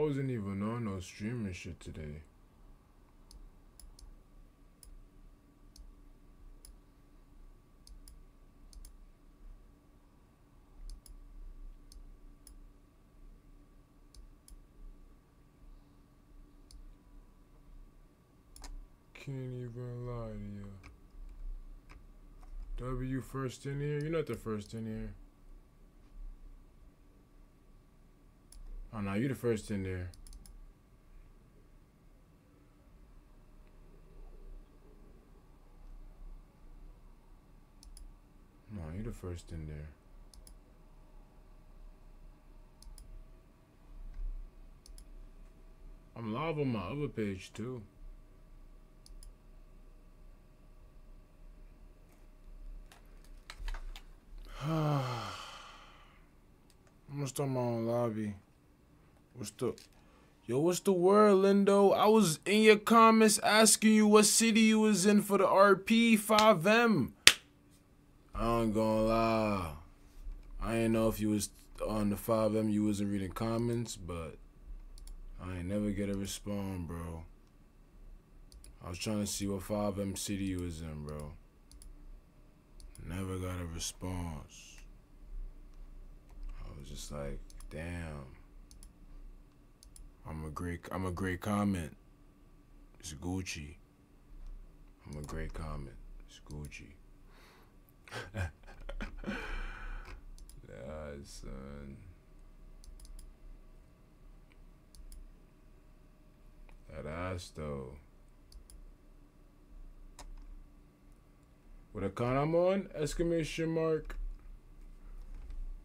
wasn't even on no streaming shit today. Can't even lie to you. W first in here? You're not the first in here. Oh no, you the first in there. No, you the first in there. I'm live on my other page too. I'm gonna start my own lobby. What's the Yo, what's the word, Lindo? I was in your comments asking you what city you was in for the RP 5M. I ain't gonna lie. I ain't know if you was on the 5M you wasn't reading comments, but I ain't never get a response, bro. I was trying to see what 5M city you was in, bro. Never got a response. I was just like, damn. I'm a great I'm a great comment. It's Gucci. I'm a great comment. It's Gucci. yeah, son. That ass though. What account I'm on? Exclamation mark.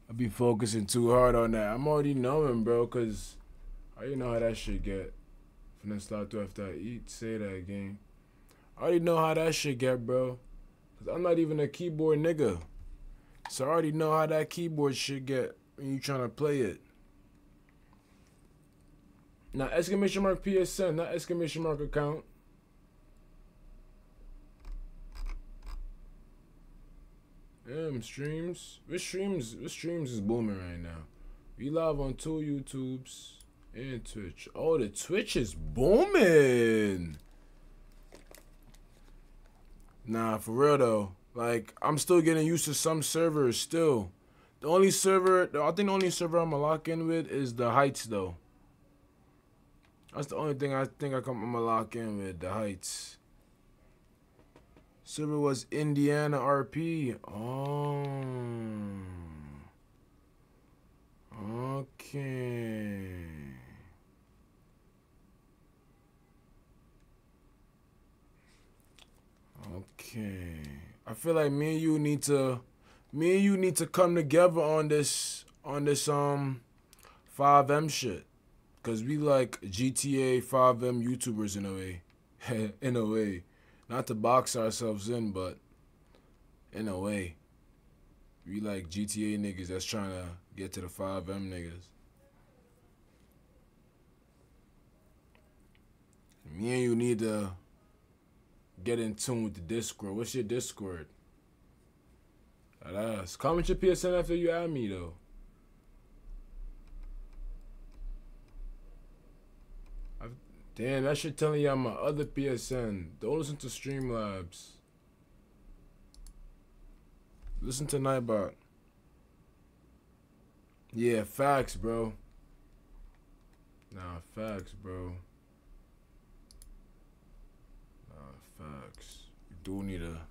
I be focusing too hard on that. I'm already knowing, bro, cause I already know how that shit get. Finna start to after I eat, say that again. I already know how that shit get, bro. Cause I'm not even a keyboard nigga. So I already know how that keyboard shit get when you trying to play it. Now exclamation mark PSN, not exclamation mark account. Damn streams. Which streams? Which streams is booming right now? We live on two YouTubes and Twitch. Oh, the Twitch is booming. Nah, for real though. Like I'm still getting used to some servers. Still, the only server I think the only server I'm gonna lock in with is the Heights though. That's the only thing I think I come I'm gonna lock in with the Heights. Server was Indiana RP. Oh. Um, okay. Okay. I feel like me and you need to me and you need to come together on this on this um 5M shit. Cause we like GTA 5M YouTubers in a way. in a way. Not to box ourselves in, but in a way. We like GTA niggas that's trying to get to the 5M niggas. Me and you need to get in tune with the Discord. What's your Discord? Comment your PSN after you add me though. I've, damn, that shit telling you on my other PSN. Don't listen to Streamlabs. Listen to Nightbot. Yeah, facts, bro. Nah, facts, bro. You do need a.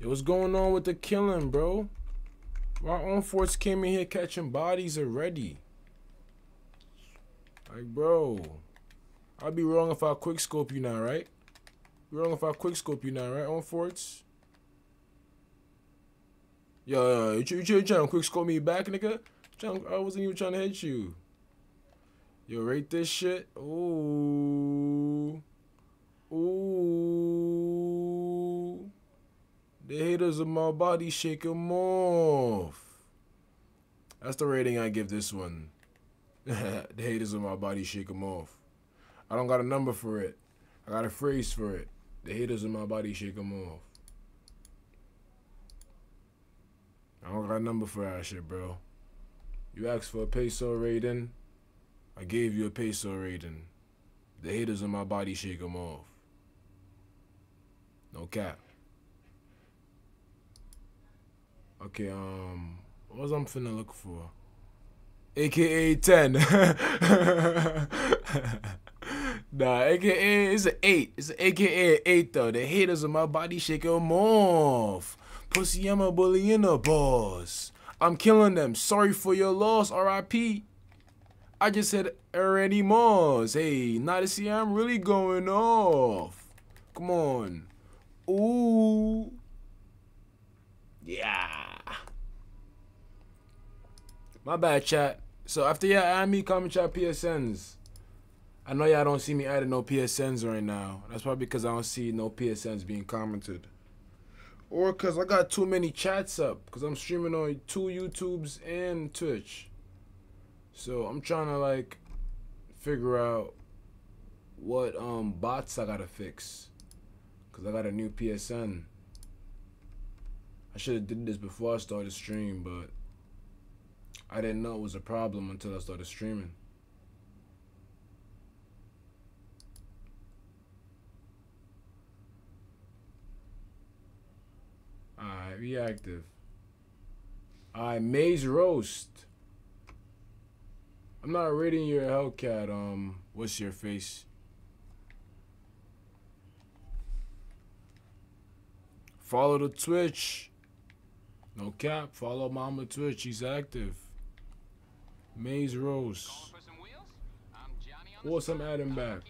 Yo, what's going on with the killing, bro? Our own force came in here catching bodies already. Like, bro. I'd be wrong if I quick scope you now, right? Be wrong if I quick scope you now, right, on forts? Yo, yo, you, you, you trying to quick scope me back, nigga? I wasn't even trying to hit you. Yo, rate this shit. Ooh. Ooh. The haters of my body shake them off. That's the rating I give this one. the haters of my body shake them off. I don't got a number for it. I got a phrase for it. The haters of my body shake them off. I don't got a number for that shit, bro. You asked for a Peyso rating. I gave you a Peyso rating. The haters on my body shake them off. No cap. Okay, um, what was I'm finna look for? AKA 10. nah, AKA, it's an 8. It's an AKA 8 though. The haters on my body shake them off. Pussy, I'm a bully in a boss. I'm killing them. Sorry for your loss, RIP. I just said already Moss. Hey, now to see I'm really going off. Come on. Ooh. Yeah. My bad, chat. So after y'all add me, comment y'all PSNs. I know y'all don't see me adding no PSNs right now. That's probably because I don't see no PSNs being commented. Or because I got too many chats up. Because I'm streaming on two YouTubes and Twitch. So I'm trying to like figure out what um bots I gotta fix. Cause I got a new PSN. I should have did this before I started stream, but I didn't know it was a problem until I started streaming. Alright, reactive. Alright, Maze Roast. I'm not reading your Hellcat. Um, what's your face? Follow the Twitch. No cap. Follow Mama Twitch. He's active. Maze Rose. What's I'm adding back?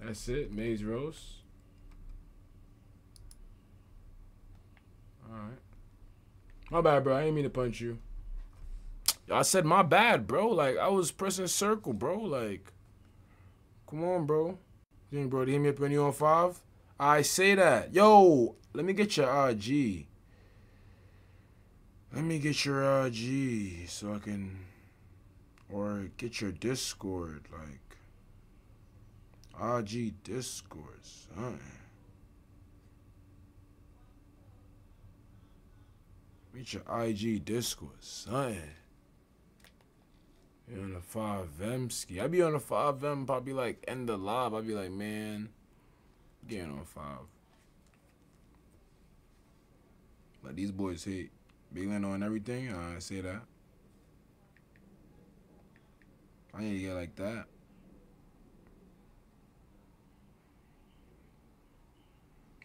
That's it. Maze Rose. Alright. My bad, bro. I didn't mean to punch you. I said my bad, bro. Like I was pressing circle, bro. Like, come on, bro. Dang, bro, hit me up when you on five. I say that. Yo, let me get your RG. Let me get your RG so I can, or get your Discord, like. RG Discord, son. Meet your IG Discord, son. You on a 5M ski. I be on a 5M, probably like end the live. I'd be like, man, getting on 5. Like these boys hit. Big Lando and everything. I say that. I need to get like that.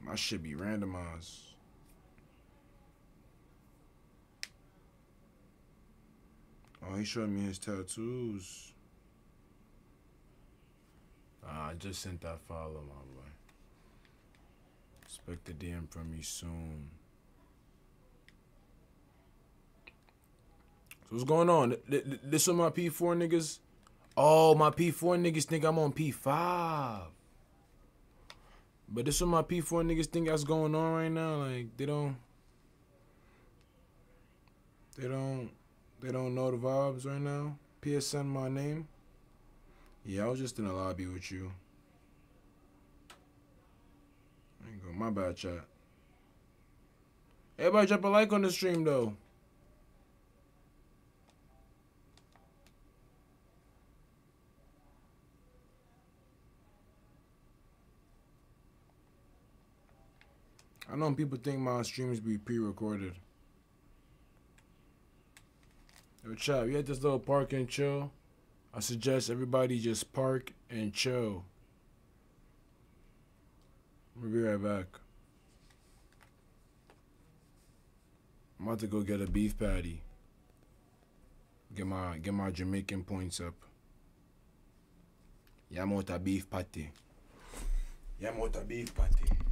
My shit be randomized. Oh, he showed me his tattoos. Ah, I just sent that follow, my boy. Expect a DM from me soon. So what's going on? This with my P4 niggas? Oh, my P4 niggas think I'm on P5. But this what my P4 niggas think that's going on right now. Like, they don't... They don't... They don't know the vibes right now. PSN my name. Yeah, I was just in a lobby with you. There you go. My bad, chat. Everybody drop a like on the stream, though. I know people think my streams be pre-recorded. Yo, chat, we at this little park and chill. I suggest everybody just park and chill. We'll be right back. I'm about to go get a beef patty. Get my get my Jamaican points up. Yeah, I'm a beef patty. Yeah, I'm a beef patty.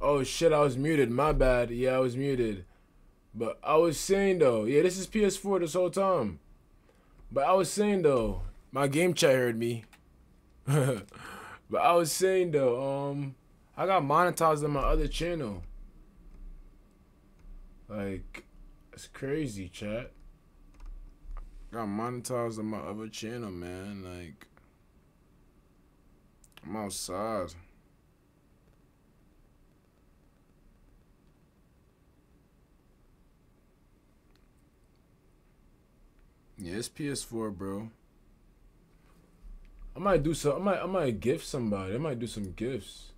Oh shit, I was muted. My bad. Yeah, I was muted. But I was saying though, yeah, this is PS4 this whole time. But I was saying though, my game chat heard me. but I was saying though, um, I got monetized on my other channel. Like, it's crazy, chat. Got monetized on my other channel, man. Like, I'm outside. Yeah, it's PS4, bro. I might do some. I might. I might gift somebody. I might do some gifts.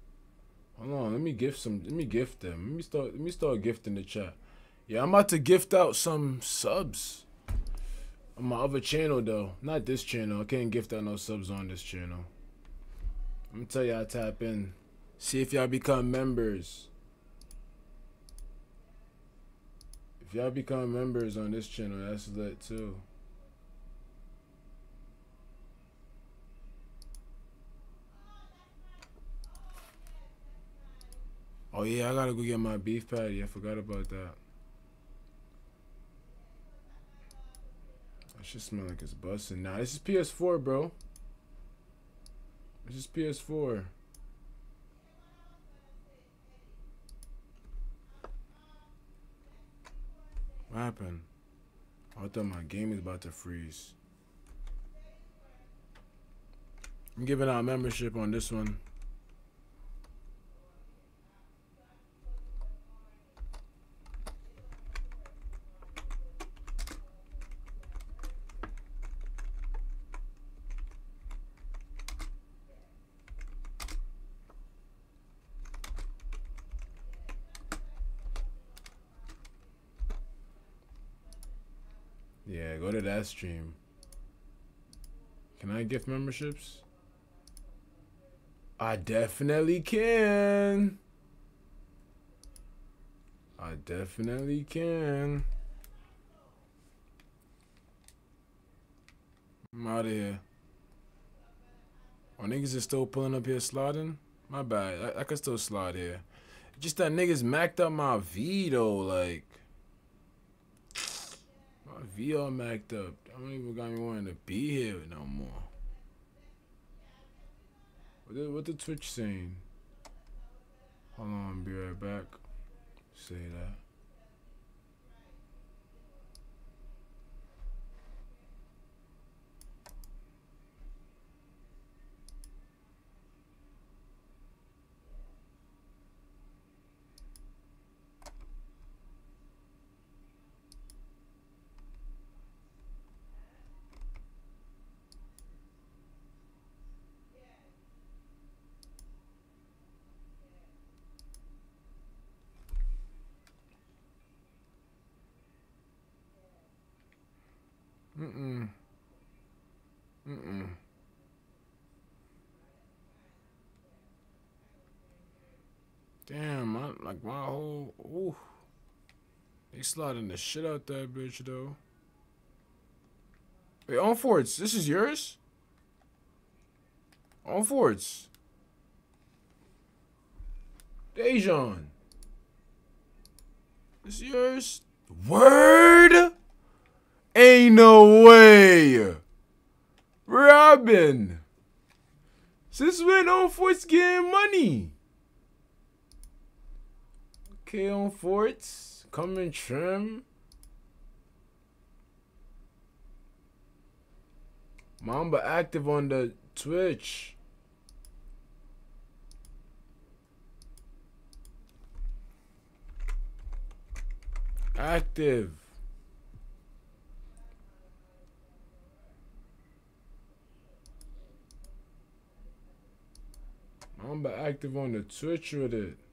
Hold on. Let me gift some. Let me gift them. Let me start. Let me start gifting the chat. Yeah, I'm about to gift out some subs on my other channel though. Not this channel. I can't gift out no subs on this channel. I'm gonna tell y'all tap in. See if y'all become members. If y'all become members on this channel, that's lit too. Oh yeah, I gotta go get my beef patty. I forgot about that. That should smell like it's busting. Nah, this is PS4, bro. This is PS4. What happened? Oh, I thought my game is about to freeze. I'm giving out membership on this one. Stream. Can I gift memberships? I definitely can. I definitely can. I'm out of here. Oh, niggas is still pulling up here sliding? My bad. I, I can still slide here. Just that niggas macked up my V though, like. My V all macked up. I don't even got me wanting to be here no more. What the, what the Twitch saying? Hold on, be right back. Say that. Mm-mm. Mm-mm. Damn, my, like my whole, ooh. They sliding the shit out that bitch, though. Wait, on Forts, this is yours? On Forts. Dejan. This yours? Word? Ain't no way. Robin. Since when on Forts getting money? Okay, on Forts. Come and trim. Mamba active on the Twitch. Active. I'm active on the Twitch with it.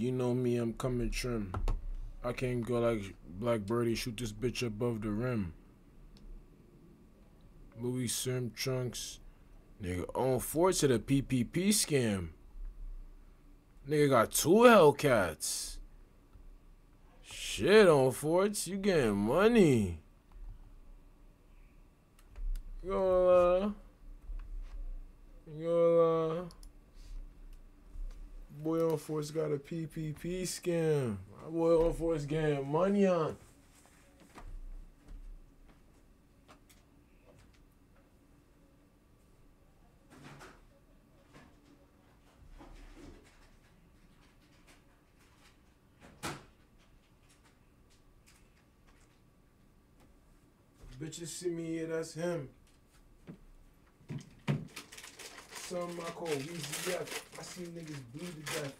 You know me, I'm coming trim. I can't go like Black Birdie, shoot this bitch above the rim. Louis Sim Trunks. Nigga, on four to the PPP scam. Nigga got two Hellcats. Shit on Forts, you getting money. You gonna, uh, you gonna, uh, boy on Force got a PPP scam. My boy on Force getting money on. Bitches see me, yeah, that's him. Some I call Weezy F. I see niggas bleed to death.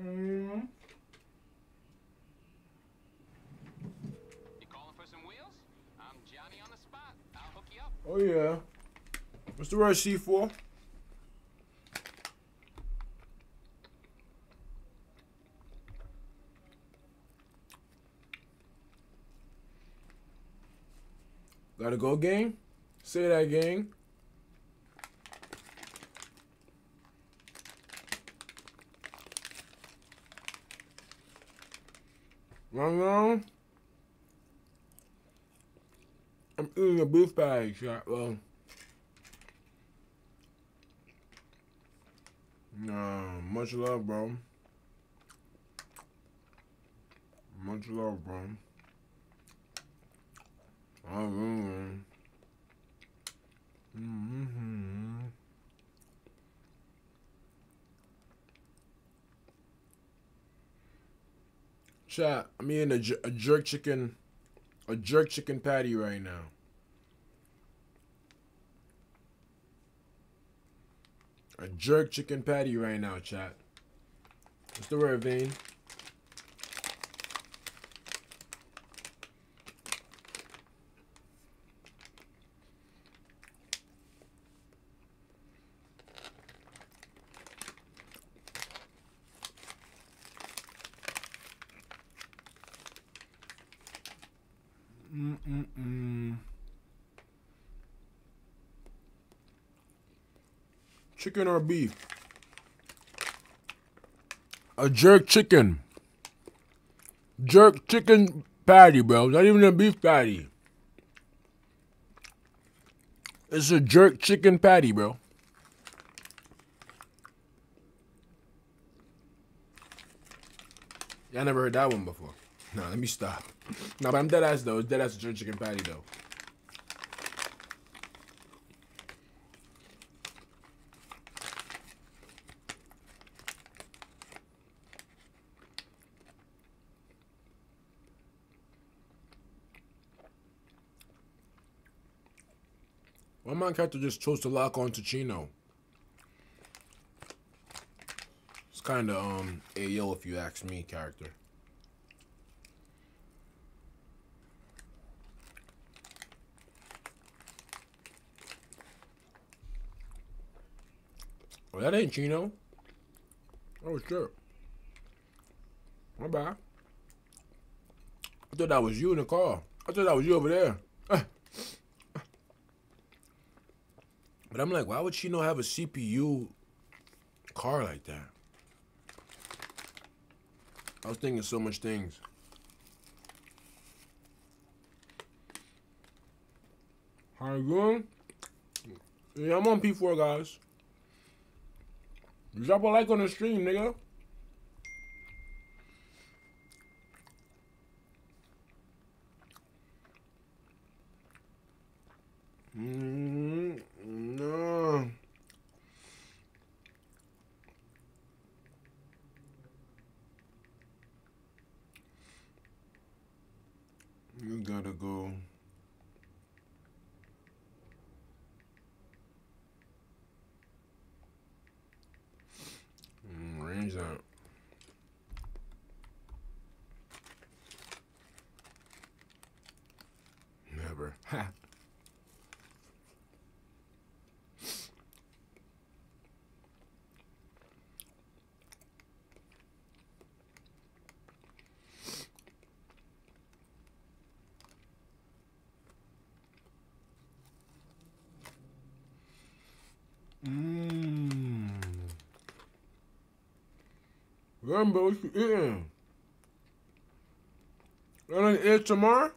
Mm. You calling for some wheels? I'm Johnny on the spot. I'll hook you up. Oh yeah. What's the word C4? Gotta go, gang? Say that, gang. Wrong, wrong. I'm eating a beef bag, shot. Well, nah, much love, bro. Much love, bro. Mm-hmm. Chat, I'm eating a, a jerk chicken, a jerk chicken patty right now. A jerk chicken patty right now, chat. What's the word, Vane? Chicken or beef? A jerk chicken. Jerk chicken patty, bro. Not even a beef patty. It's a jerk chicken patty, bro. I never heard that one before. No, let me stop. Nah, but I'm dead ass though. It's dead ass jerk chicken patty though. Character just chose to lock on to Chino? It's kind of um AO if you ask me, character. Oh, that ain't Chino. Oh, sure. My bad. I thought that was you in the car. I thought that was you over there. But I'm like, why would she not have a CPU car like that? I was thinking so much things. How you doing? Yeah, I'm on P4, guys. Drop a like on the stream, nigga. Mm, no. You gotta go. Mm, range out. Never. Ha. Remember what you eating? You to eat tomorrow?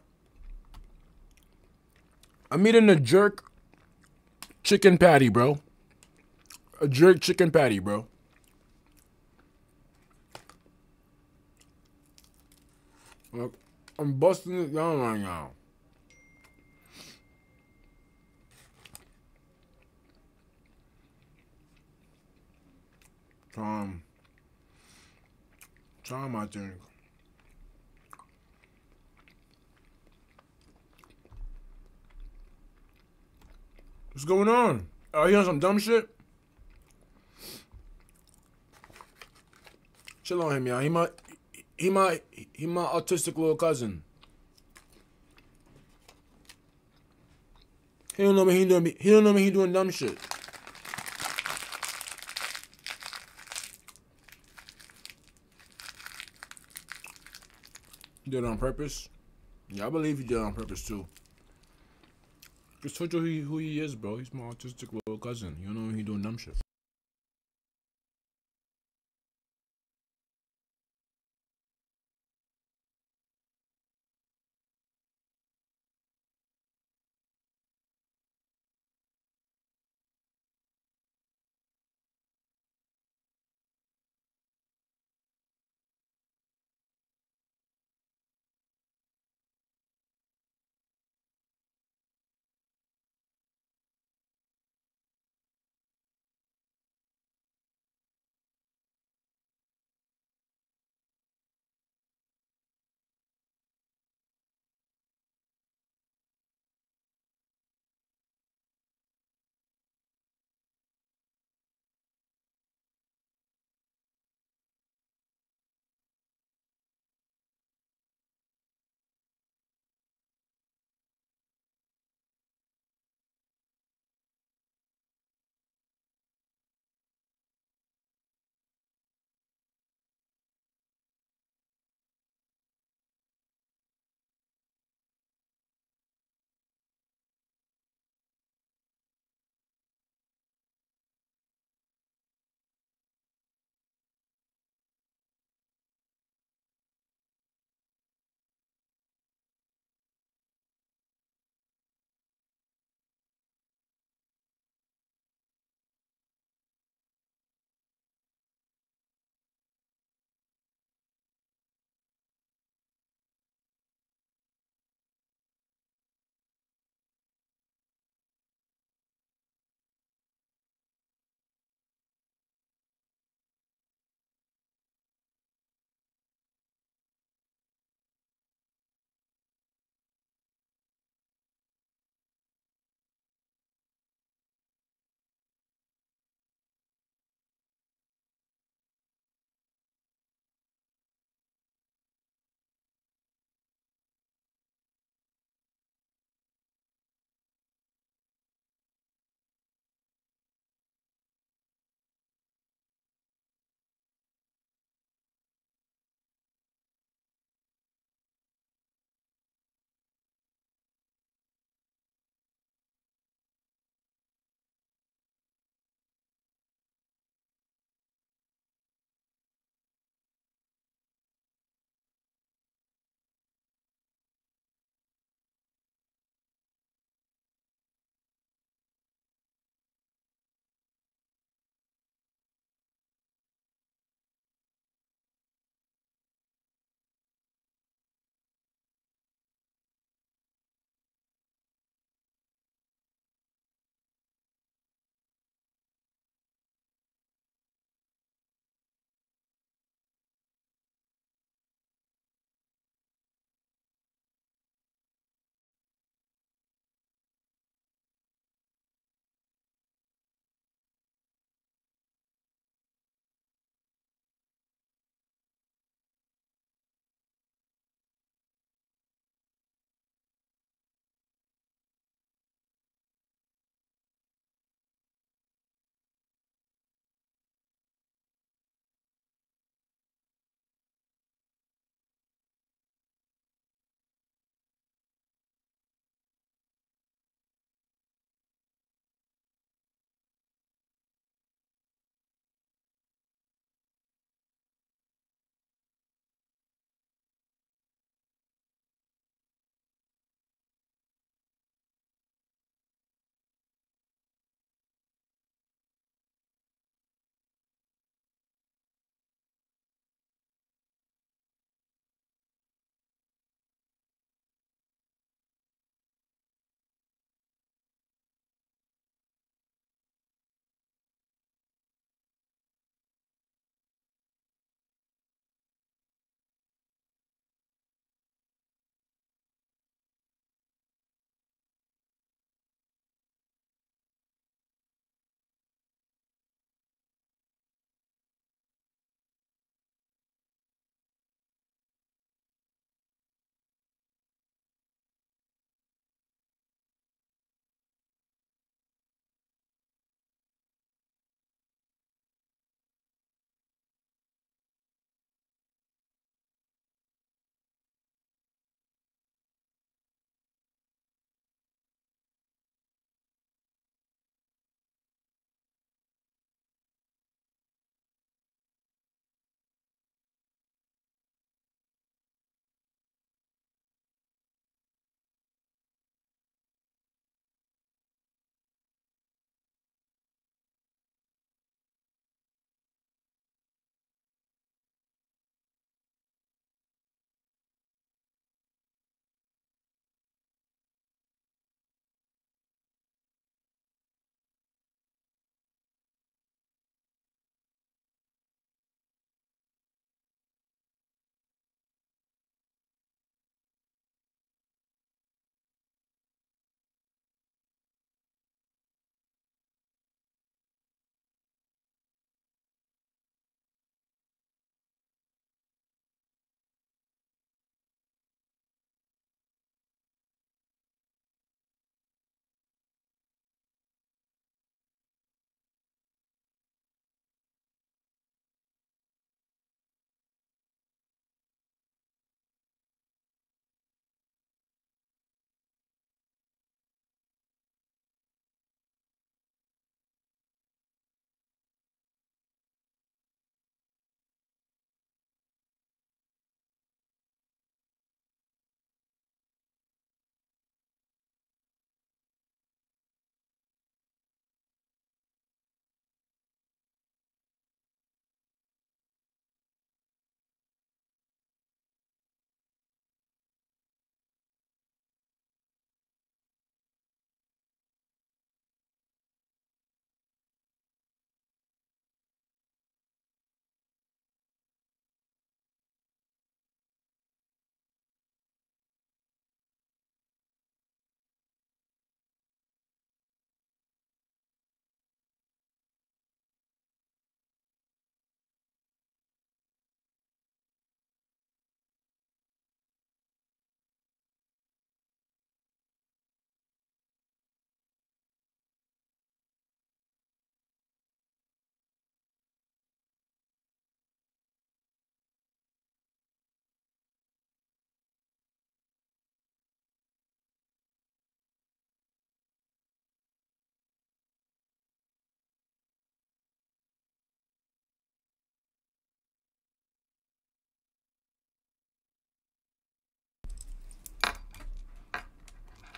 I'm eating a jerk chicken patty, bro. A jerk chicken patty, bro. Look, I'm busting it down right now. Tom. Tom, I think. What's going on? Are you on some dumb shit? Chill on him, y'all. He my, he my, he my autistic little cousin. He don't know me. He doing. He don't know me. He doing dumb shit. Did it on purpose? Yeah, I believe he did it on purpose too. Just told you who he, who he is, bro. He's my autistic little cousin. You know he doing dumb shit.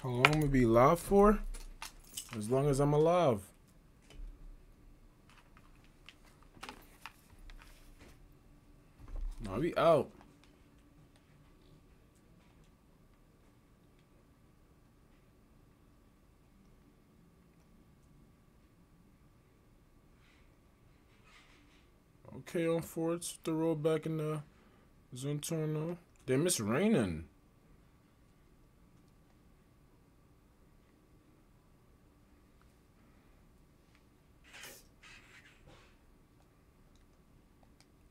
How long I'm be live for? As long as I'm alive. Nah, we out. Okay, on Forts, the roll back in the Zentorno. Damn, it's raining.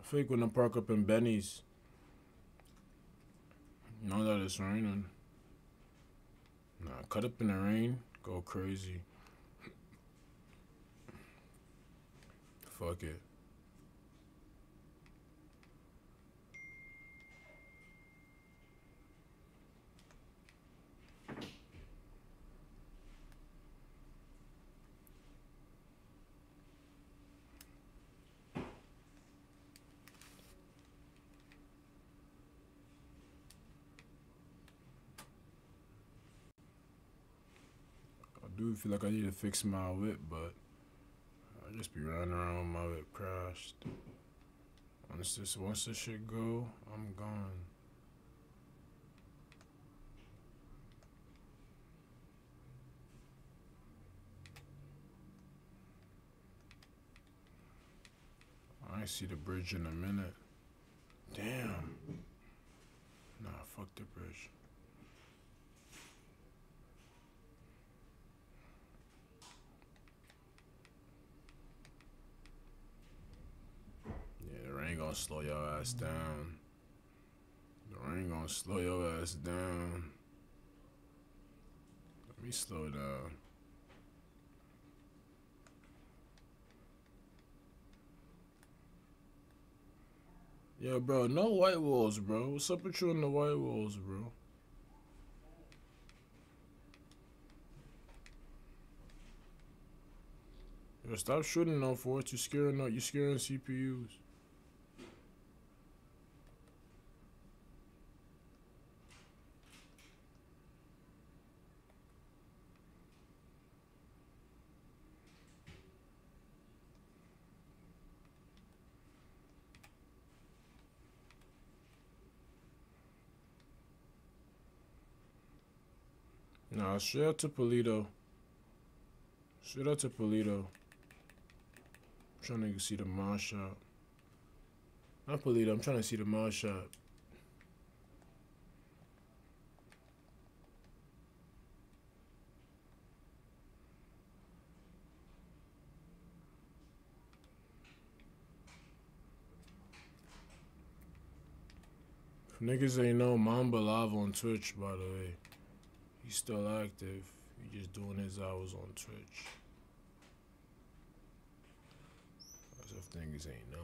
Think when I park up in Benny's, know that it's raining. Nah, cut up in the rain, go crazy. Fuck it. Do feel like I need to fix my whip, but I just be running around with my whip crashed. Once this once this shit go, I'm gone. I see the bridge in a minute. Damn. Nah, fuck the bridge. Yeah, the rain gonna slow your ass down. The rain gonna slow your ass down. Let me slow down. Yo, bro, no white walls, bro. What's up with you and the white walls, bro? Yo, stop shooting on forts. You're scaring you're scaring CPUs. Nah, straight out to Paleto. Straight out to Paleto. I'm trying to see the mod shop. Not Paleto, I'm trying to see the mod shop. Niggas ain't know Mamba live on Twitch, by the way. He's still active. He just doing his hours on Twitch. As if niggas ain't know.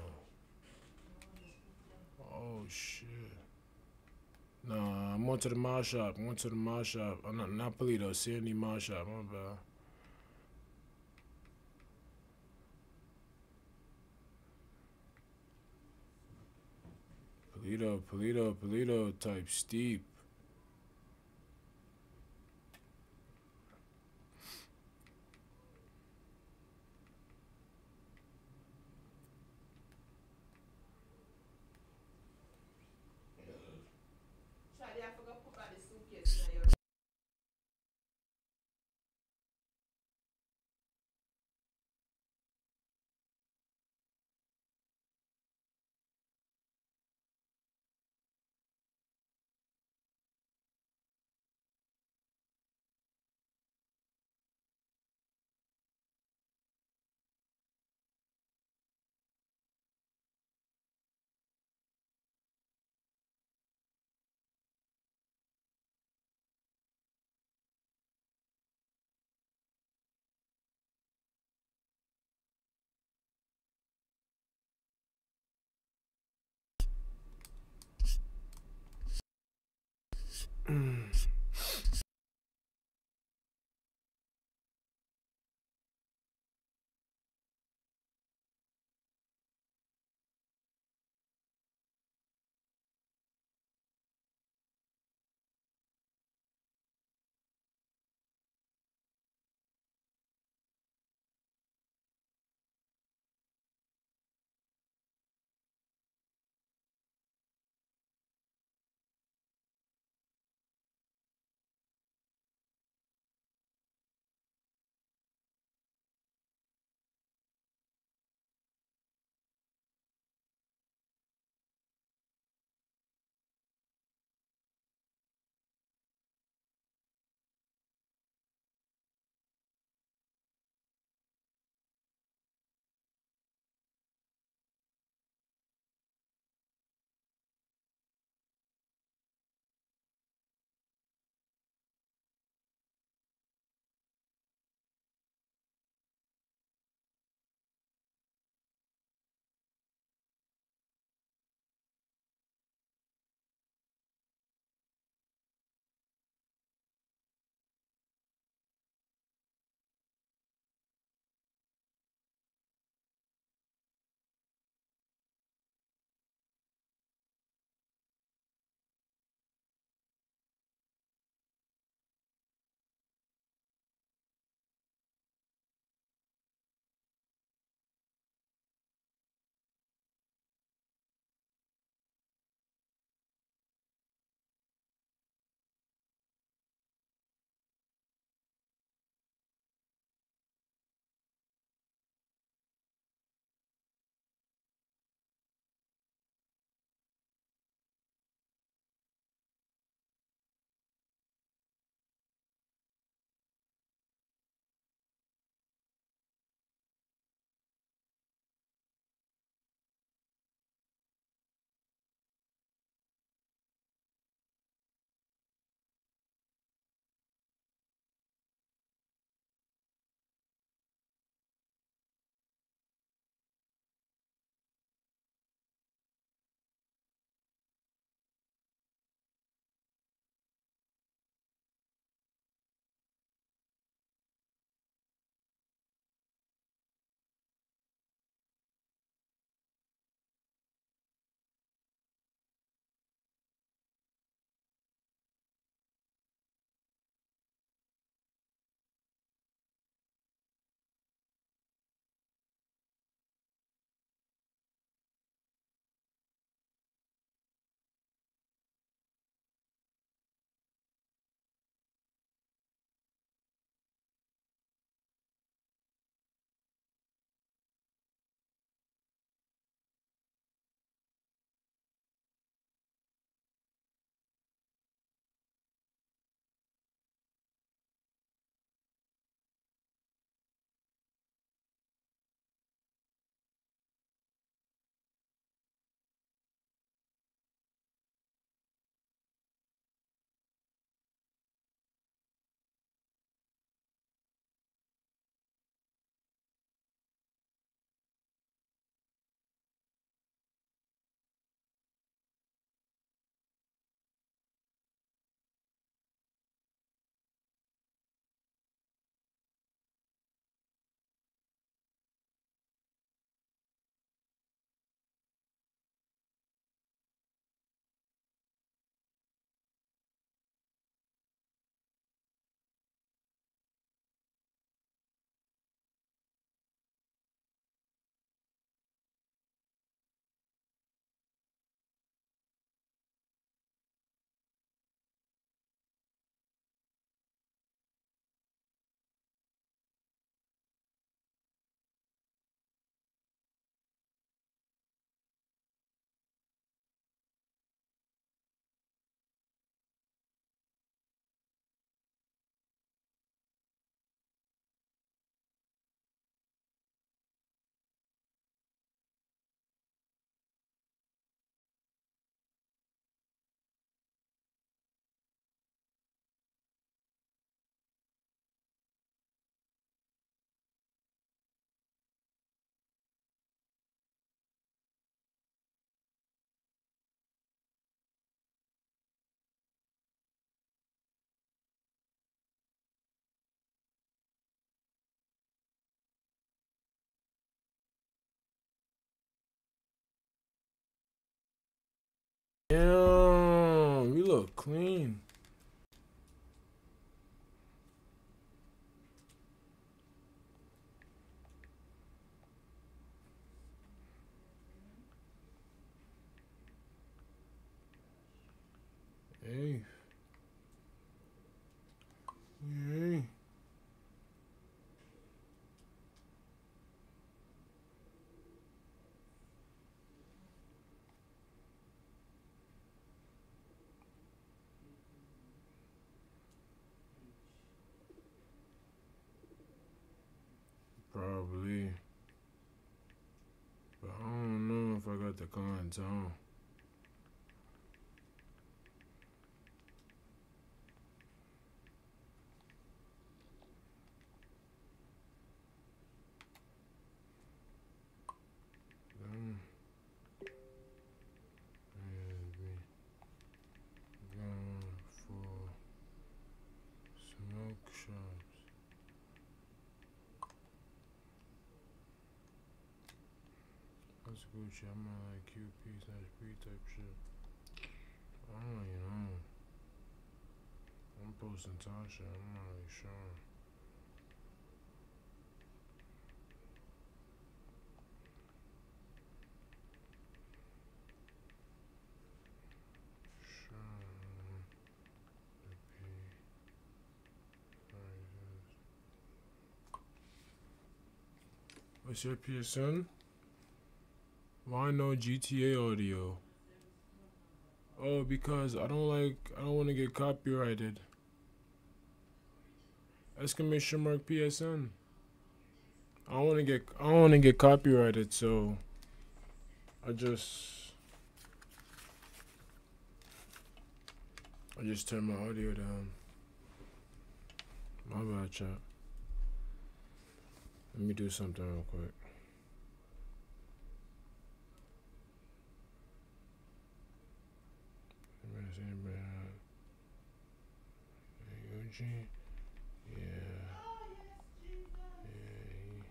Oh shit. Nah, I'm on to the mod shop. I'm on to the mod shop. I'm not not Paleto, Sandy mod shop. My bad. Paleto, Paleto, Paleto type steep. Mm. Damn, you look clean. Hey. Hey. Probably. But I don't know if I got the cons on. Mm. And we going for smoke shops. That's Gucci. I'm on like QP slash P type shit. I don't really know. I'm posting Tasha. I'm not really sure. What's your PSN? Why no GTA audio? Oh, because I don't like, I don't want to get copyrighted. Exclamation mark PSN. I want to get, I don't want to get copyrighted, so I just, I just turn my audio down. My bad, chat. Let me do something real quick. Eugene. Yeah. Yeah. he-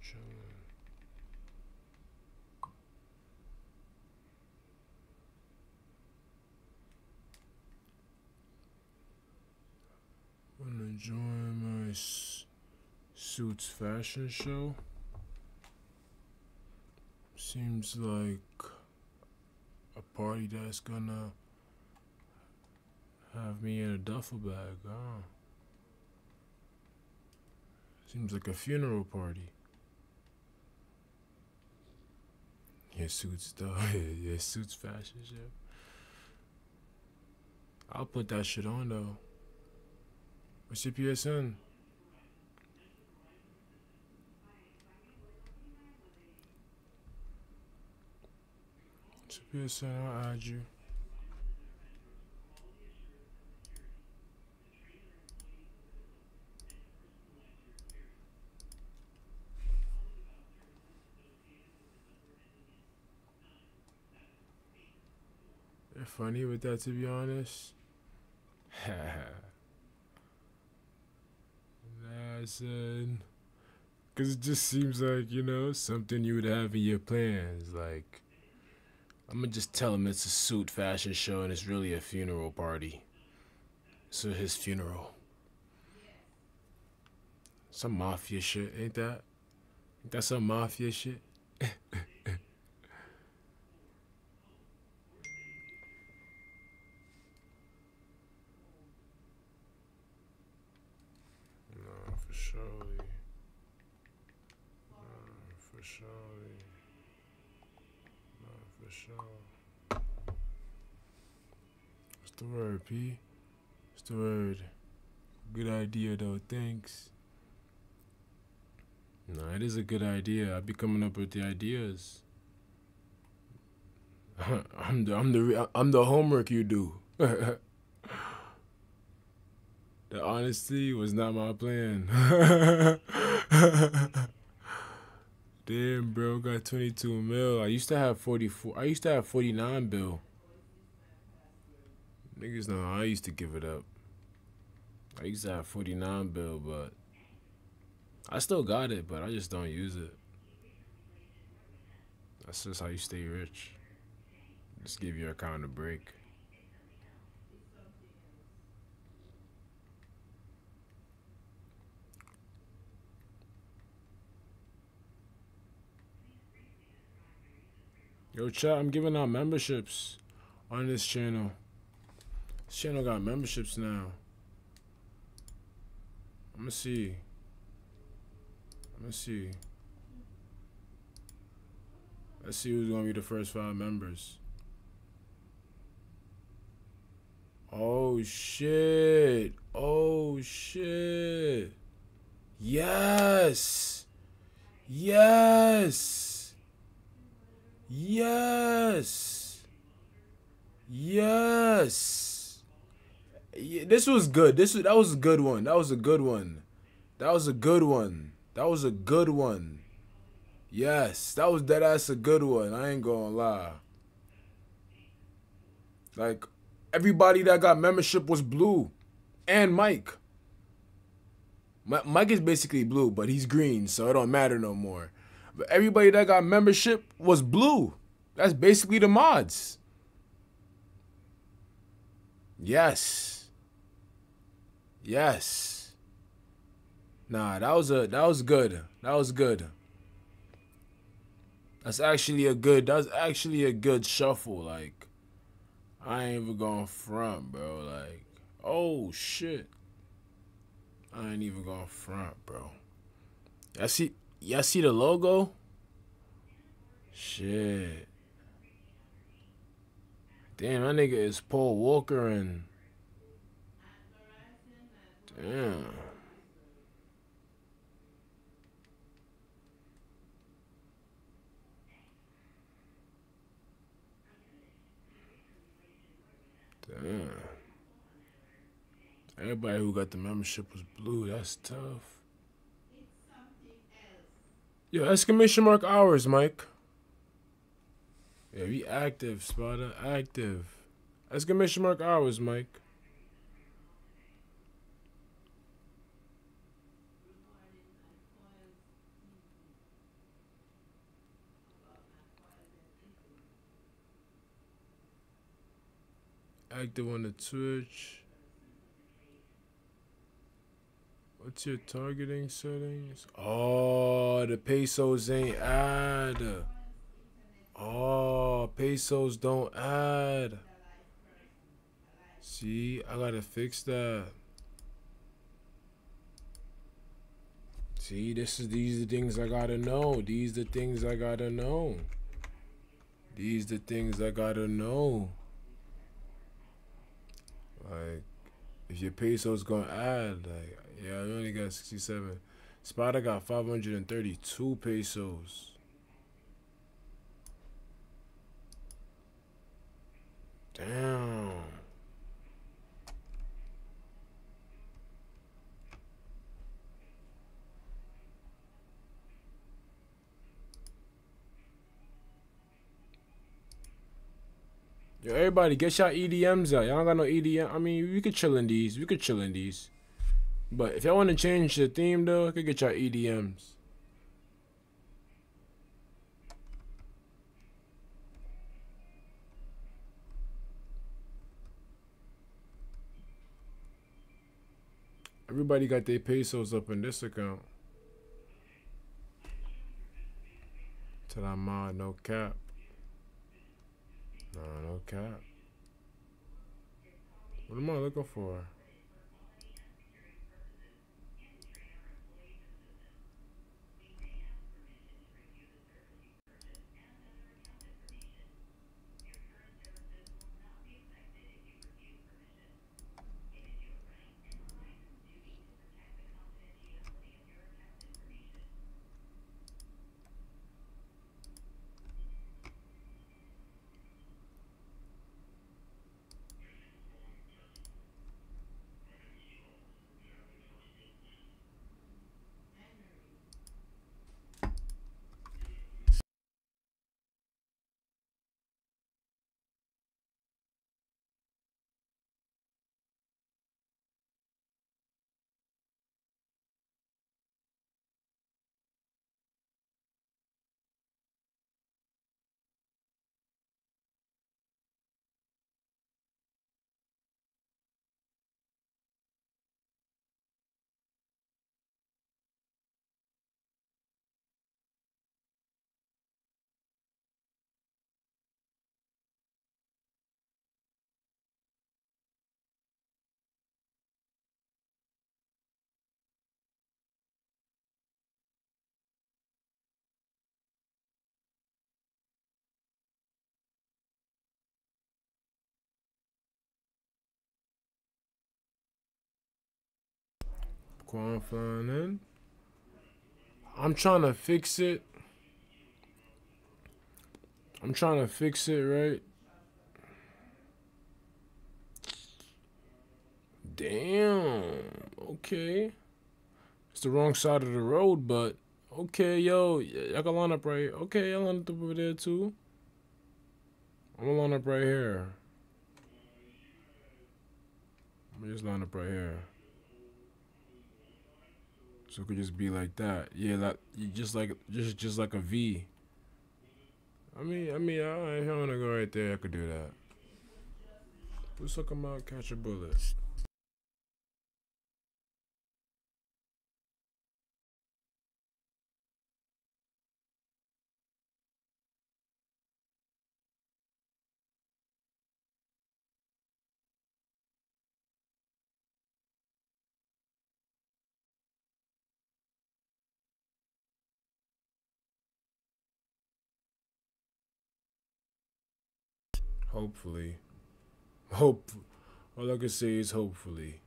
Chillin'. Wanna join my suits fashion show? Seems like a party that's gonna have me in a duffel bag, huh? Seems like a funeral party. Yeah, suits though. yeah, suits fashion show. I'll put that shit on though. What's your PSN? Your PSN? I'll add you. They're funny with that, to be honest. nah, son. Because it just seems like, you know, something you would have in your plans. Like, I'm going to just tell him it's a suit fashion show and it's really a funeral party. So his funeral. Some mafia shit, ain't that? Ain't that some mafia shit? No, for sure. No, for sure. No, for sure. What's the word, P? The word? Good idea, though. Thanks. No, it is a good idea. I be coming up with the ideas. I'm the I'm the I'm the homework you do. the honesty was not my plan. Damn, bro, got 22 mil. I used to have 44. I used to have 49 bill. Niggas know I used to give it up. I used to have 49 bill, but I still got it, but I just don't use it. That's just how you stay rich. Just give your account a break. Yo, chat, I'm giving out memberships on this channel. This channel got memberships now. I'm gonna see. I'm gonna see. Let's see who's gonna be the first five members. Oh shit. Oh shit. Yes. Yes. Yes. Yes. Yeah, this was good. This was, that was a good one. That was a good one. That was a good one. That was a good one. Yes, that was that ass a good one. I ain't gonna lie. Like everybody that got membership was blue, and Mike. Mi- Mike is basically blue, but he's green, so it don't matter no more. But everybody that got membership was blue. That's basically the mods. Yes. Yes. Nah, that was a that was good. That was good. That's actually a good. That's actually a good shuffle. Like, I ain't even going front, bro. Like, oh shit. I ain't even going front, bro. Y'all see? Y'all see the logo? Shit. Damn, that nigga is Paul Walker and. Damn. Damn. Everybody who got the membership was blue. That's tough. Yo, exclamation mark hours, Mike. Yeah, we active, Spada. Active. Exclamation mark hours, Mike. Active on the Twitch. What's your targeting settings? Oh, the pesos ain't add. Oh, pesos don't add. See, I gotta fix that. See, this is these the things I gotta know. These the things I gotta know. These the things I gotta know. Like, if your peso's gonna add, ah, like, yeah, I only got 67. Spada got 532 pesos. Damn. Yo, everybody, get your EDMs out. Y'all don't got no EDM. I mean, we could chill in these. We could chill in these. But if y'all want to change the theme, though, I could get your EDMs. Everybody got their pesos up in this account. Till I'm no cap. No, no cap. What am I looking for? Quan flying in. I'm trying to fix it. I'm trying to fix it, right? Damn. Okay. It's the wrong side of the road, but okay, yo, y'all can line up right. Okay, y'all line up over there too. I'm gonna line up right here. I'm gonna just line up right here. So it could just be like that. Yeah, that just like just just like a V. I mean, I mean, I, wanna go right there, I could do that. Let's 'em out, catch a bullet. Hopefully. Hope. All I can say is hopefully.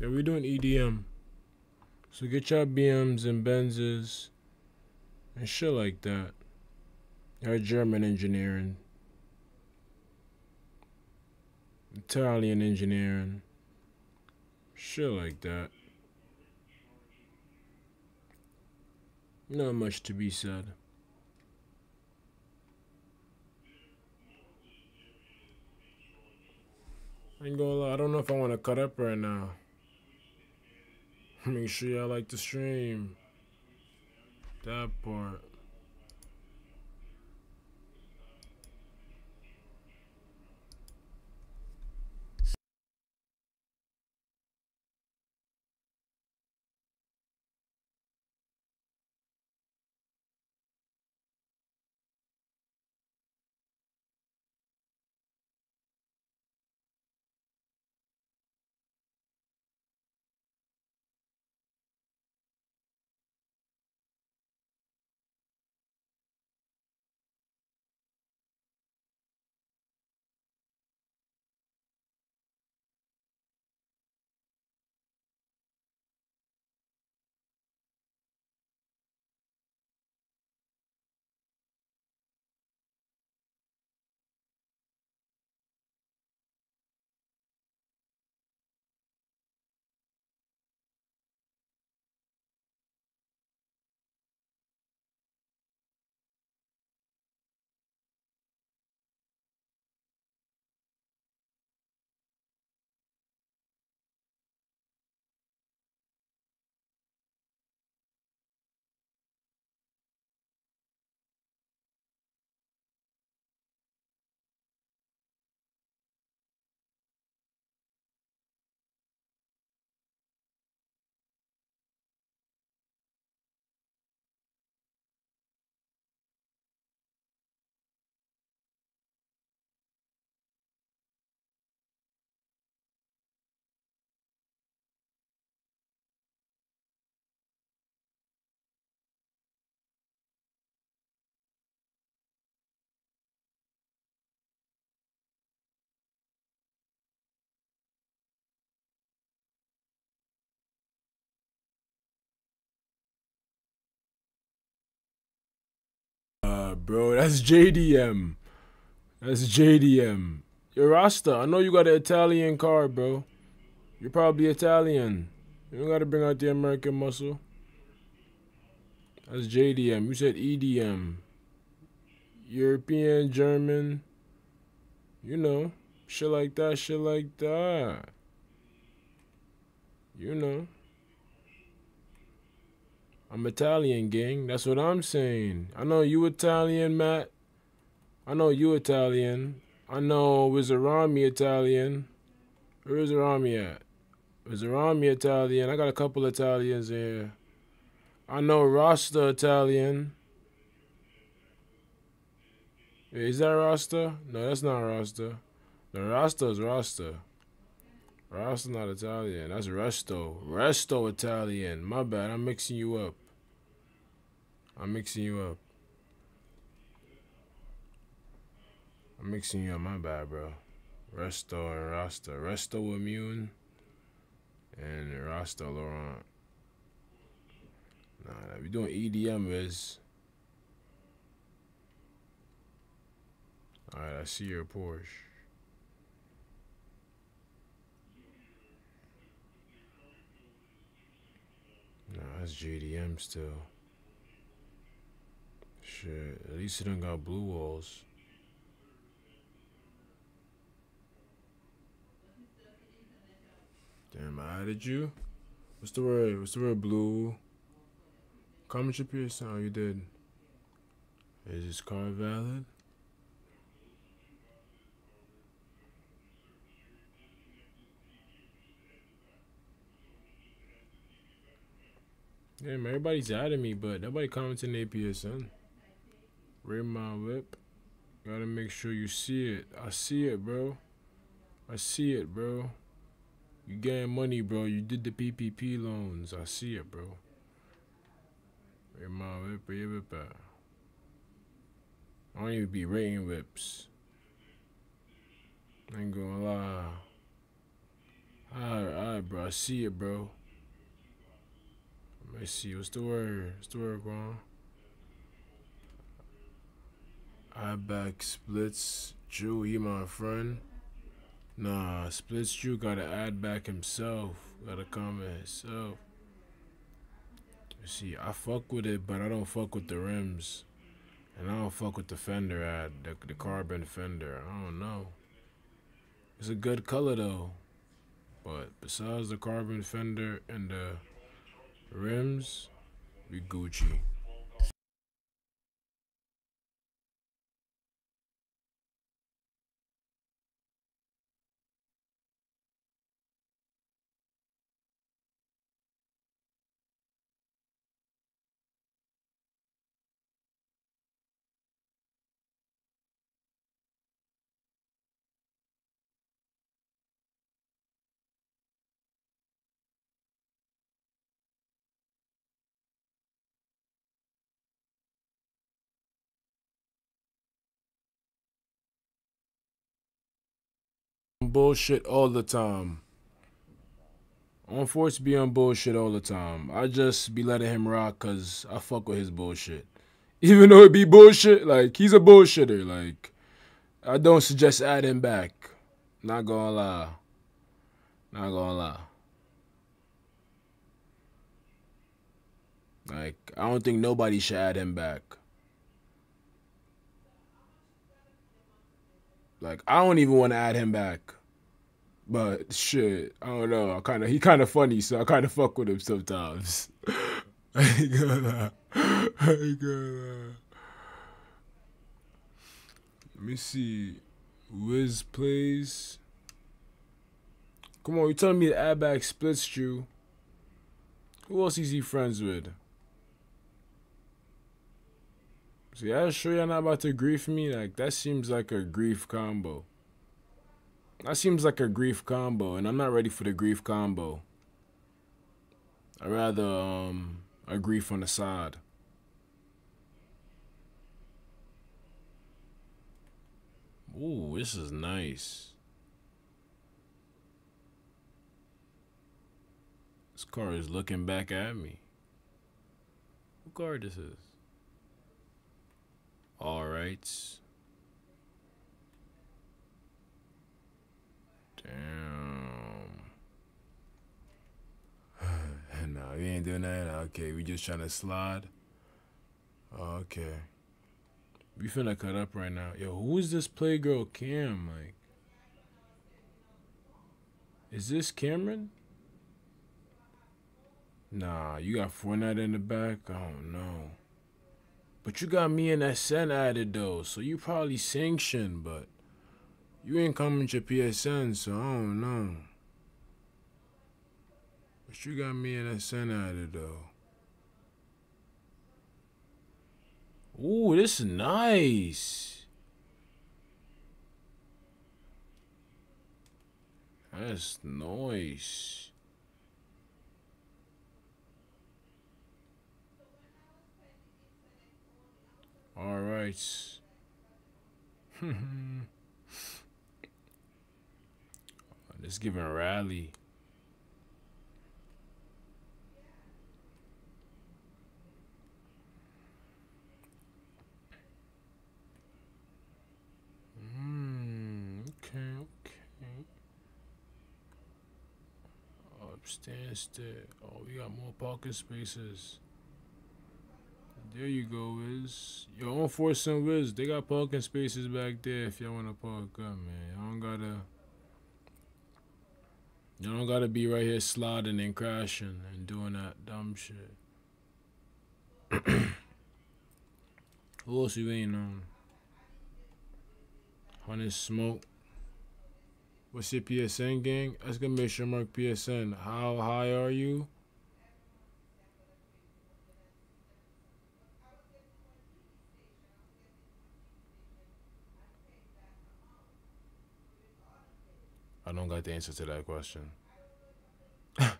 Yeah, we're doing EDM. So get your BMs and Benzes and shit like that. Or German engineering. Italian engineering. Shit like that. Not much to be said. I ain't gonna lie, I don't know if I want to cut up right now. Make sure y'all like the stream. That part. Bro, that's JDM. That's JDM. Yo, Rasta, I know you got an Italian car, bro. You're probably Italian. You don't gotta bring out the American muscle. That's JDM. You said EDM. European, German. You know, shit like that, shit like that. You know. I'm Italian, gang. That's what I'm saying. I know you Italian, Matt. I know you Italian. I know Wizarami Italian. Where's Rami at? Is me Italian? I got a couple Italians here. I know Rasta Italian. Is that Rasta? No, that's not Rasta. No, Rasta is Rasta. Rasta's not Italian. That's Resto. Resto Italian. My bad. I'm mixing you up. I'm mixing you up. I'm mixing you up. My bad, bro. Resto and Rasta. Resto Immune and Rasta Laurent. Nah, we doing EDM is. Alright, I see your Porsche. Nah, that's JDM still. Shit, at least it done got blue walls. Damn, I added you. What's the word? What's the word? Blue. Comment your. Oh, you did. Is this card valid? Damn, everybody's adding me, but nobody commenting APSN. Rate my lip. Gotta make sure you see it. I see it, bro. I see it, bro. You getting money, bro. You did the PPP loans. I see it, bro. Rate my lip. your whip out. I don't even be rating whips. I ain't gonna lie. Alright, alright, bro. I see it, bro. Let me see. What's the word? What's the word, bro? I back splits. Drew, he my friend. Nah, splits Drew gotta add back himself. Gotta comment himself. See, I fuck with it, but I don't fuck with the rims. And I don't fuck with the fender ad, the, the carbon fender. I don't know. It's a good color though. But besides the carbon fender and the rims, we Gucci. Bullshit all the time. I'm forced to be on bullshit all the time. I just be letting him rock cause I fuck with his bullshit. Even though it be bullshit, like he's a bullshitter. Like I don't suggest adding back. Not gonna lie. Not gonna lie. Like I don't think nobody should add him back. Like I don't even want to add him back. But shit, I don't know. I kind of he kind of funny, so I kind of fuck with him sometimes. I ain't gonna. I ain't gonna. Let me see. Wiz plays. Come on, you telling me add back splits you? Who else is he friends with? See, I'm sure you're not about to grief me. Like that seems like a grief combo. That seems like a grief combo, and I'm not ready for the grief combo. I'd rather um a grief on the side. Ooh, this is nice. This car is looking back at me. What car this is? All right. Damn. no, we ain't doing that. Okay, we just trying to slide. Okay. We finna cut up right now. Yo, who is this Playgirl Cam? Like, is this Cameron? Nah, you got Fortnite in the back? I don't know. But you got me and SN added though, so you probably sanctioned, but you ain't coming to PSN, so I don't know. But you got me in a center at it though. Ooh, this is nice. That's nice. All right. This giving a rally. Hmm. Okay. Okay. Upstairs there. Oh, we got more parking spaces. There you go, Wiz. Yo, on Force and Wiz, they got parking spaces back there if y'all wanna park up, man. Y'all don't gotta. You don't gotta be right here sliding and crashing and doing that dumb shit. Who else you ain't on? Honey Smoke. What's your PSN gang? Exclamation mark PSN. How high are you? I don't got the answer to that question. I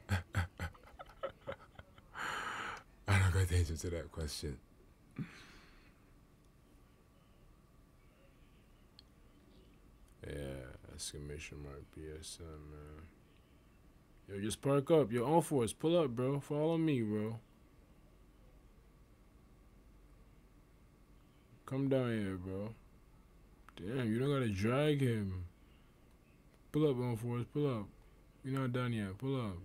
don't got the answer to that question. Yeah, exclamation mark PSN, man. Yo, just park up. Yo, on force, pull up, bro. Follow me, bro. Come down here, bro. Damn, you don't gotta drag him. Pull up, on force, pull up. You're not done yet. Pull up.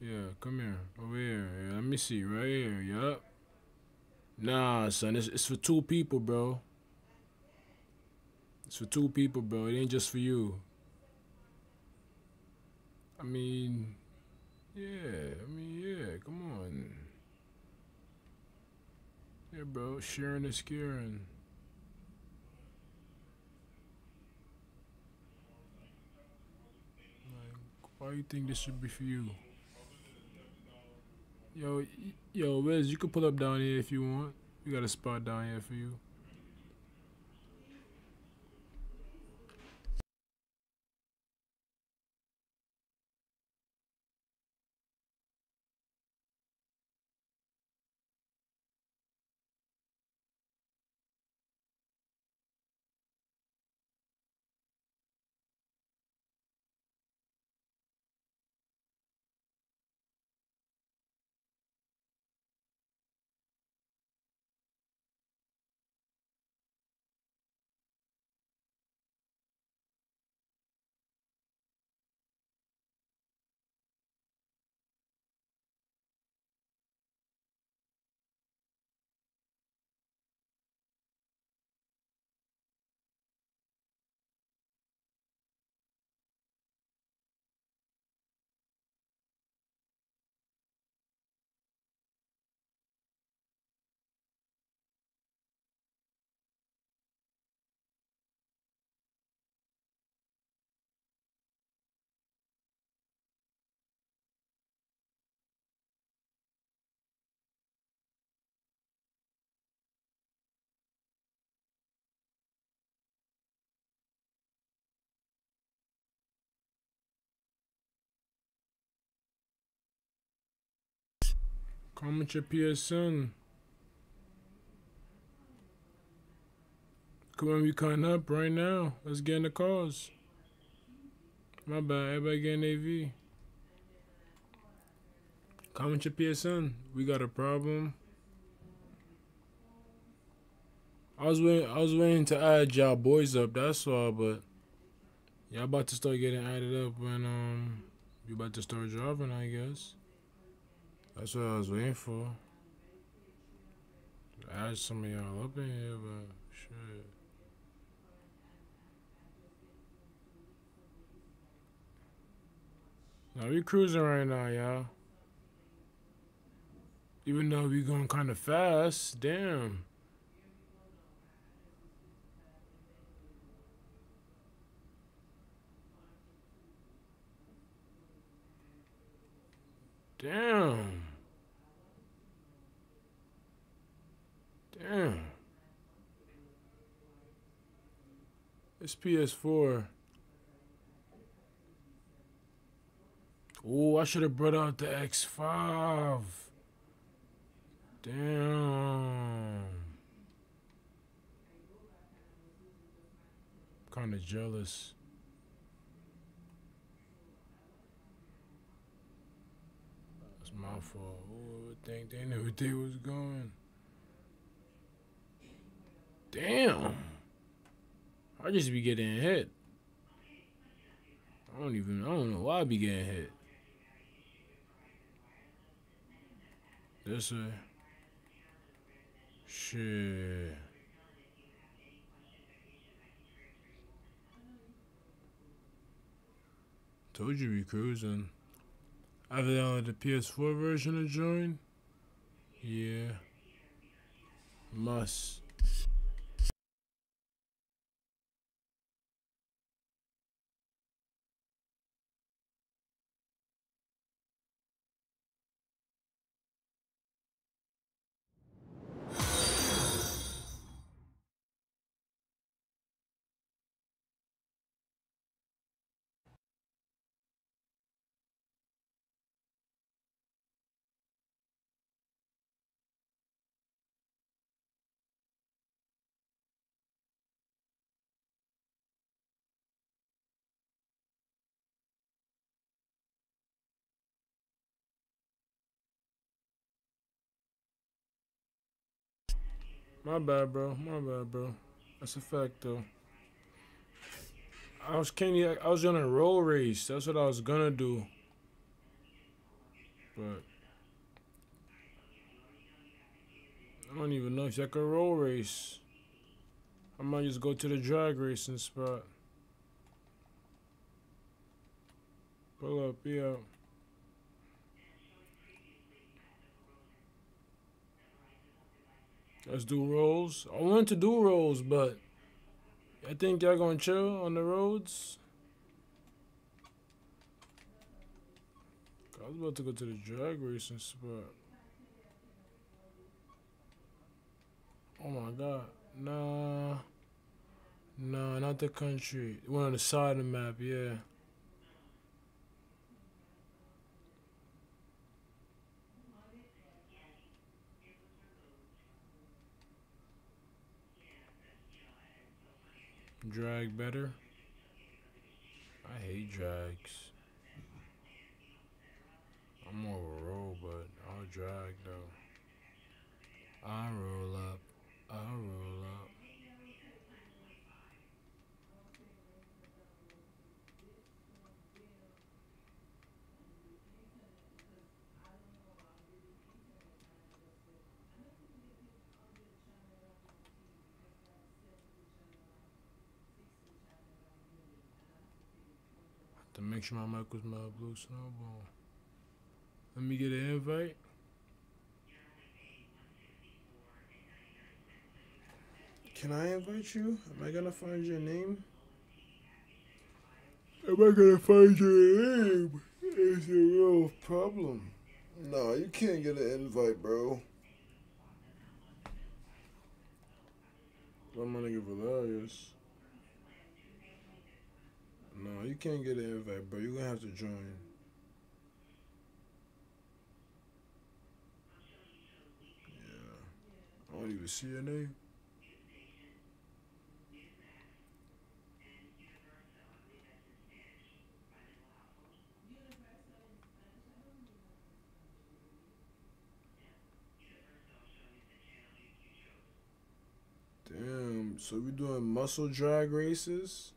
Yeah, come here. Over here. Yeah, let me see. Right here. Yup. Nah, son. It's, it's for two people, bro. It's for two people, bro. It ain't just for you. I mean, yeah. I mean, yeah. Come on. Yeah, bro. Sharing is caring. Like, why you think this should be for you? Yo, yo, Wes, you can pull up down here if you want. We got a spot down here for you. Comment your PSN. Come on, we cutting up right now. Let's get in the cars. My bad, everybody getting AV. Comment your PSN. We got a problem. I was waiting. I was waiting to add y'all boys up. That's all. But y'all about to start getting added up when um you about to start driving. I guess. That's what I was waiting for. I Add some of y'all up in here, but shit. Now we cruising right now, y'all. Even though we going kind of fast, damn. Damn. Damn. It's PS4. Oh, I should have brought out the X5. Damn. Kind of jealous. That's my fault. Oh, I think they knew they was going. Damn. I just be getting hit. I don't even. I don't know why I be getting hit. This way. Shit. Told you we cruising. I've downloaded the PS4 version of Join. Yeah. Must. My bad, bro. My bad, bro. That's a fact, though. I was Kenny. I was on a roll race. That's what I was gonna do. But I don't even know if I could roll race. I might just go to the drag racing spot. Pull up, yeah. Let's do rolls. I want to do rolls, but I think y'all gonna chill on the roads. I was about to go to the drag racing spot. Oh my god. Nah. Nah, not the country. One on the side of the map, yeah. Drag better. I hate drags. I'm more of a roll, but I'll drag though. I roll up. I roll up. To make sure my mic was my blue snowball. Let me get an invite. Can I invite you? Am I gonna find your name? Am I gonna find your name? It's a real problem. No, you can't get an invite, bro. I'm gonna give hilarious. No, you can't get an invite, bro. You're gonna have to join. Yeah. I don't even see your name. Damn, so we doing muscle drag races?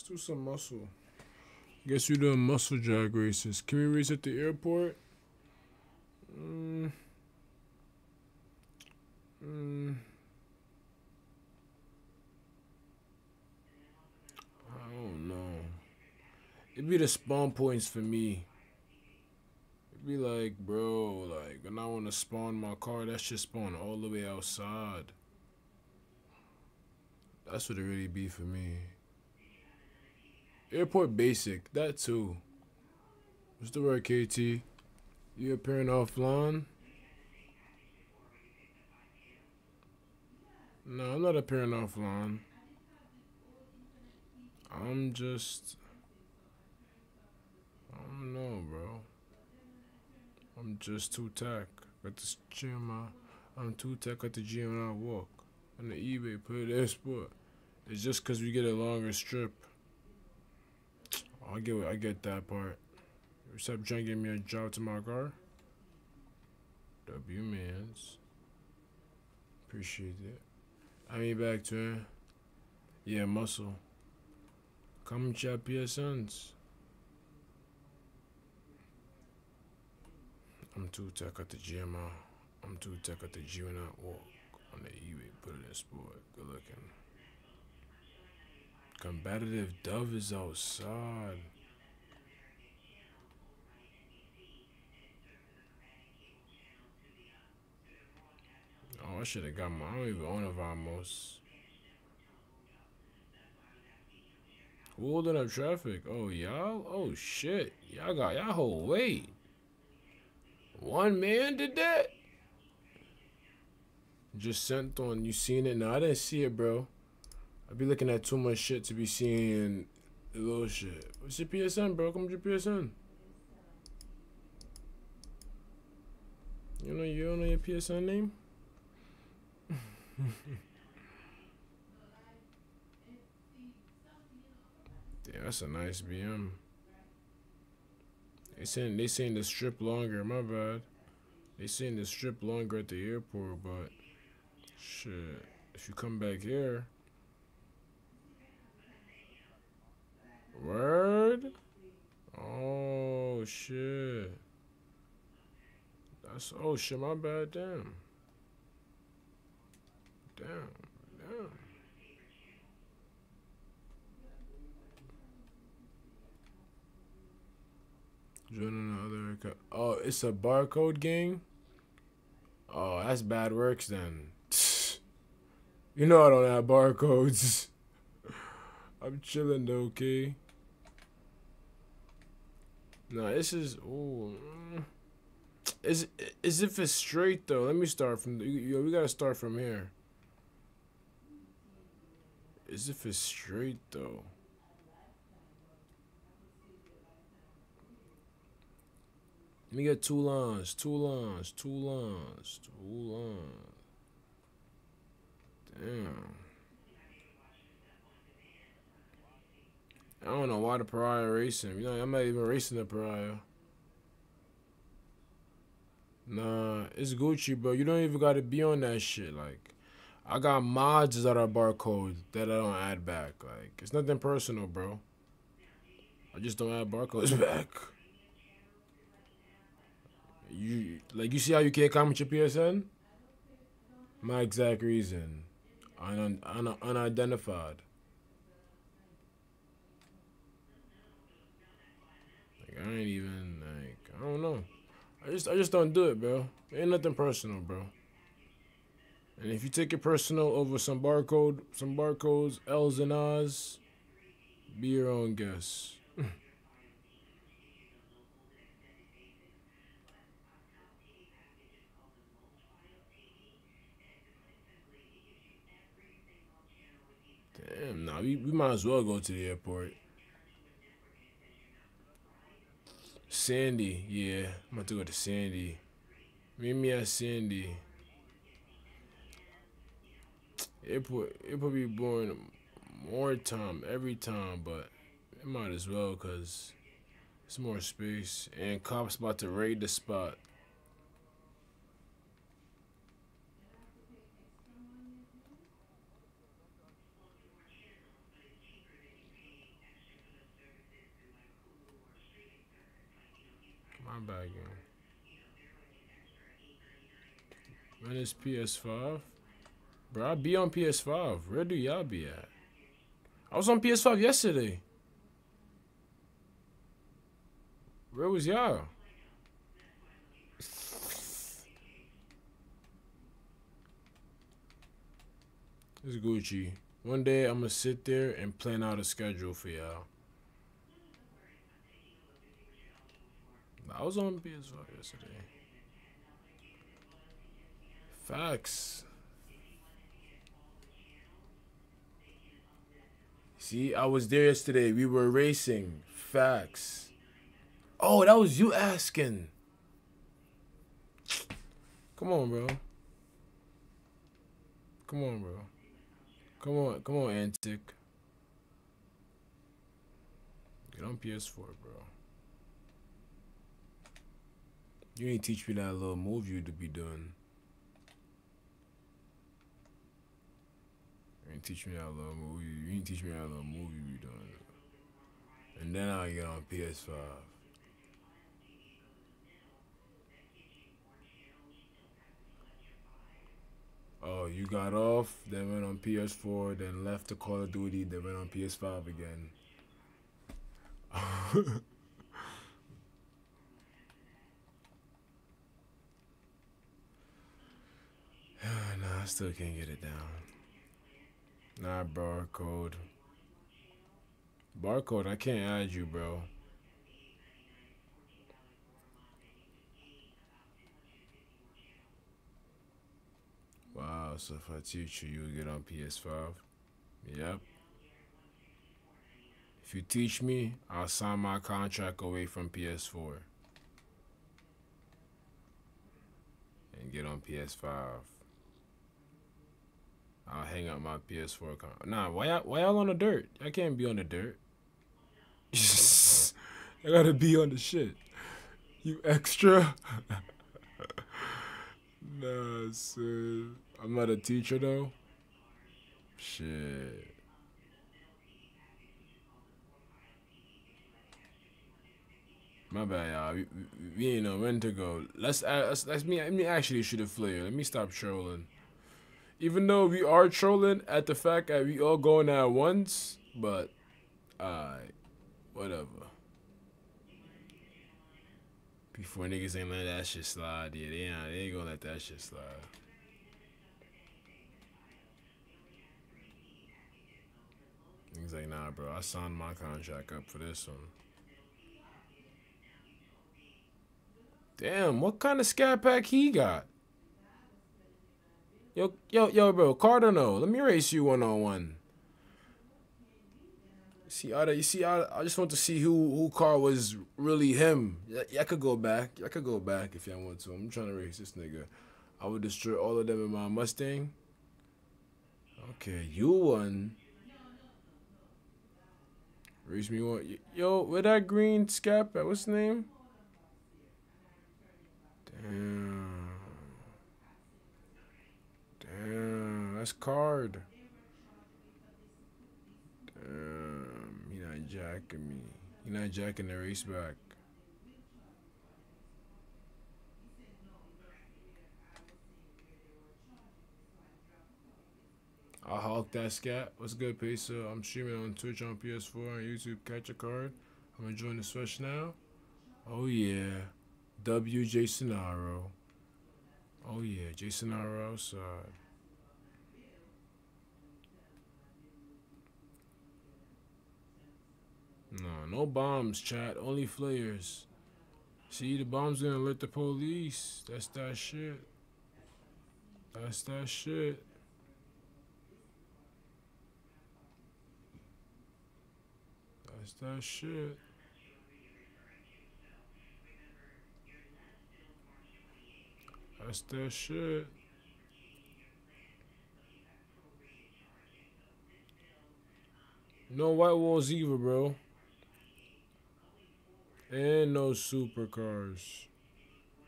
Let's do some muscle. Guess we're doing muscle drag races. Can we race at the airport? Mm. Mm. I don't know. It'd be the spawn points for me. It'd be like, bro, like when I want to spawn my car, that shit spawn all the way outside. That's what it really be for me. Airport basic, that too. What's the word, KT? You appearing offline? No, I'm not appearing offline. I'm just. I don't know, bro. I'm just too tech. At the gym, I, I'm too tech at the gym and I walk. On the eBay, it in sport. It's just because we get a longer strip. I get I get that part. Except to get me a job to my car. W mans. Appreciate it. I mean back to it. Yeah, muscle. Come chat PSNs. I'm too tech at the gym. uh, I'm too tech at the gym and I walk. On the eBay, put it in sport. Good looking. Combative Dove is outside. Oh, I should have got my. I don't even own a Vamos. Who holding up traffic? Oh, y'all? Oh, shit. Y'all got y'all whole weight. One man did that? Just sent on. You seen it? No, I didn't see it, bro. I be looking at too much shit to be seeing little shit. What's your PSN, bro? Come to your PSN. You know you don't know your PSN name? Damn, that's a nice BM. They saying they saying the strip longer. My bad. They saying the strip longer at the airport, but shit. If you come back here, word. Oh shit. That's oh shit. My bad. Damn. Damn. Damn. Joining the other account. Oh, it's a barcode gang. Oh, that's bad works then. You know I don't have barcodes. I'm chilling okay. No, this is ooh. mm. Is is if it's straight though? Let me start from. Yo, we gotta start from here. Is if it's straight though? Let me get two lines, two lines, two lines, two lines. Damn. I don't know why the pariah racing. You know, I'm not even racing the pariah. Nah, it's Gucci, bro. You don't even gotta be on that shit. Like, I got mods that are barcode that I don't add back. Like, it's nothing personal, bro. I just don't add barcodes back. You like you see how you can't comment your PSN? My exact reason. Un, un, unidentified. Like I ain't even like I don't know. I just I just don't do it, bro. Ain't nothing personal, bro. And if you take it personal over some barcode, some barcodes, L's and R's, be your own guess. Damn, nah, we, we might as well go to the airport. Sandy, yeah, I'm to go to Sandy. Meet me at Sandy. Airport, airport be boring more time every time, but it might as well because it's more space and cops about to raid the spot. My bad game. When is PS5? Bro, I be on PS5. Where do y'all be at? I was on PS5 yesterday. Where was y'all? It's Gucci. One day I'm gonna sit there and plan out a schedule for y'all. I was on PS5 yesterday. Facts. See, I was there yesterday. We were racing. Facts. Oh, that was you asking. Come on, bro. Come on, bro. Come on, come on, Antic. Get on PS4, bro. You ain't teach me that little move you to be doing. You ain't teach me that little move. You, ain't teach me that little move you be doing. And then I get on PS5. Oh, you got off, then went on PS4, then left to Call of Duty, then went on PS5 again. nah, I still can't get it down. Nah, barcode. Barcode, I can't add you, bro. Wow, so if I teach you, you'll get on PS5. Yep. If you teach me, I'll sign my contract away from PS4 and get on PS5. I'll hang up my PS4 con- Nah, why y'all, why y'all on the dirt? I can't be on the dirt. I gotta be on the shit. You extra? nah, son. I'm not a teacher though. Shit. My bad, y'all. We, we, we ain't know when to go. Let's, uh, let's let's me let me actually shoot a flare. Let me stop trolling. Even though we are trolling at the fact that we all going at once, but alright, whatever. Before niggas ain't let that shit slide, yeah, they ain't, they ain't gonna let that shit slide. He's like, nah, bro, I signed my contract up for this one. Damn, what kind of scat pack he got? Yo, yo, yo, bro, Cardinal, let me race you one on one. See, I, you see, I, I just want to see who who car was really him. Yeah, I could go back. I could go back if y'all want to. I'm trying to race this nigga. I would destroy all of them in my Mustang. Okay, you won. Race me one. Yo, where that green scap at? What's his name? Damn. Damn, that's card. Damn, he not jacking me. He not jacking the race back. I hawk that scat. What's good, Peyso? I'm streaming on Twitch, on PS4, on YouTube. Catch a card. I'm enjoying the switch now. Oh yeah, W Jason Arrow. Oh yeah, Jason Arrow outside. No, no bombs, chat. Only flares. See, the bombs gonna alert the police. That's that shit. That's that shit. That's that shit. That's that shit. No white walls either, bro. And no supercars.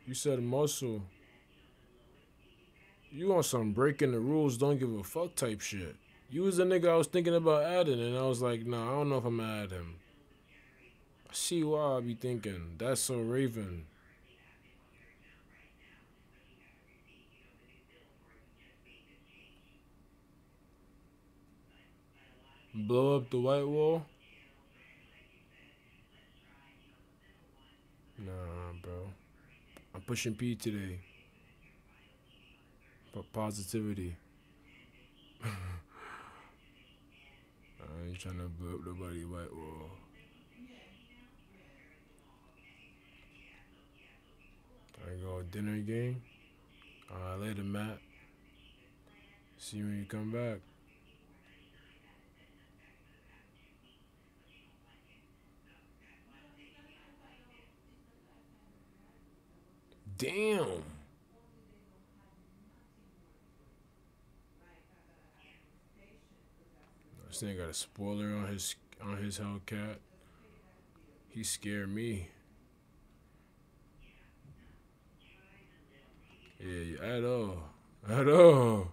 You said muscle. You on some breaking the rules, don't give a fuck type shit. You was the nigga I was thinking about adding, and I was like, nah, I don't know if I'm gonna add him. I see why I be thinking. That's so Raven. Blow up the white wall? Nah, bro. I'm pushing P today. For positivity. I ain't trying to blow up nobody white wall. I go dinner game. Alright, later, Matt. See you when you come back. Damn. This nigga got a spoiler on his on his Hellcat. He scared me. Yeah, at all. At all.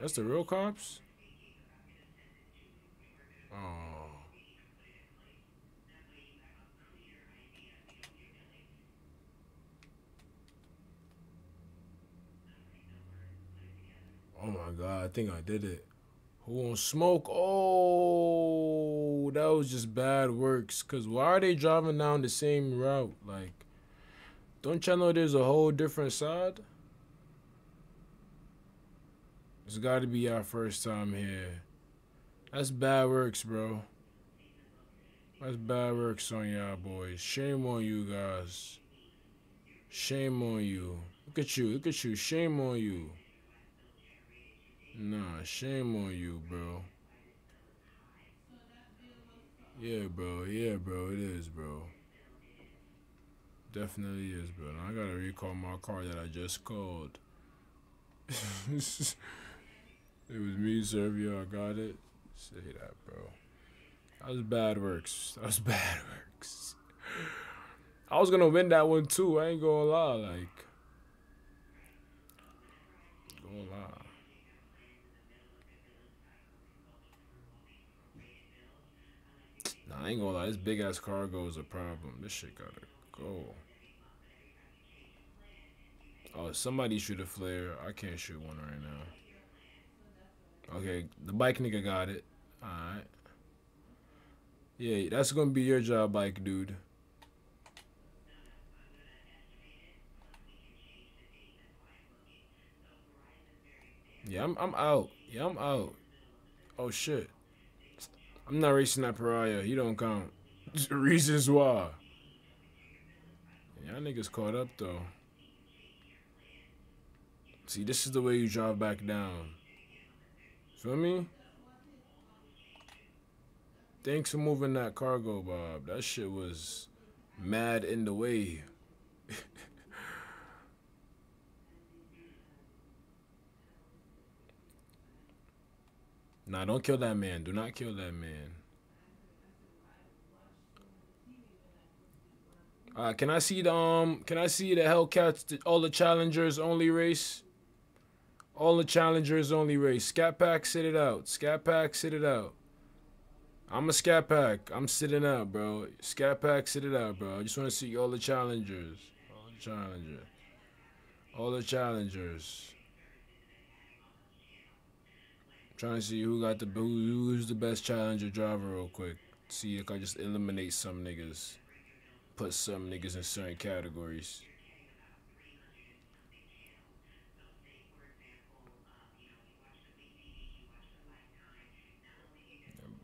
That's the real cops? Oh. Oh my god, I think I did it. Who won't smoke? Oh, that was just bad works. Cause why are they driving down the same route? Like, don't y'all know there's a whole different side? It's got to be our first time here. That's bad works, bro. That's bad works on y'all boys. Shame on you guys. Shame on you. Look at you. Look at you. Shame on you. Nah, shame on you, bro. Yeah, bro. Yeah, bro. It is, bro. Definitely is, bro. Now I gotta recall my car that I just called. it was me, Servio. I got it. Say that, bro. That was bad works. That was bad works. I was gonna win that one too. I ain't gonna lie, like. Gonna lie. I ain't gonna lie. This big ass cargo is a problem. This shit gotta go. Oh, somebody shoot a flare. I can't shoot one right now. Okay, the bike nigga got it. Alright. Yeah, that's gonna be your job, bike dude. Yeah, I'm I'm out. Yeah, I'm out. Oh shit. I'm not racing that pariah. He don't count. Reasons why. Y'all niggas caught up though. See, this is the way you drive back down. Feel me? Thanks for moving that cargo, Bob. That shit was mad in the way. nah, don't kill that man. Do not kill that man. Uh, can I see the um? Can I see the Hellcats? All the challengers only race. All the challengers only race. Scat pack, sit it out. Scat pack, sit it out. I'm a scat pack. I'm sitting out, bro. Scat pack, sit it out, bro. I just want to see all the challengers. All the challengers. All the challengers. Trying to see who got the who, who's the best challenger driver real quick. See if I just eliminate some niggas. Put some niggas in certain categories.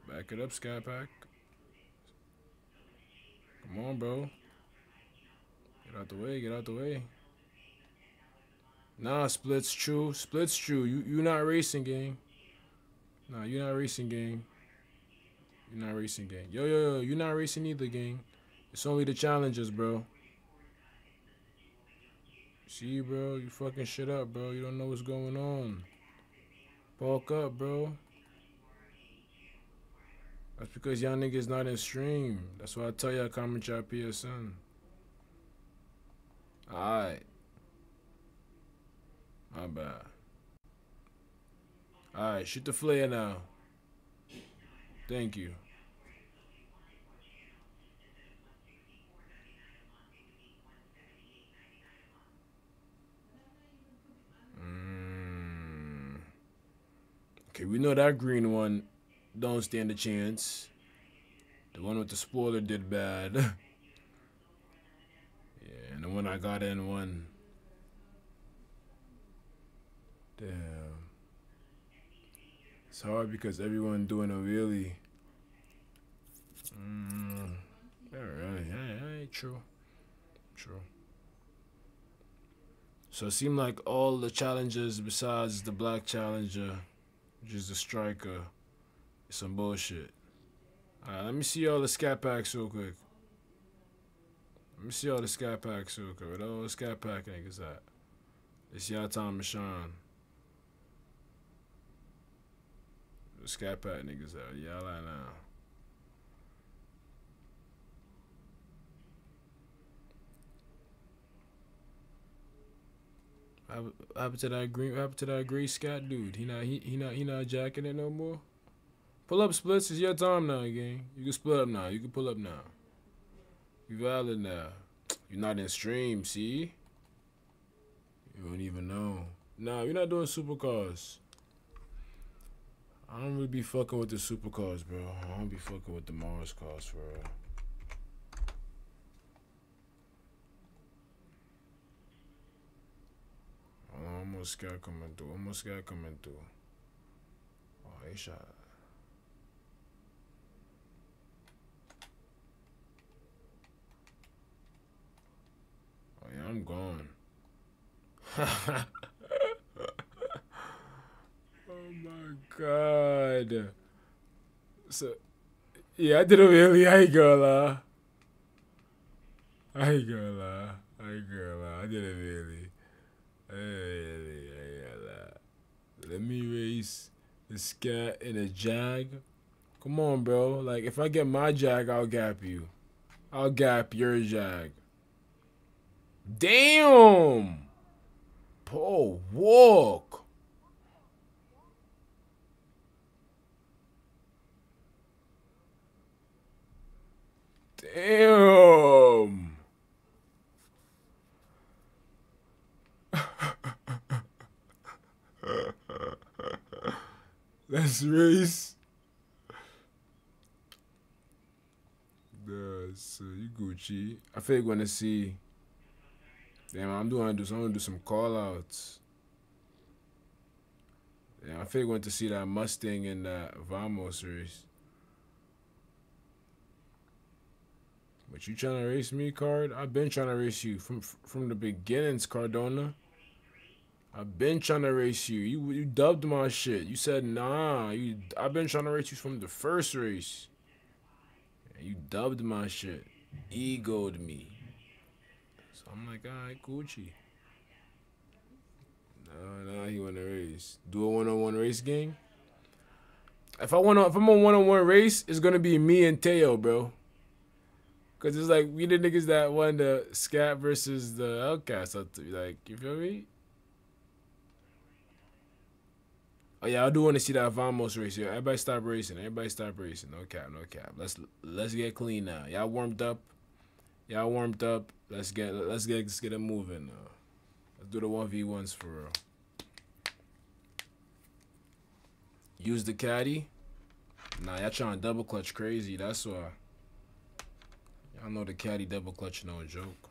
Back it up, scat pack. Come on, bro. Get out the way, get out the way. Nah, splits true. Splits true. You you not racing gang. Nah, you're not racing gang. You're not racing gang. Yo, yo, yo, you're not racing either, gang. It's only the challengers, bro. See, bro, you fucking shit up, bro. You don't know what's going on. Bulk up, bro. That's because y'all niggas not in stream. That's why I tell y'all comment y'all PSN. Alright. My bad. Alright, shoot the flare now. Thank you. Mm. Okay, we know that green one don't stand a chance. The one with the spoiler did bad. yeah, and the one I got in one. Damn. It's hard because everyone doing a wheelie. Mm, not really. That true. True. So it seemed like all the challengers besides the black challenger, which is the striker, is some bullshit. Alright, let me see all the scat packs real quick. Let me see all the scat packs real quick. Where all the scat pack niggas at? It's y'all Tom and Sean. The scat pack niggas out. y'all at now. Happened to that green? Happened to that gray scat dude? He not he, he not he not jacking it no more. Pull up splits. It's your time now, gang. You can split up now. You can pull up now. You valid now. You're not in stream. See? You don't even know. Nah, you're not doing supercars. I don't really be fucking with the supercars, bro. I don't be fucking with the Mars cars. Oh, almost got coming through. Almost got coming through. Oh, he shot. Oh yeah, I'm gone. oh my god. So, yeah, I did it really. I ain't gonna. I ain't. I ain't. I did it really. Hey, let me race the scat in a jag. Come on, bro. Like, if I get my jag, I'll gap you. I'll gap your jag. Damn! Paul, walk. Damn. Let's race. Nah, so you Gucci. I feel like gonna see. Damn, I'm doing do some, I'm gonna do some call outs. Yeah, I feel going to see that Mustang in that Vamos race. But you trying to race me, Card? I've been trying to race you from from the beginnings, Cardona. I've been trying to race you. You you dubbed my shit. You said nah. You I've been trying to race you from the first race. You dubbed my shit. Egoed me. So I'm like, alright, Gucci. No, no, he want to race. Do a one on one race game. If I want to, if I'm on one on one race, it's gonna be me and Teo, bro. Cause it's like we the niggas that won the Scat versus the Outcast. Like, you feel me? Oh yeah, I do want to see that Vamos race here. Everybody stop racing. Everybody stop racing. No cap, no cap. Let's let's get clean now. Y'all warmed up. Y'all warmed up. Let's get let's get let's get it moving. Uh, let's do the one v ones for real. Use the caddy. Nah, y'all trying to double clutch crazy. That's why. Y'all know the caddy double clutch no joke.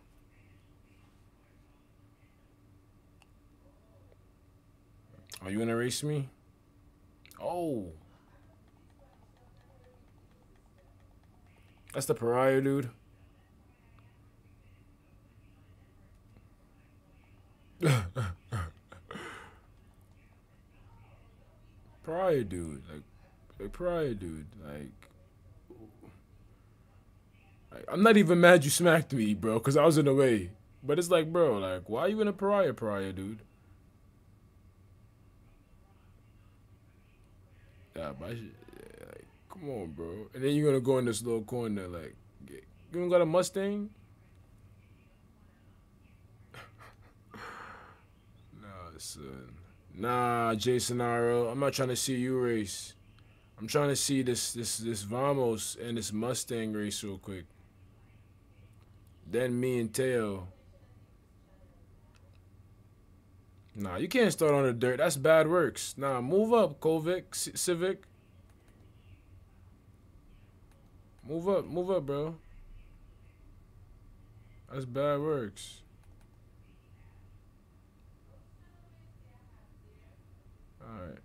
Are you gonna race me? Oh. That's the pariah dude. pariah dude. Like, like pariah dude. Like, I'm not even mad you smacked me, bro, because I was in the way. But it's like, bro, like, why are you in a pariah, pariah dude? Should, yeah, like, come on, bro. And then you're gonna go in this little corner, like, you don't got a Mustang? nah, son. Nah, Jason Aro. I'm not trying to see you race. I'm trying to see this this this Vamos and this Mustang race real quick. Then me and Teo. Nah, you can't start on the dirt. That's bad works. Nah, move up, Kovic, C- Civic. Move up, move up, bro. That's bad works. Alright.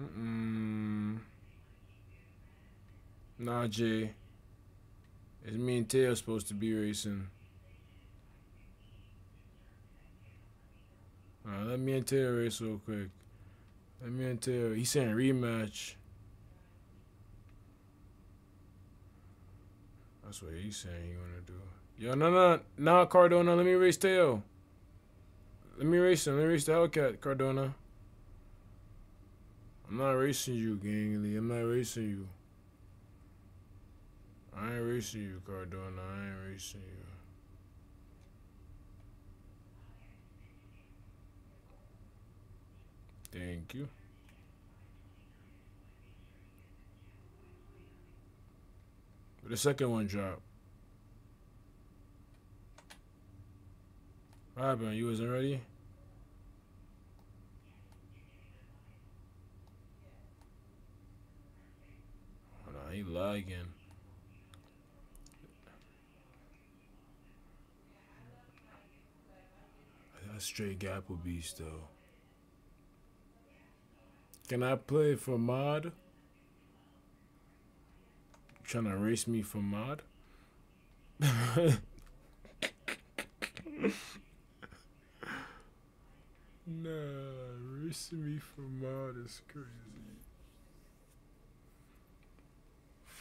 Mm-mm. Nah, Jay. It's me and Taylor supposed to be racing. Alright, let me and Taylor race real quick. Let me and Taylor. He's saying rematch. That's what he's saying he wanna do. Yo, no, no, no, Cardona. Let me race Tail. Let me race him. Let me race the Hellcat, Cardona. I'm not racing you, Gangly. I'm not racing you. I ain't racing you, Cardona. I ain't racing you. Thank you. The second one drop? What happened? You wasn't ready? He lagging. That's straight Applebee's though. Can I play for mod? Trying to race me for mod? nah, racing me for mod is crazy.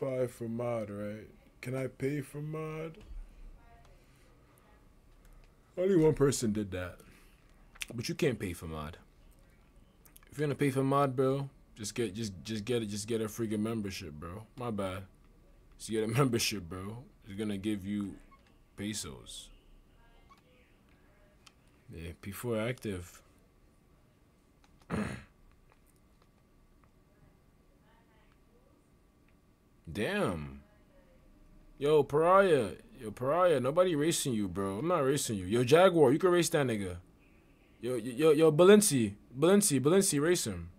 For mod, right? Can I pay for mod? Only one person did that. But you can't pay for mod. If you're gonna pay for mod, bro, just get just just get it, just get a freaking membership, bro. My bad. Just get a membership, bro. It's gonna give you pesos. Yeah, P4 active. Damn. Yo, Pariah. Yo, Pariah. Nobody racing you, bro. I'm not racing you. Yo, Jaguar. You can race that nigga. Yo, yo, yo, Balenci. Balenci. Balenci, race him.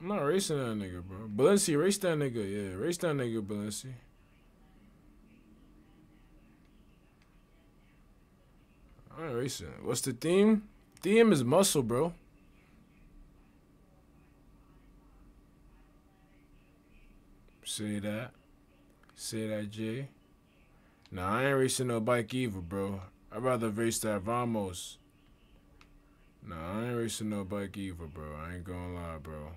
I'm not racing that nigga, bro. Balenci, race that nigga. Yeah, race that nigga, Balenci. I ain't racing. What's the theme? Theme is muscle, bro. Say that. Say that, Jay. Nah, I ain't racing no bike either, bro. I'd rather race that Vamos. Nah, I ain't racing no bike either, bro. I ain't gonna lie, bro.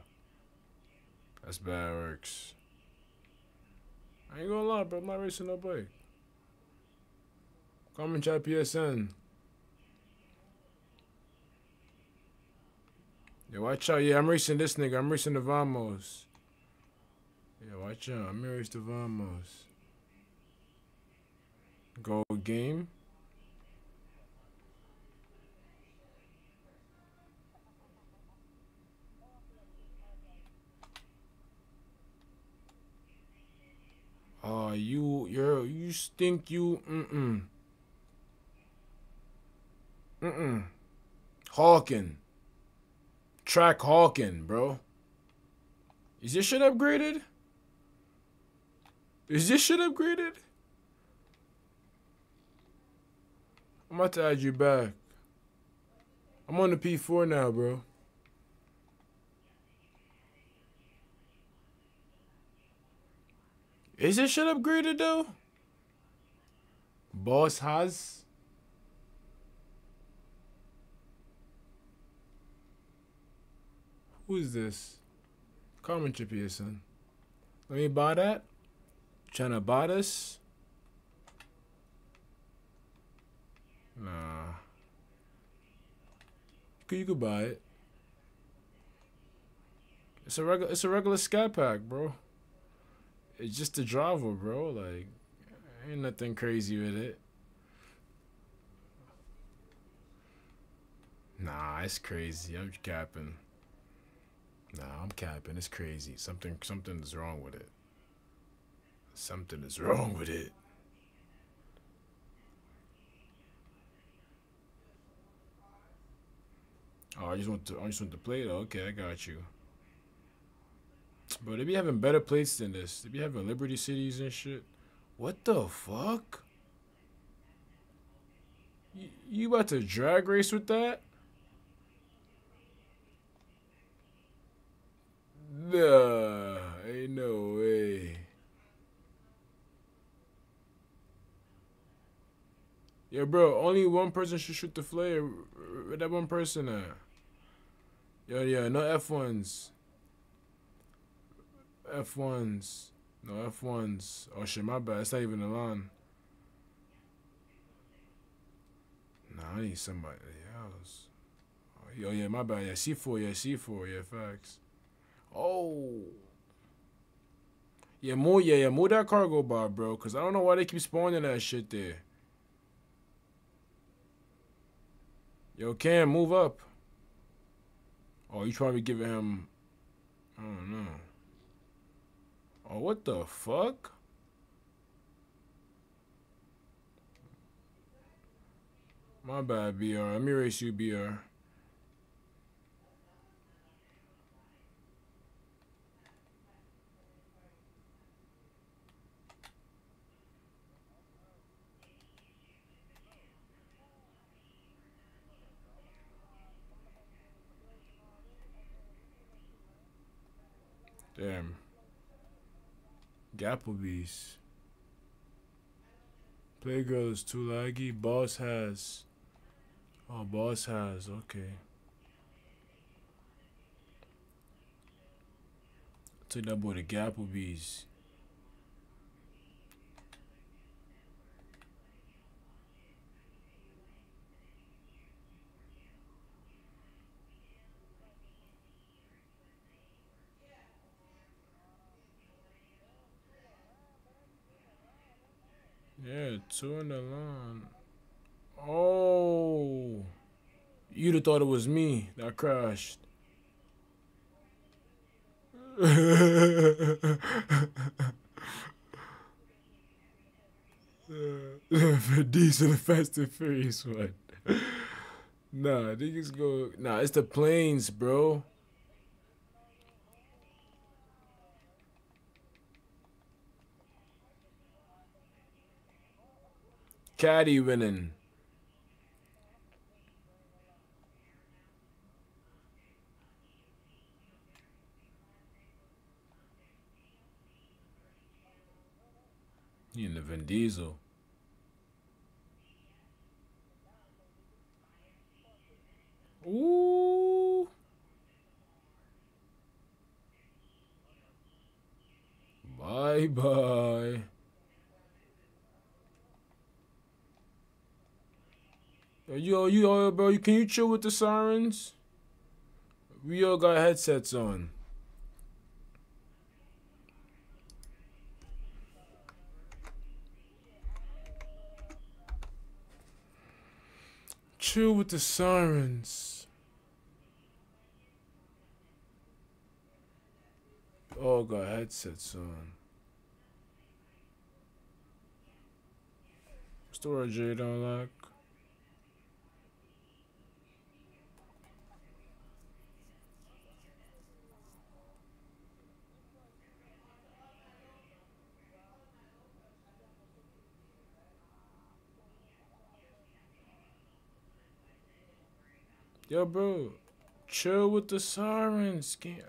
That's bad works. I ain't gonna lie, bro. I'm not racing no bike. Come and chat PSN. Yeah, watch out. Yeah, I'm racing this nigga. I'm racing the Vamos. Yeah, watch out. I'm gonna the Vamos. Go game. Oh, you, you're, you stink, you, mm-mm. Mm-mm. Hawking. Track Hawking, bro. Is this shit upgraded? Is this shit upgraded? I'm about to add you back. I'm on the P4 now, bro. Is this shit upgraded though? Boss has. Who is this? Your Pearson. Let me buy that. Trying to buy this? Nah. You could buy it. It's a regular. It's a regular scat pack, bro. It's just a driver, bro. Like, ain't nothing crazy with it. Nah, it's crazy. I'm capping. Nah, I'm capping. It's crazy. Something, something is wrong with it. Something is wrong with it. Oh, I just want to. I just want to play it. Okay, I got you. Bro, they be having better plates than this. They be having Liberty Cities and shit. What the fuck? You, you about to drag race with that? Nah, ain't no way. Yeah, bro, only one person should shoot the flare. Where that one person at? Yo, yeah, no F1s. F1s. No F1s. Oh shit, my bad. It's not even the line. Nah, I need somebody else. Oh, yo, yeah, my bad. Yeah, C4, yeah, C4, yeah, facts. Oh. Yeah, move, yeah, yeah, move that Cargobob, bro. Cause I don't know why they keep spawning that shit there. Yo, Cam, move up. Oh, you trying to giving him? I don't know. Oh, what the fuck? My bad, BR. Let me erase you, BR. Um, Damn. Gapplebees. Playgirl is too laggy. Boss has. Oh, boss has. Okay. Take that boy to Gapplebees. Yeah, two in the line. Oh. You'd have thought it was me that crashed. For Diesel the Fast and Furious one. Nah, niggas go. Nah, it's the planes, bro. Caddy winning. He in the Vin Diesel. Ooh. Bye bye. Yo, you, yo, bro, you, can you chill with the sirens? We all got headsets on. Chill with the sirens. All got headsets on. Storage you Yo, bro, chill with the sirens. Can't.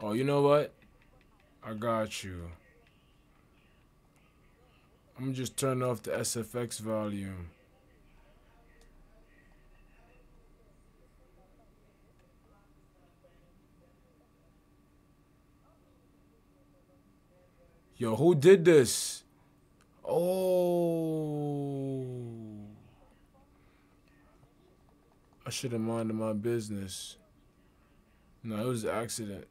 Oh, you know what? I got you. I'm gonna just turn off the SFX volume. Yo, who did this? Oh. I should have minded my business. No, it was an accident.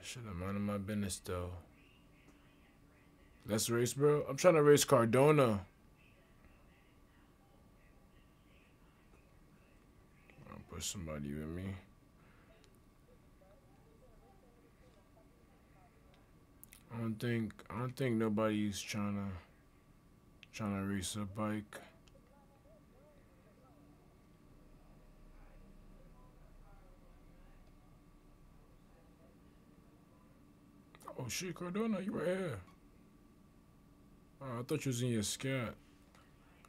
I should have minded my business though. Let's race, bro. I'm trying to race Cardona. I'll put somebody with me. I don't think I don't think nobody's trying to trying to race a bike. Oh shit, Cardona, you right here. Oh, I thought you was in your scat.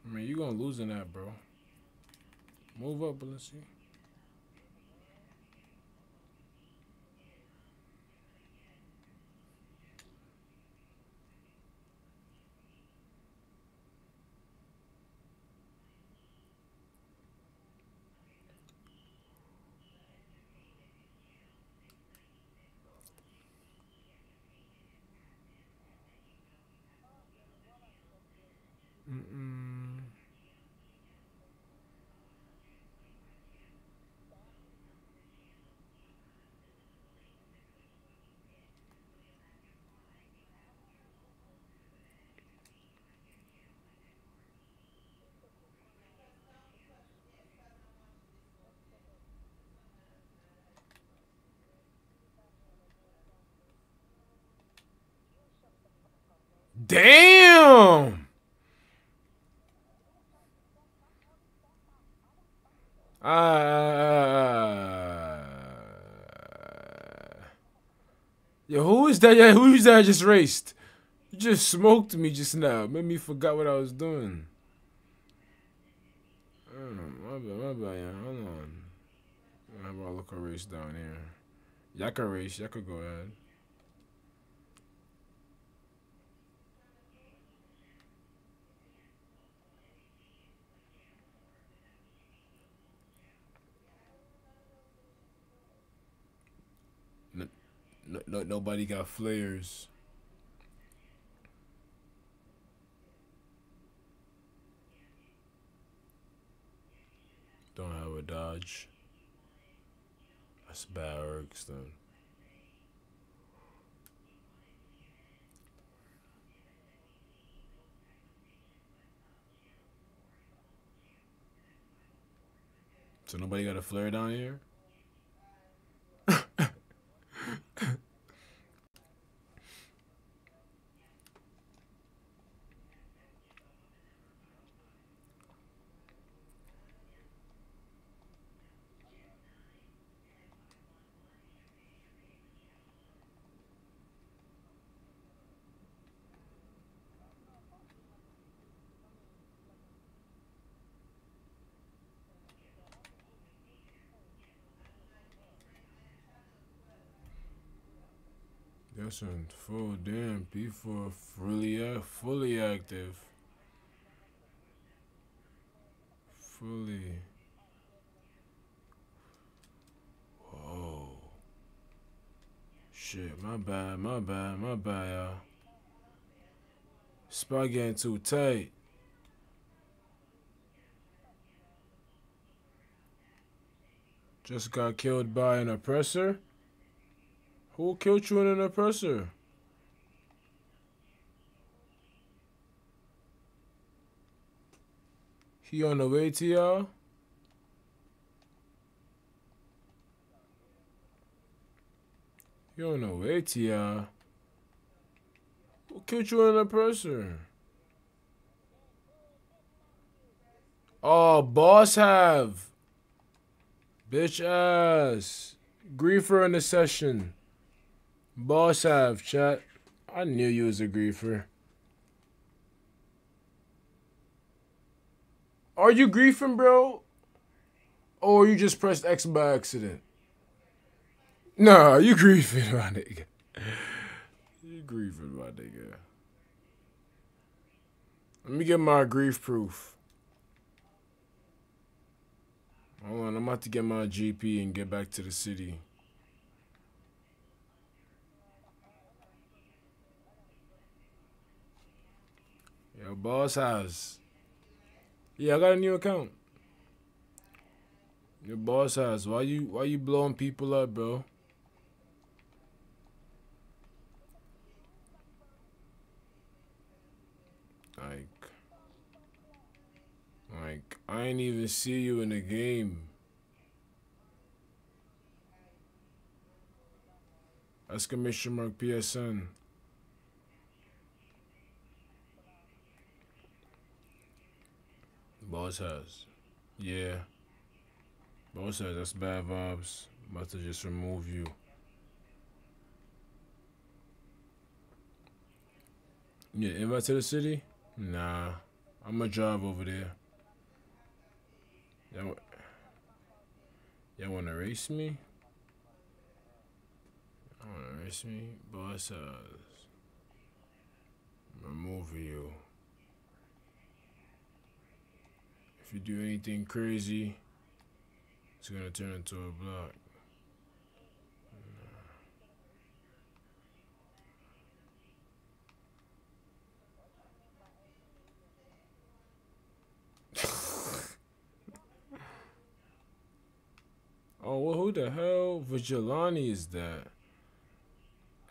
I mean, you gonna lose in that, bro. Move up, Balenci. Mm-mm. Damn! Uh, yo, who is that? Yeah, who is that I just raced? You just smoked me just now. Made me forgot what I was doing. Oh, my bad, my bad, yeah. Hold on. How about look a race down here? Y'all can race. Y'all could go ahead. No, no, nobody got flares. Don't have a dodge. That's bad then. So nobody got a flare down here? That's in full damn P4 fully fully active. Fully. Whoa. Shit, my bad, my bad, my bad, y'all. Spot getting too tight. Just got killed by an oppressor? Who killed you in an oppressor? He on the way to y'all? He on the way to y'all? Who killed you in an oppressor? Oh, boss have. Bitch ass. Griefer in the session. Boss have, chat. I knew you was a griefer. Are you griefing, bro? Or you just pressed X by accident? Nah, you griefing, my nigga. You griefing, my nigga. Let me get my grief proof. Hold on, I'm about to get my GP and get back to the city. Yo, boss house. Yeah, I got a new account. Your boss house. Why you why you blowing people up, bro? Like like I ain't even see you in the game. Exclamation mark PSN. Boss has. Yeah. Boss has. That's bad vibes. About to just remove you. Yeah, invite to the city? Nah. I'm gonna drive over there. Y'all, y'all wanna race me? Y'all wanna race me? Boss has. Remove you. If you do anything crazy, it's gonna turn into a block. oh, well, who the hell Vigilante is that?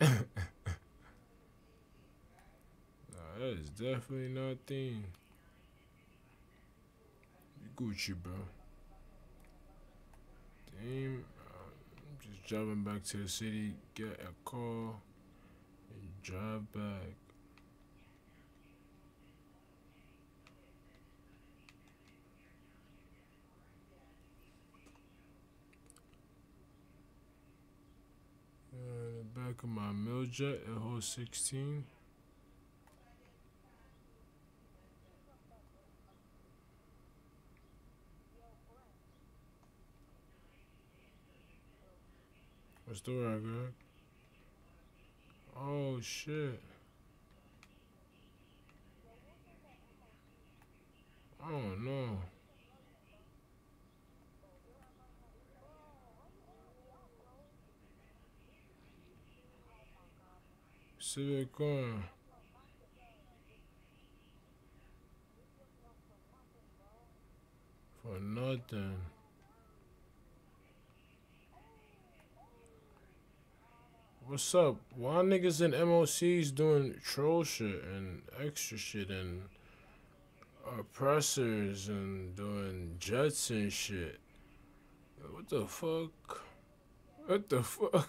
nah, that is definitely not theme. Gucci, bro. Damn. I'm just driving back to the city, get a call, and drive back. Uh, back of my Miljet at hole 16. What's the word, Greg? Oh shit. Oh no. Civic Car. For nothing. What's up? Why niggas in MOCs doing troll shit and extra shit and oppressors and doing jets and shit? What the fuck? What the fuck?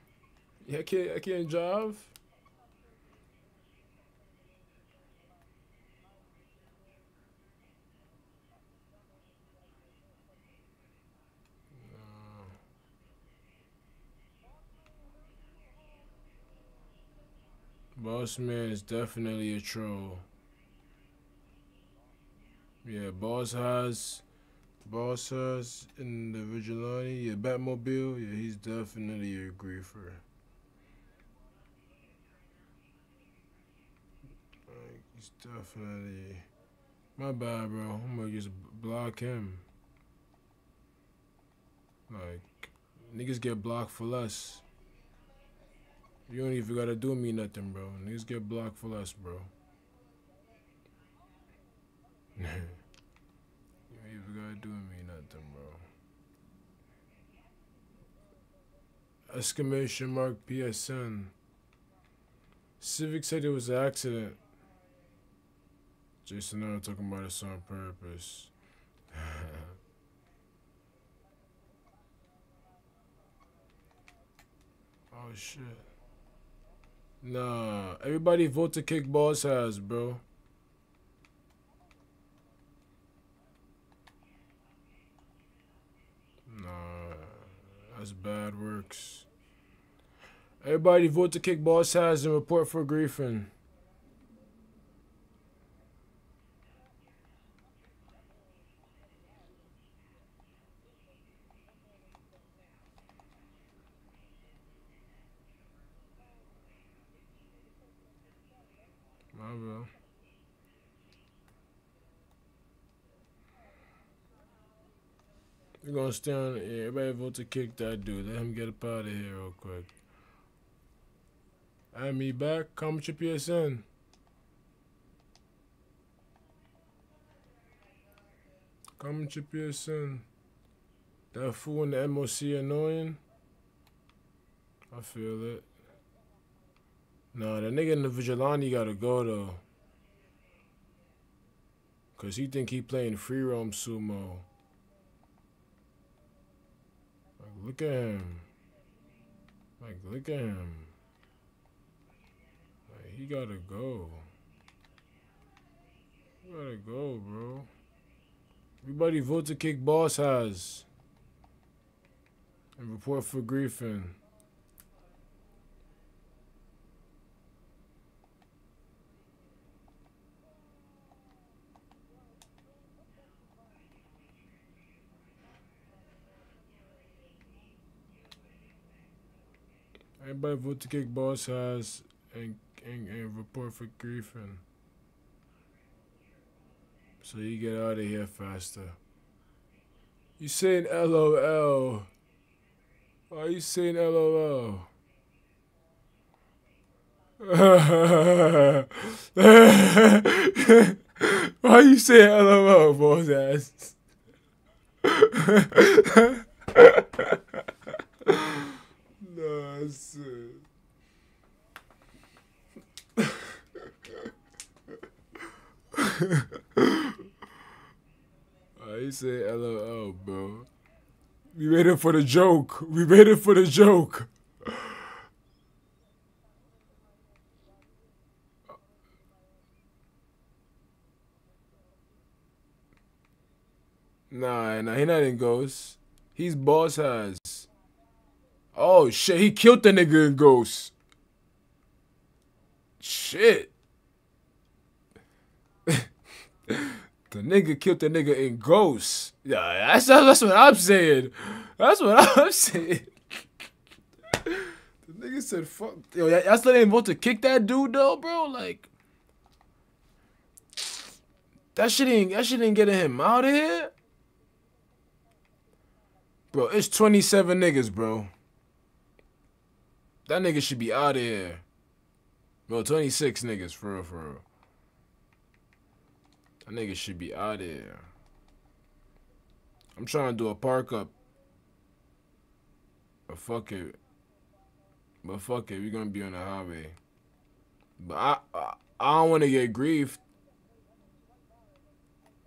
I can't, I can't drive? Boss man is definitely a troll. Yeah, boss has, boss has in the vigilante. Yeah, Batmobile. Yeah, he's definitely a griefer. Like, he's definitely. My bad, bro. I'm gonna just block him. Like, niggas get blocked for less. You don't even gotta do me nothing, bro. Niggas get blocked for less, bro. you don't even gotta do me nothing, bro. Exclamation mark PSN. Civic said it was an accident. Jason and I talking about this on purpose. oh shit. Nah, everybody vote to kick boss ass, bro. Nah, that's bad works. Everybody vote to kick boss ass and report for griefing. Bad. We're gonna stay on. Yeah, everybody vote to kick that dude. Let him get up out of here real quick. Add me back. Comment your PSN. Comment your PSN. That fool in the MOC annoying. I feel it. Nah, the nigga in the vigilante gotta go though. Cause he think he playing free roam sumo. Like look at him. Like look at him. Like he gotta go. Gotta go, bro. Everybody vote to kick boss has. And report for griefing. Everybody vote to kick boss has and, and, and report for griefing. So you get out of here faster. You saying LOL. Why are you saying LOL? Why are you saying LOL, boss ass? Uh, said LOL, bro. We waiting for the joke. We waiting for the joke. Nah, nah, he not in Ghost. He's boss has. Oh shit, he killed the nigga in Ghost. Shit. the nigga killed the nigga in Ghost. Yeah, that's that's what I'm saying. That's what I'm saying. the nigga said, "Fuck." Yo, y- y'all still ain't to kick that dude though, bro. Like, that shit ain't that shit ain't getting him out of here. Bro, it's 27 niggas, bro. That nigga should be out of here. Bro, 26 niggas, for real, for real. That nigga should be out of here. I'm trying to do a park up. But fuck it. But fuck it, we're gonna be on the highway. But I I, I don't wanna get griefed.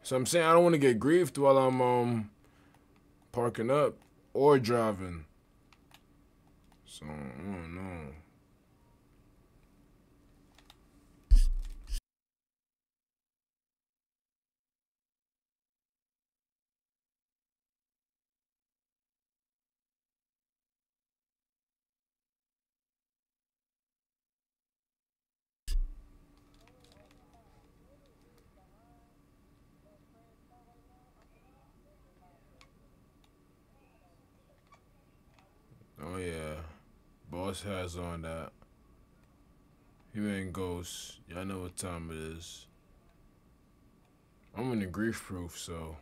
So I'm saying I don't wanna get griefed while I'm um parking up or driving. So I don't know. Oh yeah, boss has on that. He ain't ghost. Y'all know what time it is. I'm in the grief proof, so.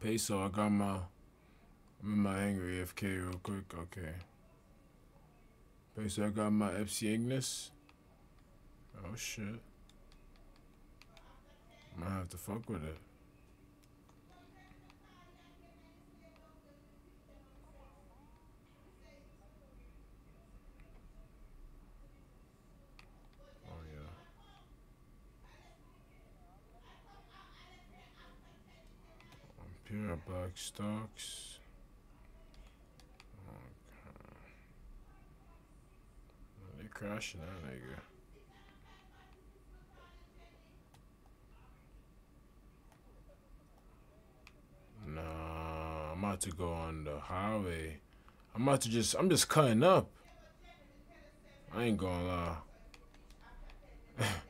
Peyso, I got my. I'm in my angry FK real quick. Okay. Peyso, I got my FC Ignis. Oh shit. Might have to fuck with it. Pure black stocks. Okay. They crashing that nigga. Nah, I'm about to go on the highway. I'm about to just, I'm just cutting up. I ain't gonna lie.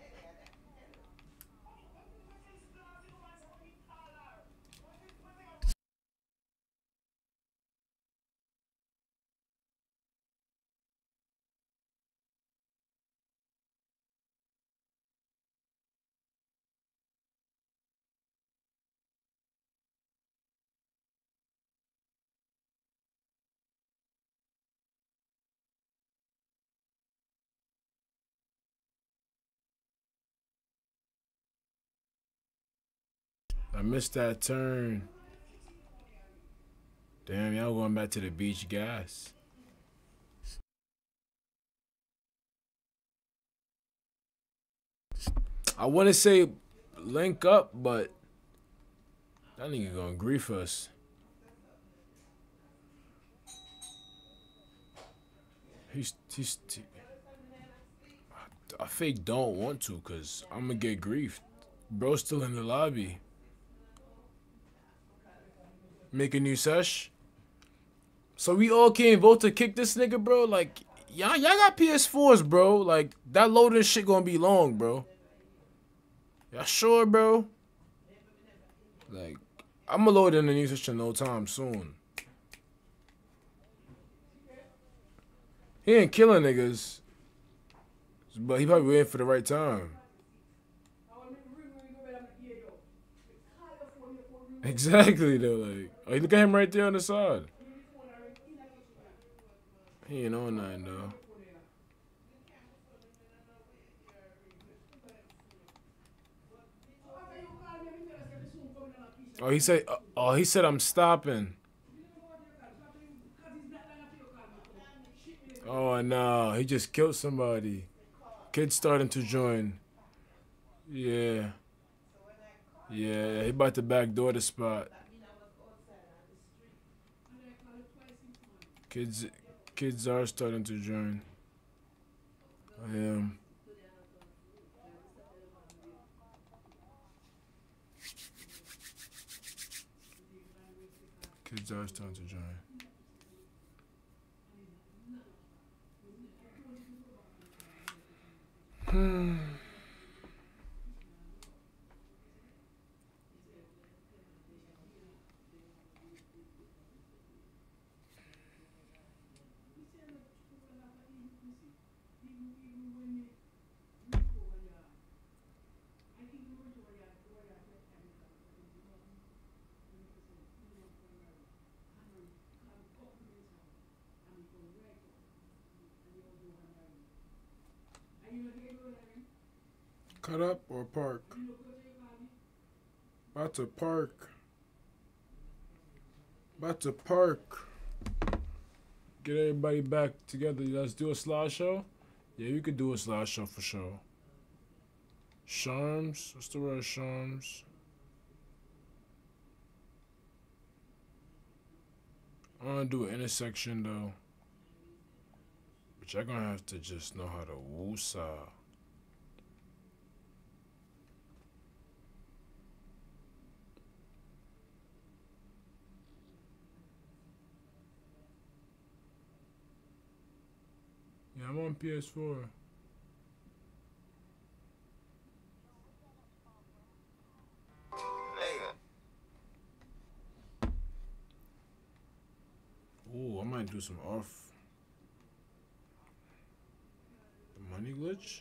I missed that turn. Damn, y'all going back to the beach guys. I want to say link up, but that nigga gonna grief us. He's he's. He, I fake don't want to, cause I'm gonna get griefed. Bro, still in the lobby. Make a new sesh. So we all can't vote to kick this nigga, bro. Like y'all, y'all got PS4s, bro. Like that loading shit gonna be long, bro. Y'all sure, bro? Like I'ma load in the new section no time soon. He ain't killing niggas, but he probably waiting for the right time. Exactly though, like oh, look at him right there on the side. He ain't on nothing though. Oh, he said, uh, Oh, he said I'm stopping. Oh no, he just killed somebody. Kid's starting to join. Yeah. Yeah, he about to backdoor the spot. Kids kids are starting to join. I am. Kids are starting to join. Hmm. Cut up or park? About to park. About to park. Get everybody back together. Let's do a slideshow. Yeah, you could do a slideshow for sure. Charms. What's the word? Charms. I want to do an intersection though. But y'all gonna have to just know how to woosah. Yeah, I'm on PS4. Ooh, I might do some off. The money glitch?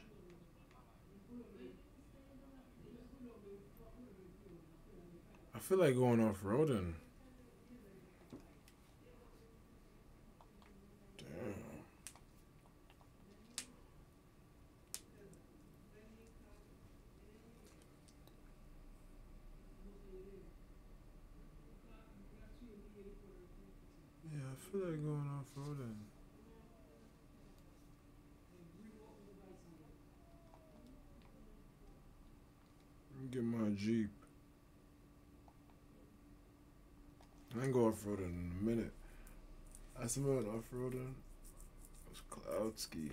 I feel like going off roading. Damn. Yeah, I feel like going off roading. Get my Jeep. I ain't go off roading in a minute. I smelled off roading. It was cloud ski.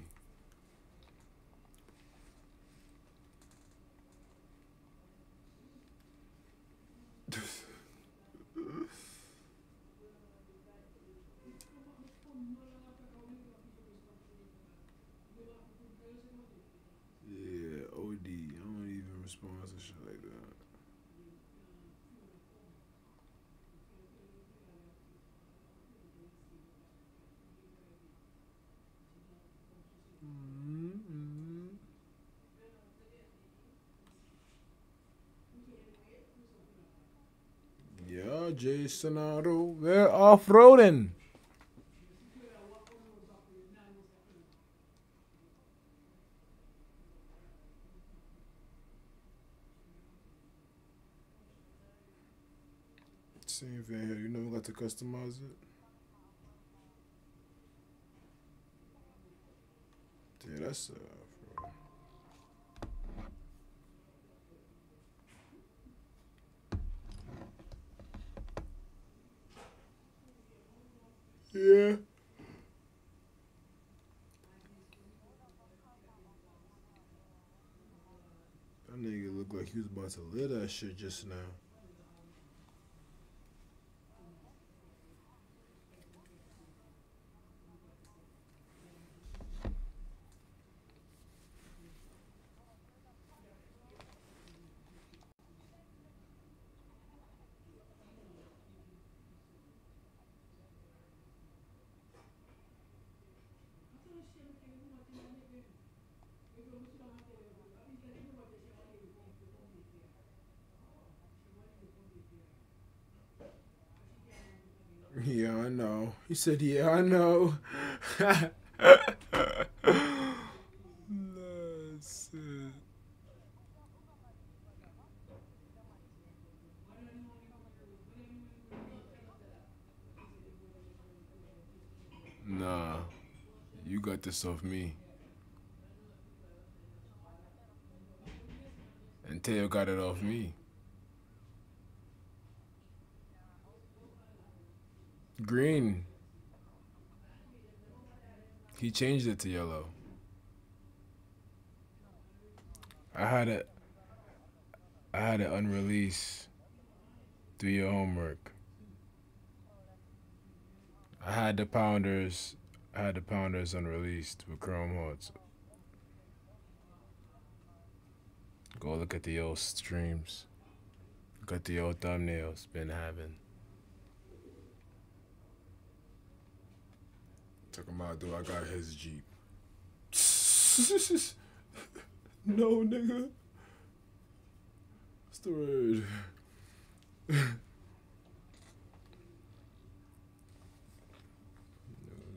Yeah, OD. I don't even respond to shit like that. Mm-hmm. Yeah, Jason Otto. We're off roading. Same thing here. You never got to customize it? Yeah, that's uh. for- Yeah. That nigga looked like he was about to live that shit just now. He said, Yeah, I know. Nah, you got this off me. And Teo got it off me. Green. He changed it to yellow. I had it. I had it unreleased. Do your homework. I had the pounders. I had the pounders unreleased with Chrome Hearts. Go look at the old streams. Look at the old thumbnails been having. Talking about dude. I got his Jeep. no nigga. What's the word?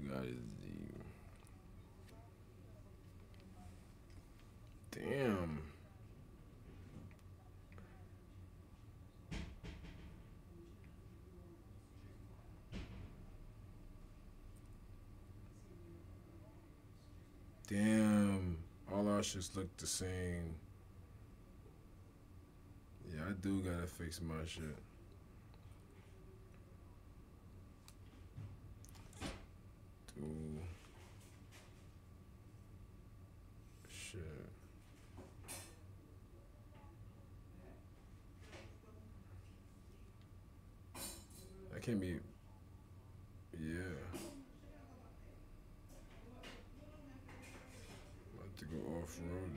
Got his Jeep. Damn. Damn. All our shits look the same. Yeah, I do gotta fix my shit. Shit. That can't be. Yeah. About road.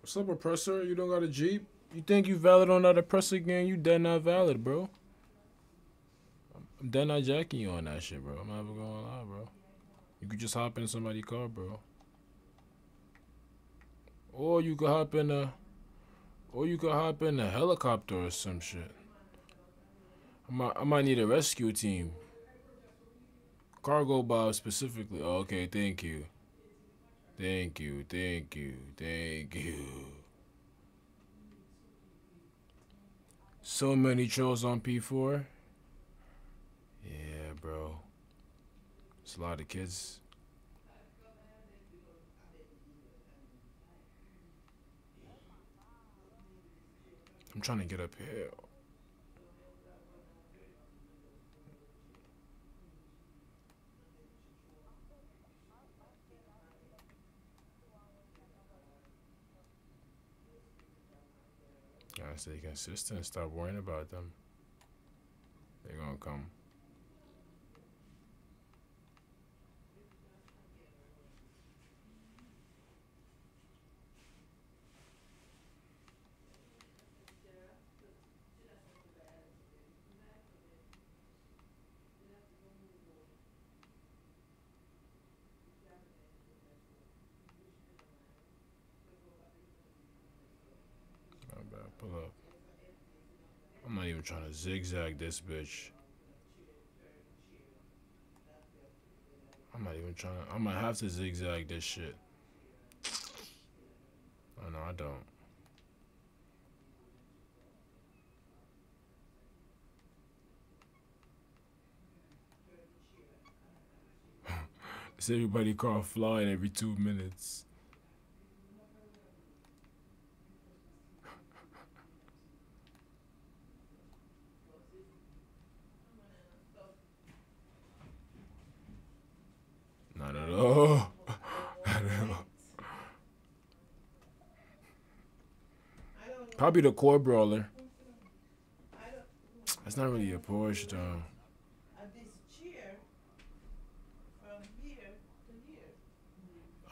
What's up, oppressor? You don't got a Jeep? You think you valid on that oppressor gang? You dead not valid, bro. I'm dead not jacking you on that shit, bro. I'm not even gonna lie, bro. You could just hop in somebody's car, bro. Or you could hop in a, or you could hop in a helicopter or some shit. I might, I might need a rescue team. Cargobob specifically. Oh, okay, thank you. Thank you, thank you, thank you. So many trolls on P4. Yeah, bro. It's a lot of kids. I'm trying to get up here. Gotta stay consistent. Stop worrying about them. They're gonna come. My bad. Pull up. I'm not even trying to zigzag this bitch. I'm not even trying to. I might have to zigzag this shit. Oh no, I don't. It's everybody car flying every two minutes. Not. Not at. I don't know. Probably the core brawler. That's not really a Porsche though.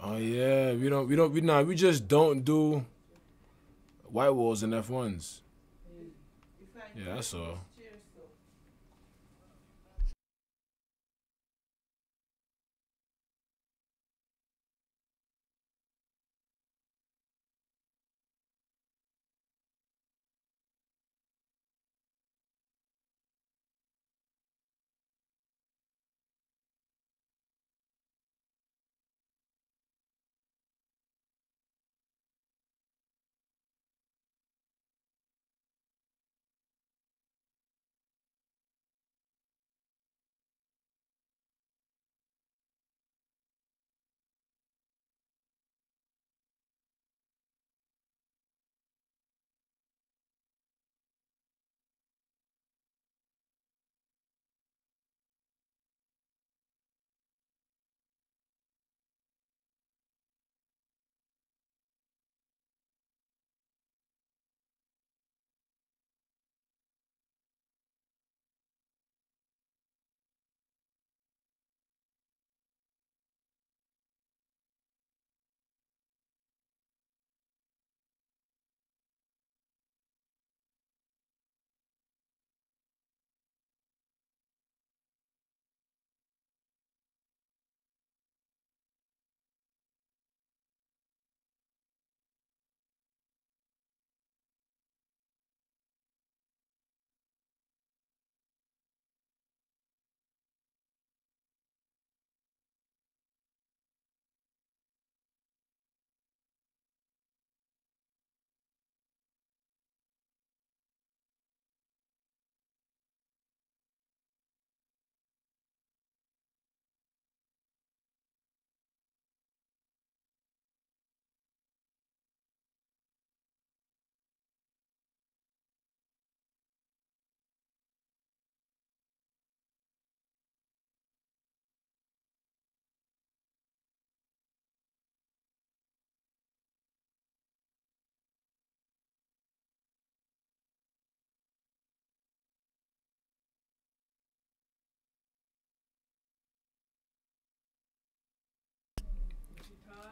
Oh yeah, we don't, we don't, we nah, we just don't do white walls and F ones. Yeah, that's all.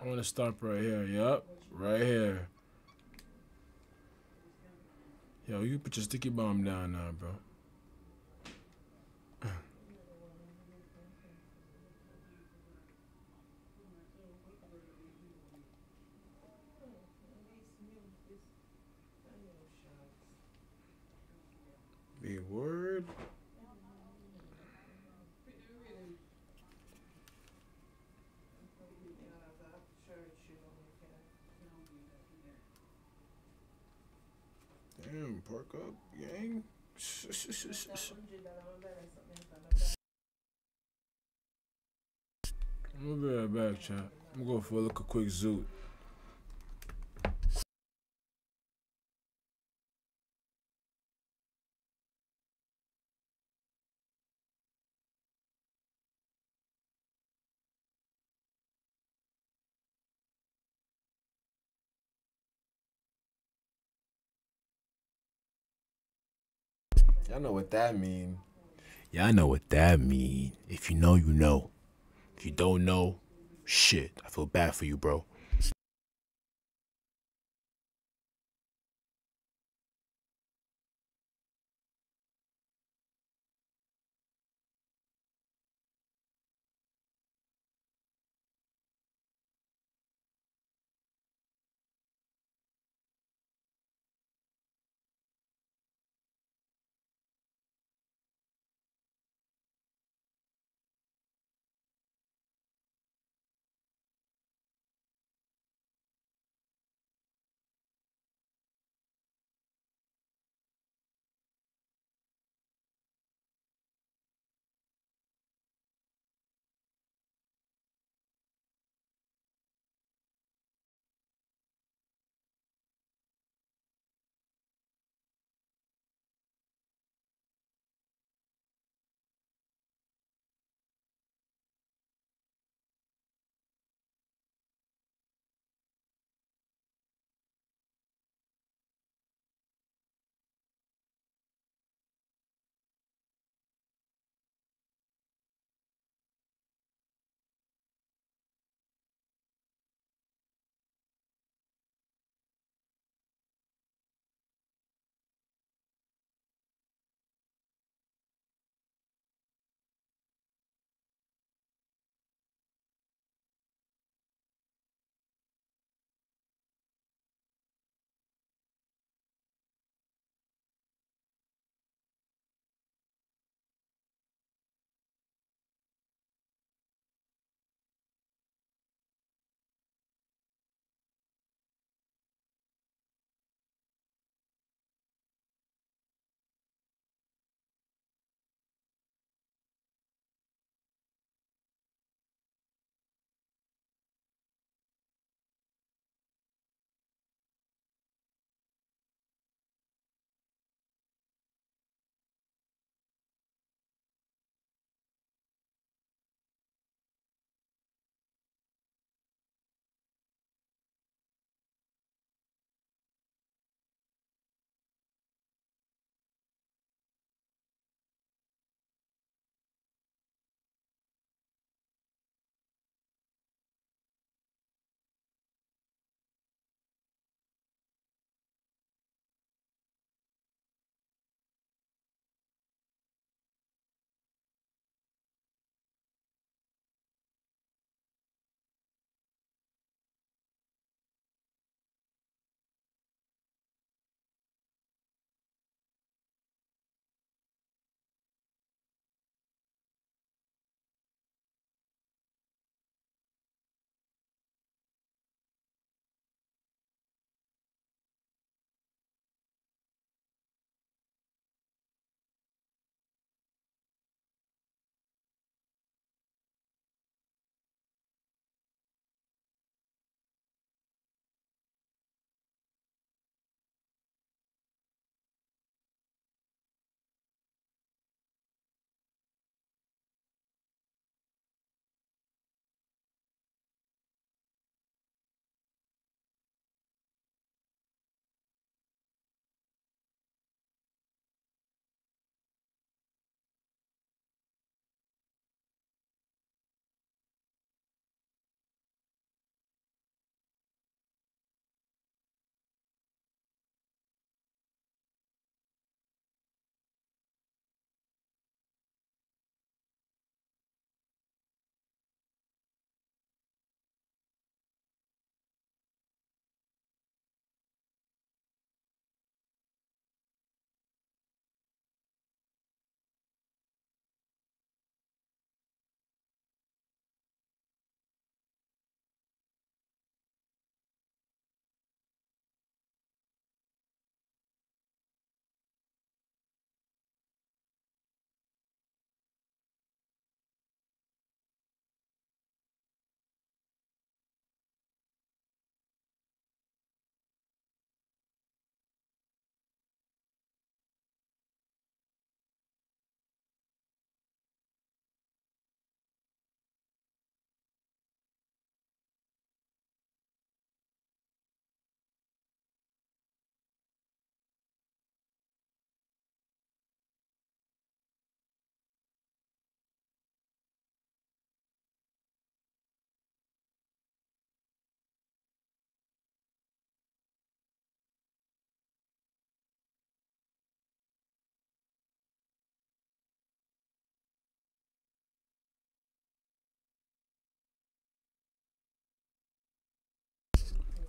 I want to stop right here. Yup, right here. Yo, you put your sticky bomb down now, bro. Be word. Damn, park up, gang. I'm gonna be right back, chat. I'm gonna go for a look a quick zoot. Y'all know what that mean. Y'all know what that mean. If you know, you know. If you don't know, shit. I feel bad for you, bro.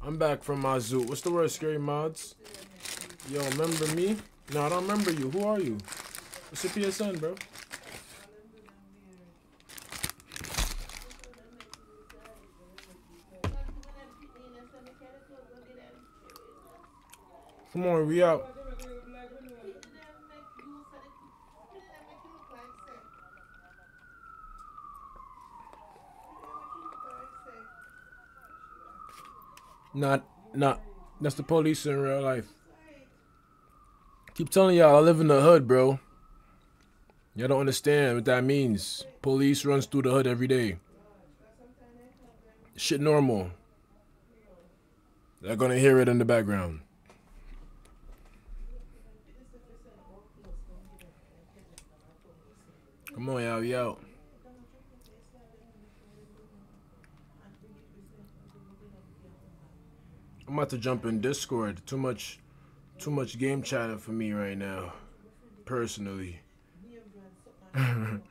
I'm back from my zoo. What's the word, scary mods? Yo, remember me? No, I don't remember you. Who are you? What's your PSN, bro? Come on, we out. Not, not. That's the police in real life. Keep telling y'all I live in the hood, bro. Y'all don't understand what that means. Police runs through the hood every day. Shit normal. They're gonna hear it in the background. Come on, y'all, we out. I'm about to jump in Discord. Too much, too much game chatting for me right now, personally.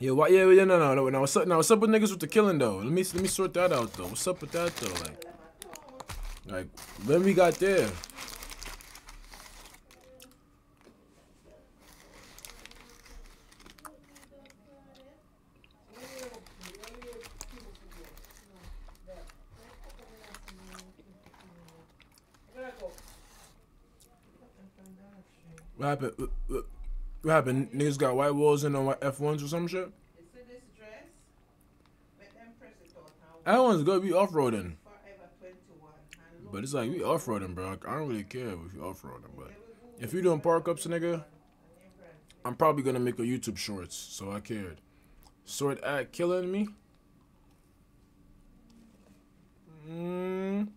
Yeah, why? Yeah, yeah, no, no, no. Now what's up? Now what's up with niggas with the killing though? Let me let me sort that out though. What's up with that though? Like, like when we got there. What happened? What- happened? Niggas got white walls in on F1s or some shit? You see this dress? Let them press it out now. That one's good. We off roading. Forever 21. And look, But it's like we off roading, bro. I don't really care if you off roading, but if you doing park ups, nigga, I'm probably gonna make a YouTube shorts, so I cared. Sword at killing me. Mm.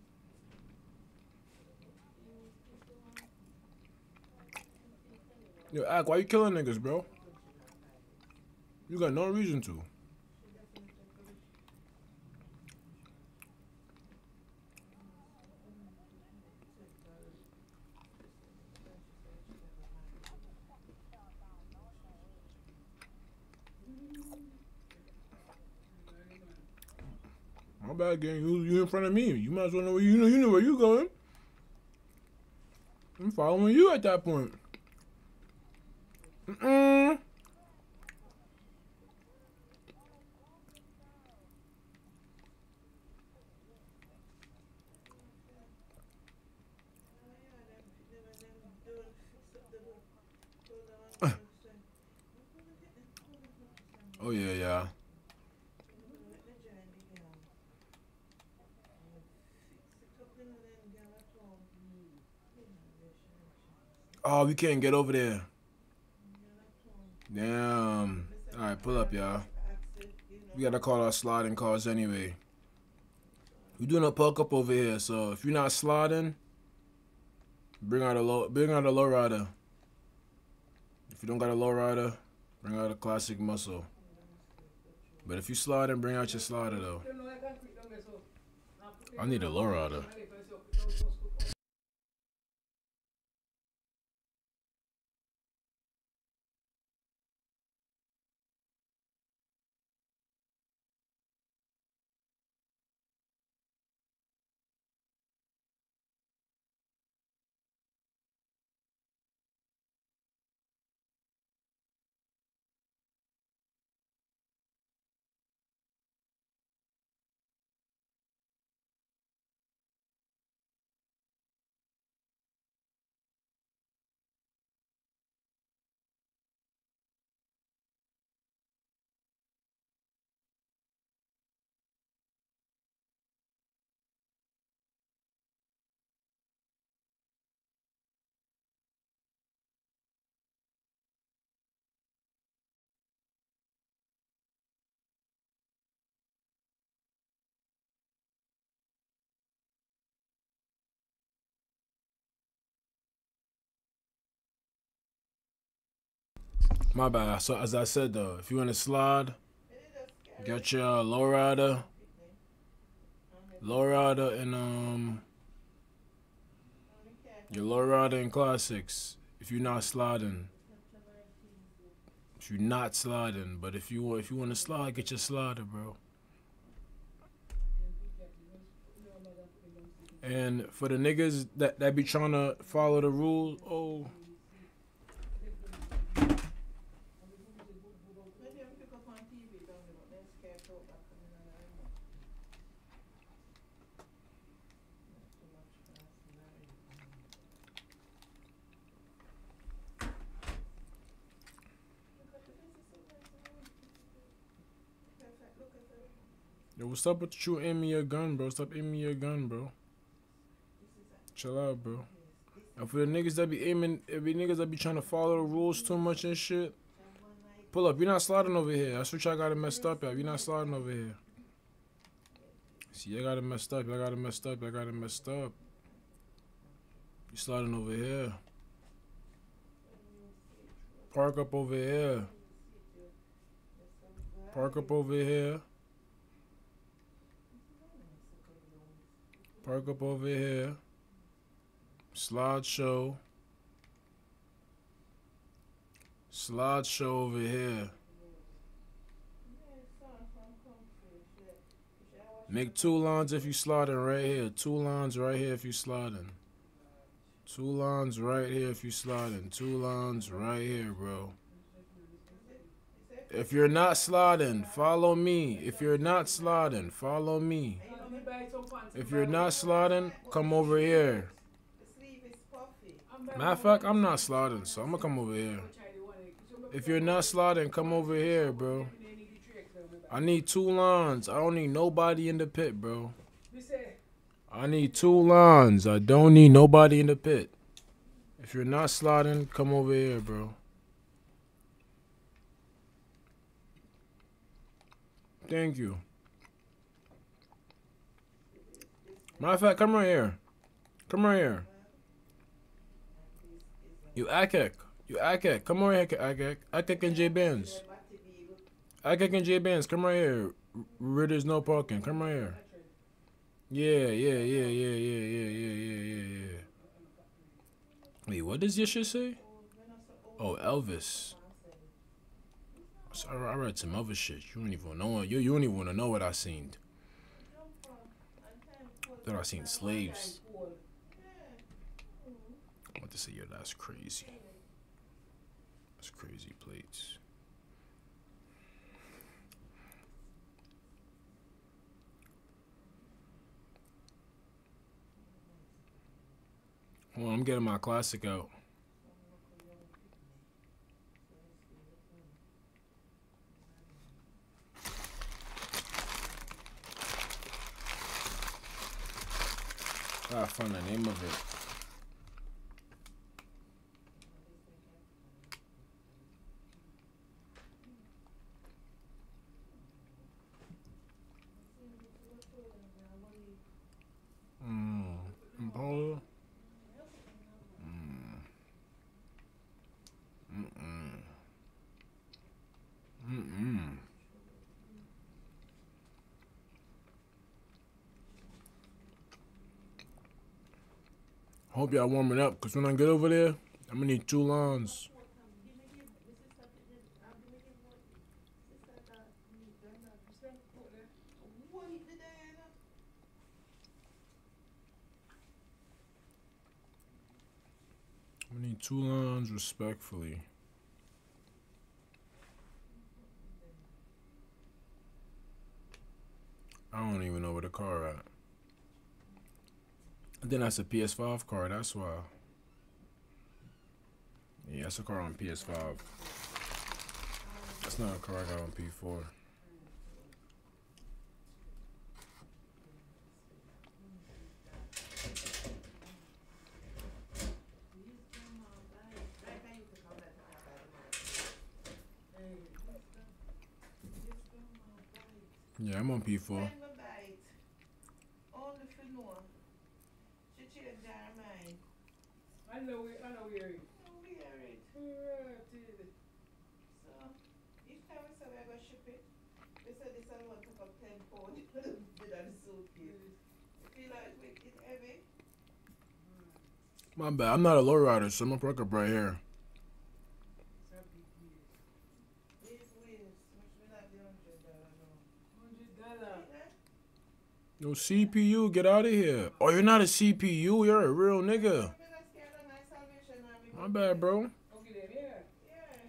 Yo, Ack, why you killing niggas, bro? You got no reason to. My bad, gang. You, you in front of me. You might as well know where you know. You know where you going. I'm following you at that point. Mm-mm. Oh yeah, yeah. Oh, we can't get over there. Damn. All right, pull up, y'all. We gotta call our sliding cars anyway. We're doing a puck up over here, so if you're not sliding, bring out a low, bring out a low rider. If you don't got a low rider, bring out a classic muscle. But if you sliding, bring out your slider though. I need a low rider. My bad. So as I said though, if you want to slide, get your low rider, low rider, and um your low rider and classics. If you're not sliding, If you're not sliding, but if you want, if you want to slide, get your slider, bro. And for the niggas that, that be trying to follow the rules, oh, When them pick up on TV down there, but them scared to back coming on the remote. Not too much fast line. Look at the busy signals now. Perfect, look at the- yo, up with you aiming your gun, bro? Stop aiming your gun, bro. Chill out, bro. And for the niggas that be aiming, every niggas that be trying to follow the rules too much and shit, pull up. You're not sliding over here. That's what y'all got it messed up at. You're not sliding over here. See, y'all got it messed up. Y'all got it messed up. Y'all got it messed up. You sliding over here. Park up over here. Park up over here. Park up over here. Slideshow. Slideshow over here. Make two lines if you sliding right here. Two lines right here if you sliding. Two lines right here if you sliding. Two lines right here, bro. If you're not sliding, follow me. If you're not sliding, follow me. If you're not slotting, come over here. Matter of fact, I'm not sliding, so I'm gonna come over here. If you're not slotting, come over here, bro. I need two lines. I don't need nobody in the pit, bro. I need two lines. I don't need nobody in the pit. If you're not slotting, come over here, bro. Thank you. Matter of fact, come right here. Come right here. You Akek. You Akek. Come right here, Akek. Akek and J Benz. Akek and J Benz. Come right here. There's no parking. Come right here. Yeah, yeah, yeah, yeah, yeah, yeah, yeah, yeah, yeah, yeah. Wait, what does your shit say? Oh, Elvis. So I, I read some other shit. You don't even know. You you don't even want to know what I seen. Thought I seen slaves. I want to say, yo, that's crazy. That's crazy plates. Well, I'm getting my classic out. Ah, Gotta find the name of it. Mm. Impala? Mm. Mm-mm. Mm-mm. Hope y'all warming up, cause when I get over there, I'm gonna need two lawns. I need two lawns respectfully. I don't even know where the car at. I think that's a PS5 car, that's why. Yeah, that's a car on PS5. That's not a car I got on P4. Yeah, I'm on P4. I know we I know we're it. We hear it. So each time we say we're gonna ship it, we say this one will take up ten pounds did that suitcase. Feel like we it's heavy. My bad. I'm not a low rider, so I'm gonna fuck up right here. No CPU, get out of here. Oh, you're not a CPU. You're a real nigga. My bad, bro.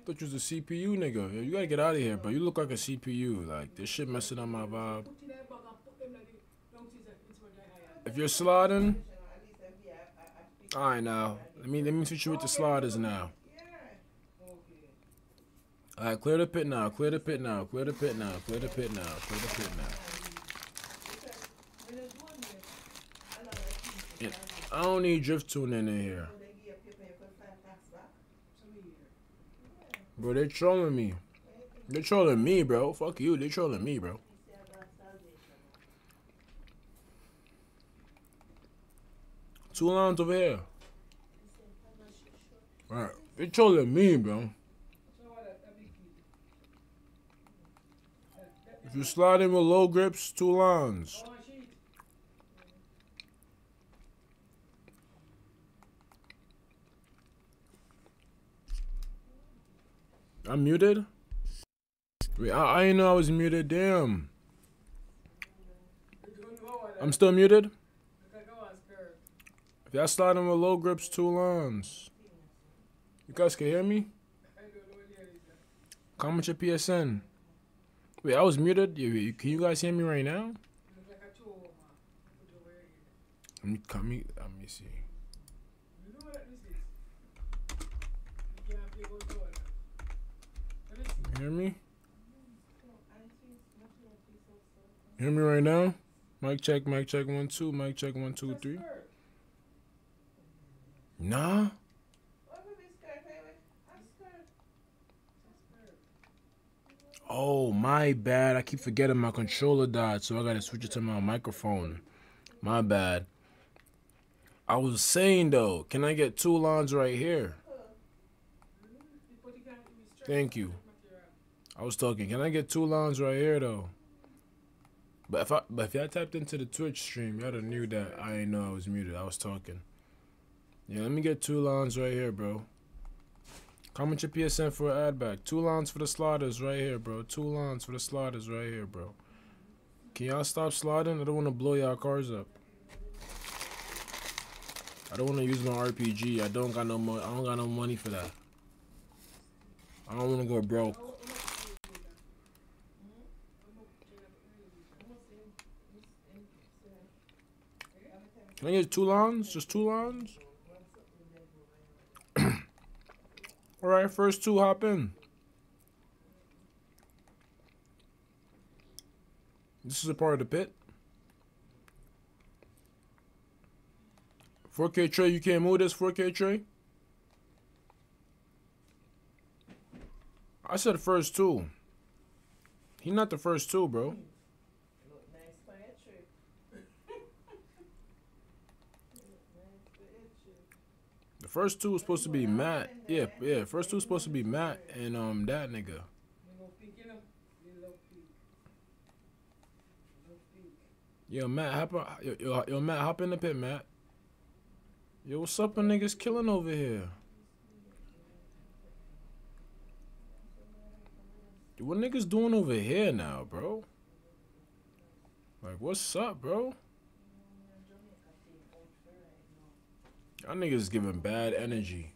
Thought you was a CPU nigga. Yo, you gotta get out of here, bro. You look like a CPU. Like this shit messing up my vibe. If you're sliding, all right now. Let me let me switch you with the sliders now. All right, clear the pit now. Clear the pit now. Clear the pit now. Clear the pit now. Clear the pit now. I don't need drift tuning in here, when they give you paper, you could file tax back. Some here. Bro. They trolling me. They trolling me, bro. Fuck you. They trolling me, bro. Two lines over here. You say, "I'm not sure, sure." Right. They trolling me, bro. If you slide in with low grips, two lines. oh, sheet. I'm muted. Wait, I, I didn't know I was muted. Damn. I'm still muted. If y'all sliding with low grips, two lines. You guys can hear me? Comment your PSN. Wait, I was muted. Can you guys hear me right now? Let me- Let me see. You know what this is? You can't play good ball. Let me see. You hear me? So, and she's not sure if she's so- You hear me right now? Mic check. Mic check. One two. Mic check. one, two, three. two Just three. spare. Nah. What will be scared, baby? I'm scared. Just spare. Oh, my bad. I keep forgetting my controller died, so I gotta switch it to my microphone. My bad. I was saying though, can I get two lines right here? But you can't even stretch Thank you. I was talking. Can I get two lines right here though? But if I but if y'all tapped into the Twitch stream, y'all knew that I didn't know I was muted. I was talking. Yeah, let me get two lines right here, bro. Comment your PSN for an ad back. Two lines for the sliders right here, bro. Two lines for the sliders right here, bro. Can y'all stop sliding? I don't want to blow y'all cars up. I don't want to use my RPG. I don't got no money. I don't got no money for that. I don't want to go broke. How- how much do you do that? How much do you have to pay this? Can I get two lines? Just two lines? Alright, first two hop in. This is a part of the pit. 4K tray, you can't move this 4K tray? I said first two. He not the first two, bro. Look nice for your trip. Look nice for your trip. The first two was supposed to be Matt. Yeah, yeah. First two was supposed to be Matt and um that nigga. Yo, Matt, hop on, yo, yo, yo, Matt, hop in the pit, Matt. Yo, what's up, with niggas killing over here? Yo, What niggas doing over here now, bro? Like, what's up, bro? Y'all niggas giving bad energy.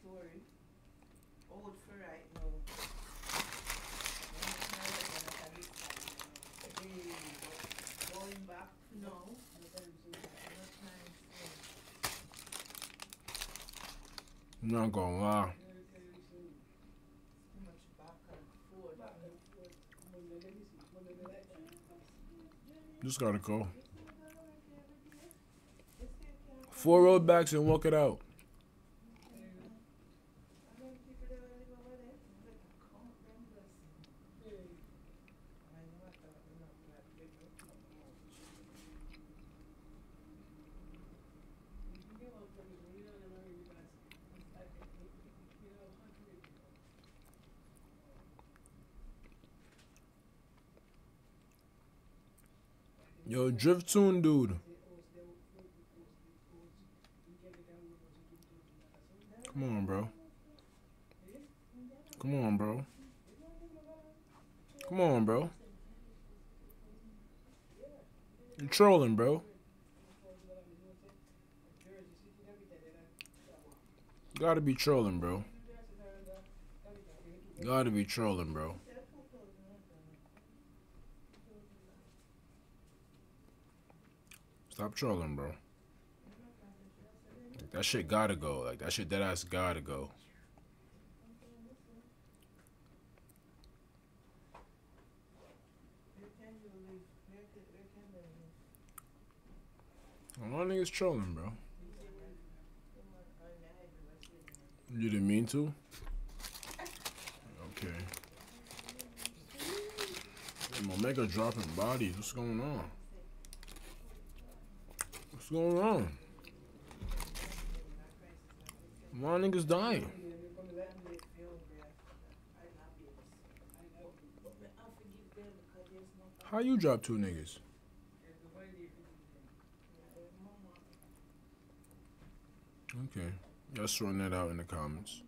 I'm not gonna lie. Just gotta go. Four road backs and walk it out. Yo, Drift Tune dude. Come on, bro. Come on, bro. Come on, bro. You're trolling, bro. Gotta be trolling, bro. Gotta be trolling, bro. Stop trolling, bro. That shit gotta go. Like that shit dead ass gotta go. A lot of niggas trolling, bro. You didn't mean to? Okay. Damn, Omega dropping bodies. What's going on? What's going on? Of niggas dying. How you drop two niggas? Okay. Just throwing that out in the comments.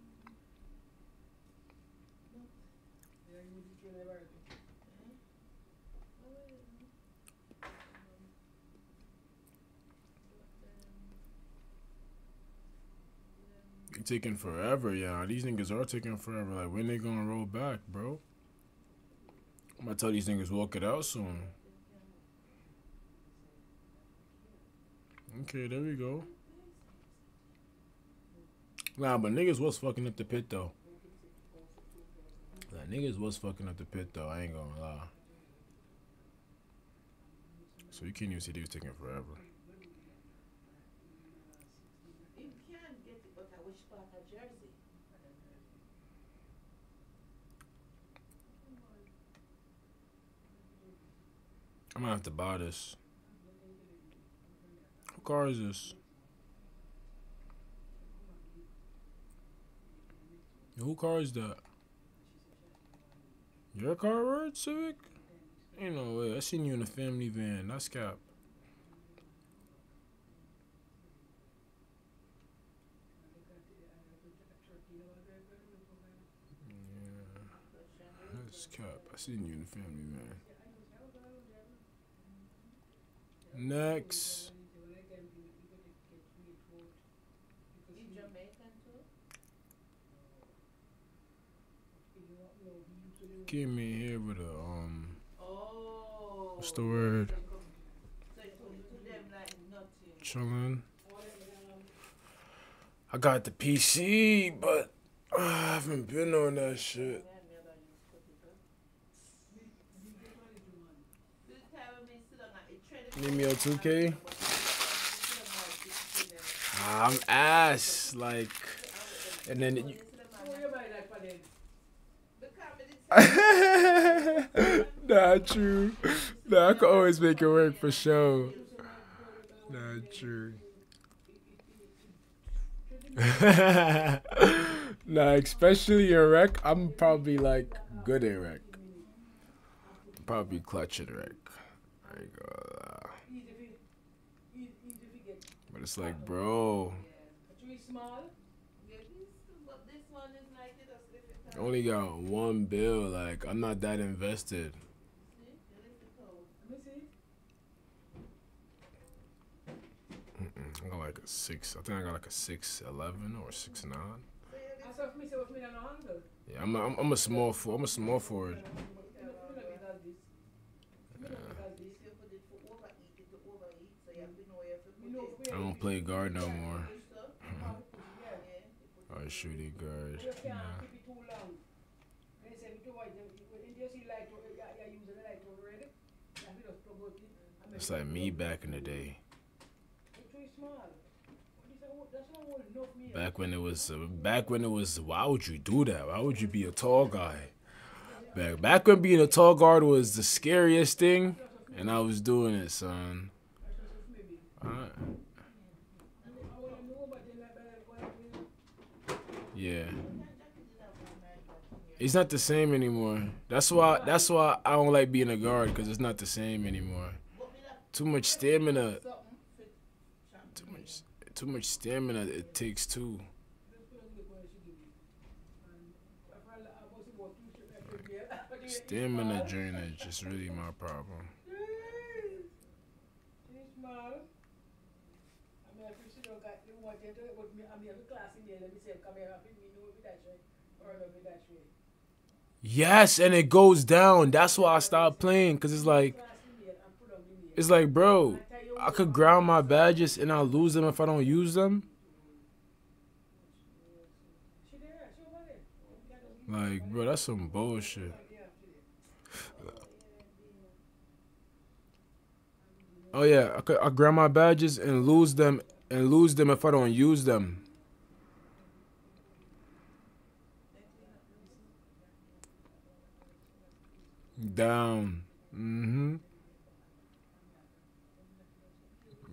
Taking forever, yeah. These niggas are taking forever. Like, when they gonna roll back, bro? I'm gonna tell these niggas walk it out soon. Okay, there we go. Nah, but niggas was fucking up the pit though. Like, niggas was fucking up the pit though. I ain't gonna lie. So you can't even see they taking forever. You can get it, but I wish part of Jersey. I'm gonna have to buy this. What car is this? Who car is that? Your car, word, Civic? Ain't no way. I seen you in a family van. That's cap. Yeah, that's cap. I seen you in a family van. Next. Came in here with a um. Oh. What's the word? So it was to them like nothing. Chillin'. I got the PC, but uh, I haven't been on that shit. Yeah, me about use computer. This time when me sit down at the treadmill, Need me a 2K? but sit down at the treadmill. I'm ass, like, and then you, not true. Nah, I can always make it work for sure. Not true. nah, especially in rec, I'm probably like good in rec. Probably clutch in rec. I ain't gonna lie. But it's like, bro, small. Yeah, this, but this one is like it just lift it I up. only got one bill. Like, I'm not that invested. I got like a six. I think I got like a six eleven or six nine. Ah, so you I lift saw me say what's me on handle. Yeah, I'm a, I'm, I'm a small for I'm a small forward. You have to just plug it in. and make It's like me back in the day. Back when it was uh, back when it was. Why would you do that? Why would you be a tall guy? Back back when being a tall guard was the scariest thing, and I was doing it, son. Alright. I Yeah. It's not the same anymore. That's why. That's why I don't like being a guard because it's not the same anymore. Too much stamina. Too much. Too much stamina. It takes too. Stamina drainage is really my problem. Yes, and it goes down. That's why I stopped playing. Cause it's like, it's like, bro, I could ground my badges and I'll lose them if I don't use them. Like, bro, that's some bullshit. Oh yeah, I could I grab my badges and lose them and lose them if I don't use them. Down. Mm-hmm.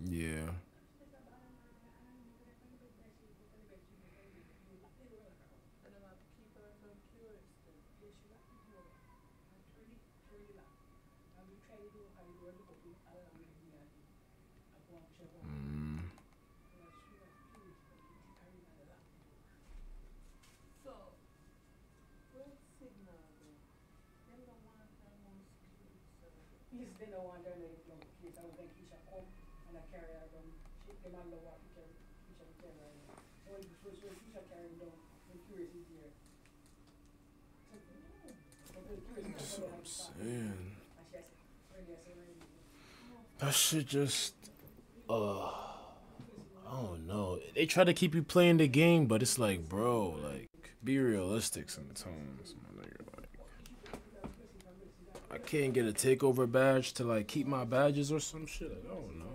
Yeah. Mm. So, what signal though? Them don't want that most cute, so. Yes, they don't want her in the long place. I don't think Keisha come and I carry her down. She, them all know what to carry. Keisha will carry her down. So when, so, so when Keisha carry him down, when Curious is here. So, no. But when Curious That's is what there, I'm saying. and she has, Randy has said, Randy, That shit just uh I don't know. They try to keep you playing the game, but it's like, bro, like be realistic sometimes, my nigga. Like I can't get a takeover badge to like keep my badges or some shit. Like, I don't know.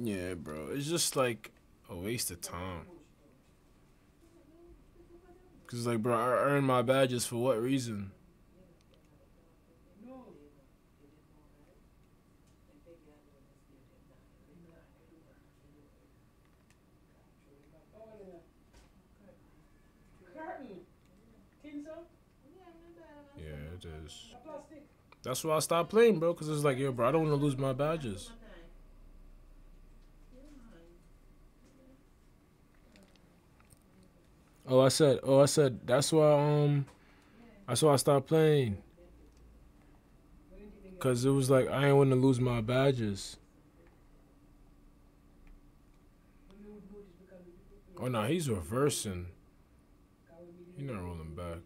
Yeah, bro. It's just like a waste of time. Cause like, bro, I earned my badges for what reason? Yeah. It is. That's why I stopped playing, bro. Cause it's like, yo, bro, I don't want to lose my badges. Oh, I said, oh, I said, that's why, um, that's why I stopped playing. Cause it was like I ain't want to lose my badges. Oh no, he's reversing. He's not rolling back.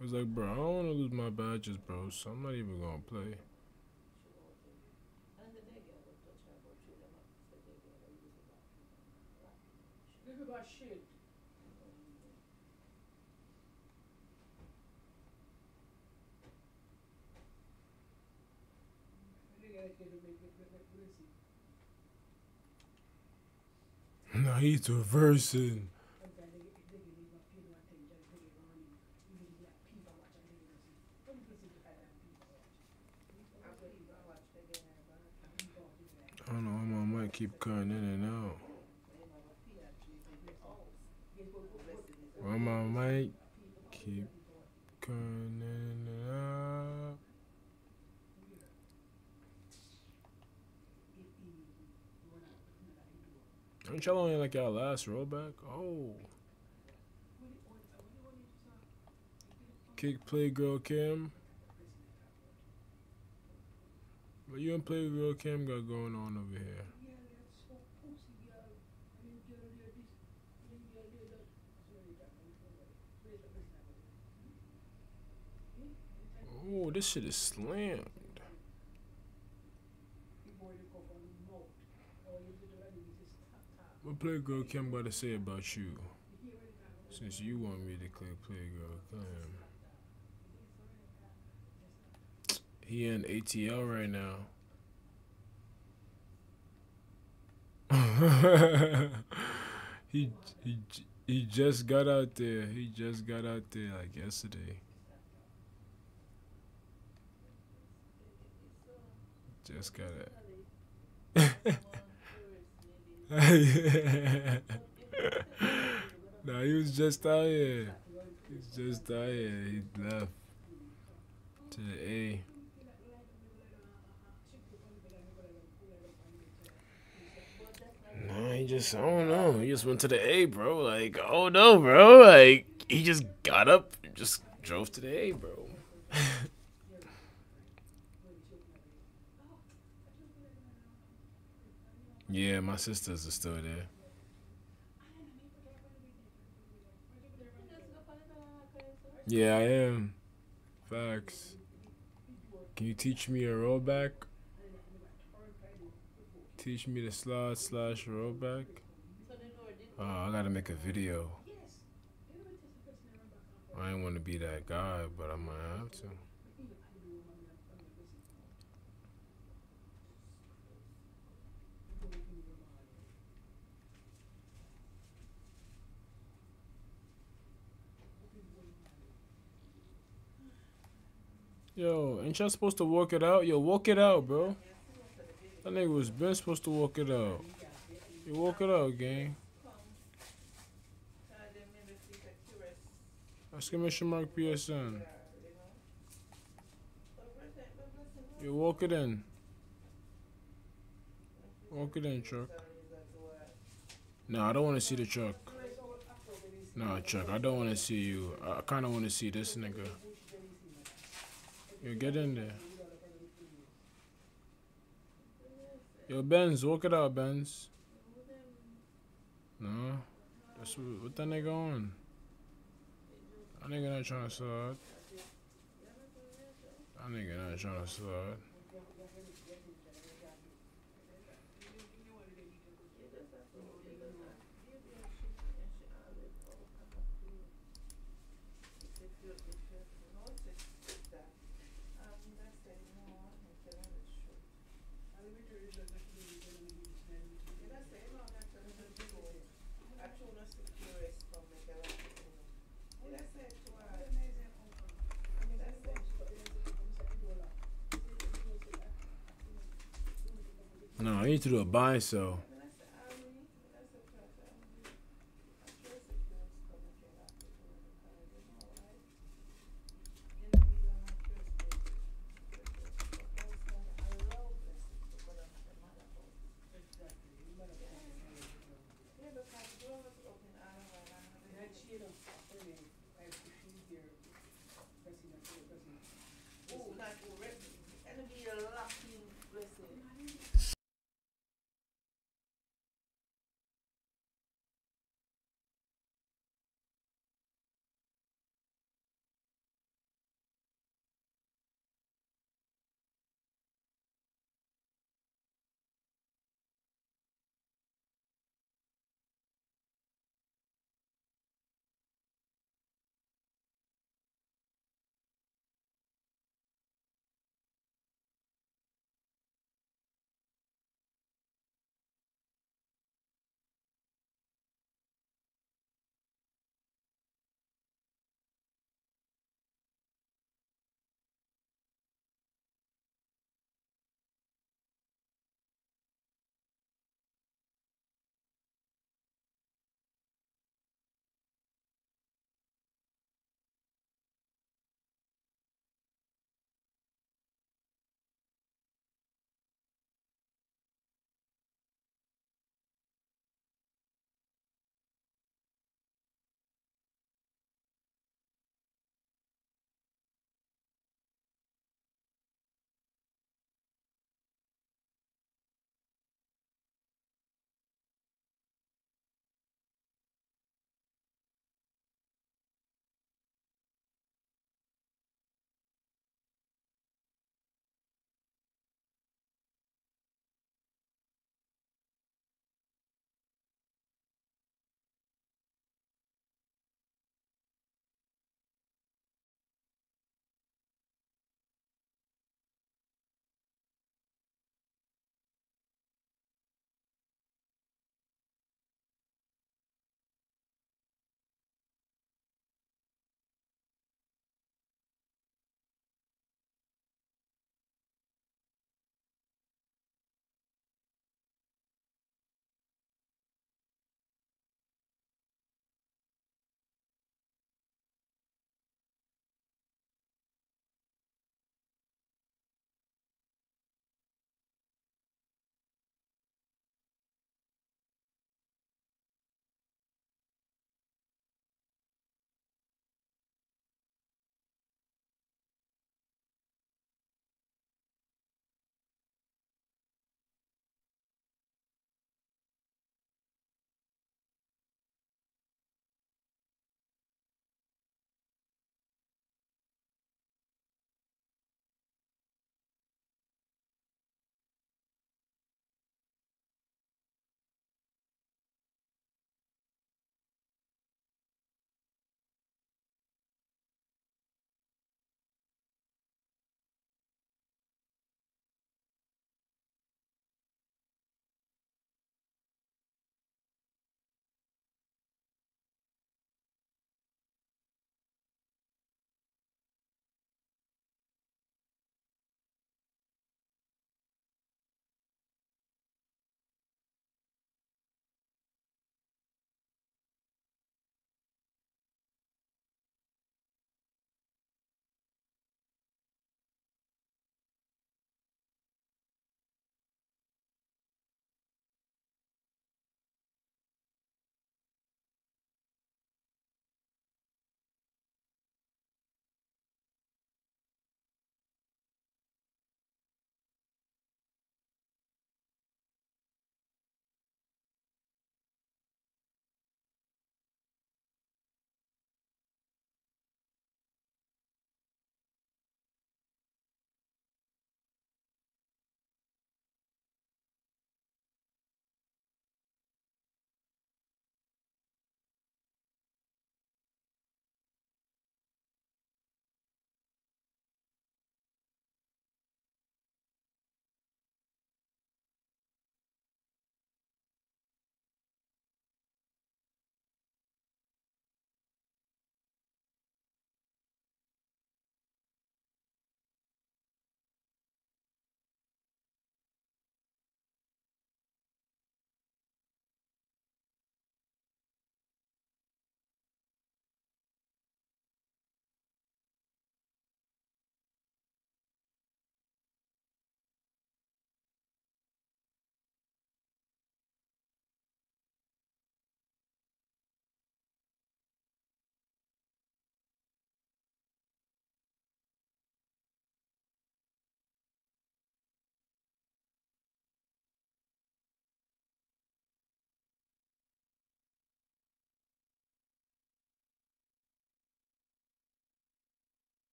I was like, bro, I don't want to lose my badges, bro. So I'm not even gonna play. Look about shit. Look at it, kid, make- make- make- make- let's see. No, he's reversing. Sometimes they get- they get leave my people and things, just they get running. You get like people watching, they get see. Some people see the fact that people watch. People watch the game, people watch it like- I don't know why my mic keep cutting in and out. Why my mic keep and out? Ain't y'all only like y'all last rollback? Oh. Kick Playgirl Kim. What you and Playgirl Cam got going on over here? Oh, this shit is slammed. What Playgirl Cam got to say about you? Since you want me to click Playgirl Cam. He in ATL right now. he he he just got out there. He just got out there like yesterday. Just got it. nah, he was just out here. He's just out here. He left to the A. Nah, he just, I don't know. He just went to the A, bro. Like, oh no, bro. Like, he just got up and just drove to the A, bro. Yeah, my sisters are still there. Yeah, I am. Facts. Can you teach me a rollback? Teach me the slide slash rollback. Oh, I gotta make a video. I ain't want to be that guy, but I might have to. Yo, ain't y'all supposed to walk it out? Yo, walk it out, bro. That nigga was been supposed to walk it out. You walk it out, gang. Exclamation mark PSN. you walk it in. Walk it in, uh, No, I don't want to see the truck. No, Chuck, I don't want to see you. I kind of want to see this nigga. Yo, get in there. Yo, Benz, walk it out, Benz. No, that's what, what that nigga on. That nigga not trying to slide. That nigga not trying to slide. I need to do a buy and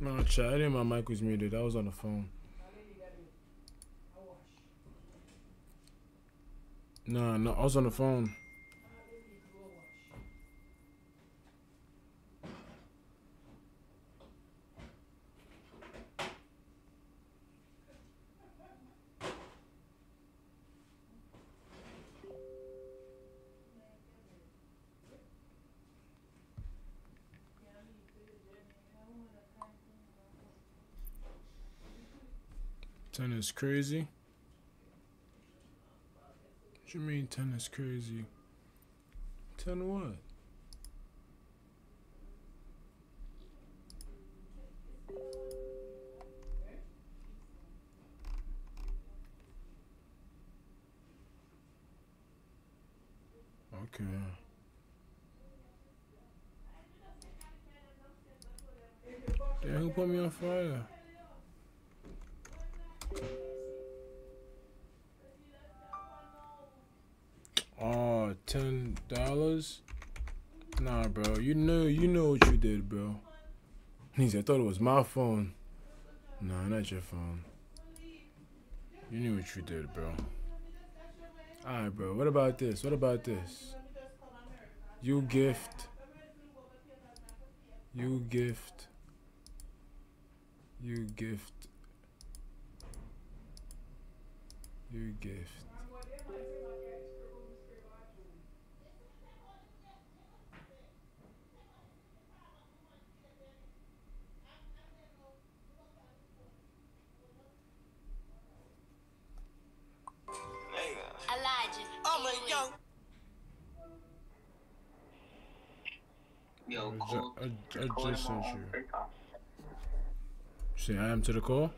No, chat. I didn't my mic was muted. I was on the phone. No, no, I was on the phone. Ten is crazy. What you mean ten is crazy? Ten what? Okay. Damn, who put me on fire? Ten dollars? Nah, bro. You know, you know what you did, bro. He said, I thought it was my phone. Nah, not your phone. You knew what you did, bro. Alright, bro. What about this? What about this? You gift. You gift. You gift. You gift. I, just sent you. Say I am to the call?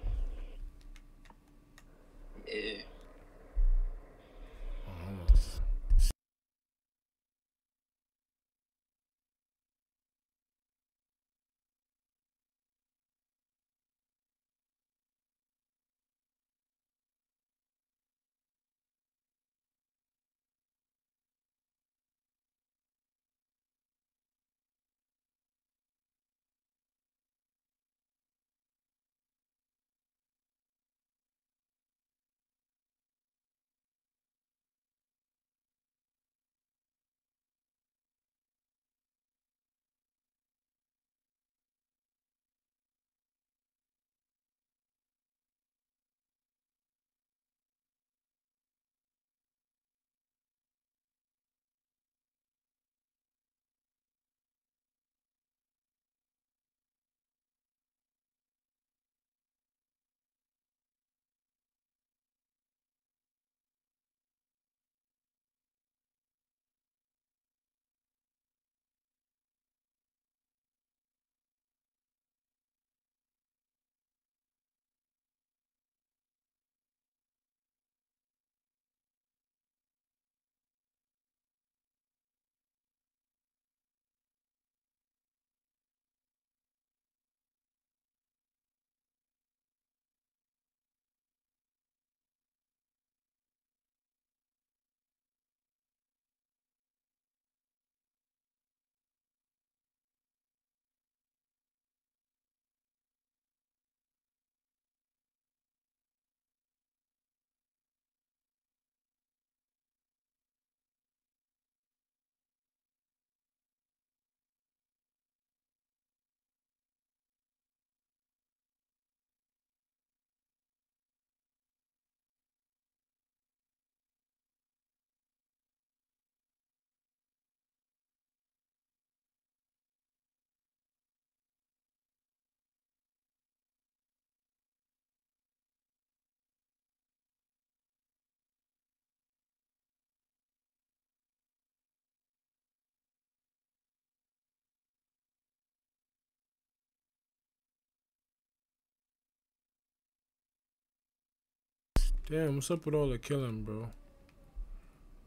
Damn, what's up with all the killing, bro?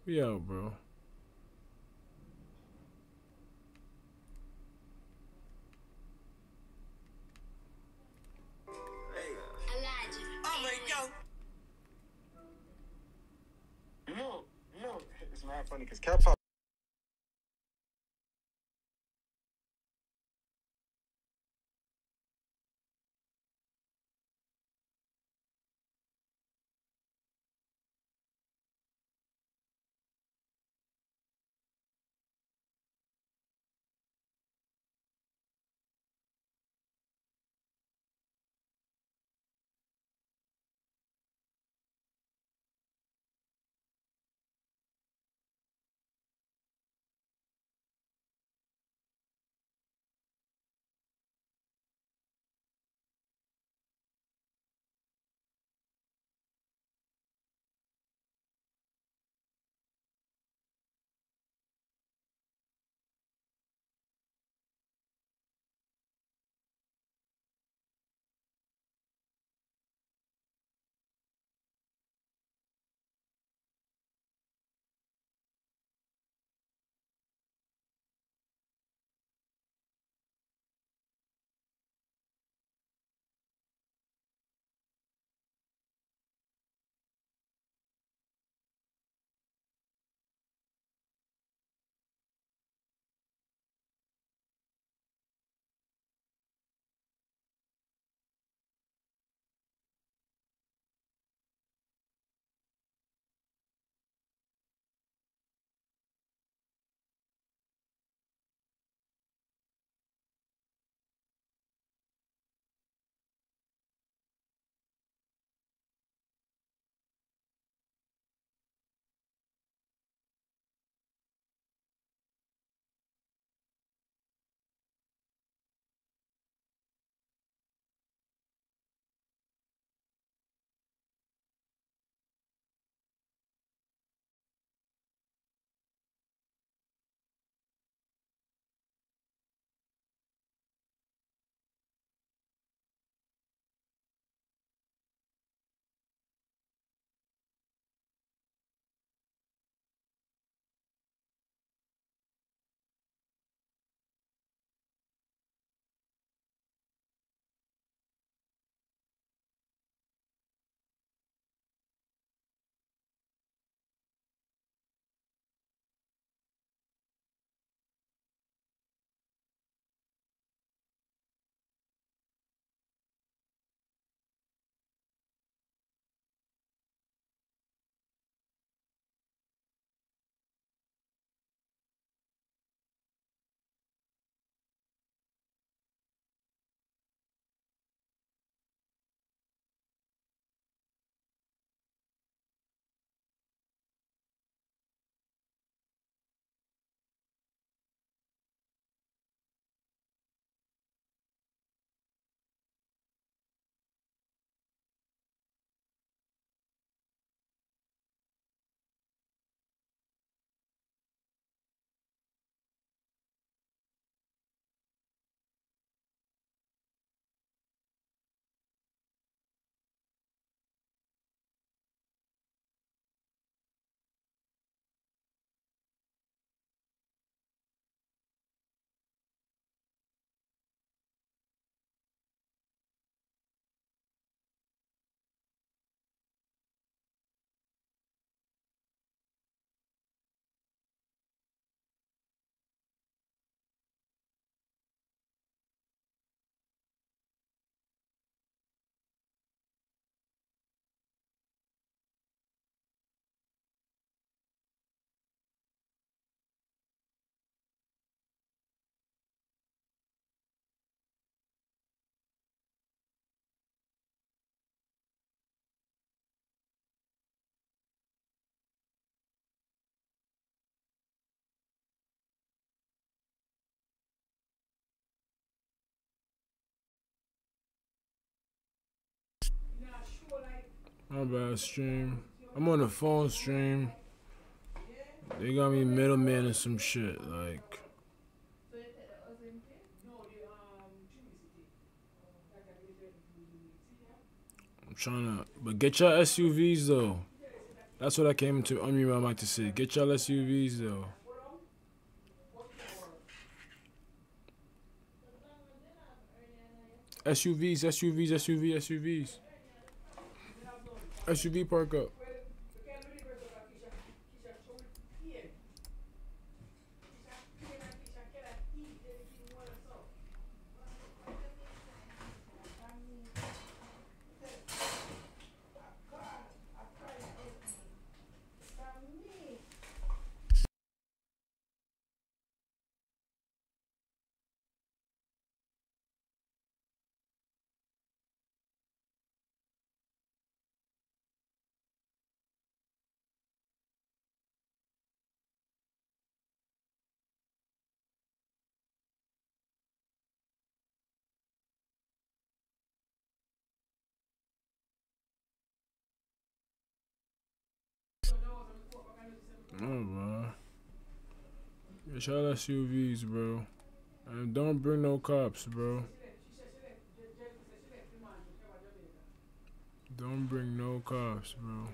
We out, bro. Oh funny because Cat My bad stream. I'm on the phone stream. They got me middleman and some shit. Like. Like I'm trying to. But get your SUVs though. That's what I came to unmute my mic to say. Get your SUVs though. SUVs, SUVs, SUV, SUVs. SUV park up. Oh, bro. Get y'all SUVs, bro. And don't bring no cops, bro. Don't bring no cops, bro.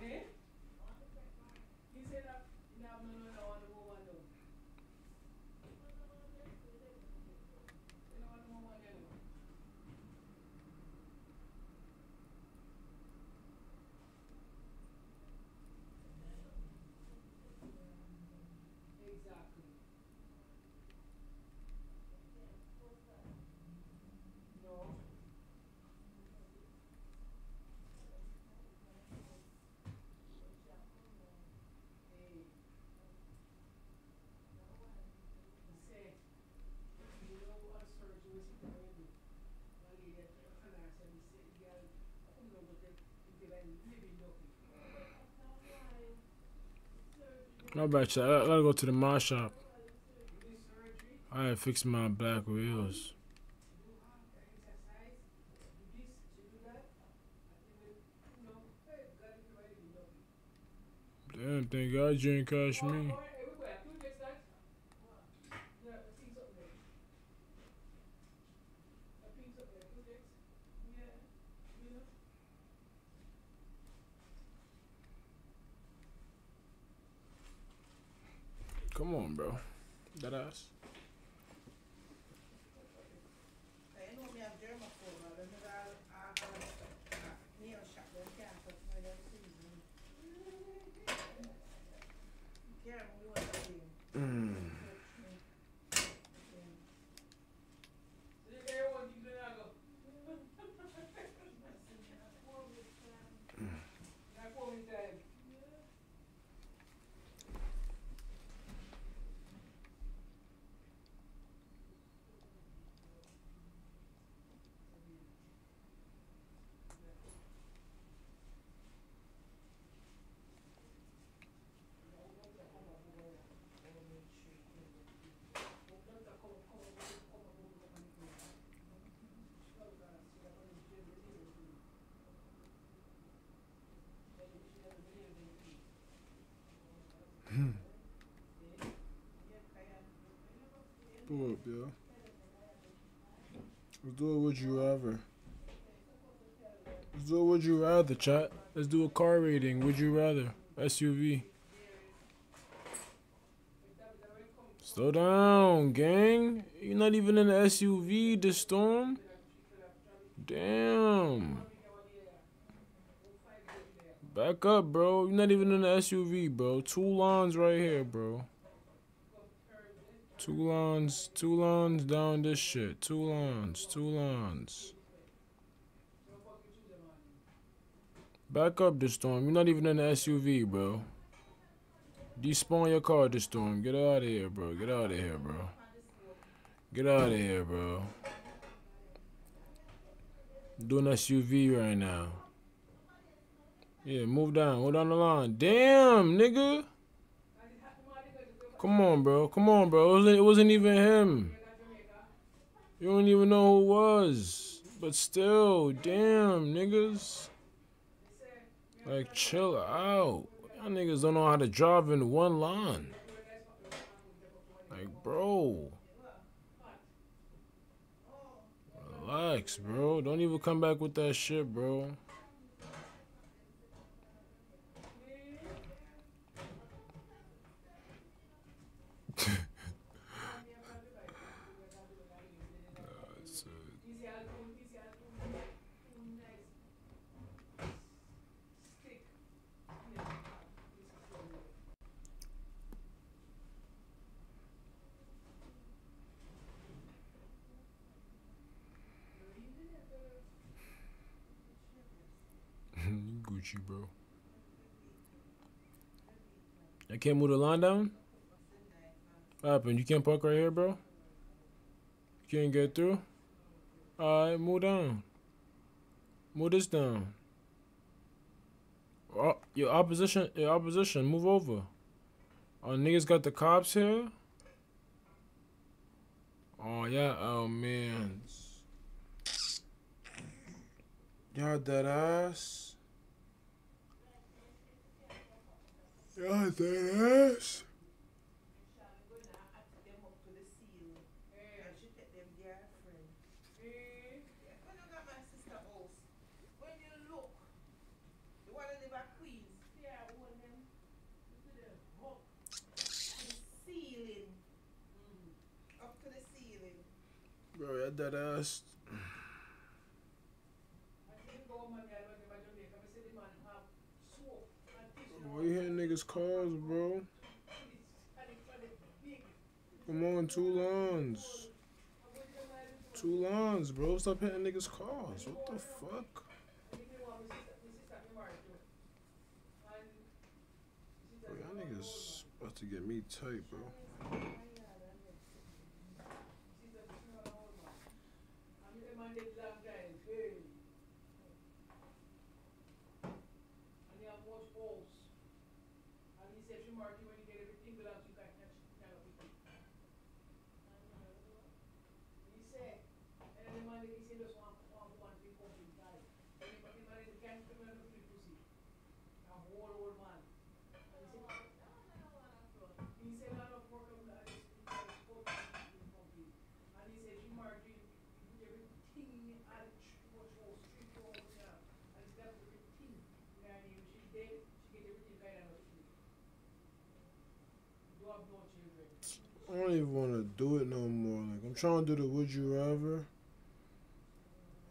Exactly. No. Hey. Say, you know what surgery was he going to do? One lady at the finance and he said, girl, I couldn't know what they, they were living nothing. My bad. I gotta go to the mod shop. I had fixed my black wheels. Damn, thank God you ain't catch me. Oh, oh, hey, wait, wait, who gets that? Yeah, I think something there. I think something there, who gets? Yeah, you know? Come on, bro. That ass. I know me have germaphobe, I don't know that I have a nail shop, them can't touch my them season. Can't move the thing. So you get one, you gonna go. Like four weeks time. Pull up, yo. Let's do it would you rather. Let's do it would you rather, chat. Let's do a car rating. Would you rather? SUV. Slow down, gang. You're not even in the SUV, the storm. Damn. Back up, bro. You're not even in the SUV, bro. Two lines right here, bro. Two lawns, two lawns down this shit. Two lawns, two lawns. Back up the storm. You're not even in the SUV, bro. Despawn your car, the storm. Get out of here, bro. Get out of here, bro. Get out of here, bro. Doing SUV right now. Yeah, move down. Move on the line. Damn, nigga. Come on, bro. Come on, bro. It wasn't, it wasn't even him. You don't even know who it was. But still, damn, niggas. Like, chill out. Y'all niggas don't know how to drive in one line. Like, bro. Relax, bro. Don't even come back with that shit, bro. Nah, it's, uh, Gucci, bro. I can't move the line down? What happened? You can't park right here, bro? You can't get through? Alright, move down. Move this down. Oh, your opposition, your opposition, move over. Oh, niggas got the cops here? Oh, yeah, oh, man. Y'all dead ass? Y'all dead ass? them up to the ceiling. And she take them girlfriend. Yeah, when you got my sister house, when you the one that at Queens, yeah, one them, you see them up to the ceiling. Up to the ceiling. Bro, y'all dead ass? Where you hitting niggas' cars, bro? Come on, two lawns. Two lawns, bro. Stop hitting niggas' cars. What the fuck? Bro, y'all niggas about to get me tight, bro. I don't even want to do it no more. Like, I'm trying to do the would you rather.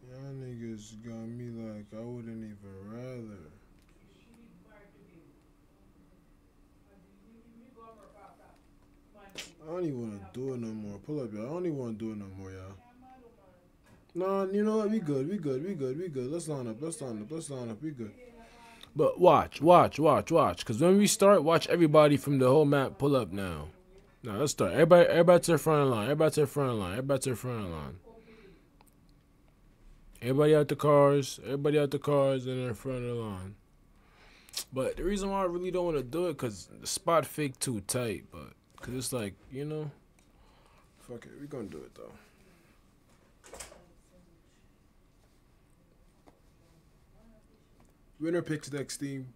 Y'all niggas got me like, I wouldn't even rather. I don't even want to do it no more. Pull up, y'all. I don't even want to do it no more, y'all. Nah, you know what? We good. We good. We good. We good. Let's line up. Let's line up. Let's line up. We good. But watch, watch, watch, watch. Cause when we start, watch everybody from the whole map pull up now. Now let's start. Everybody, everybody to the front line. Everybody to the front line. Everybody to the front line. Everybody out the cars. Everybody out the cars and in front of the line. But the reason why I really don't want to do it, cause the spot fake too tight. But cause it's like you know, fuck it, we gonna do it though. Winner picks next team.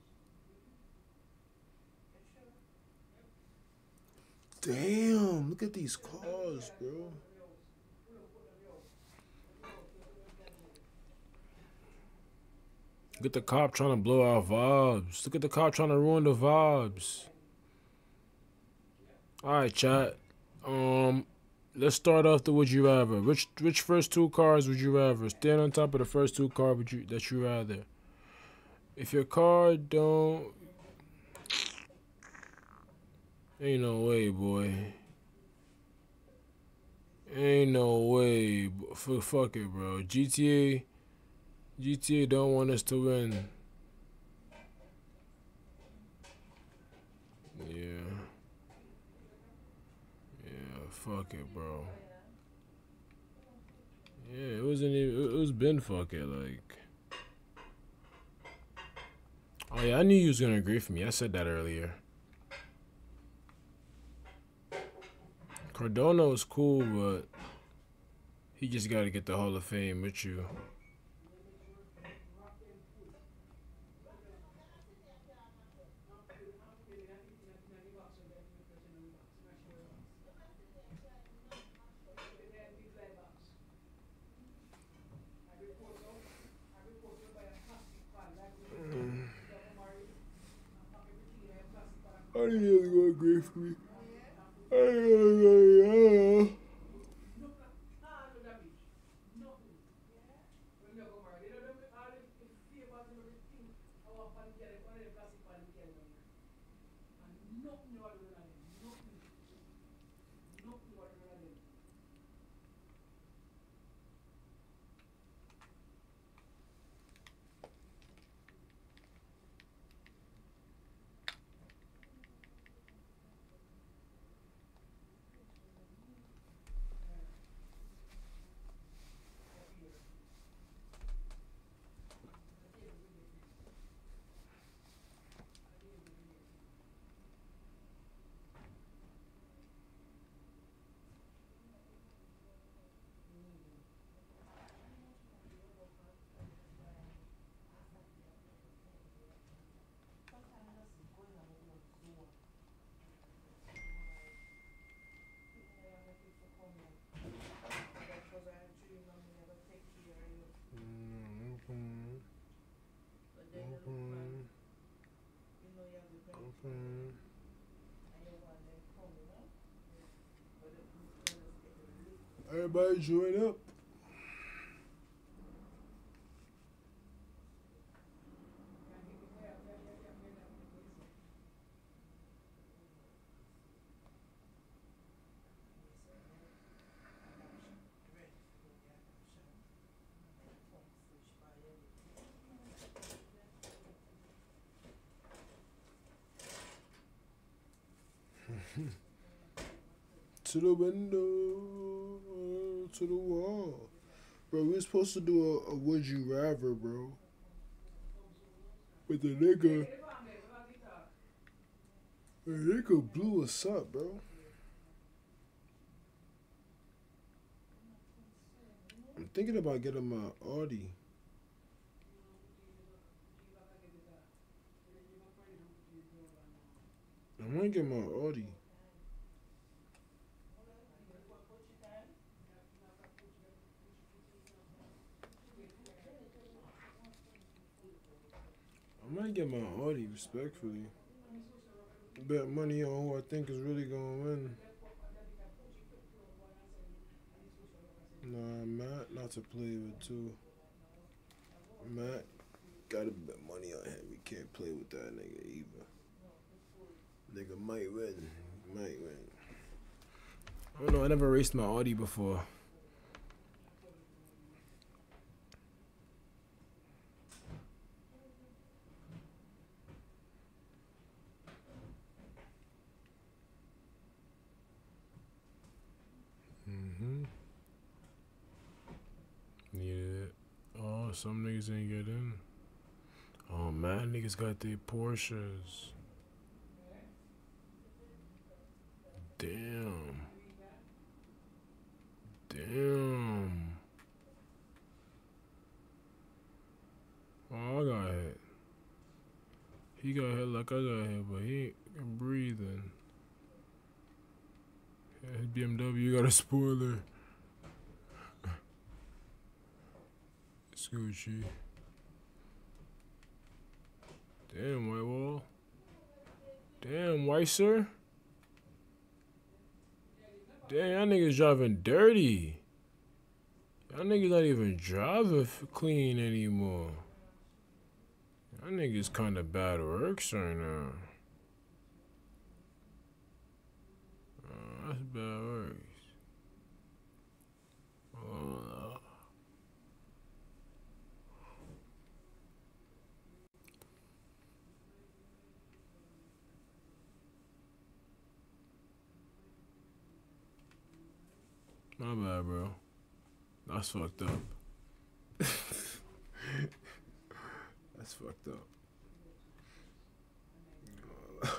Damn, look at these cars, bro. Look at the cop trying to blow our vibes. Look at the cop trying to ruin the vibes. Alright, chat. Um let's start off the would you rather. Which which first two cars would you rather? Stand on top of the first two car would you that you rather. If your car don't Ain't no way, boy. Ain't no way. F- fuck it, bro. GTA GTA don't want us to win. Yeah. Yeah, fuck it, bro. Yeah, it wasn't even it was been fuck it, like Oh yeah, I knew you was gonna agree for me. I said that earlier. Cardona was cool, but he just got to get the Hall of Fame with you. I didn't really go great for me. I didn't really go, Ah, no damage. Nothing. When you come around, you know them all the the flavors and everything. Our pan can, one of the plastic pan can down here. And nothing you are doing on them. Nothing. Nothing you are doing on them. Because I dream and me never take care of you. Mm-hmm. But then you look man, you know you have the grandchildren and you want them come, you know? But the you just get the lick. Everybody join up. to the window, to the wall. Bro, we were supposed to do a, a would you rather, bro. But the nigga, the nigga blew us up, bro. I'm thinking about getting my Audi. I want to get my Audi. I might get my Audi, respectfully. Bet money on who I think is really gonna win. Nah, Matt, not to play with too. Matt, gotta bet money on him. We can't play with that nigga either. Nigga might win. Might win. I don't know. I never raced my Audi before. Mm-hmm. Needed it. Oh, some niggas ain't get in. Oh man, niggas got their Porsches. Damn. Damn. Oh, I got hit. He got hit like I got hit, but he ain't breathing. His BMW got a spoiler. Gucci. Damn, white wall. Damn, white sir. Damn, y'all niggas driving dirty. Y'all niggas not even driving clean anymore. Y'all niggas kinda bad works right now. Oh, that's bad works. Oh, my bad, bro. That's fucked up. That's fucked up.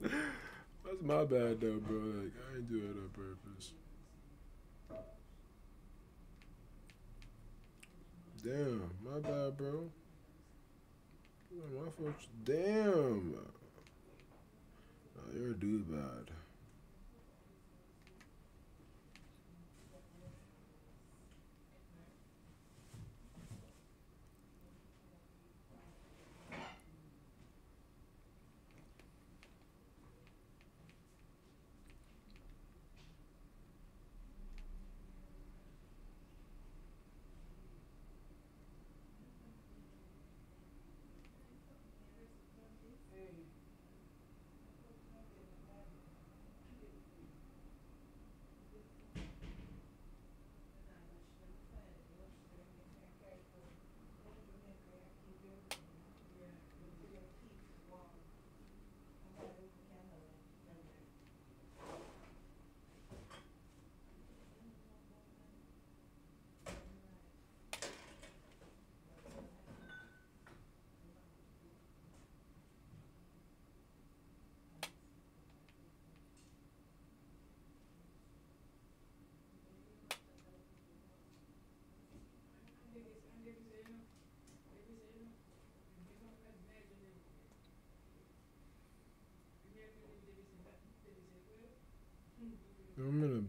That's my bad though, bro. Like I ain't do it on purpose. Damn, my bad, bro. My fault. Damn. Nah, you're a dude bad.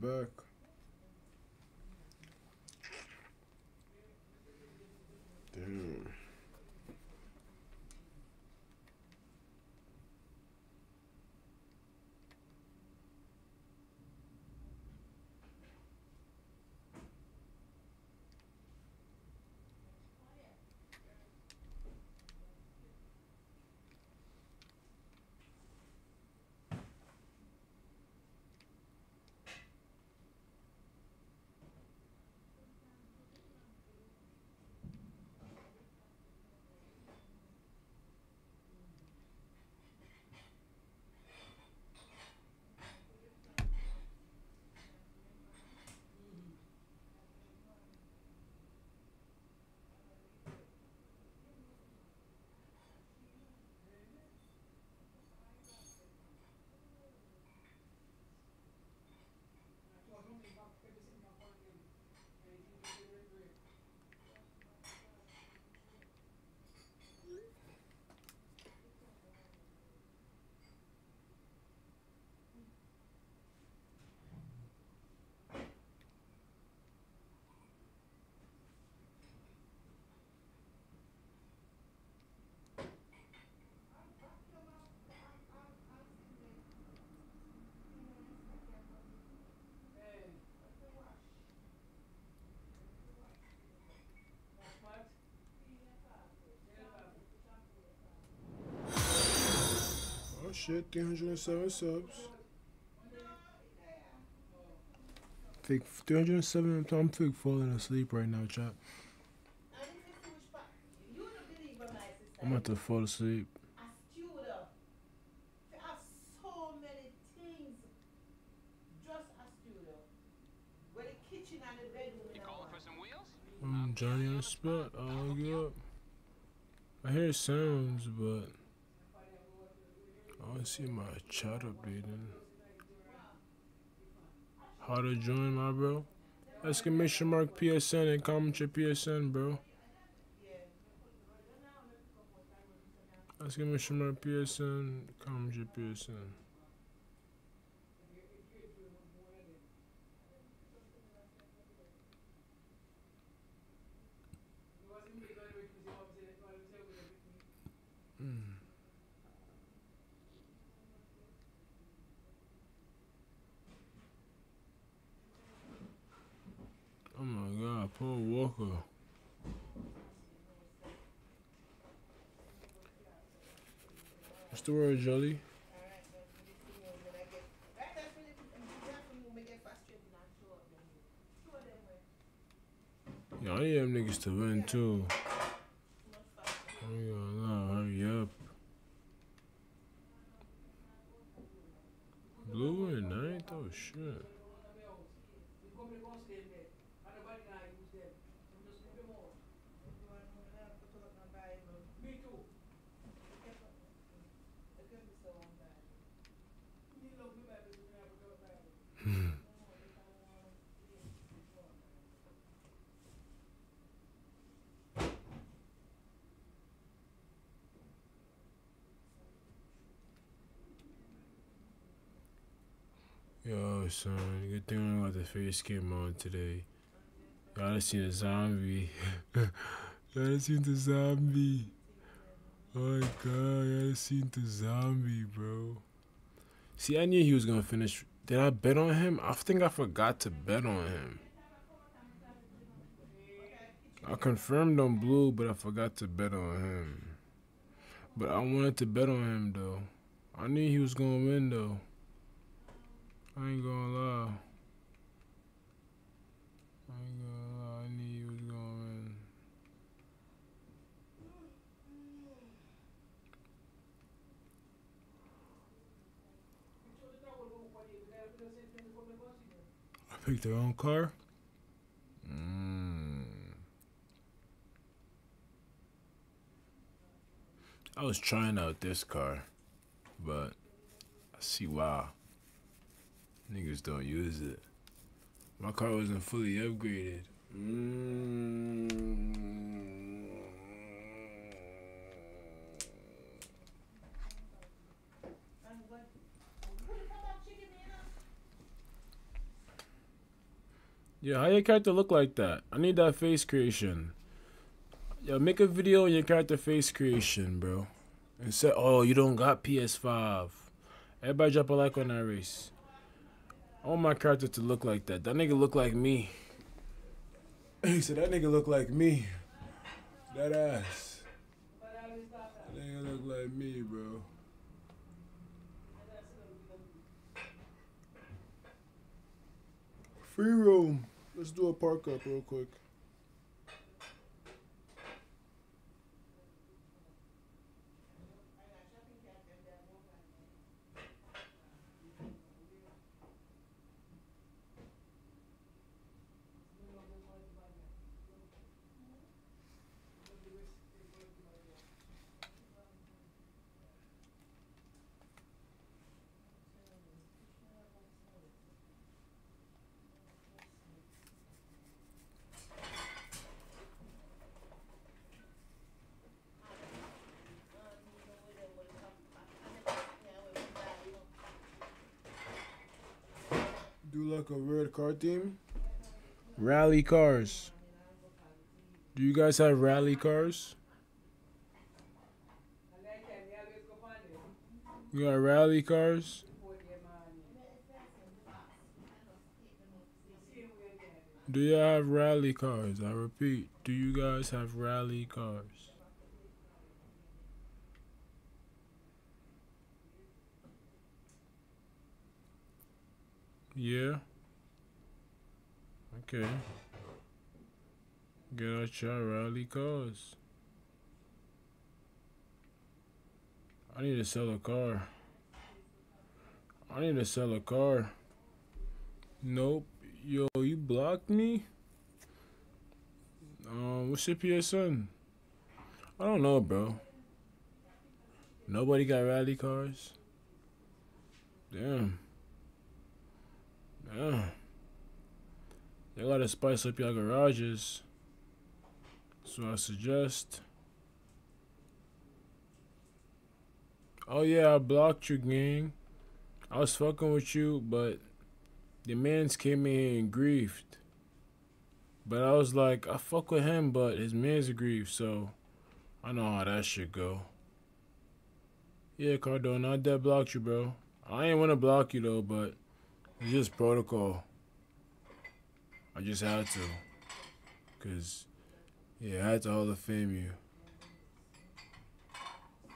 Back. Damn. Oh shit, 307 subs. Fake 307. I'm fake falling asleep right now, chat. And if you push back, you don't believe in my sister. I'm about to fall asleep. a studio. They have so many things. Just a studio. Where the kitchen and the bedroom in You calling for some wheels? Um, I'm Johnny on the spot. I'll get up. I hear sounds, but I don't see my chat updating. How to join, my bro? Exclamation mark PSN and comment your PSN, bro. Exclamation mark PSN, comment your PSN. Oh my god, Paul Walker. What's the word, Jolly? Alright, that's really thing is when I get. Right, that's really I'm careful when I get frustrated and show up them. Show them where. Yeah, I need them niggas to win too. Hurry up. Blue and ninth? Oh shit. You want to know that? Put out my Bible. Me too. It can be so bad. You love me better than I ever got married. Yo, son, good thing got the face cam on today. Y'all done seen zombie. Y'all done seen the zombie. Oh my god, y'all done seen the zombie, bro. See, I knew he was gonna finish. Did I bet on him? I think I forgot to bet on him. I confirmed on blue, but I forgot to bet on him. But I wanted to bet on him though. I knew he was gonna win though. I ain't gonna lie. I ain't gonna lie. I knew you was gonna. I picked their own car. Mm. I was trying out this car, but I see why niggas don't use it. My car wasn't fully upgraded. Mm. Yeah, how your character look like that? I need that face creation. Yo, make a video on your character face creation, bro. And say, oh, you don't got PS5. Everybody drop a like on that race. I want my character to look like that. That nigga look like me. He said that nigga look like me. That ass. That nigga look like me, bro. Free roam. Let's do a park up real quick. Do like a weird car theme. Rally cars. Do you guys have rally cars? You got rally cars? Do you have rally cars? I repeat, do you guys have rally cars? Yeah. Okay. Your rally cars. I need to sell a car. I need to sell a car. Nope. Yo, you blocked me? Um, what's your PSN? I don't know, bro. Nobody got rally cars? Damn. Yeah. Y'all gotta spice up your garages. So I suggest. Oh yeah, I blocked you, gang. I was fucking with you, but the mans came in and griefed. But I was like, I fuck with him, but his man's grief, so I know how that shit go. Yeah, Cardone, I dead blocked you, bro. I ain't wanna block you though, but it's just protocol. I just had to. Cause yeah, I had to Hall of Fame you.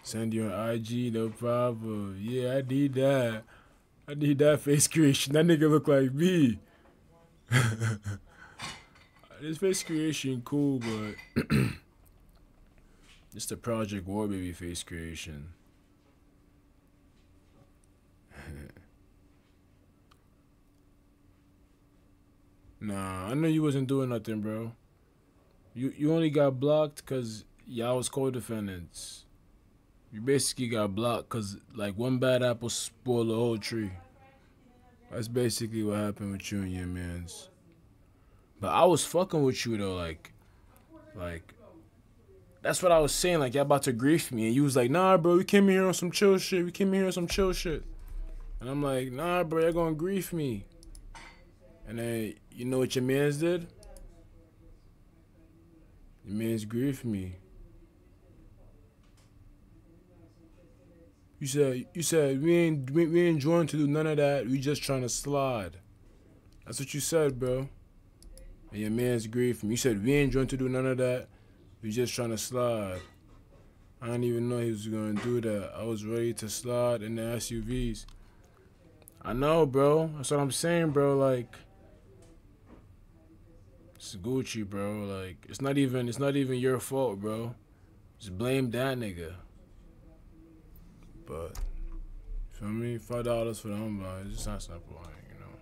Send you an IG, no problem. Yeah, I need that. I need that face creation. That nigga look like me. this face creation cool, but it's the Project War Baby face creation. Nah, I know you wasn't doing nothing, bro. You you only got blocked because y'all was co-defendants. You basically got blocked because like one bad apple spoiled the whole tree. That's basically what happened with you and your mans. But I was fucking with you though, like, like. That's what I was saying. Like y'all about to grief me, and you was like, "Nah, bro, we came here on some chill shit. We came here on some chill shit." And I'm like, "Nah, bro, you're gonna grief me." And then you know what your mans did? Your mans griefed me. You said you said we ain't we, we ain't trying to do none of that. We just trying to slide. That's what you said, bro. And your man's grief me. You said we ain't trying to do none of that. We just trying to slide. I didn't even know he was gonna do that. I was ready to slide in the SUVs. I know, bro. That's what I'm saying, bro. Like, it's Gucci, bro. Like, it's not even it's not even your fault, bro. Just blame that nigga. But feel me? Five dollars for the unbound. It's just not simple, you know.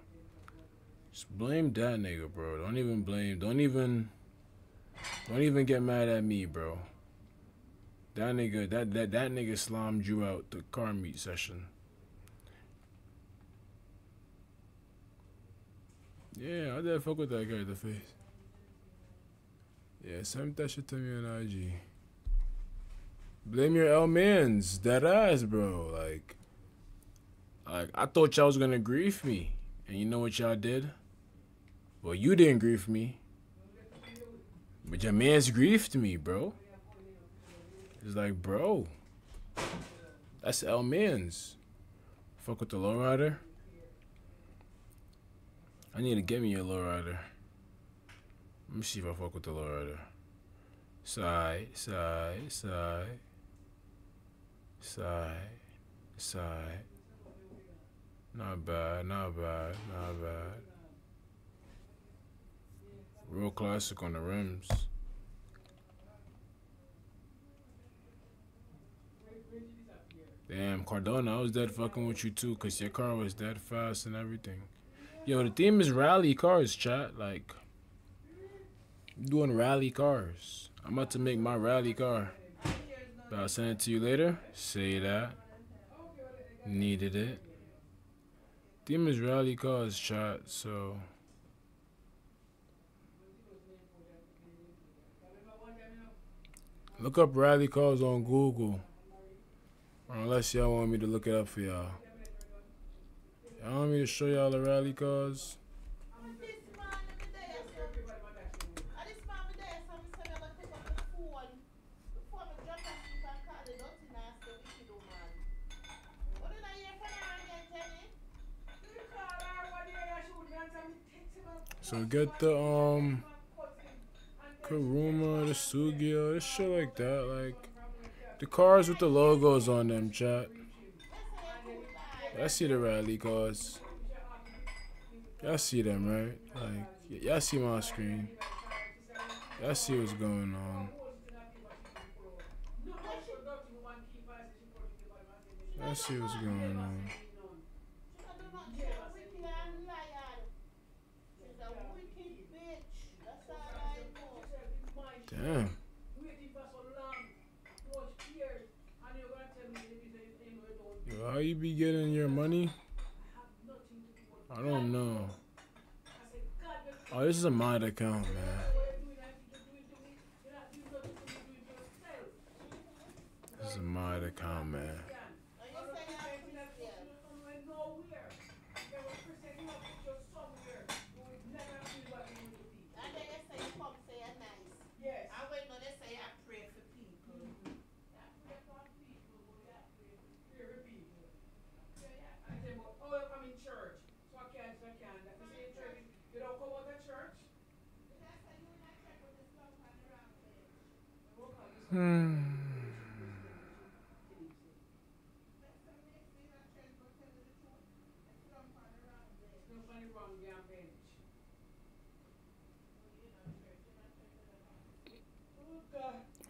Just blame that nigga, bro. Don't even blame. Don't even. Don't even get mad at me, bro. That nigga, that that that nigga slimed you out the car meet session. Yeah, I did fuck with that guy in the face. Yeah, send that shit to me on IG. Blame your L mans, that ass, bro. Like, like I thought y'all was gonna grief me, and you know what y'all did? Well, you didn't grief me. But your man's griefed me, bro. It's like, bro. That's L Man's. Fuck with the lowrider. I need to get me a lowrider. Let me see if I fuck with the lowrider. Side, side, side. Side, side. Not bad, not bad, not bad. Real classic on the rims. Damn, Cardona, I was dead fucking with you too, cause your car was dead fast and everything. Yo, the theme is rally cars, chat. Like, doing rally cars. I'm about to make my rally car. But I'll send it to you later. Say that. Needed it. Is rally cars, chat. So. Look up rally cars on Google. Unless y'all want me to look it up for y'all. Y'all want me to show y'all the rally cars? And this man, me there, so- and this man, me there, so me say me gonna take up the phone. Before me drop a sleep and call the dirty nasty wicked woman. What did I hear from her again, Jenny? So get the um Kuruma, the Sugoi, this shit like that, like the cars with the logos on them, chat. I see the rally cars. Y'all see them, right? Like, y'all see my screen. Y'all see what's going on. Y'all see what's going on. She don't do nothing. She's a wicked and liar. She's a wicked bitch. That's all I know. Damn. How you be getting your money? I don't know. Oh, this is a mod account, man. This is a mod account, man. And you say you're Christian. And then you say you come say you're nice. Yes. And when no, they say I pray for people. I pray for people, but I pray for Favorite people. I say, but, oh, I'm in church, so I can't, so I can't. That you say in church, you don't come out of church? I say you in a church with this love and around there. Hmm. That's the next thing I church go tell you the truth. It's love and around there. No funny wrong, damn bench. Oh, God.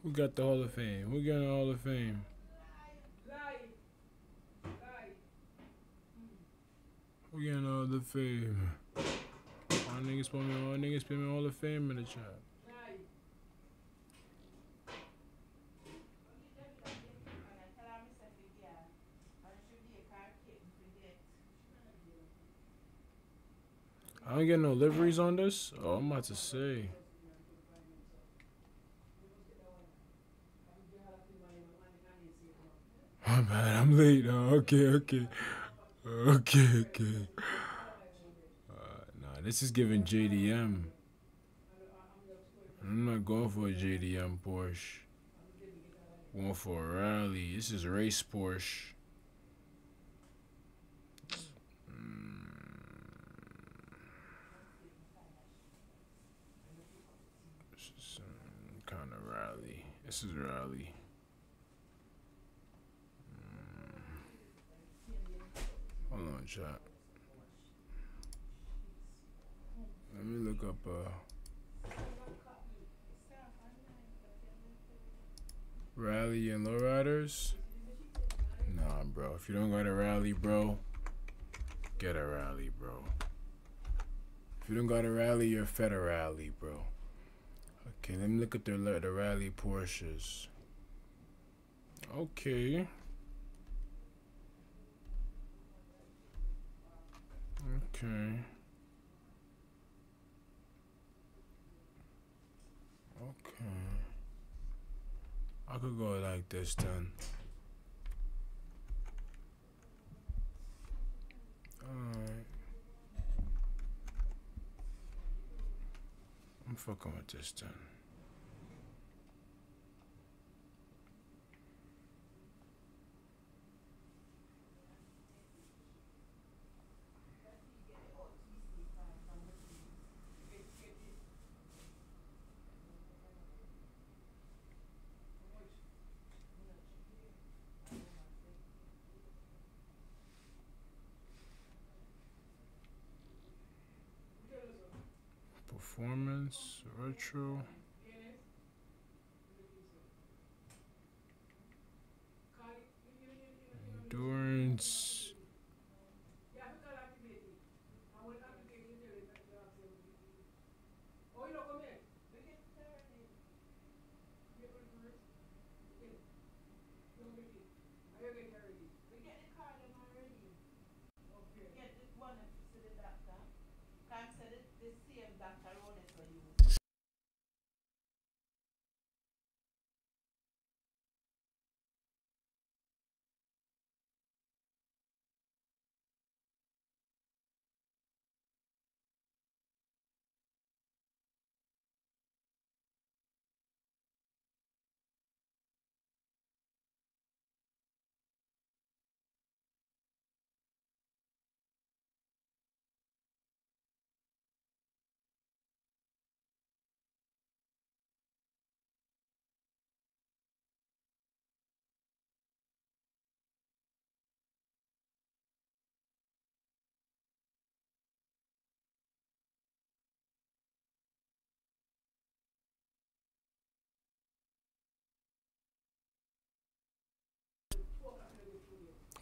Who got the Hall of Fame? Who got the Hall of Fame? Who got all the fame? All niggas put me, all niggas put me Hall of Fame in the chat. Lie. And I tell her myself it, yeah. And she be a car kid forget. I don't get no liveries on this. Oh, I'm about to say. My bad, I'm late. Oh, okay, okay. Okay, okay. Uh, nah, this is giving JDM. I'm not going for a JDM Porsche. Going for a rally. This is race Porsche. This is some kind of rally. This is rally. Mm. Hold on, chat. Let me look up uh rally and lowriders. Nah, bro. If you don't got a rally, bro, get a rally, bro. If you don't got a rally, you're fed a rally, bro. Okay, let me look at the the rally Porsches. Okay. Okay. Okay. I could go like this then. Alright. I'm fucking with this then. Performance, retro. Endurance. We get the card them already. We get the one that to the doctor. Come said it, the same doctor wrote it for you.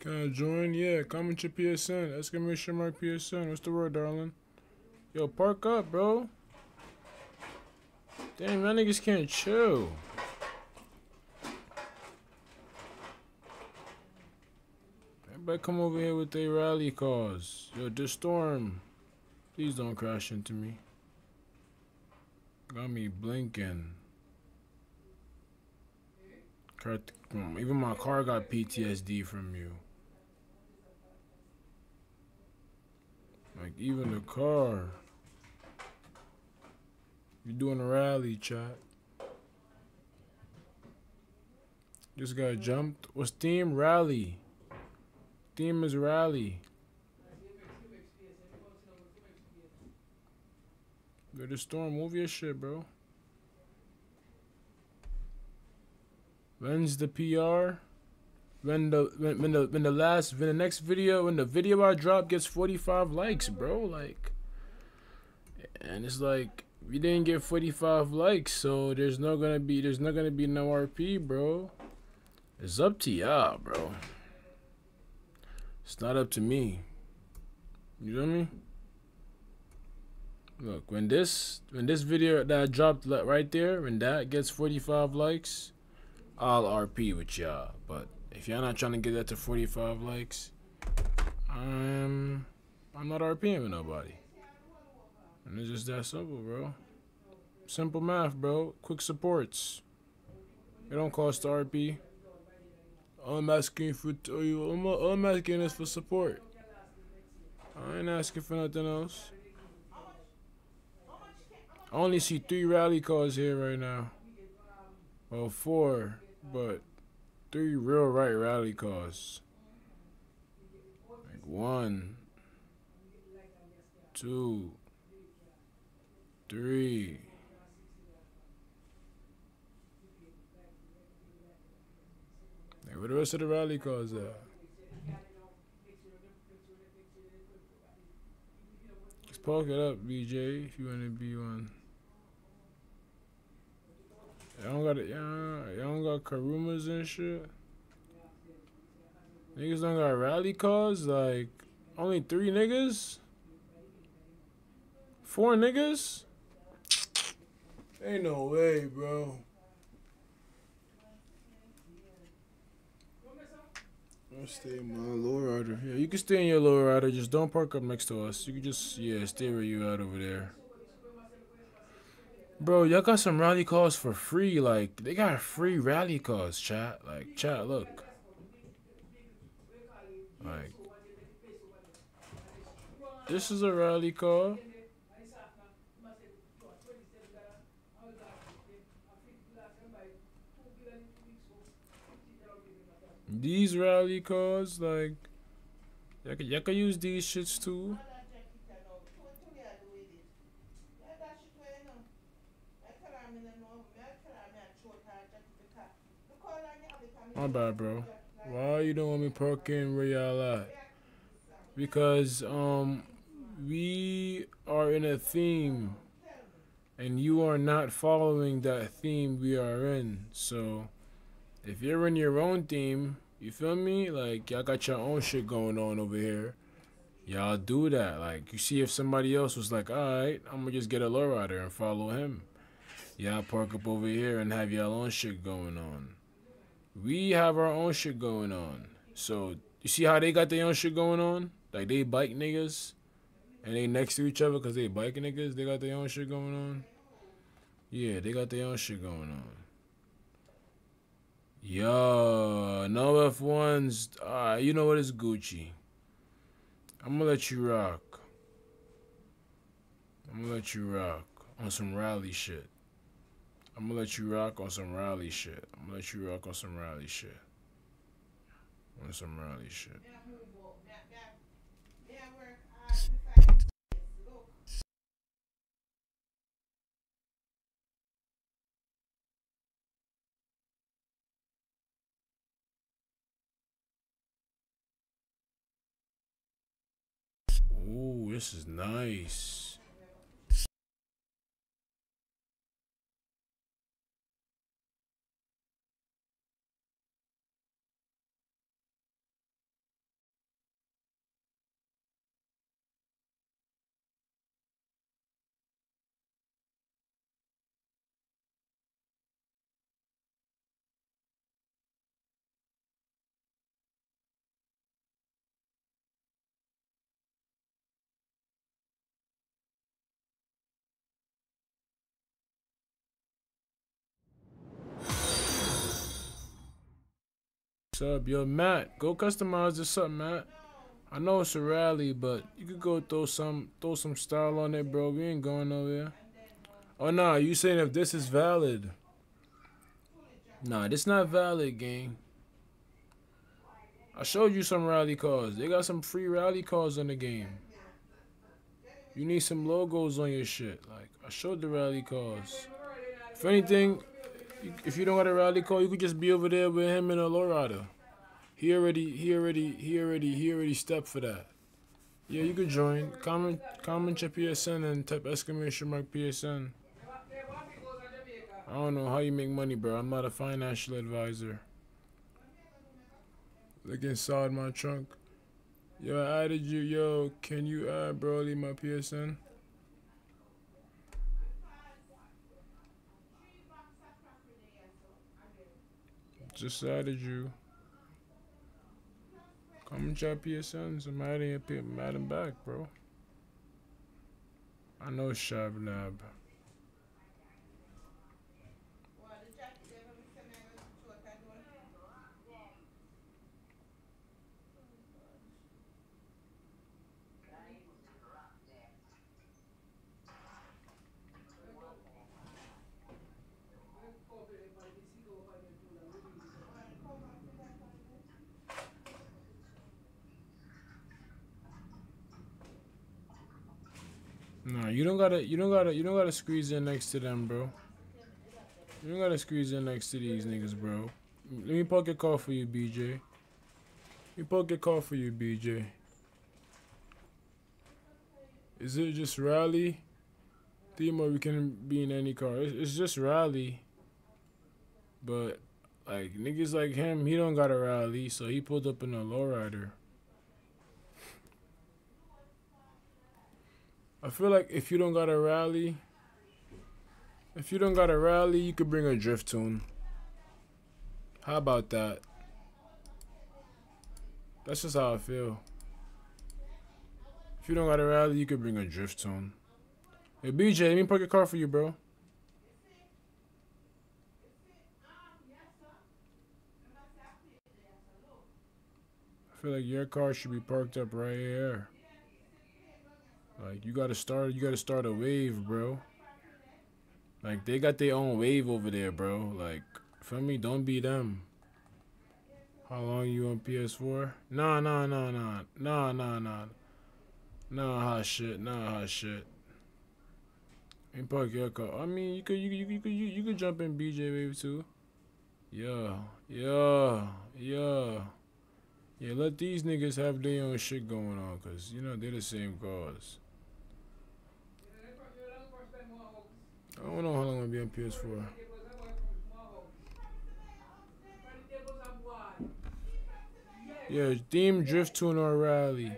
Can I join? Yeah, comment your PSN. Exclamation mark PSN. What's the word, darling? Yo, park up, bro. Damn, y'all niggas can't chill. Everybody come over here with their rally cars. Yo, this storm. Please don't crash into me. Got me blinking. Mm, Even my car got PTSD from you. Like even the car. You're doing a rally, chat. This guy jumped. What's theme? Rally. Theme is rally. Go to storm. Move your shit, bro. When's the PR? When the when, when the when the last when the next video when the video I drop gets 45 likes, bro, like and it's like we didn't get 45 likes, so there's not gonna be there's not gonna be no RP, bro. It's up to y'all, bro. It's not up to me. You know I me? Look, when this when this video that I dropped right there, when that gets 45 likes, I'll RP with y'all. But if y'all not trying to get that to 45 likes, I'm I'm not RPing with nobody. And it's just that simple, bro. Simple math, bro. Quick supports. It don't cost RP. I'm asking for all oh, you I'm- I'm asking this for support. I ain't asking for nothing else. I only see three rally calls here right now. Well, four, but three real right rally cars. Like one, two, three. Like, where the rest of the rally cars at? Just park it up, BJ, if you want to be one. Y'all don't got it. Y'all, y'all don't got Kurumas and shit. Niggas don't got rally cars. Like only three niggas. Four niggas. Ain't no way, bro. I'll stay in my lowrider. Yeah, you can stay in your lowrider. Just don't park up next to us. You can just yeah stay where you at over there. Bro, y'all got some rally calls for free. Like, they got free rally calls, chat. Like, chat, look. Like, this is a rally call. These rally calls, like, y'all can, y'all can use these shits too. My bad, bro. Why you don't want me parking where y'all at? Because um, we are in a theme, and you are not following that theme we are in. So, if you're in your own theme, you feel me? Like y'all got your own shit going on over here. Y'all do that. Like you see, if somebody else was like, "All right, I'm gonna just get a lowrider and follow him," y'all park up over here and have y'all own shit going on we have our own shit going on. So you see how they got their own shit going on? Like they bike niggas, and they next to each other because they bike niggas. They got their own shit going on. Yeah, they got their own shit going on. Yo, no F ones. Alright, you know what? It's Gucci. I'm gonna let you rock. I'm gonna let you rock on some rally shit. I'm gonna let you rock on some rally shit. I'm gonna let you rock on some rally shit. On some rally shit. Me I is up. Up, yo, Matt? Go customize this up, Matt. I know it's a rally, but you could go throw some throw some style on it, bro. We ain't going nowhere. Oh nah, you saying if this is valid? Nah, this not valid, gang. I showed you some rally cars. They got some free rally cars in the game. You need some logos on your shit. Like I showed the rally cars. If anything, if you don't got a rally car, you could just be over there with him in a lowrider. He already, he already, he already, he already stepped for that. Yeah, you could join. Comment, comment your PSN and type exclamation mark PSN. I don't know how you make money, bro. I'm not a financial advisor. Look inside my trunk. Yo, I added you. Yo, can you add Broly my PSN? Added you. Comment your PSNs. I'm adding your P- I'm adding back, bro. I know Shabnab. Well, the jacket they have me send me a short and one. Nah, you don't gotta, you don't gotta, you don't gotta squeeze in next to them, bro. You don't gotta squeeze in next to these niggas, bro. Let me poke a call for you, BJ. Let me poke a call for you, BJ. Is it just rally? Theme or we can be in any car. It's, it's just rally. But like niggas like him, he don't got a rally, so he pulled up in a lowrider. I feel like if you don't got a rally, if you don't got a rally, you could bring a drift tune. How about that? That's just how I feel. If you don't got a rally, you could bring a drift tune. Hey BJ, let me park your car for you, bro. I feel like your car should be parked up right here. Like you gotta start, you gotta start a wave, bro. Like they got their own wave over there, bro. Like, feel me? Don't be them. How long you on PS4? Nah, nah, nah, nah, nah, nah, nah. Nah, hot shit. Nah, hot shit. Ain't park your car. I mean, you could, you could, you could, you, you could jump in BJ wave too. Yeah, yeah, yeah. Yeah, let these niggas have their own shit going on, cause you know they're the same cause. I don't know how long gonna be on PS4. Yeah, theme drift tune or rally.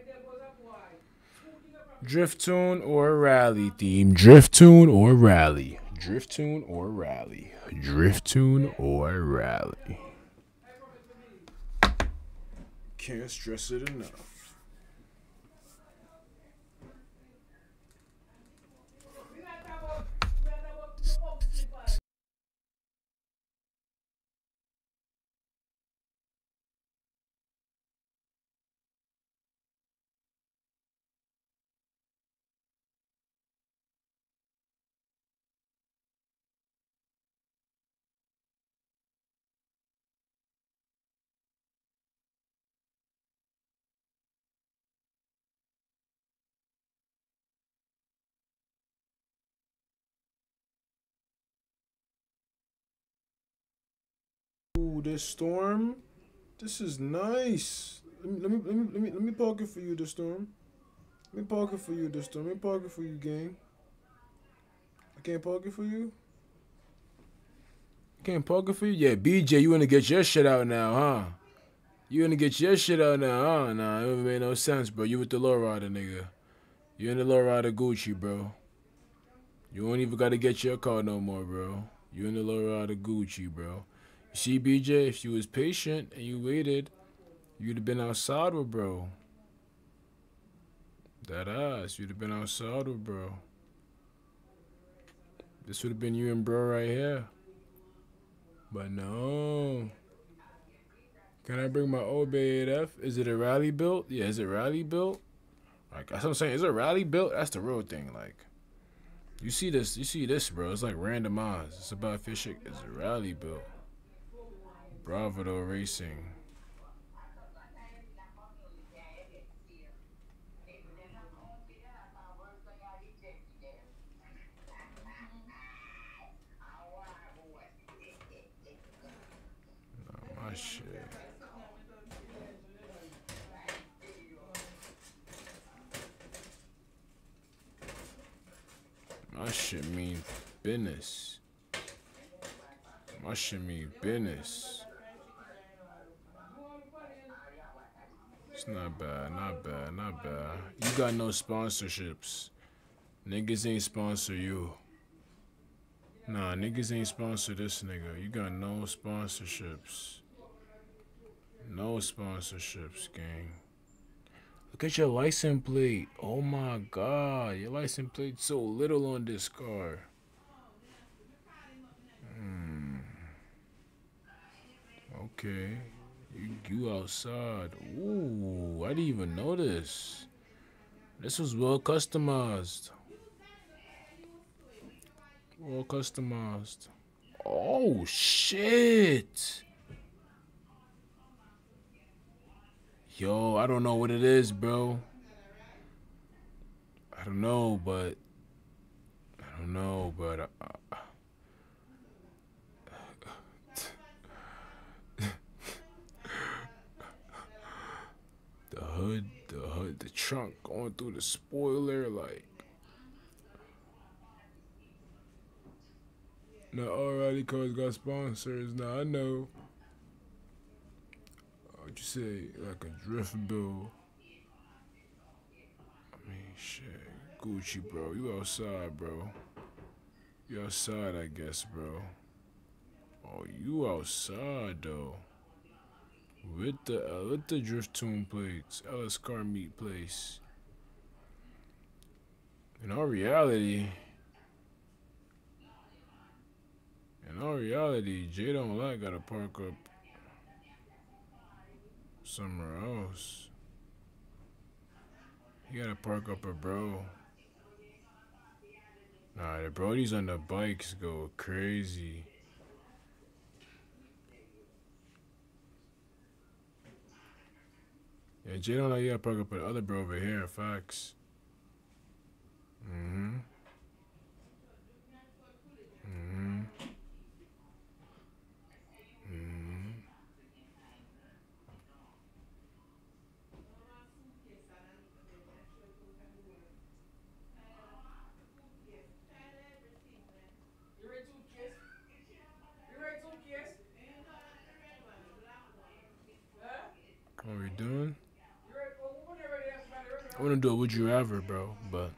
Drift tune or rally theme. Drift tune or rally. Drift tune or rally. Drift tune or rally. Can't stress it enough. Ooh, this storm. This is nice. Let me let me let me let me, let me park it for you, the storm. Let me park it for you, the storm. Let me park it for you, gang. I can't park it for you. I can't park it for you. Yeah, BJ, you wanna get your shit out now, huh? You wanna get your shit out now, huh? Nah, it don't make no sense, bro. You with the lowrider, nigga. You in the lowrider Gucci, bro. You don't even gotta get your car no more, bro. You in the lowrider Gucci, bro. See, BJ, if you was patient and you waited, you'd have been outside with bro. That ass, you'd have been outside with bro. This would have been you and bro right here. But no. Can I bring my old Bay 8F? Is it a rally built? Yeah, is it rally built? Like that's what I'm saying. Is it rally built? That's the real thing. Like you see this, you see this, bro. It's like randomized. It's about fishing. Is it rally built? Bravado Racing. My shit. My shit mean business. My shit mean business. It's not bad, not bad, not bad. You got no sponsorships. Niggas ain't sponsor you. Nah, niggas ain't sponsor this nigga. You got no sponsorships. No sponsorships, gang. Look at your license plate. Oh my god. Your license plate so little on this car. Hmm. Okay. You, outside. Ooh, I didn't even notice. This was well customized. Well customized. Oh shit. Yo, I don't know what it is, bro. I don't know, but I don't know, but uh, the hood, the hood, the trunk going through the spoiler, like. Now, rally cars got sponsors. Now I know. What'd you say? Like a drift bill. I mean, shit. Gucci, bro. You outside, bro. You outside, I guess, bro. Oh, you outside, though. With the uh, with the drift tune plates, Ellis Car Meat Place. In our reality, in our reality, Jay don't like gotta park up somewhere else. He gotta park up a bro. Nah, the Brodies on the bikes go crazy. And Jay don't like, yeah, probably put the other bro over here. Facts. Mm-hmm. Mm-hmm. You ready to kiss? You ready to kiss? Huh? What we doing? You ready? Well, we're not ready to ask about it. Ready? I want to do a would you rather, bro, but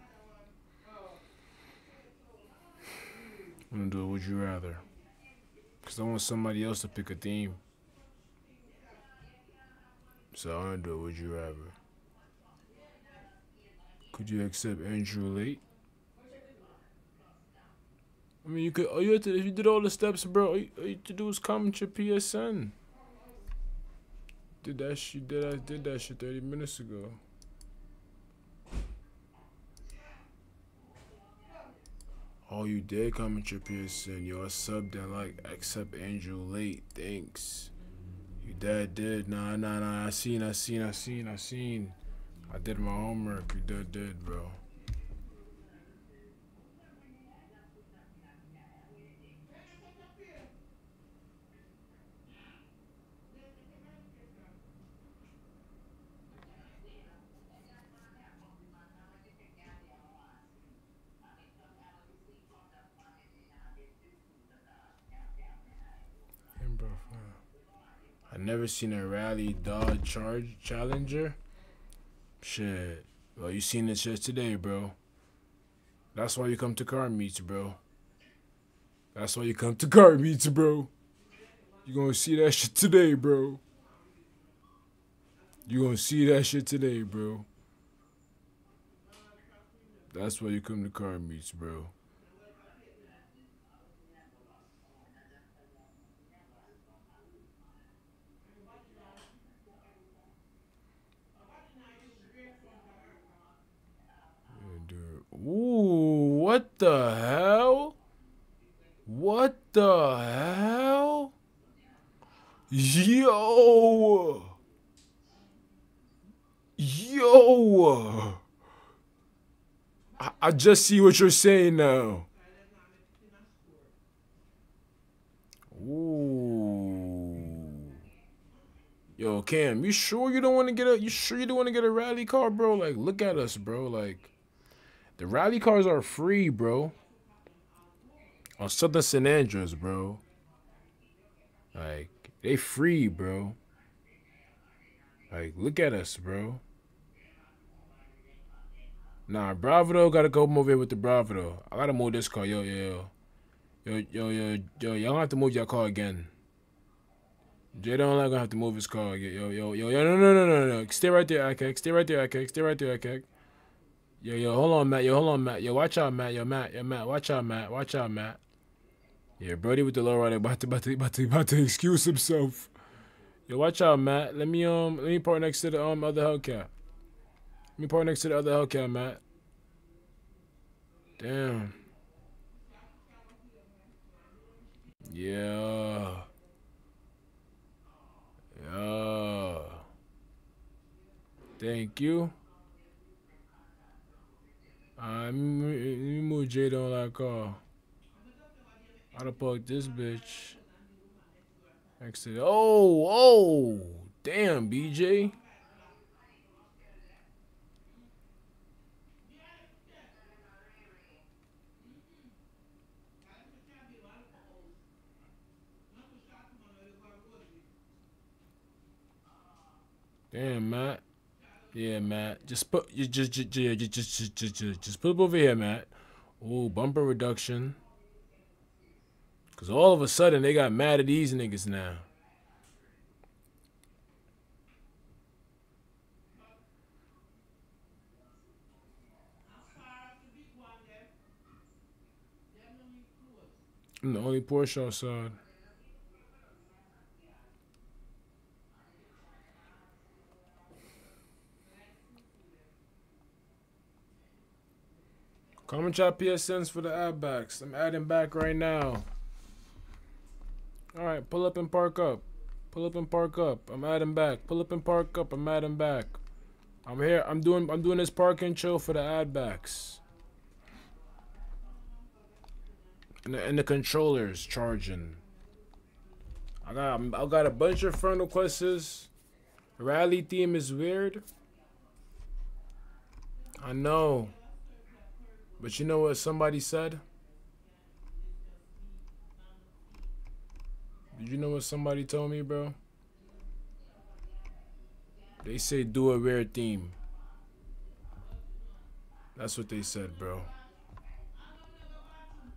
I'm gonna do a would you rather. Cause I want somebody else to pick a theme. So I'm gonna do a would you rather. Could you accept Andrew late? I mean, you could. All you had to, if you did all the steps, bro, all you, all you had to do was comment your PSN. Did that shit? Did I did that shit 30 minutes ago? Oh, you did comment your PSN. Yo, I subbed and like accept Angel late. Thanks. You dad did. Nah, nah, nah. I seen, I seen, I seen, I seen. I did my homework. You did, did, bro. Hey, bro, fuck. I never seen a rally Dodge Charge Challenger. Shit. Well, you seen this shit today, bro. That's why you come to car meets, bro. That's why you come to car meets, bro. You gonna see that shit today, bro. You gonna see that shit today, bro. That's why you come to car meets, bro. Yeah, dude. Ooh, what the hell? What the hell? Yo! Yo! I, I just see what you're saying now. Ooh. Yo, Cam, you sure you don't want to get a you sure you don't want to get a rally car, bro? Like look at us, bro. Like the rally cars are free, bro. On Southern San Andreas, bro. Like they free, bro. Like look at us, bro. Nah, Bravado gotta go move here with the Bravado. I gotta move this car, yo, yo, yo, yo, yo, yo. Yo, y'all have to move your car again. Jay don't like gonna have to move his car. Yo, yo, yo, yo, no, no, no, no, no. Stay right there, Akek. Stay right there, Akek. Stay right there, Akek. Yo, yo, hold on, Matt. Yo, hold on, Matt. Yo, watch out, Matt. Yo, Matt. Yo, Matt. Watch out, Matt. Watch out, Matt. Yeah, Brody with the low rider about to, about to, about to, about to excuse himself. Yo, watch out, Matt. Let me um, let me park next to the um other Hellcat. Let me park next to the other Hellcat, Matt. Damn. Yeah. Yeah. Thank you. Let me, move Jada on that car. I'd have parked this bitch. To the, oh, oh, damn, BJ. Damn, Matt. Yeah, Matt. Just put you just just just just just just, just, put it over here, Matt. Ooh, bumper reduction. Cause all of a sudden they got mad at these niggas now. I'm the only Porsche outside. Comment your PSNs for the add backs. I'm adding back right now. Alright, pull up and park up. Pull up and park up. I'm adding back. Pull up and park up. I'm adding back. I'm here. I'm doing. I'm doing this park and chill for the add backs. And the, and the controllers charging. I got. I got a bunch of friend requests. Rally theme is weird. I know. But you know what somebody said? Did you know what somebody told me, bro? They say do a rare theme. That's what they said, bro.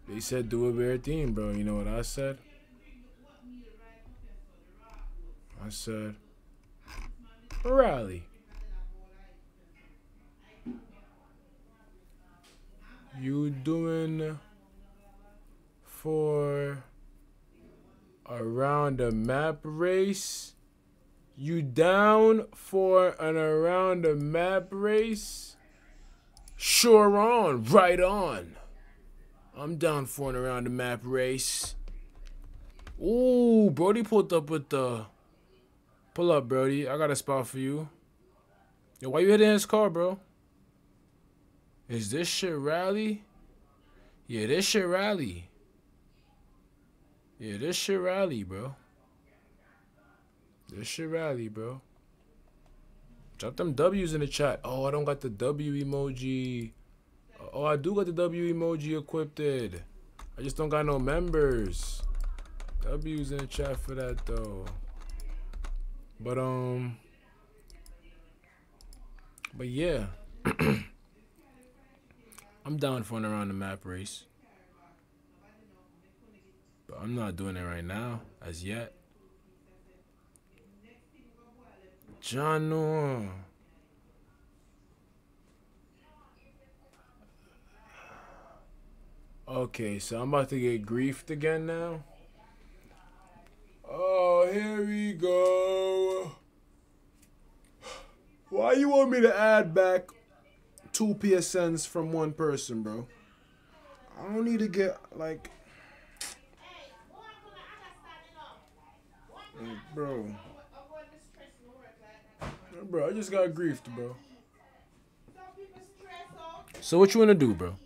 They said do a rare theme, bro. You know what I said? I said rally. You doing for around the map race? You down for an around the map race? Sure on, right on. I'm down for an around the map race. Ooh, Brody pulled up with the. Pull up, Brody. I got a spot for you. Yo, why you hitting his car, bro? Is this shit rally? Yeah, this shit rally. Yeah, this shit rally, bro. This shit rally, bro. Drop them W's in the chat. Oh, I don't got the W emoji. Oh, I do got the W emoji equipped. I just don't got no members. W's in the chat for that though. But um But yeah. I'm down for an around the map race. But I'm not doing it right now, as yet. John Noah. Okay, so I'm about to get griefed again now. Oh, here we go. Why you want me to add back two PSNs from one person, bro? I don't need to get like, bro. Bro, I just got griefed, bro. So what you wanna do, bro?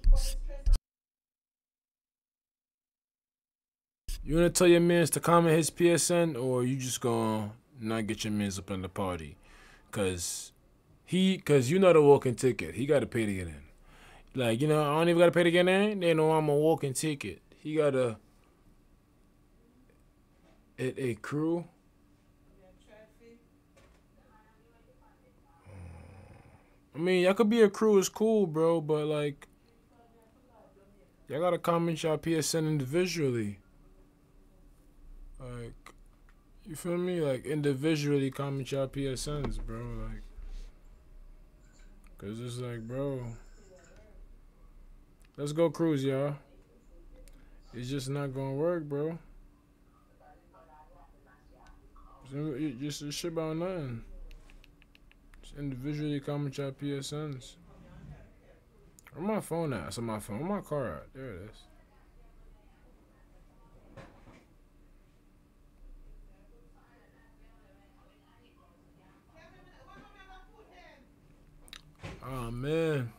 You wanna tell your mans to comment his PSN, or you just gonna not get your mans up in the party? Cause he, cause you know the walking ticket. He gotta pay to get in. Like you know, I don't even gotta pay to get in. They know I'm a walking ticket. He gotta. It a crew. I mean, y'all could be a crew is cool, bro, but like, y'all gotta comment y'all PSN individually. Like, you feel me? Like individually comment y'all PSNs, bro. Like, cause it's like, bro, let's go cruise, y'all. It's just not gonna work, bro. It's just it's shit about nothing. Just individually comment y'all PSNs. Where my phone at? On my phone. Where my car at? There it is. Oh man.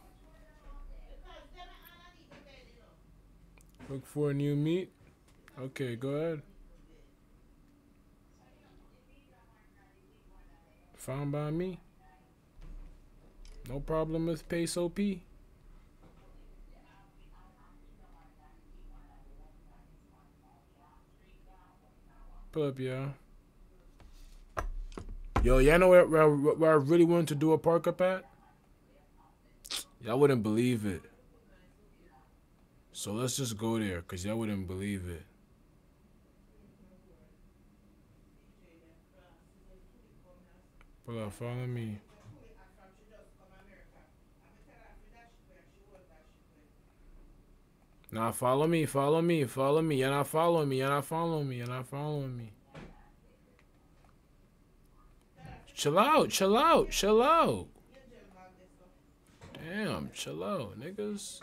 Look for a new meet. Okay, go ahead. Found by me. No problem with Peyso P. Pull up, y'all. Yo, y'all know where, where, where I really wanted to do a park up at? Y'all wouldn't believe it. So let's just go there, because y'all wouldn't believe it. Up, follow me. Now follow me, follow me, follow me. You're not following me, you're not following me, you're not following me. Chill out, chill out, chill out. Damn, chill out, niggas.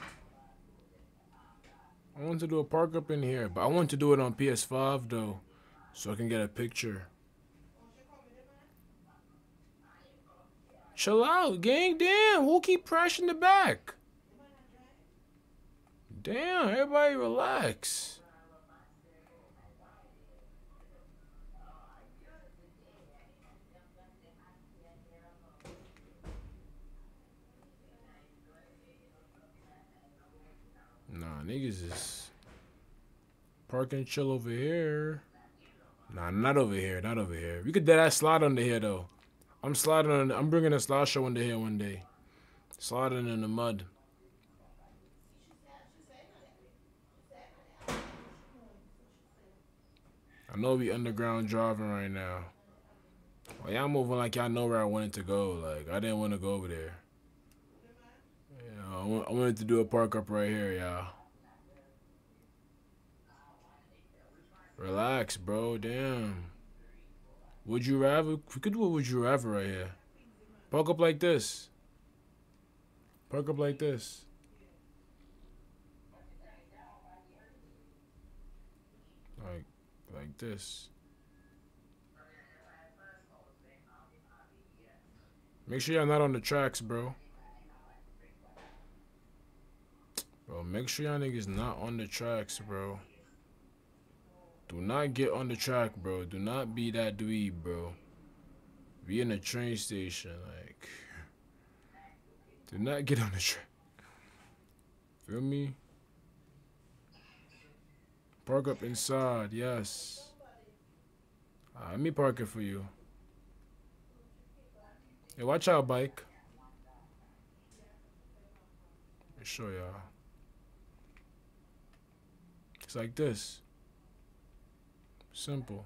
I want to do a park up in here, but I want to do it on PS5 though, so I can get a picture. Chill out, gang. Damn, who keep pressing the back? Damn, everybody relax. Nah, niggas is park and chill over here. Nah, not over here, not over here. We could dead ass slide under here though. I'm sliding on. I'm bringing a slide show under here one day. Sliding in the mud. I know we underground driving right now. Well, y'all moving like y'all know where I wanted to go. Like I didn't want to go over there. I wa- I wanted to do a park up right here, y'all. Relax, bro. Damn. Would you rather? We could do a would you rather right here. Park up like this. Park up like this. Like, like this. Make sure y'all not on the tracks, bro. Bro, make sure y'all niggas not on the tracks, bro. Do not get on the track, bro. Do not be that dweeb, bro. Be in a train station, like. Do not get on the track. Feel me? Park up inside, yes. Uh, let me park it for you. Hey, watch out, bike. Let me show y'all. It's like this. Simple.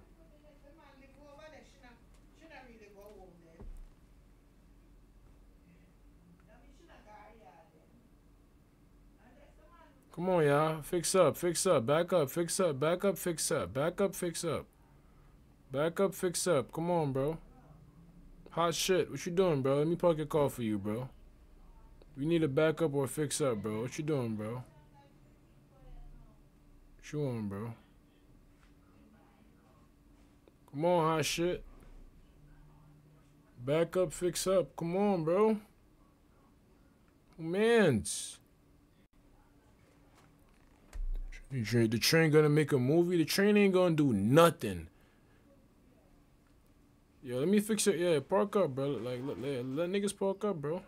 Come on, y'all. Fix up, fix up, back up, fix up, back up, fix up, back up, fix up. Back up, fix up. Come on, bro. Hot shit. What you doing, bro? Let me park your car for you, bro. We need a backup or a fix up, bro. What you doing, bro? What you on, bro? Come on, hot shit. Back up, fix up. Come on, bro. Mans. The train, gonna make a movie? The train ain't gonna do nothing. Yo, let me fix it. Yeah, park up, bro. Like, let, let, let niggas park up, bro.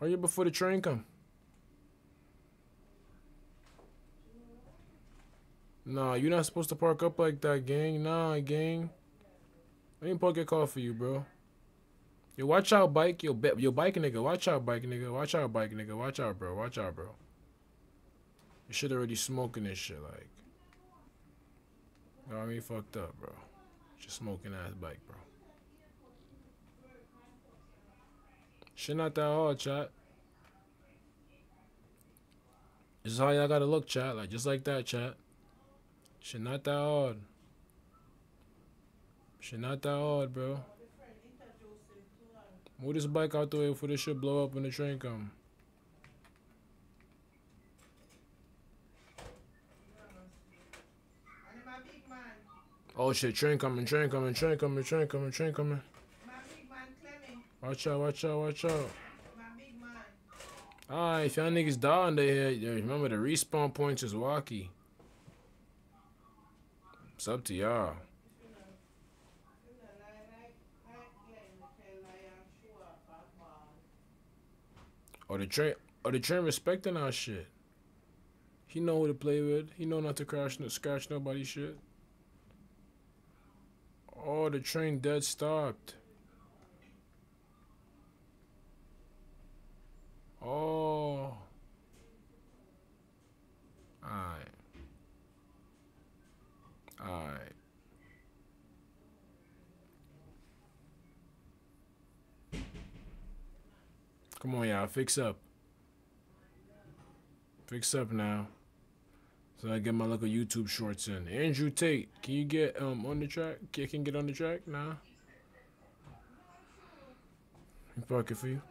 Hurry up before the train come. Nah, you're not supposed to park up like that, gang. Nah, gang. Let me park your car for you, bro. Yo, watch out, bike. Yo, yo, bike nigga. Watch out, bike nigga. Watch out, bike nigga. Watch out, bro. Watch out, bro. You should already smoking this shit, like. You what I mean? Fucked up, bro. Just smoking ass bike, bro. Shit not that hard, chat. This is how y'all gotta look, chat. Like, just like that, chat. Shit not that hard. Shit not that hard, bro. Move this bike out the way before this shit blow up when the train come. Oh shit, train coming, train coming, train coming, train coming, train coming. Watch out, watch out, watch out. Alright, if y'all niggas die head, yeah, remember the respawn points is wacky. It's up to y'all. Or the train, or the train respecting our shit. He know who to play with. He know not to crash, scratch nobody's shit. Oh, the train dead stopped. Oh. Alright. Alright. Come on, y'all. Fix up. Fix up now. So I get my little YouTube shorts in. Andrew Tate, can you get um on the track? Can you get on the track? Nah. It for you.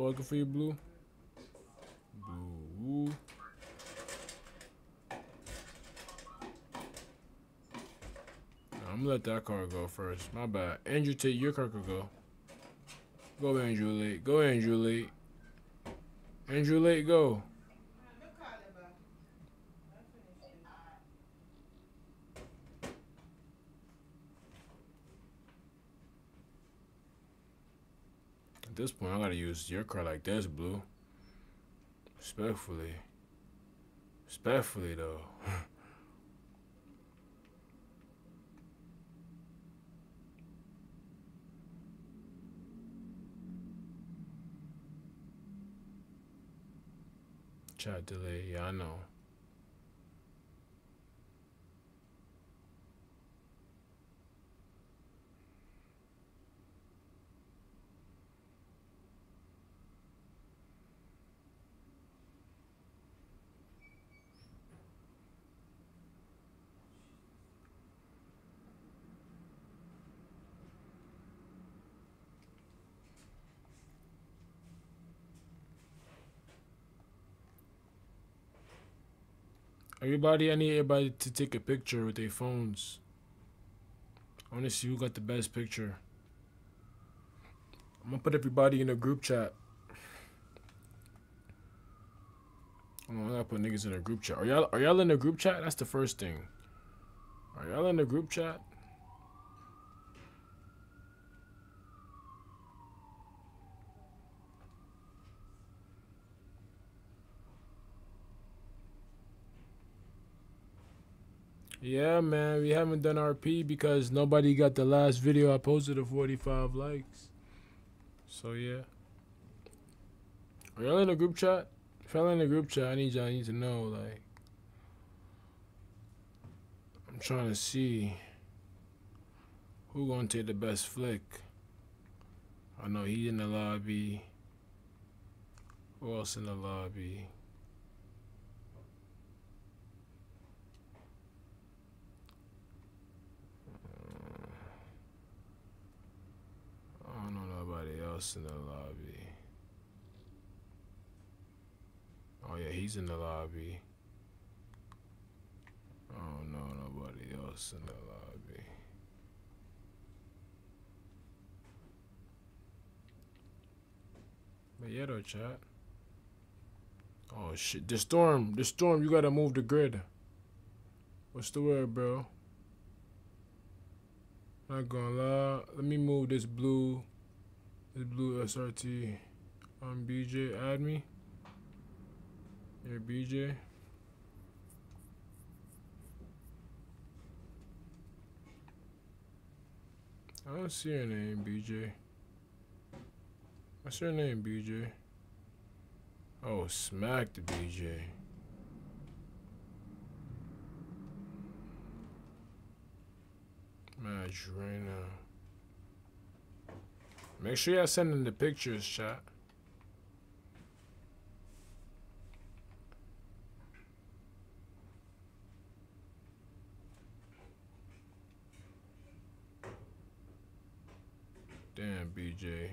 for you, Blue. Blue. I'm gonna let that car go first. My bad. Andrew Tate, your car. could go. Go, Andrew Late. Go, Andrew Late. Andrew Late, go. This point, I gotta use your car like this, Blue. Respectfully. Respectfully, though. Chat delay, yeah, I know. Everybody, I need everybody to take a picture with their phones. I want to see who got the best picture. I'm gonna put everybody in a group chat. Hold on, I gotta put niggas in a group chat. Are y'all are y'all in a group chat? That's the first thing. Are y'all in a group chat? Yeah, man, we haven't done RP because nobody got the last video I posted of 45 likes. So yeah. Are y'all in a group chat? If y'all in a group chat, I need y'all need to know like I'm trying to see who gonna take the best flick. I know he in the lobby. Who else in the lobby? I don't know nobody else in the lobby. Oh yeah, he's in the lobby. Don't know nobody else in the lobby. But yeah though, chat. Oh shit. The storm. The storm, you gotta move the grid. What's the word, bro? Not gonna lie. Let me move this blue this blue SRT on BJ. Add me. Here, BJ. I don't see your name, BJ. What's your name, BJ? Oh, smack the BJ. Match right now. Make sure y'all send in the pictures, chat. Damn, BJ.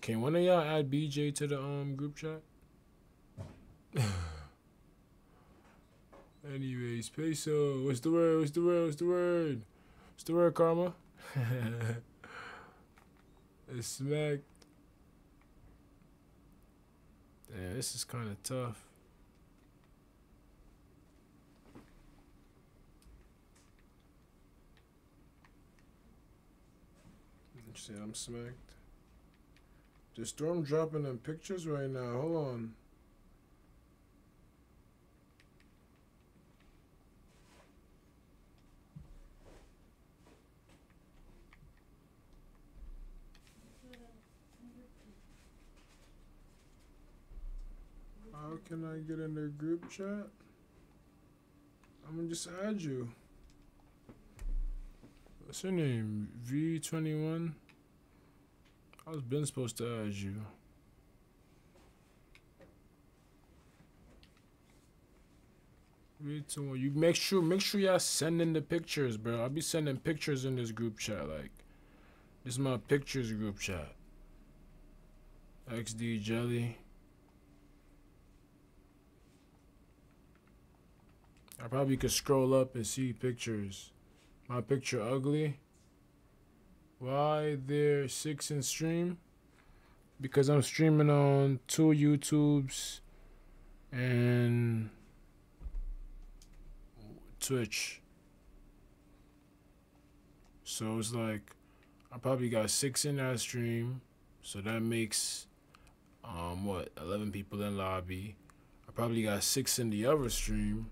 Can one of y'all add BJ to the um group chat? Anyways, Peyso. What's the word? What's the word? What's the word? What's the word, Karma? It's smacked. Damn, this is kind of tough. See, I'm smacked. The storm dropping them pictures right now. Hold on. How can I get in their group chat? I'm gonna just add you. What's your name? V21? I was been supposed to add you. V21. You make sure make sure y'all sending the pictures, bro. I'll be sending pictures in this group chat. Like this is my pictures group chat. XD Jelly. I probably could scroll up and see pictures. My picture ugly. Why there six in stream? Because I'm streaming on two YouTubes and Twitch. So it's like I probably got six in that stream. So that makes um what, eleven people in lobby. I probably got six in the other stream.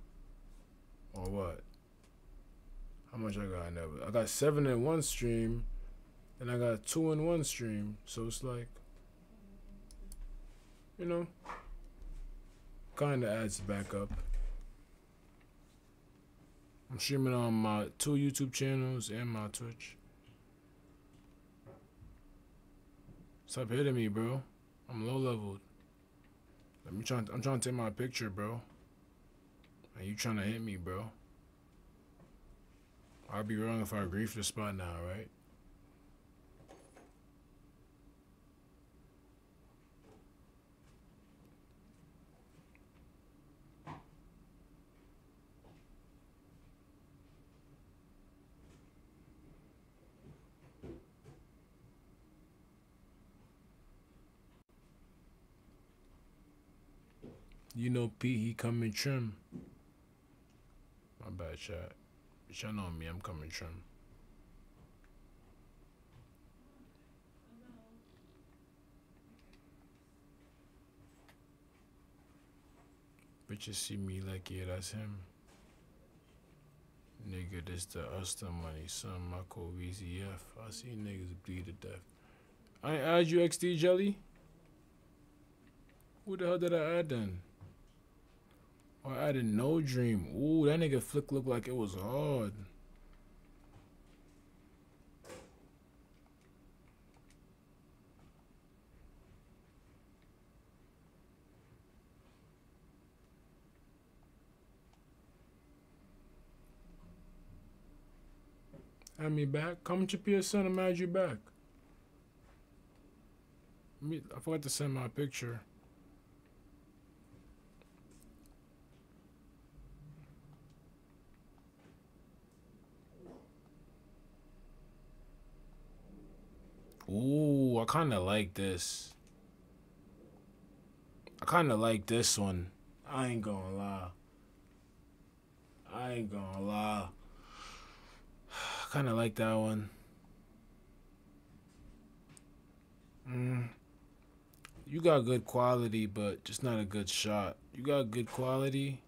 Or what? How much I got in there? I got seven in one stream, and I got two in one stream. So it's like, you know, kind of adds back up. I'm streaming on my two YouTube channels and my Twitch. Stop hitting me, bro. I'm low leveled. Let me try. I'm trying to take my picture, bro. And you trying to hit me, bro? I'd be wrong if I agree for the spot now, right? You know Pete, he come coming trim. My bad, chat. Y'all know me, I'm coming trim. Bitches see me like, yeah, that's him. Nigga, this the us the money, son. My code VZF. I see niggas bleed to death. I add you XD Jelly? Who the hell did I add then? Or I added no dream. Ooh, that nigga flick looked like it was hard. Add me back. Come to PSN, I'm add you back. Me, I forgot to send my picture. Ooh, I kind of like this. I kind of like this one. I ain't gonna lie. I ain't gonna lie. I kind of like that one. Mm. You got good quality, but just not a good shot. You got good quality,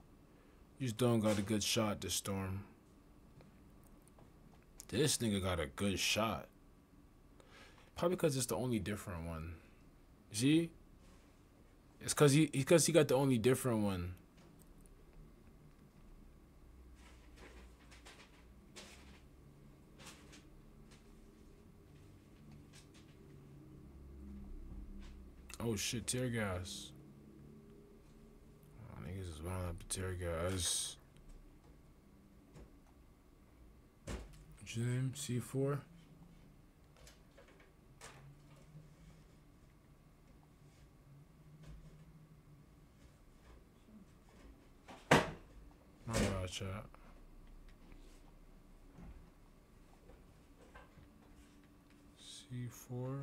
you just don't got a good shot to storm. This nigga got a good shot. Probably because it's the only different one. See? It's cause he because he got the only different one. Oh shit, tear gas. Oh, niggas is wound up tear gas. Name? C4? My bad, chat. C4.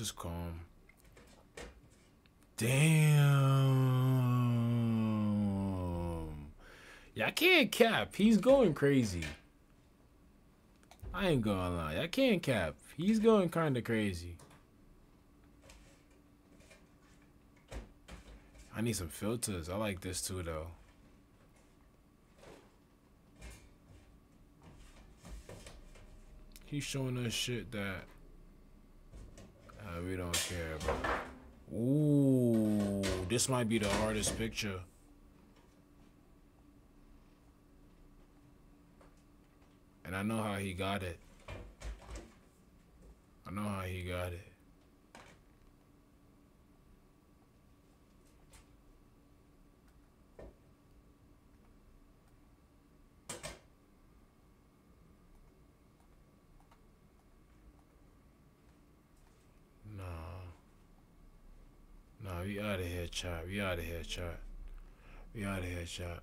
Is calm. Damn. I can't cap. He's going crazy. I ain't gonna lie. I can't cap. He's going kind of crazy. I need some filters. I like this too, though. He's showing us shit that uh, we don't care about. Ooh, this might be the hardest picture. And I know how he got it. I know how he got it. Nah. Nah, we out of here, chat. We out of here, chat. We out of here, chat.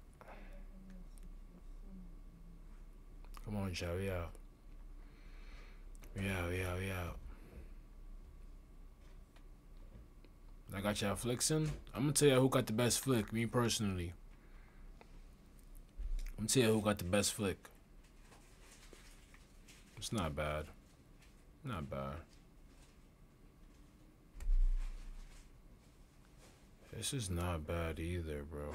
Come on, chat. We out. We out, we out, we out. I got y'all flexing. I'm gonna tell you who got the best flick, me personally. I'm gonna tell you who got the best flick. It's not bad. Not bad. This is not bad either, bro.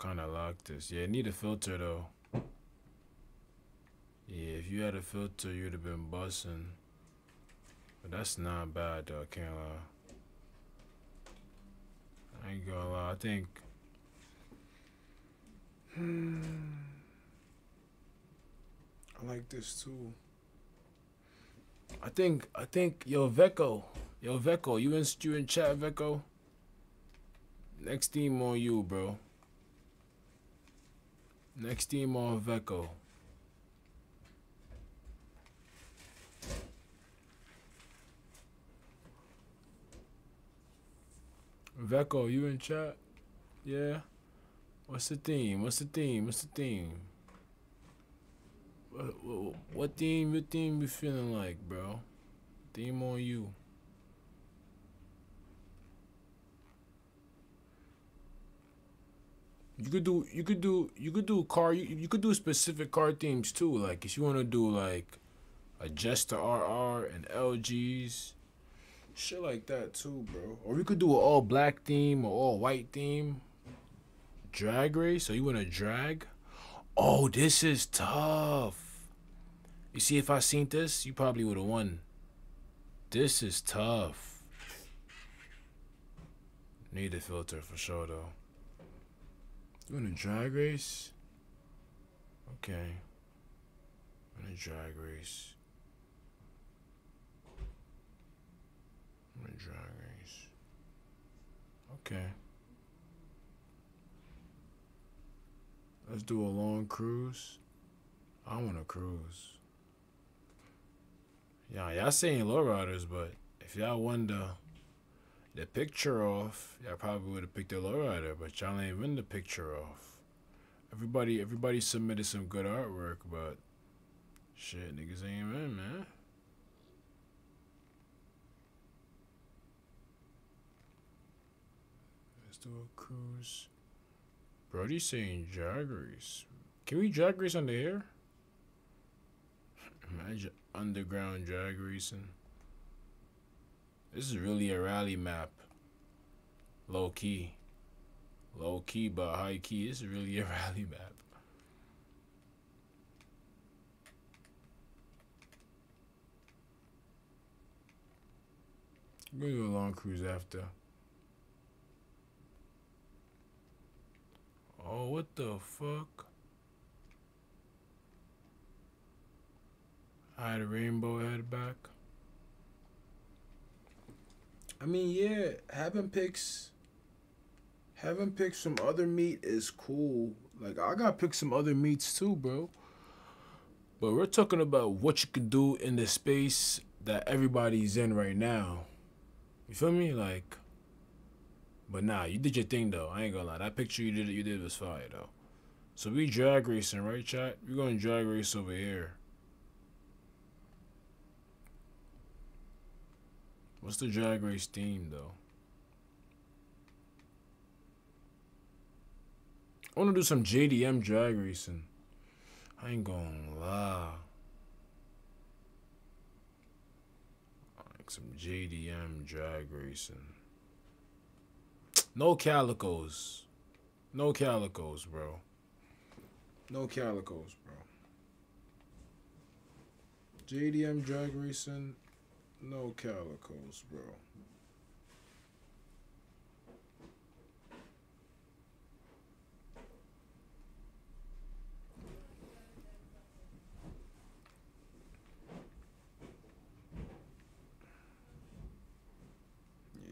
Kinda like this. Yeah, need a filter though. Yeah, if you had a filter, you'd have been busting. But that's not bad though, I can't lie. I ain't gonna lie, I think. I like this too. I think, I think, yo, Vecco. Yo, Vecco, you in, you in chat, Vecco? Next team on you, bro. Next team on Vecco. Vecco, you in chat? Yeah. What's the theme? What's the theme? What's the theme? What, what, what theme? What theme you feeling like, bro? Theme on you. You could do you could do you could do car you, you could do specific car themes too. Like if you want to do like a Jester RR and Elegys, shit like that too, bro. Or you could do an all black theme or all white theme. Drag race. So you want to drag? Oh, this is tough. You see, if I seen this, you probably would have won. This is tough. Need a filter for sure though. In a drag race? Okay. In a drag race. In a drag race. Okay. Let's do a long cruise. I want to cruise. Yeah, y'all saying lowriders, but if y'all won the picture off, y'all probably would have picked the lowrider, but y'all ain't win the picture off. Everybody, everybody submitted some good artwork, but shit, niggas ain't in, man. A cruise. Brody's saying drag race. Can we drag race under here? Imagine underground drag racing. This is really a rally map. Low key. Low key, but high key. This is really a rally map. We're gonna do a long cruise after. Oh, what the fuck? I had a rainbow head back. I mean, yeah, having picks, having picks from other meat is cool. Like I got to pick some other meats too, bro. But we're talking about what you can do in the space that everybody's in right now. You feel me? Like, but nah, you did your thing though. I ain't gonna lie. That picture you did, you did was fire though. So we drag racing, right, chat? We're going drag race over here. What's the drag race theme though? I want to do some JDM drag racing. I ain't gonna lie. Like some JDM drag racing. No calicos. No calicos, bro. No calicos, bro. JDM drag racing. No calicos, bro.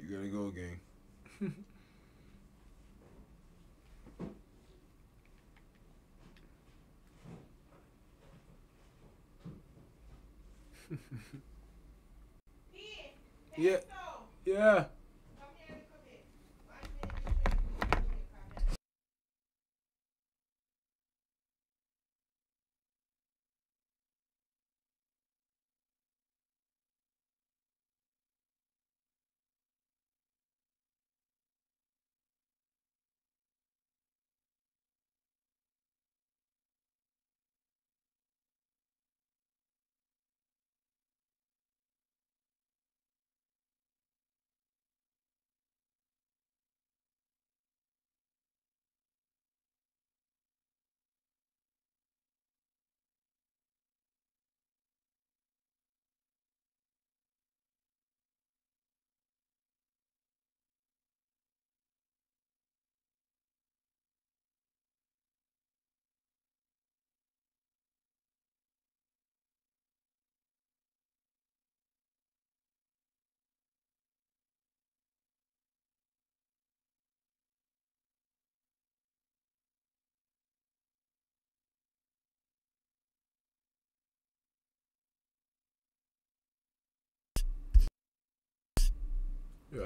You gotta go again. Yeah. Yeah.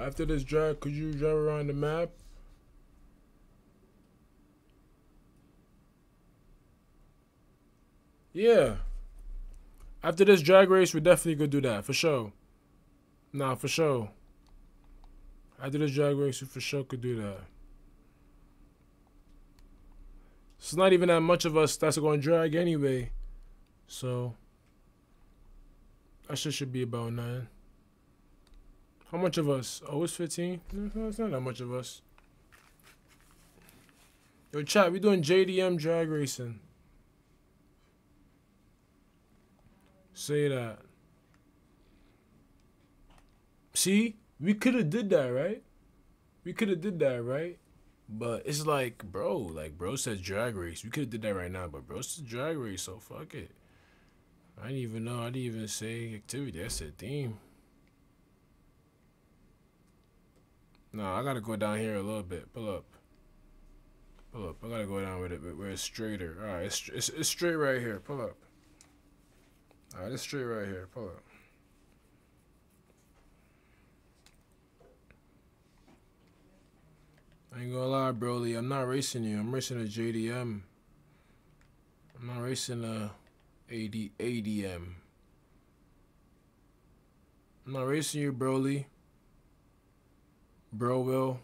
After this drag, could you drive around the map? Yeah. After this drag race, we definitely could do that for sure. Nah, for sure. After this drag race, we for sure could do that. It's not even that much of us that's going to drag anyway. So, that shit should be about nine. How much of us? Oh, it's 15? No, mm-hmm, it's not that much of us. Yo, chat, we doing JDM drag racing. Say that. See? We could have did that, right? We could have did that, right? But it's like, bro, like bro says drag race. We could have did that right now, but bro says drag race, so fuck it. I didn't even know. I didn't even say activity. That's a theme. No, I gotta go down here a little bit. Pull up. Pull up. I gotta go down with it, but where it's straighter. All right, it's, it's it's straight right here. Pull up. All right, it's straight right here. Pull up. I ain't gonna lie, Broly. I'm not racing you. I'm racing a JDM. I'm not racing a AD ADM. I'm not racing you, Broly. Bro will.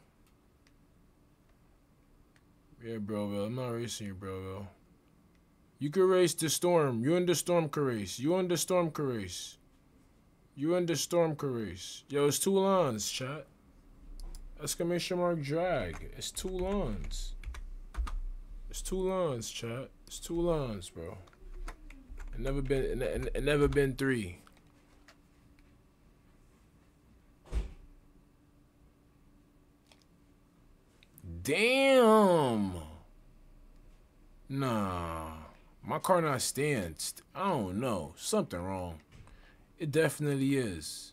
Yeah, bro will. I'm not racing you, bro will. You could race the storm. You and the storm could race. You and the storm could race. You and the storm could race. Yo, it's two lawns, chat. Exclamation mark drag. It's two lawns. It's two lawns, chat. It's two lawns, bro. It never been. It, it, it never been three. Damn. Nah. My car not stands. I don't know. Something wrong. It definitely is.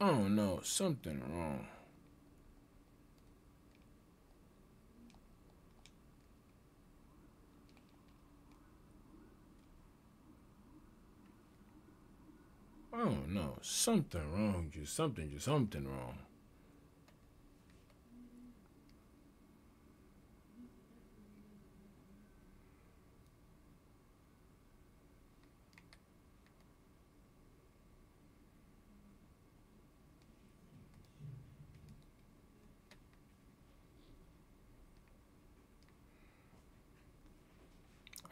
I don't know. Something wrong. I don't know. Something wrong. Just something. Just something wrong.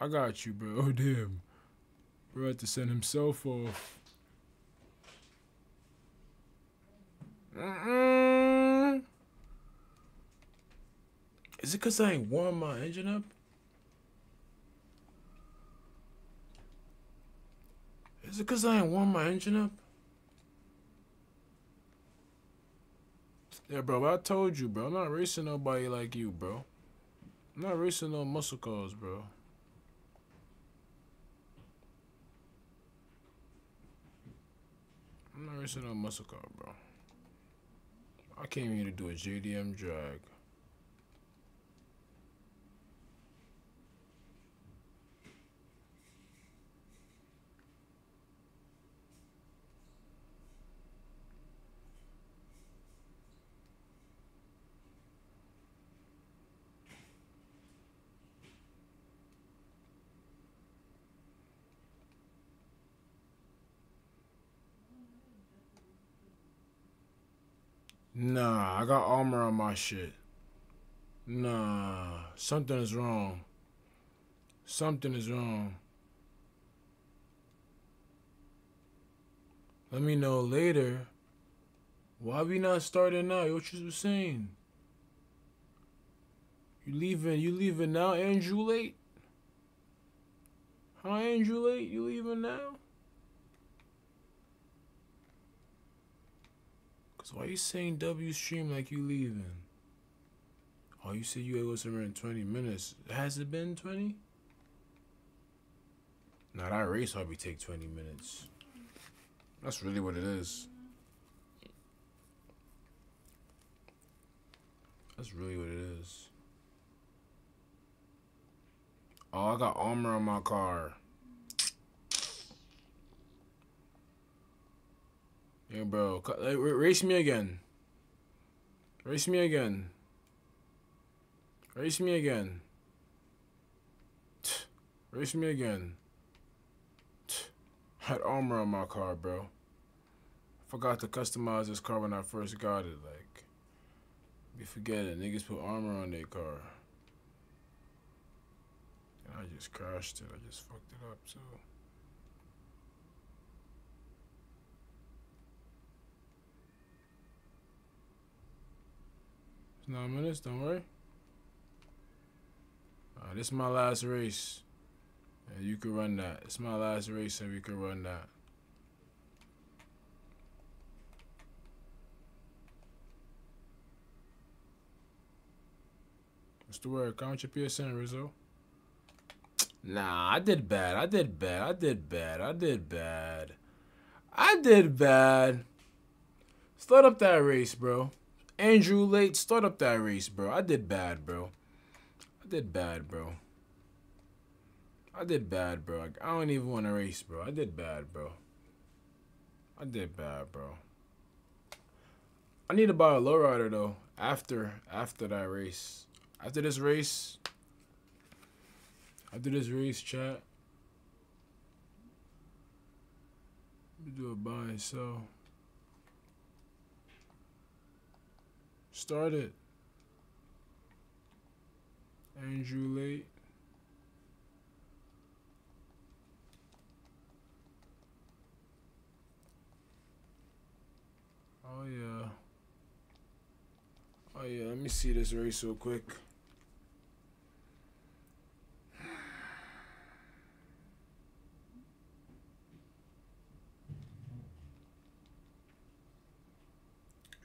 I got you, bro. Oh, damn. Bro had to send himself off. Mm-mm. Is it because I ain't warm my engine up? Is it because I ain't warm my engine up? Yeah, bro, I told you, bro. I'm not racing nobody like you, bro. I'm not racing no muscle cars, bro. missing a muscle car, bro. I came here to do a JDM drag. Nah, I got armor on my shit. Nah, something is wrong. Something is wrong. Let me know later. Why we not starting now? What you was saying? You leaving? You leaving now, Andrew late? Huh, Andrew late? You leaving now? Cause why you saying W stream like you leaving? Oh, you said you was somewhere in 20 minutes. Has it been 20? Now that race probably take 20 minutes. That's really what it is. That's really what it is. Oh, I got armor on my car. Yeah, bro. Race me again. Race me again. Race me again. Race me again. Had armor on my car, bro. Forgot to customize this car when I first got it. Like, you forget it. niggas put armor on their car. And I just crashed it. I just fucked it up too. Nine minutes. Don't worry. This is my last race. And you can run that. It's my last race, and we can run that. What's the word? Count your PSN, Rizzo. Nah, I did bad. I did bad. I did bad. I did bad. I did bad. Start up that race, bro. Andrew late. Start up that race, bro. I did bad, bro. I did bad, bro. I did bad, bro. I don't even want to race, bro. I did bad, bro. I did bad, bro. I need to buy a lowrider though. After after that race, after this race, after this race, chat. We do a buy and sell. Start it. Andrew late. Oh yeah. Oh yeah, let me see this race real quick.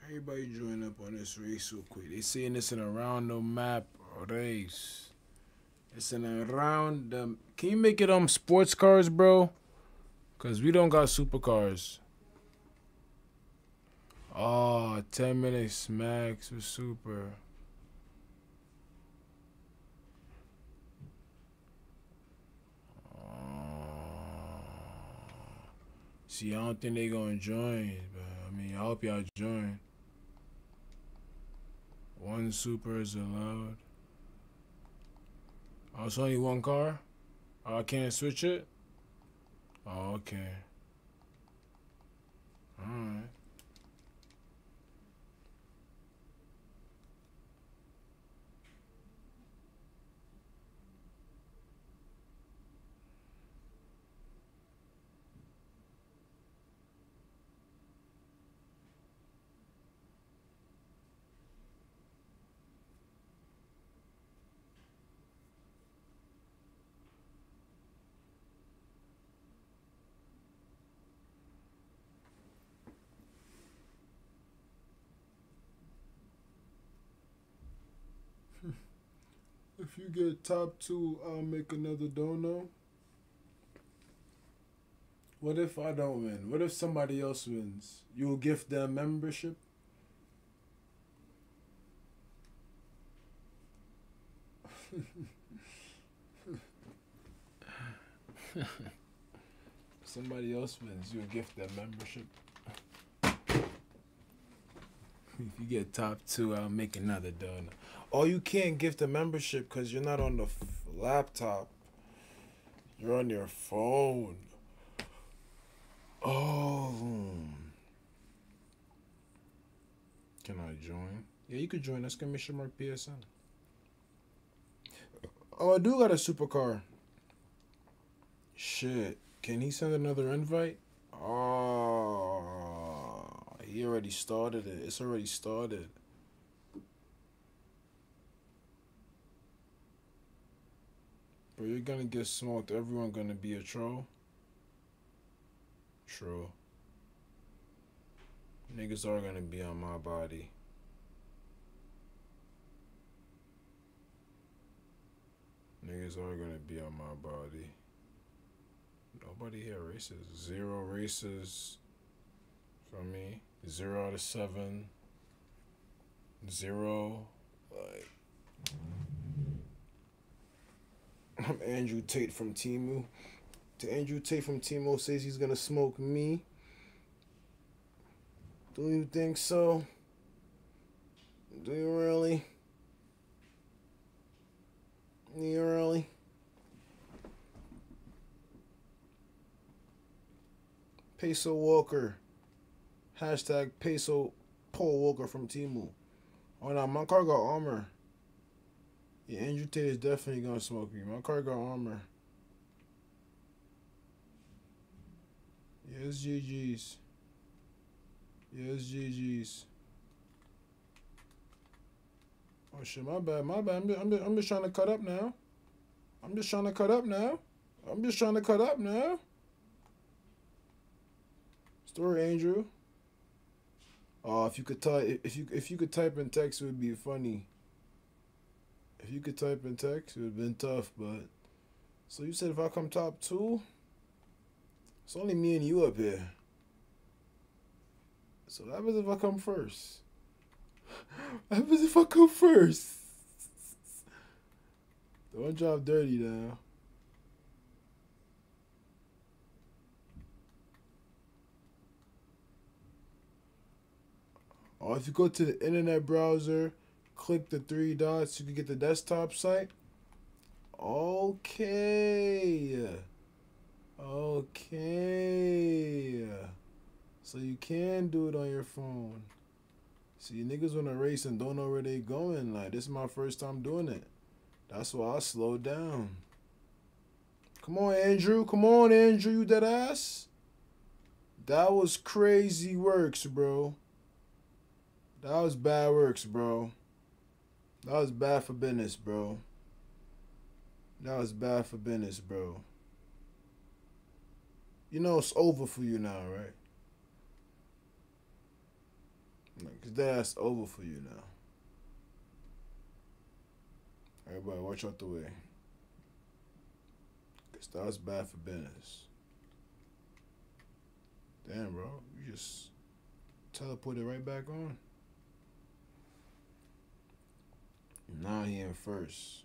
Everybody join up on this race real quick. They saying this in a round random map race. It's in a round. Um, can you make it um sports cars, bro? Cause we don't got supercars. Oh, 10 minutes max with super. Oh. See, I don't think they gonna join, but I mean, I hope y'all join. One super is allowed. Oh, it's only one car? Oh, I can't switch it? Oh, okay. Alright. If you get top two, I'll make another dono. What if I don't win? What if somebody else wins? You will gift them membership? somebody else wins, you'll gift them membership. If you get top two, I'll make another donut. Oh, you can't gift a membership because you're not on the f- laptop. You're on your phone. Oh. Can I join? Yeah, you could join. Exclamation mark PSN. Oh, I do got a supercar. Shit. Can he send another invite? Oh, he already started it. It's already started. But you're gonna get smoked. Everyone gonna be a troll. True. Niggas are gonna be on my body. Niggas are gonna be on my body. Nobody here races. Zero races for me. Zero out of seven. Zero. Like. I'm Andrew Tate from Temu. To Andrew Tate from Temu says he's gonna smoke me. Do you think so? Do you really? Do You really? Peyso Walker. Hashtag Peyso Paul Walker from Temu. Oh no, my car got armor. Yeah, Andrew Tate is definitely gonna smoke me. My car got armor. Yes, GG's. Yes, GG's. Oh shit, my bad, my bad. I'm just, I'm just, I'm just trying to cut up now. I'm just trying to cut up now. I'm just trying to cut up now. Story Andrew. Oh, if you could type, if you if you could type in text, it would be funny. If you could type in text, it would have been tough, but. So you said if I come top two, it's only me and you up here. So what happens if I come first? What happens if I come first? Don't drop dirty now. Or if you go to the internet browser, click the three dots, you can get the desktop site. Okay. Okay. So you can do it on your phone. See, niggas wanna race and don't know where they going. Like, this is my first time doing it. That's why I slowed down. Come on, Andrew. Come on, Andrew. You dead ass? That was crazy works, bro. That was bad works, bro. That was bad for business, bro. That was bad for business, bro. You know it's over for you now, right? Cause that's over for you now. Everybody, watch out the way. Cause that was bad for business. Damn, bro, you just teleported right back on. Now he in first.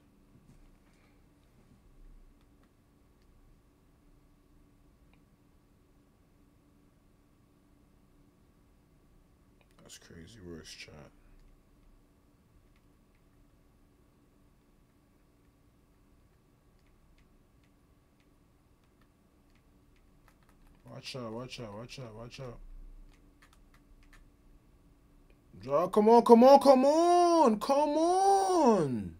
That's crazy works, chat. Watch out, watch out, watch out, watch out. Come on, come on, come on, come on.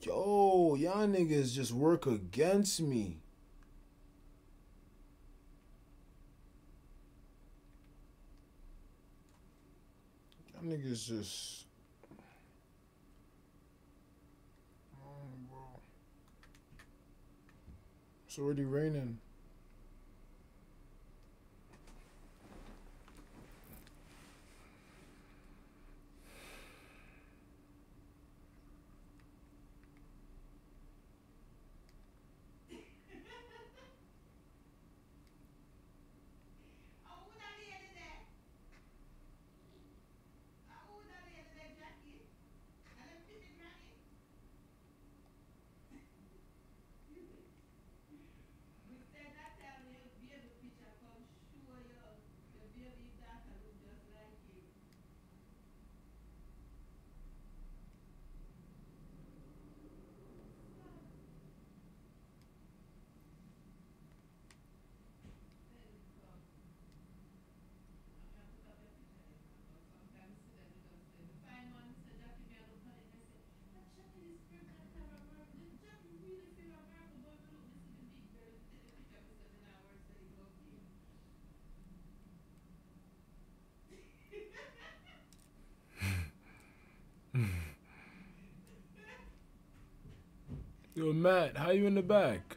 Yo, y'all niggas just work against me. Y'all niggas just. It's already raining. Matt, how you in the back?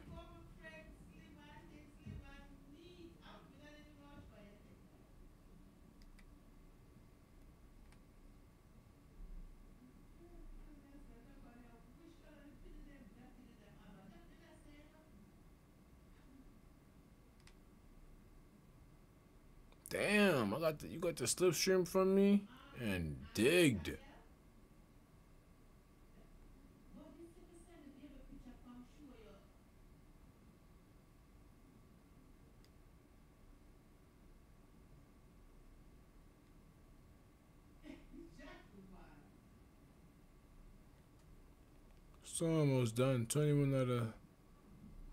Damn, I got the, you got the slipstream from me and digged. It's almost done. 21 out of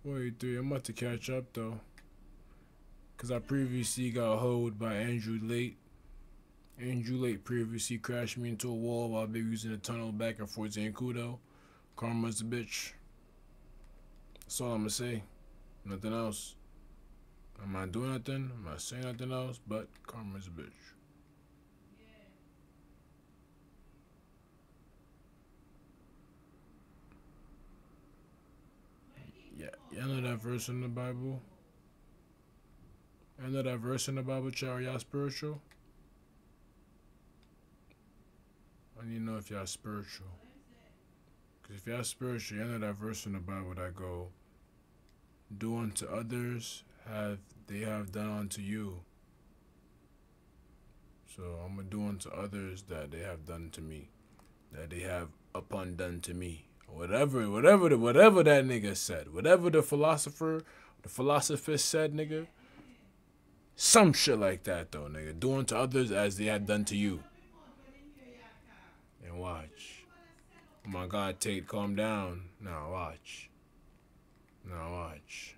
43. I'm about to catch up though. Cause I previously got hold by Andrew Late. Andrew Late previously crashed me into a wall while they using the tunnel back and forth to Zancudo. Karma's a bitch. That's all I'm gonna say. Nothing else. I'm not doing nothing. I'm not saying nothing else. But karma's a bitch. Y'all know that verse in the Bible. I know that verse in the Bible, child. Y'all spiritual? I need to know if y'all spiritual. Because if y'all spiritual, y'all know that verse in the Bible that go, Do unto others have they have done unto you. So I'm going to do unto others that they have done to me. That they have upon done to me. Whatever, whatever, the, whatever that nigga said. Whatever the philosopher, the philosophist said, nigga. Some shit like that though, nigga. Do unto others as they had done to you. And watch. Oh my god, Tate, calm down. Now watch. Now watch.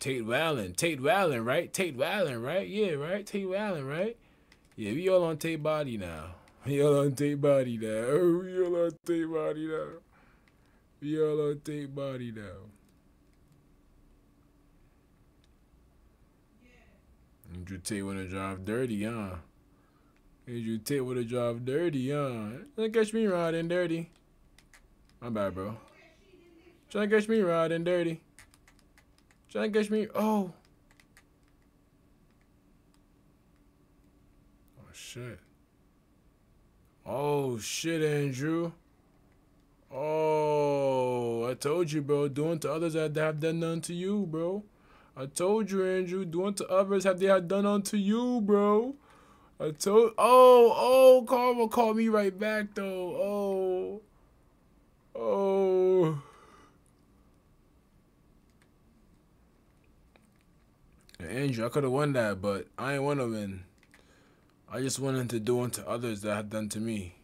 Tate Wallen. Tate Wallen, right? Tate Wallen, right? Yeah, right? Tate Wallen, right? Yeah, we all on Tate body now. We all on Tate body now. We all on Tate body now. We all on Tate body now. Andrew Tate wanna drive dirty, huh? Andrew Tate wanna drive dirty, huh? To catch me riding dirty. My bad, bro. Trying to catch me riding dirty. Trying to catch me. Oh. Oh shit. Oh shit, Andrew. Oh, I told you, bro. Doing to others that have done none to you, bro. I told you, Andrew. Doing to others have they had done unto you, bro. I told. Oh, oh, Karma called me right back though. Oh, oh. Andrew, I could have won that, but I ain't want to win. I just wanted to do unto others that have done to me.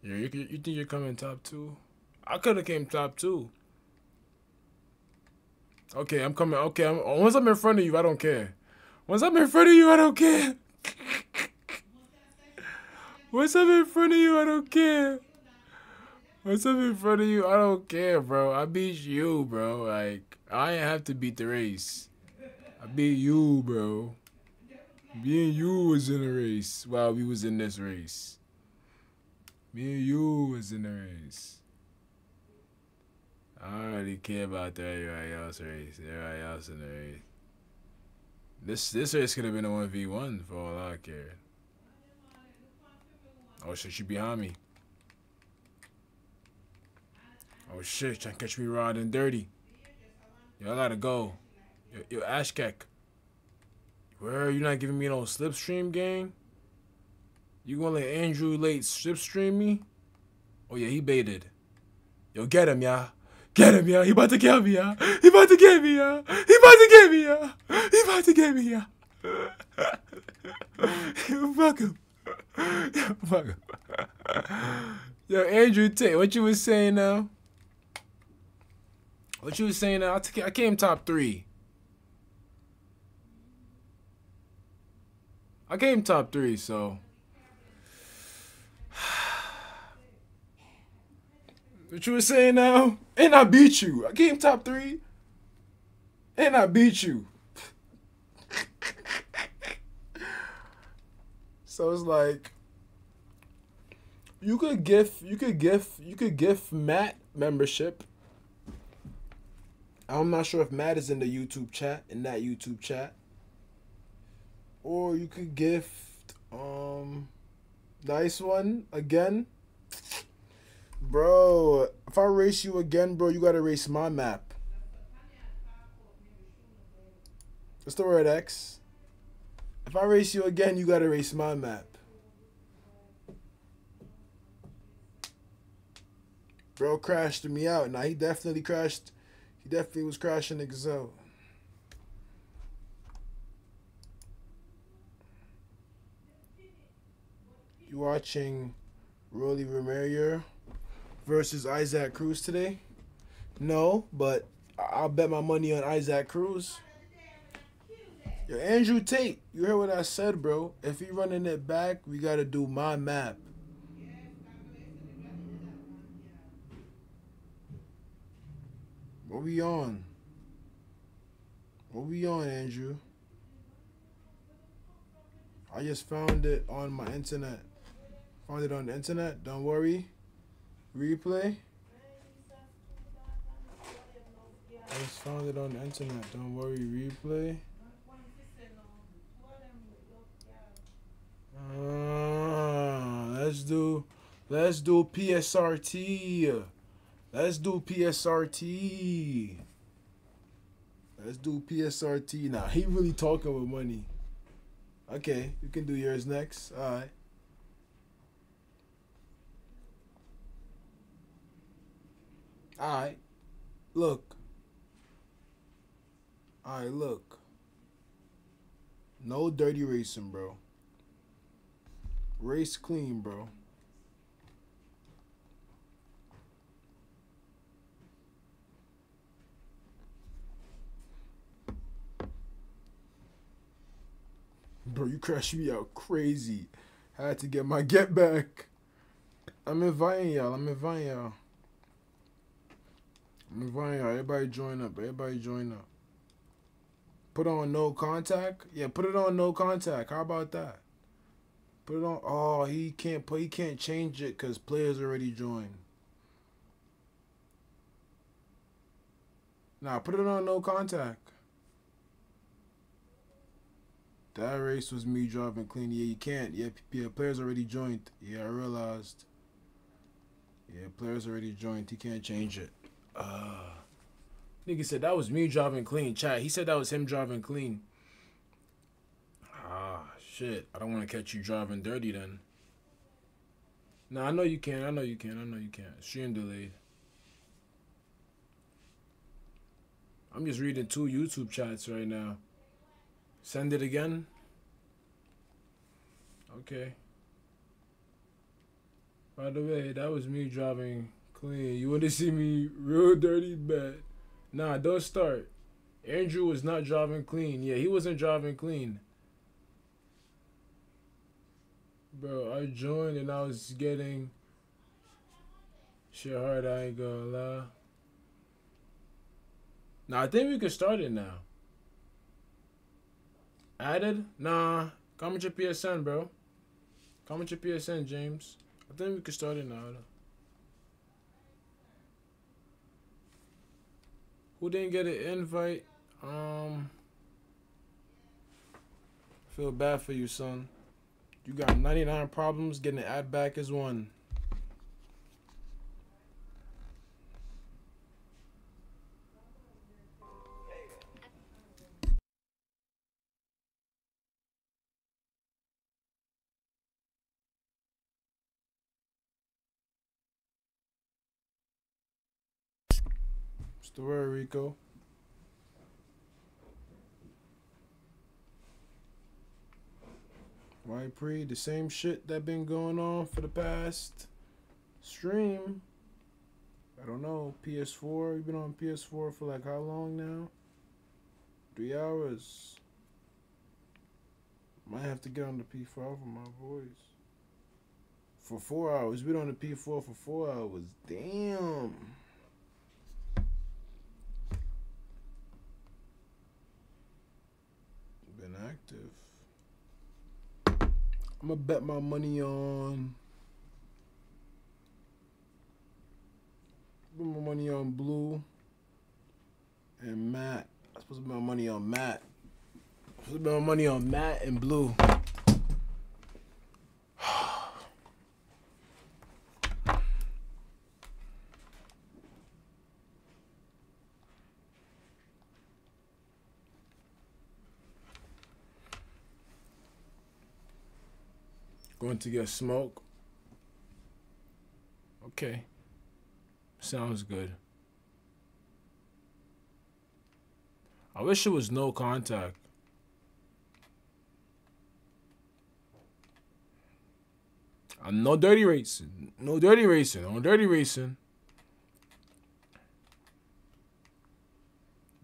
Yeah, you, you think you're coming top two? I could have came top two. Okay, I'm coming. Okay, I'm, once I'm in front of you, I don't care. Once I'm in front of you, I don't care. once I'm in front of you, I don't care. Once I'm in front of you, I don't care, bro. I beat you, bro. Like, I have to beat the race. I beat you, bro. Me and you was in a race while we was in this race. Me and you was in the race. I don't really care about the everybody else race. Everybody else in the race. This this race could have been a one v one for all I care. Oh shit, she behind me. Oh shit, trying to catch me riding dirty. I gotta go. Yo, yo Ashkek. Where you not giving me no slipstream gang? You gonna let Andrew Late slipstream me? Oh yeah, he baited. Yo, get him, y'all. Get him, y'all. He about to get me, y'all. He about to get me, y'all. He about to get me, y'all. He about to get me, y'all. Fuck him. Fuck him. Yo, Andrew Tate, what you was saying now? What you was saying now? I came top three. I came top three, so. What you were saying now? And I beat you. I came top three. And I beat you. so it's like, you could gift you could gift you could gift Matt membership. I'm not sure if Matt is in the YouTube chat in that YouTube chat. Or you could gift um nice one again. Bro, if I race you again, bro, you gotta race my map. What's the word X? If I race you again, you gotta race my map. Bro crashed me out. Now he definitely crashed. He definitely was crashing niggas You watching Rolly Romero versus Isaac Cruz today? No, but I'll bet my money on Isaac Cruz. Yo, Andrew Tate, you heard what I said, bro. If he running it back, we gotta do my map. What we on? What we on, Andrew? I just found it on my internet. Found it on the internet. Don't worry. Replay. I just found it on the internet. Don't worry. Replay. Ah, let's do let's do PSRT. Let's do PSRT. Let's do PSRT. Now he really talking with money. Okay, you can do yours next. Alright. Alright. Look. Alright, look. No dirty racing, bro. Race clean, bro. Bro, you crashed me out crazy. I Had to get my get back. I'm inviting y'all. I'm inviting y'all. I'm inviting y'all. Everybody join up. Everybody join up. Put on no contact. Yeah, put it on no contact. How about that? Put it on. Oh, he can't put. He can't change it because players already joined. Nah, put it on no contact. That race was me driving clean. Yeah, you can't. Yeah, yeah, players already joined. Yeah, I realized. Yeah, players already joined. He can't change it. Uh, nigga said that was me driving clean. Chat. He said that was him driving clean. Ah, shit. I don't want to catch you driving dirty then. No, I know you can. I know you can. I know you can. Stream delayed. I'm just reading two YouTube chats right now. Send it again. Okay. By the way, that was me driving clean. You want to see me real dirty bad? Nah, don't start. Andrew was not driving clean. Yeah, he wasn't driving clean. Bro, I joined and I was getting shit hard. I ain't gonna lie. Nah, I think we can start it now. Added? Nah. Comment your PSN, bro. Comment your PSN, James. I think we can start it now. Who didn't get an invite? Um. Feel bad for you, son. You got 99 problems. Getting an ad back is one. The word, Rico? Why pre the same shit that been going on for the past stream. I don't know. PS4. You've been on PS4 for like how long now? Three hours. Might have to get on the P5 for my voice. For four hours. Been on the P4 for four hours. Damn. active. I'm gonna bet my money on. Put my money on Blue and Matt. I supposed to bet my money on Matt. I supposed to bet my money on Matt and Blue. Going to get smoke. Okay. Sounds good. I wish it was no contact. I'm no dirty racing. No dirty racing. No dirty racing.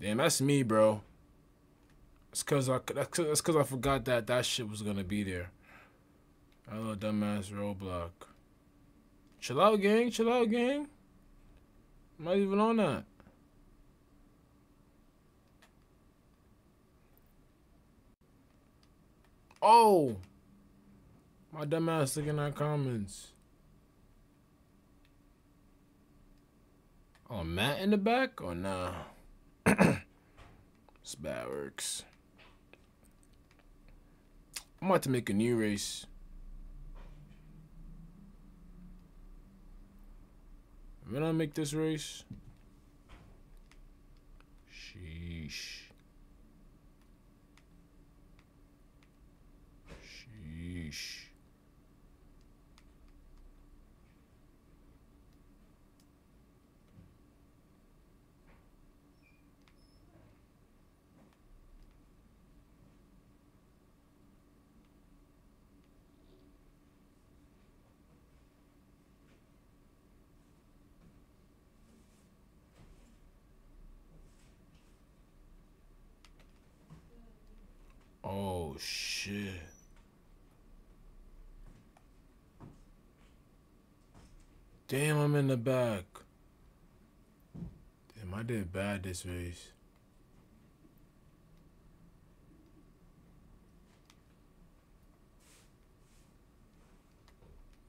Damn, that's me, bro. It's cause I that's cause I forgot that that shit was gonna be there. Little dumbass roadblock. Chill out, gang. Chill out, gang. I'm not even on that. Oh! My dumbass looking at comments. Oh, Matt in the back? Or nah? it's bad works. I'm about to make a new race. When I make this race, sheesh. Sheesh. Oh shit. Damn, I'm in the back. Damn, I did bad this race.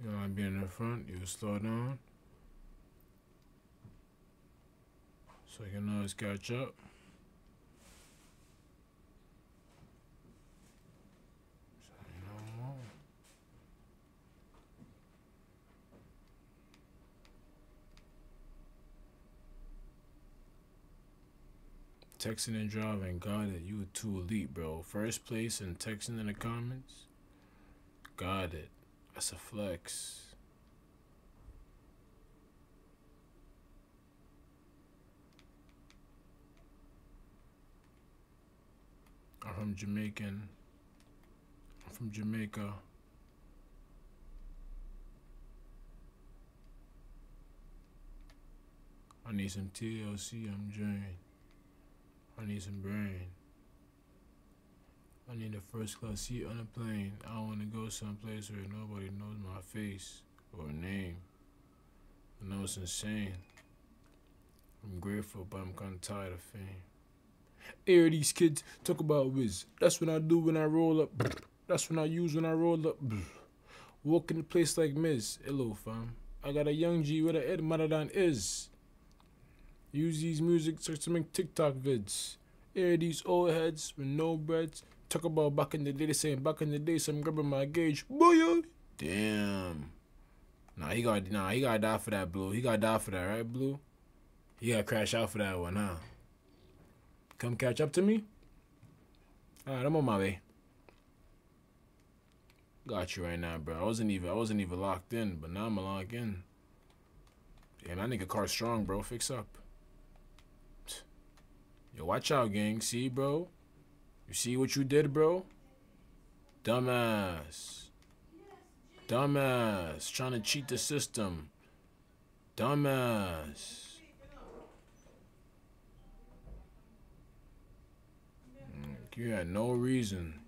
You know, I'd be in the front, you slow down. So you can always catch up. Say no more. Texting and driving, got it. You were too elite, bro. First place and texting in the comments. Got it. That's a flex. I'm from Jamaican. I'm from Jamaica. I need some TLC, I'm drained. I need some brain. I need a first class seat on a plane. I want to go someplace where nobody knows my face or name. I know it's insane. I'm grateful, but I'm kind of tired of fame. Air these kids talk about whiz. That's what I do when I roll up. That's when I use when I roll up. Walk in a place like Miz. Hello, fam. I got a young G a head madder is. Use these music to make TikTok vids. Hear these old heads with no breads. Talk about back in the day, they saying back in the day, so I'm grabbing my gauge. Boy, damn. Nah, he got nah, he got die for that, Blue. He got die for that, right, Blue? He got crash out for that one, huh? Come catch up to me. All right, I'm on my way. Got you right now, bro. I wasn't even I wasn't even locked in, but now I'm locked in. Damn, that nigga car strong, bro. Fix up. Yo, watch out, gang. See, bro? You see what you did, bro? Dumbass. Dumbass. Trying to cheat the system. Dumbass. Mm, You had no reason.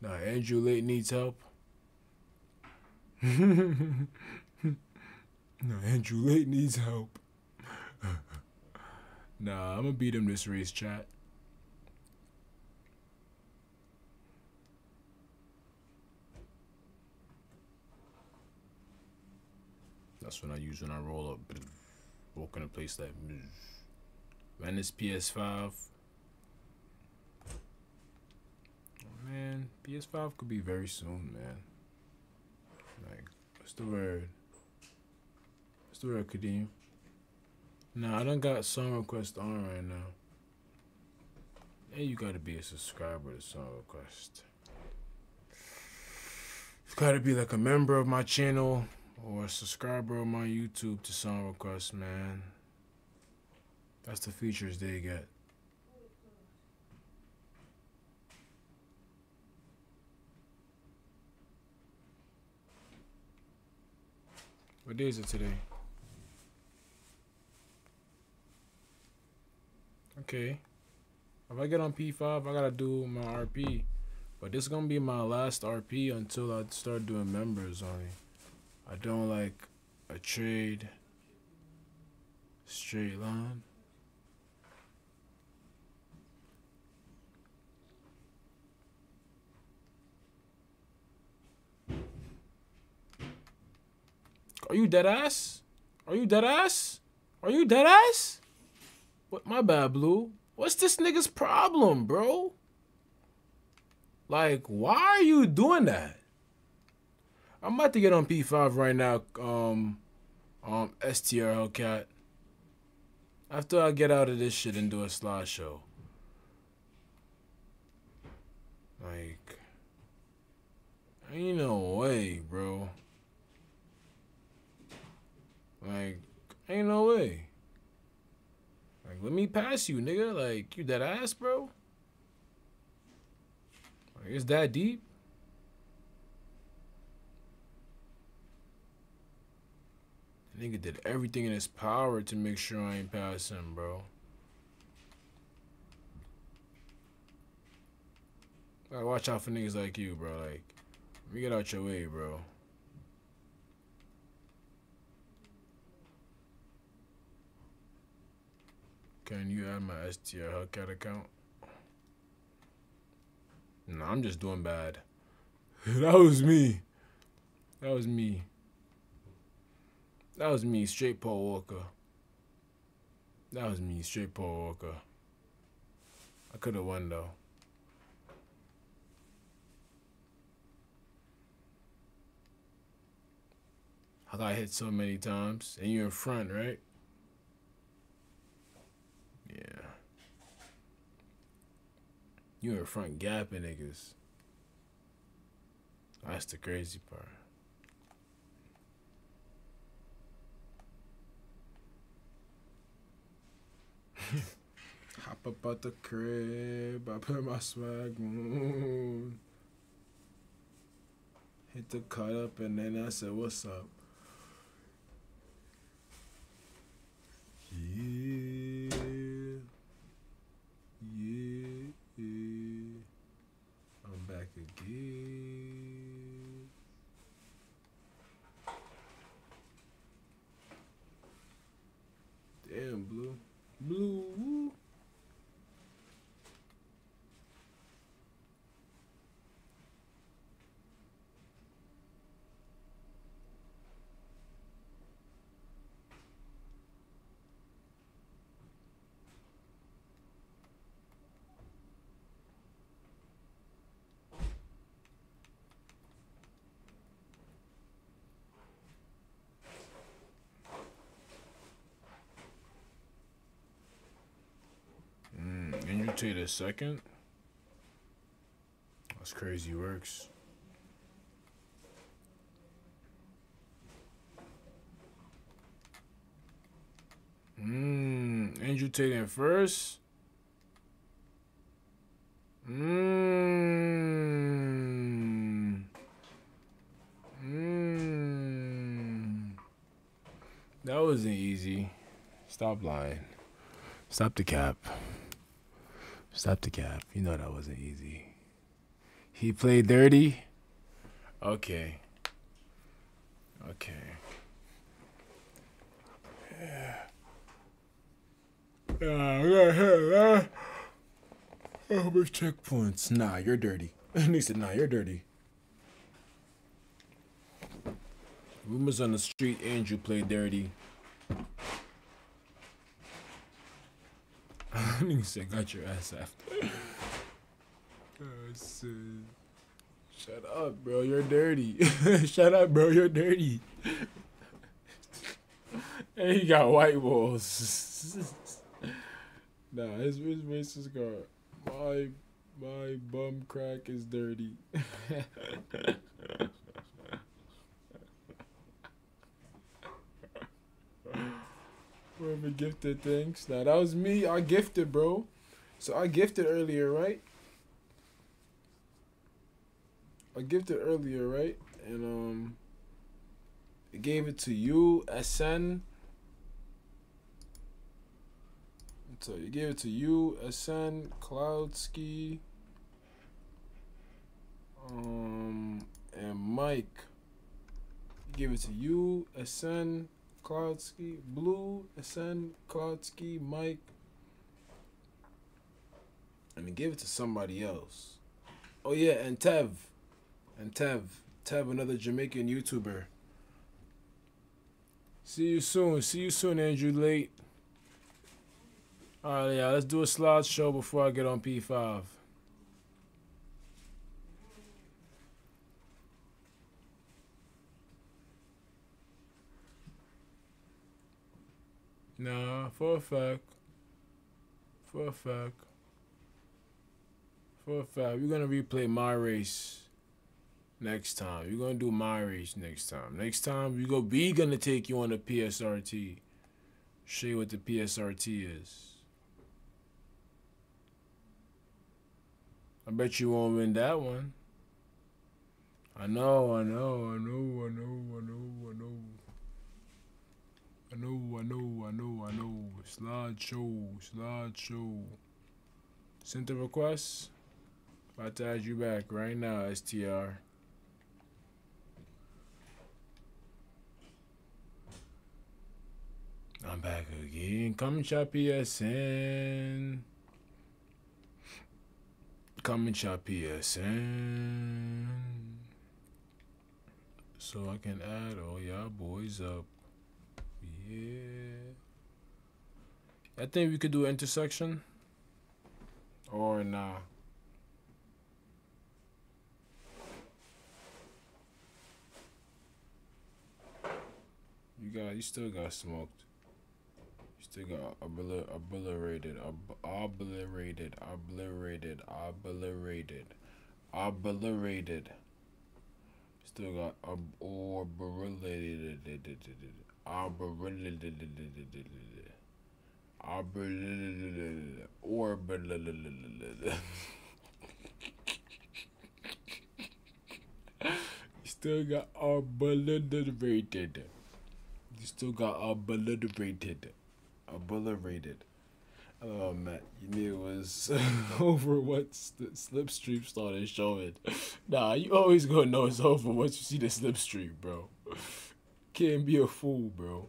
Now, Andrew Late needs help. no, Andrew Late needs help. nah, I'm gonna beat him this race, chat. That's when I use when I roll up. Walk in a place like. Man, this PS5. Oh, man, PS5 could be very soon, man. Like, what's the word? Word, Kadeem? Nah, I don't got song request on right now. Hey, you gotta be a subscriber to song request. You gotta be like a member of my channel or a subscriber of my YouTube to song request, man. That's the features they get. What day is it today? Okay. If I get on P5, I gotta do my RP. But this is gonna be my last RP until I start doing members only. I don't like a trade straight line. Are you dead ass? Are you dead ass? Are you dead ass? What my bad, Blue. What's this nigga's problem, bro? Like, why are you doing that? I'm about to get on P5 right now, um, um, STR Hellcat. After I get out of this shit and do a slideshow. Like, ain't no way, bro. Like, ain't no way. Let me pass you, nigga. Like, you that ass, bro? Like, it's that deep? Nigga did everything in his power to make sure I ain't pass him, bro. Gotta watch out for niggas like you, bro. Like, let me get out your way, bro. Can you add my STR Hellcat account? No, I'm just doing bad. that was me. That was me. That was me, straight Paul Walker. That was me, straight Paul Walker. I could have won though. I got hit so many times, and you're in front, right? Yeah. You in front gapping niggas. That's the crazy part. Hop up out the crib, I put my swag on. Hit the cut up and then I said, What's up? Yeah. I'm. Damn, Blue. Blue. Take a second? That's crazy works. Mmm, Andrew Tate in first. Mmm. Mmm. That wasn't easy. Stop lying. Stop the cap. Stop the cap. You know that wasn't easy. He played dirty? Okay. Okay. Yeah. Man. How much checkpoints? Nah, you're dirty. And he said, nah, you're dirty. Rumors on the street, Andrew played dirty. Nigga said, got your ass after. Said, uh, Shut up, bro. You're dirty. Shut up, bro. You're dirty. and he got white balls. nah, his, his racist got my my bum crack is dirty. Whoever gifted things. Nah, that was me. I gifted, bro. So I gifted earlier, right? I gifted earlier, right? And um I gave it to you, SN. So you gave it to you, SN, Cloudski, um, and Mike. Gave it to you, SN, Cloudski, Blue, SN, Cloudski, Mike. And then give it to somebody else. Oh yeah, and Tev. And Tev. Tev, another Jamaican YouTuber. See you soon. See you soon, Andrew Late. Alright, yeah, let's do a slideshow before I get on P5. Nah, for a fact. For a fact. For a fact. We're gonna replay my race next time. We're gonna do my race next time. Next time we go we gonna take you on the PSRT. Show you what the PSRT is. I bet you won't win that one. I know, I know, I know, I know, I know, I know. I know, I know, I know, I know. Slideshow, slideshow. Sent the request. About to add you back right now, STR. I'm back again. Come shop PSN. Come and shop PSN. So I can add all y'all boys up. Yeah. I think we could do intersection. Or nah. You got, you still got smoked. You still got obliter- obliterated, ob- obliterated, obliterated, obliterated, obliterated. Still got ob- obliterated, You still got obliterated. You still got obliterated. Obliterated. Oh man, you knew it was over once the slipstream started showing. Nah, you always gonna know it's over once you see the slipstream, bro. Can't be a fool, bro.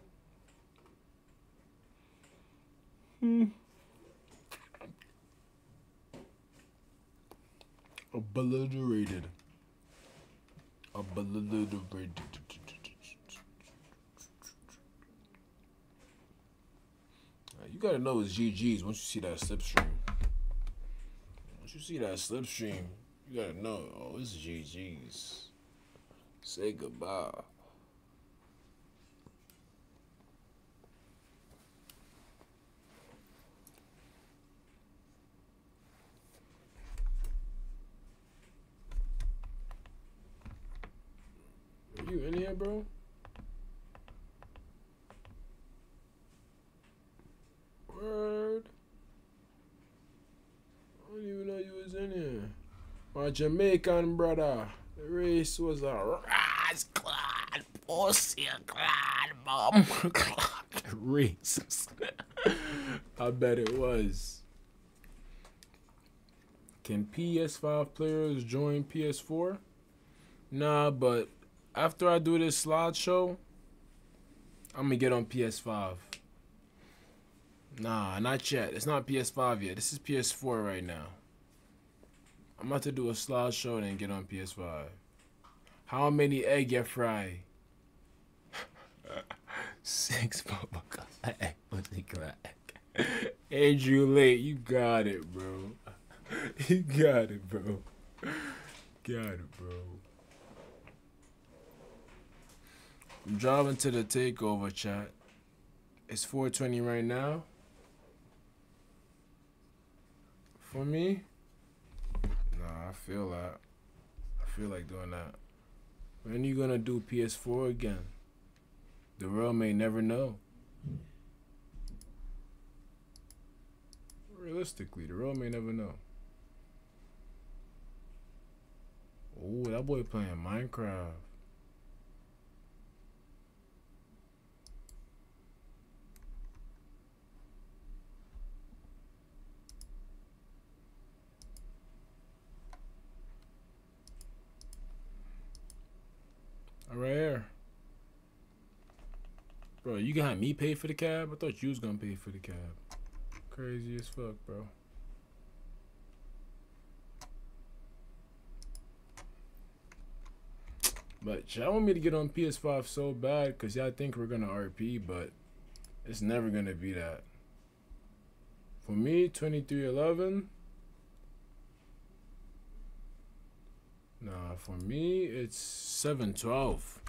Hmm. Obliterated. Obliterated. You gotta know it's GG's once you see that slipstream. Once you see that slipstream, you gotta know, oh, it's GG's. Say goodbye. You in here, bro? Word. I didn't even know you was in here. My Jamaican brother. The race was a rise clad pussy clad bum clad race. I bet it was. Can PS5 players join PS4? Nah, but after I do this slideshow, I'm gonna get on PS5. Nah, not yet. It's not PS5 yet. This is PS4 right now. I'm about to do a slideshow and get on PS5. How many egg you fry? Six bumbo crack. Pussy crack. Andrew Late, you got it, bro. You got it, bro. Got it, bro. I'm driving to the takeover chat. It's 420 right now. For me? Nah, I feel that. I feel like doing that. When you gonna do PS4 again? The world may never know. Realistically, the world may never know. Oh, that boy playing Minecraft. Right here. Bro, you have me pay for the cab? I thought you was gonna pay for the cab. Crazy as fuck, bro. But y'all want me to get on PS5 so bad because y'all think we're gonna RP, but it's never gonna be that. For me, 2311. Nah, for me, it's 712.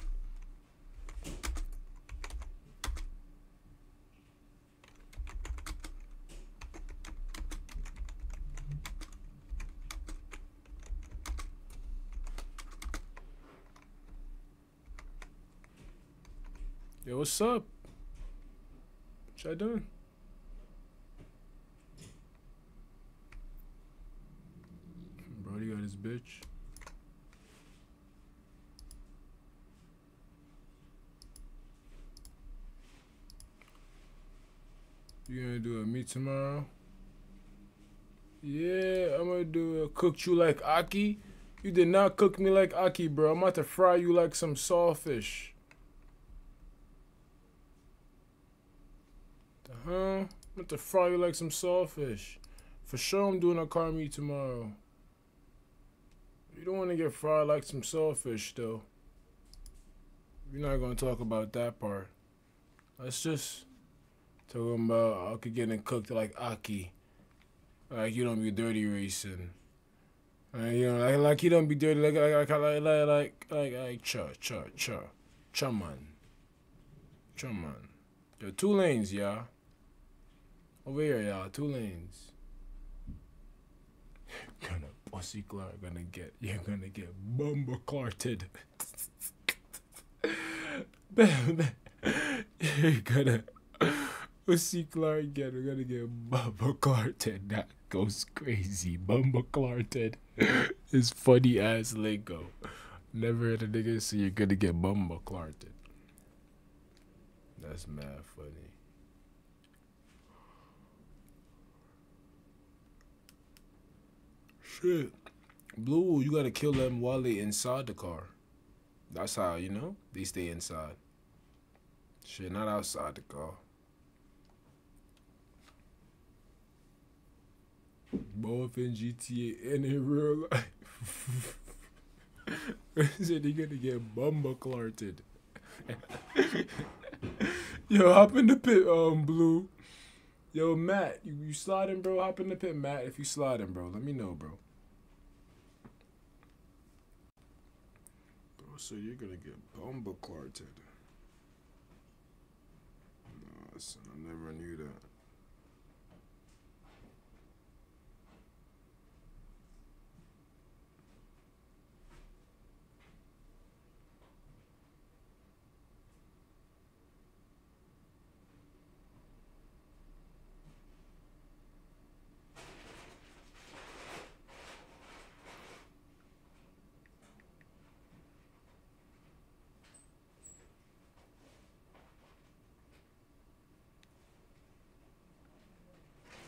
Yo, what's up? What y'all doing? Brody got his bitch. You gonna do a meet tomorrow? Yeah, I'm gonna do a cook you like Aki. You did not cook me like Aki, bro. I'm about to fry you like some sawfish. Huh? I'm about to fry you like some sawfish. For sure, I'm doing a car meet tomorrow. You don't want to get fried like some sawfish, though. We're not gonna talk about that part. Let's just talking um, uh, about Aki getting cooked like Aki. Like you don't be dirty racing. Like, you know, like, like don't be dirty like like like like like like like, like cha cha cha cha man. Cha man. Yo, two lanes, y'all. Over here, y'all. Two lanes. gonna pussy Clark gonna get you're gonna get bumble clarted. you're gonna pussy Clark again. we're gonna get bumble clarted. That goes crazy. Bumble clarted is funny ass lingo. Never heard a nigga say you're gonna get bumble clarted. That's mad funny. Shit. Blue, you gotta kill them while they inside the car. That's how, you know, they stay inside. Shit, not outside the car. Both in GTA and in real life. Said they gonna get bumble clarted. Yo, hop in the pit, um, Blue. Yo, Matt, you, you sliding, bro? Hop in the pit, Matt. If you sliding, bro, let me know, bro. Bro, so you're gonna get bumble clarted. Nah, son, I never knew that.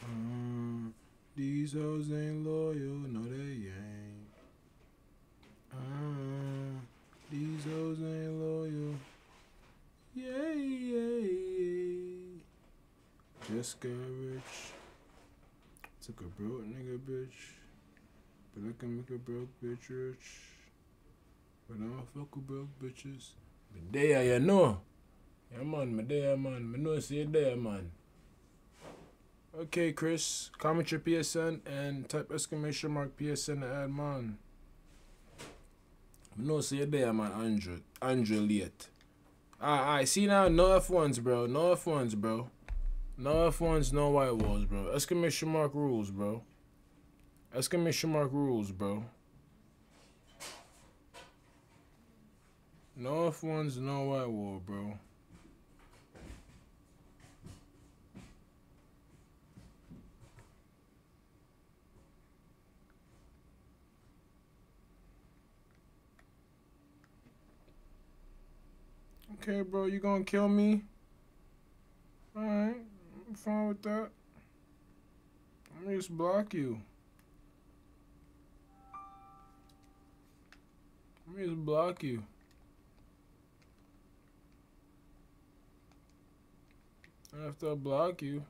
Mm, these hoes ain't loyal, no they ain't. Uh, these hoes ain't loyal. Yeah, yeah, yeah. Just got rich. Took a broke nigga bitch. But I can make a broke bitch rich. But I don't fuck with broke bitches. Are, you know. Yeah, man, me there, man. Me know you there, man. Okay, Chris, comment your PSN and type exclamation mark PSN to add man. Know see you there, man. Andrew, Andrew late. Ah, I see now. No F1s, bro. No F1s, bro. No F1s, no white walls, bro. Exclamation mark rules, bro. Exclamation mark rules, bro. No F1s, no white wall, bro. Okay, bro, you gonna kill me? Alright, I'm fine with that. Let me just block you. Let me just block you. After I block you,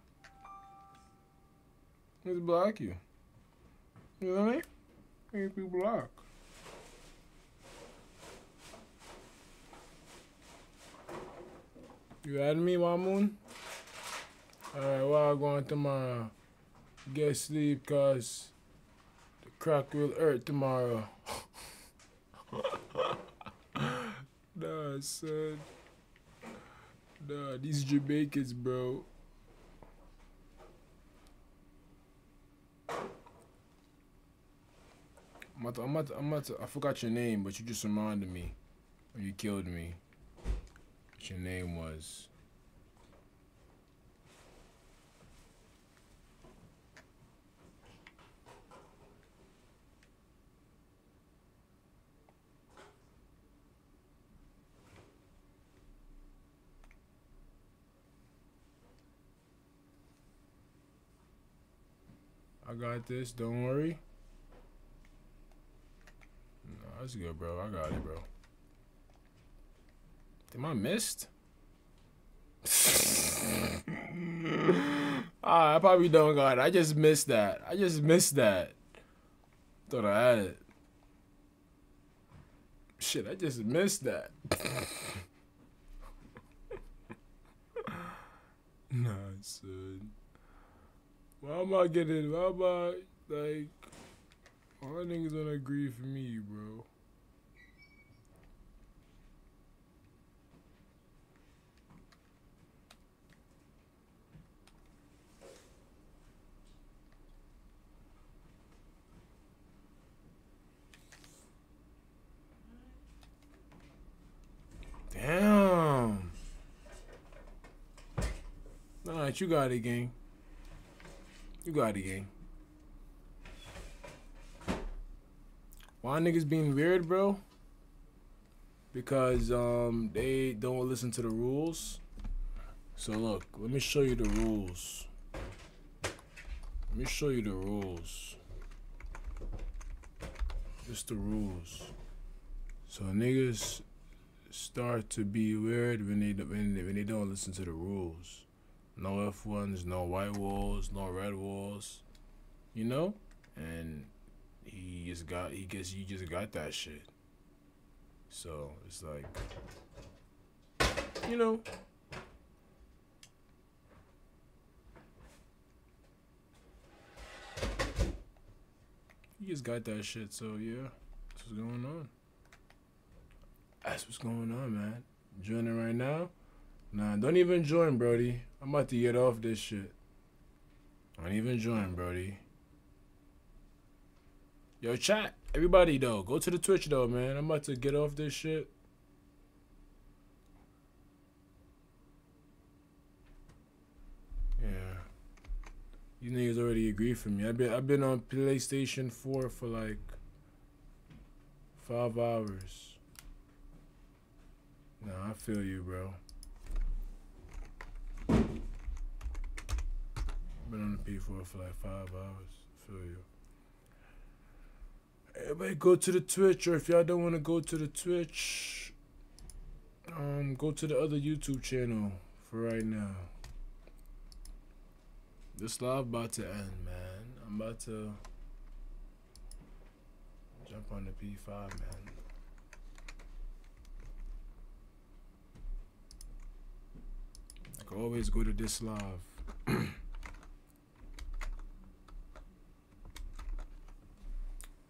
just block you. You know what I mean? Make you block. You add me, Mamoon? Alright, well, I'm going tomorrow. Get sleep, cause the crack will hurt tomorrow. nah, son. Nah, these Jamaicans, bro. I'm to, I'm to, I'm to, I forgot your name, but you just reminded me you killed me. What your name was. I got this, don't worry. No, that's good, bro. I got it, bro. Am I missed? ah, I probably don't got it. I just missed that. I just missed that. Thought I had it. Shit, I just missed that. nah, son. Why am I getting? Why am I like? All niggas don't agree for me, bro. Damn. Alright, you got it, gang. You got it, gang. Why niggas being weird, bro? Because um they don't listen to the rules. So look, let me show you the rules. Let me show you the rules. Just the rules. So niggas start to be weird when they when when they don't listen to the rules. No F ones, no white walls, no red walls. You know? And he just got he gets you just got that shit. So it's like you know. He just got that shit, so yeah. That's what's going on. That's what's going on, man. Joining right now? Nah, don't even join, Brody. I'm about to get off this shit. Don't even join, Brody. Yo, chat. Everybody, though. Go to the Twitch, though, man. I'm about to get off this shit. Yeah. You niggas already agree for me. I've been I've been on PlayStation 4 for like five hours. Nah, I feel you, bro. Been on the P4 for like five hours. Feel you. Everybody go to the Twitch, or if y'all don't want to go to the Twitch, um, go to the other YouTube channel for right now. This live about to end, man. I'm about to jump on the P5, man. Always go to this live.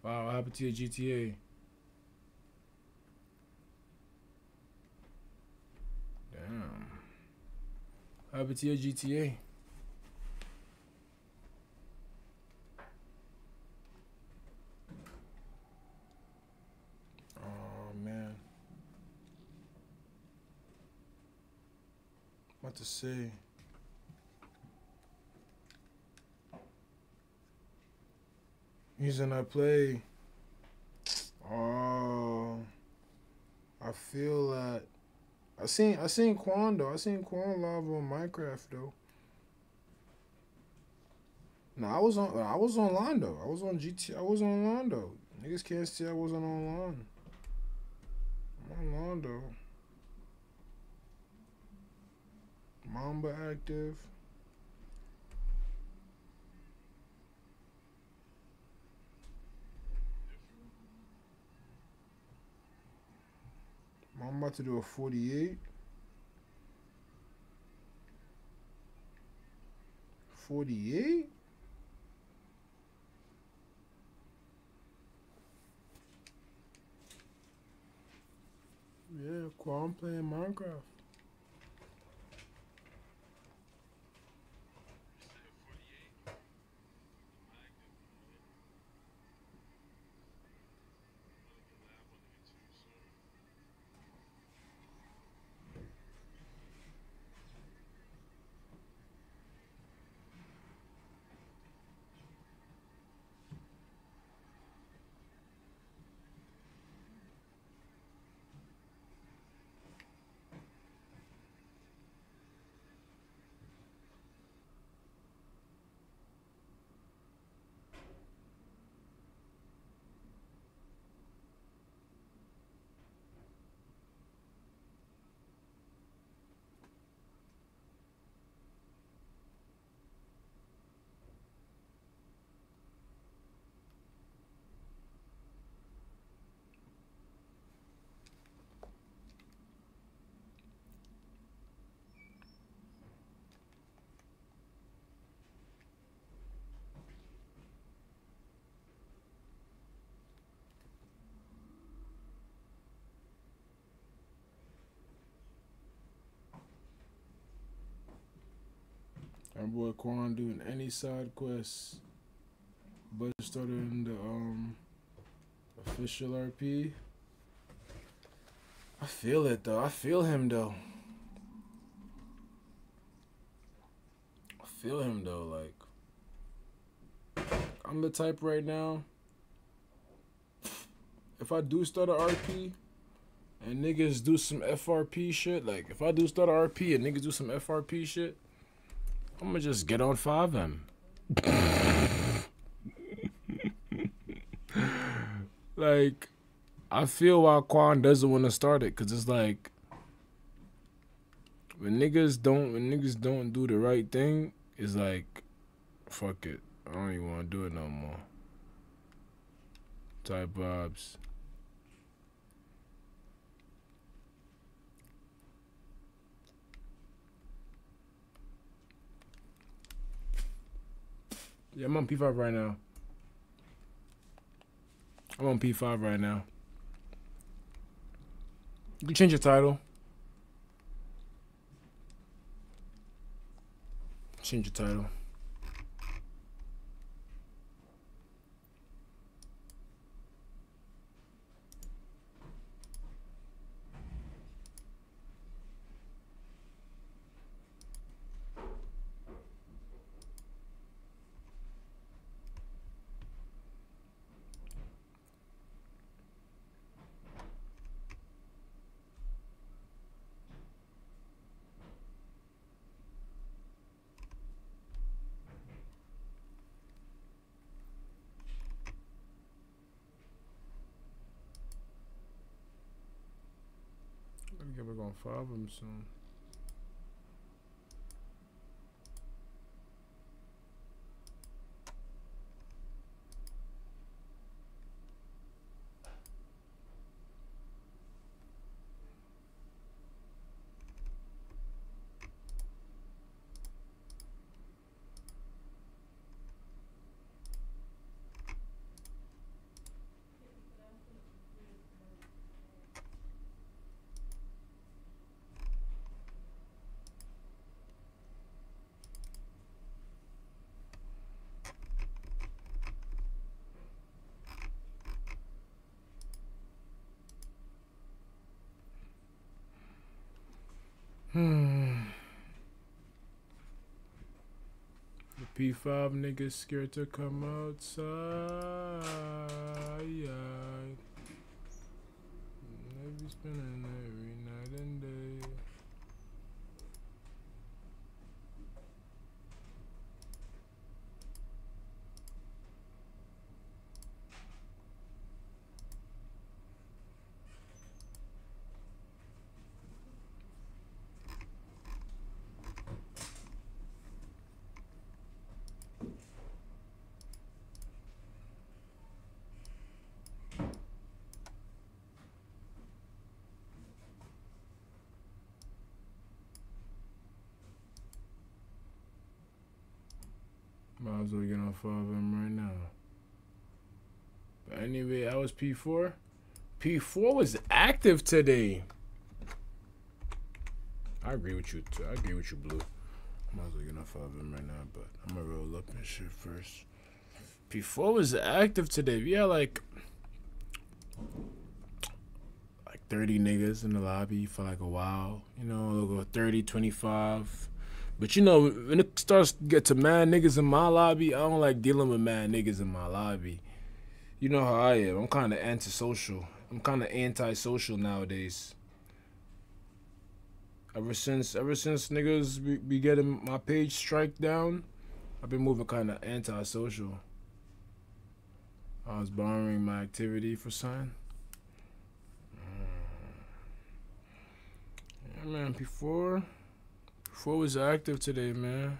wow, what happened to your GTA? Damn. What happened to your GTA? Oh man. What to say? Reason I play. Oh, I feel that. I seen I seen Quan though. I seen Quan live on Minecraft though. No, I was on I was online though. I was on GT. I was online though. Niggas can't see I wasn't online. I'm online though. Mamba active. I'm about to do a 48. 48? Yeah, Quan playing Minecraft. That boy Quan doing any side quests. But started in the um official RP. I feel it though. I feel him though. I feel him though. Like I'm the type right now. If I do start a RP and niggas do some FRP shit, like if I do start a RP and niggas do some FRP shit, I'm gonna just get on FiveM. like, I feel why Quan doesn't want to start it, cause it's like when niggas don't when niggas don't do the right thing, it's like fuck it. I don't even want to do it no more. Type vibes. Yeah, I'm on P5 right now. I'm on P5 right now. You can change your title. Change your title. I think him soon. P5 niggas scared to come outside. They be spending every night and day. Might as well get on FiveM right now. But anyway, I was P4. P4 was active today. I agree with you. Too. I agree with you, Blue. Might as well get on FiveM right now, but I'm gonna roll up and shit first. P4 was active today. We had like like 30 niggas in the lobby for like a while. You know, go 30, 25. But you know, when it starts to get to mad niggas in my lobby, I don't like dealing with mad niggas in my lobby. You know how I am. I'm kind of antisocial. I'm kind of antisocial nowadays. Ever since, ever since niggas be, be getting my page strike down, I've been moving kind of antisocial. I was borrowing my activity for something. Mm. Yeah, man. Before. Four was active today, man.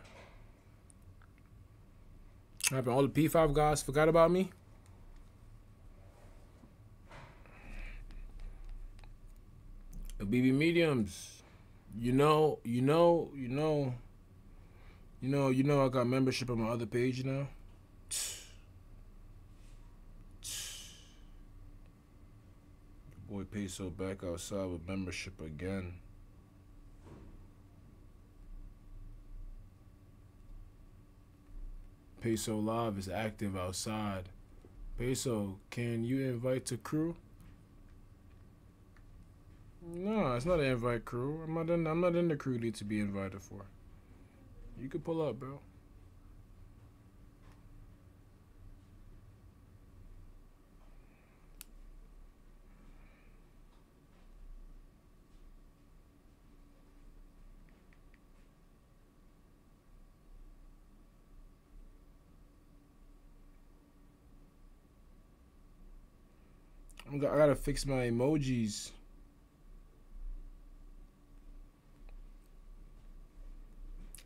Happened. All the P5 guys forgot about me. The BB mediums. You know, you know, you know, you know, you know I got membership on my other page now. Boy Peyso back outside with membership again. Peyso Live is active outside. Peyso, can you invite to crew? No, it's not an invite crew. I'm not in. I'm not in the crew need to be invited for. You can pull up, bro. I gotta fix my emojis.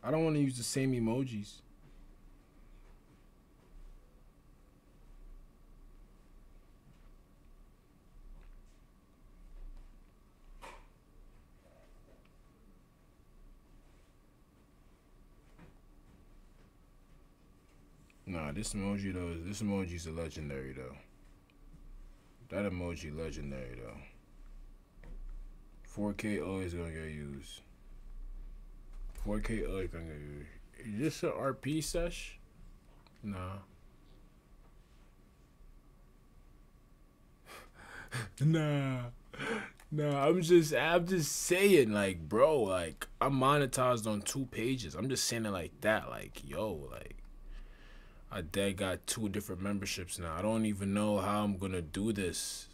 I don't want to use the same emojis. Nah, this emoji though, this emoji's a legendary though. That emoji legendary though. 4K always gonna get used. 4K always gonna get used. Is this a RP sesh? Nah. nah. Nah, I'm just I'm just saying like bro, like I'm monetized on two pages. I'm just saying it like that, like yo, like I dead got two different memberships now. I don't even know how I'm gonna do this.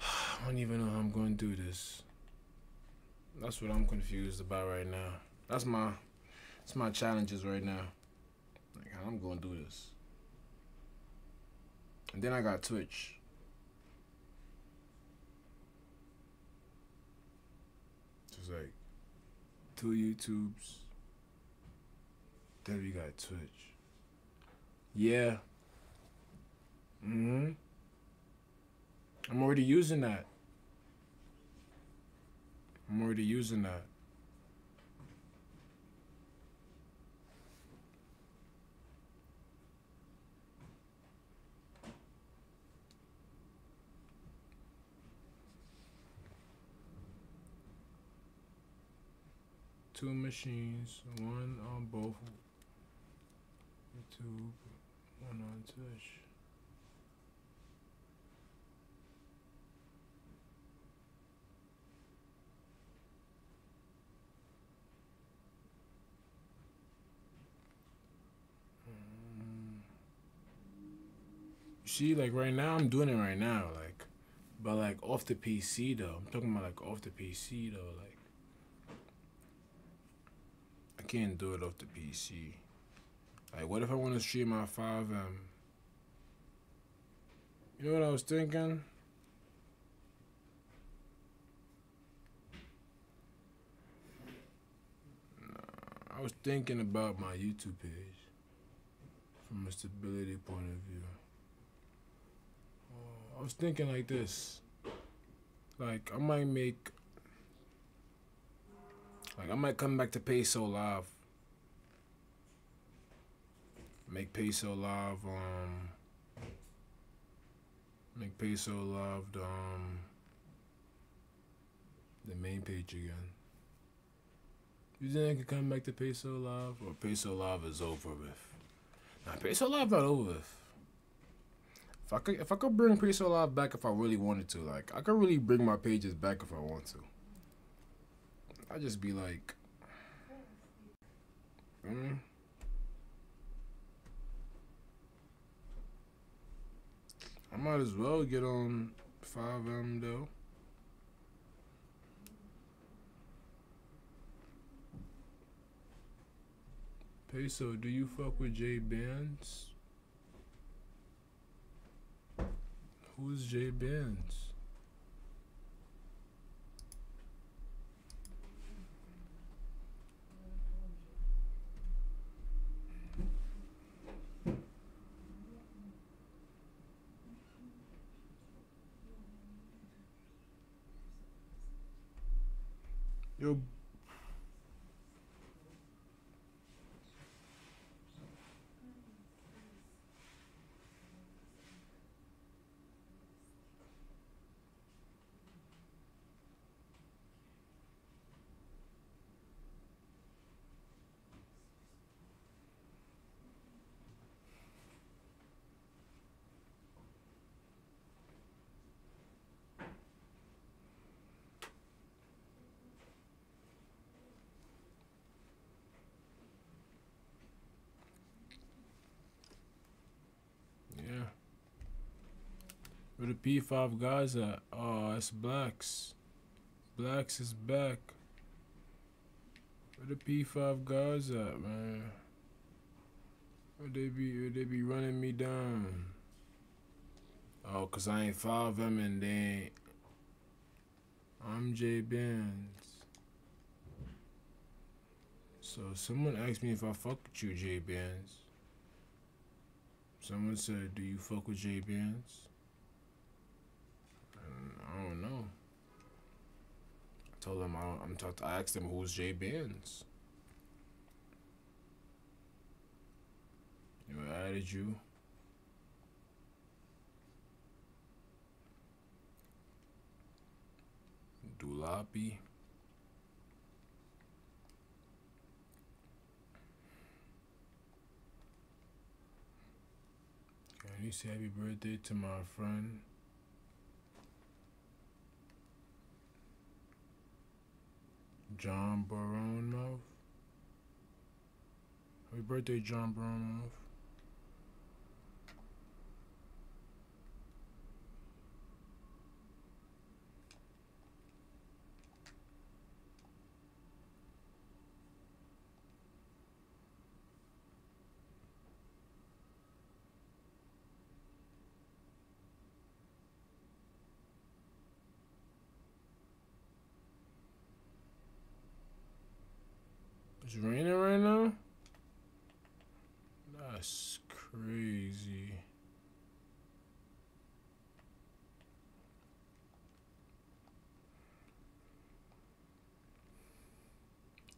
I don't even know how I'm gonna do this. That's what I'm confused about right now. That's my that's my challenges right now. Like how I'm gonna do this. And then I got Twitch. Just like two YouTubes. Then we got Twitch. Yeah. hmm I'm already using that. I'm already using that. Two machines, one on both YouTube and on Twitch. see, like right now, I'm doing it right now, like, but like off the PC though. I'm talking about like off the PC though, like, I can't do it off the PC. Like, what if I want to stream my FiveM? You know what I was thinking? I was thinking about my YouTube page from a stability point of view. I was thinking like this. Like, I might make. Like, I might come back to Peyso Live. Make Peyso Live, um. Make Peyso the, um. The main page again. You think I can come back to Peyso Live? Or Peyso Live is over with? Nah, Peyso Live not over with. If I could, if I could bring Peyso Live back, if I really wanted to, like I could really bring my pages back if I want to. I'd just be like, mm. I might as well get on FiveM though. Peyso, do you fuck with J Bands? Who's J Bands? Yo, Yeah. Where the P5 guys at? Oh, it's Blacks. Blacks is back. Where the P5 guys at, man? Where they be, where they be running me down? Oh, cause I ain't five of them, and they ain't. I'm J Benz. So someone asked me if I fuck with you, J Benz. Someone said, "Do you fuck with J Bands?" And I don't know. I told them I, I'm talk. I asked them who's J Bands. You added you. Dulapi. Can you say happy birthday to my friend? John Baronov. Happy birthday, John Baronov. It's raining right now? That's crazy.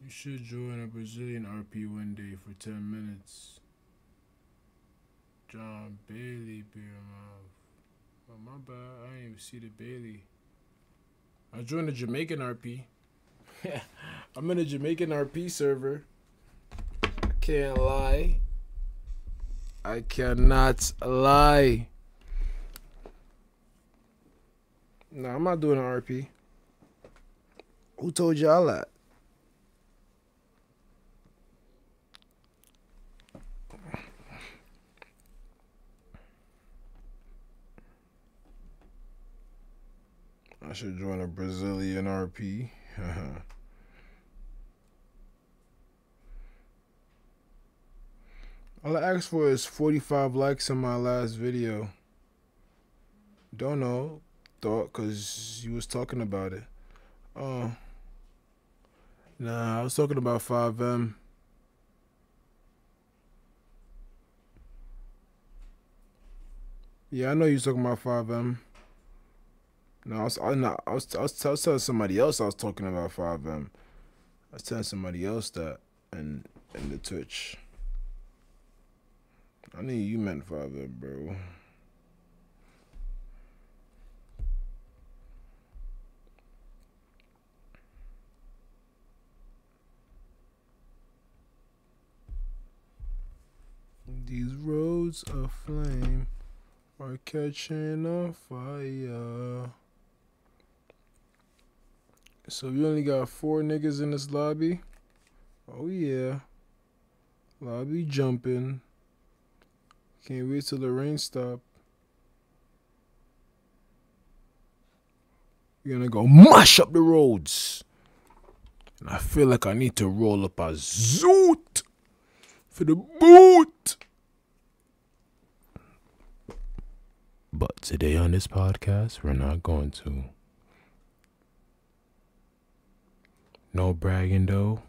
You should join a Brazilian RP one day for 10 minutes. John Bailey beer mouth. Oh, my bad. I didn't even see the Bailey. I joined a Jamaican RP. I'm in a Jamaican RP server. I can't lie. I cannot lie. No, I'm not doing an RP. Who told y'all that? I should join a Brazilian RP. All I asked for is 45 likes on my last video. Don't know. Thought because you was talking about it. Oh. Nah, I was talking about FiveM. Yeah, I know you was talking about FiveM. No, I was, I, no, I, was, I, was, I was telling somebody else I was talking about FiveM. I was telling somebody else that in, in the Twitch. I knew you meant FiveM, bro. These roads of flame are catching on fire. So we only got four niggas in this lobby. Oh yeah. Lobby jumping. Can't wait till the rain stop. We're gonna go mash up the roads. And I feel like I need to roll up a zoot for the boot. But today on this podcast, we're not going to. No bragging though.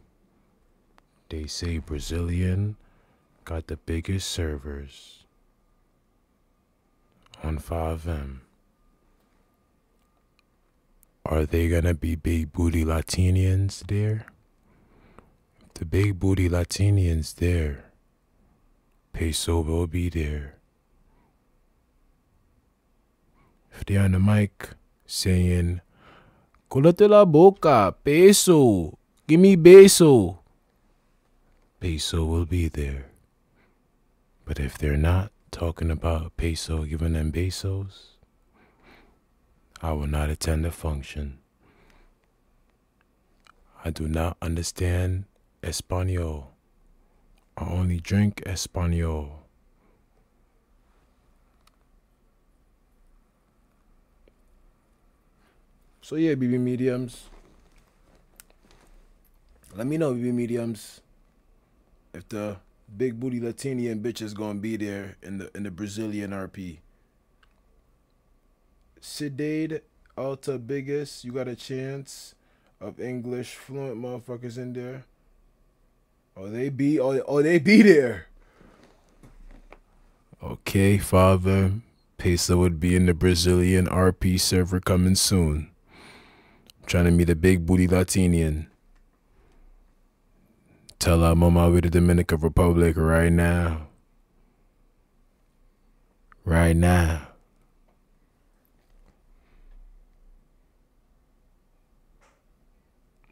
They say Brazilian got the biggest servers on FiveM. Are they gonna be big booty Latinians there? The big booty Latinians there, peso will be there. If they're on the mic saying, Colate la boca, peso, give me beso, peso will be there. But if they're not talking about peso giving them pesos, I will not attend the function. I do not understand Espanol. I only drink Espanol. So yeah, BB mediums. Let me know, BB mediums, if the big booty Latinian bitch is gonna be there in the in the Brazilian RP. Cidade, Alta Biggest, you got a chance of English fluent motherfuckers in there. Oh, they be oh, oh they be there. Okay, father. Peyso would be in the Brazilian RP server coming soon. Trying to meet a big booty Latinian. Tell her I'm on my way to Dominican Republic right now. Right now.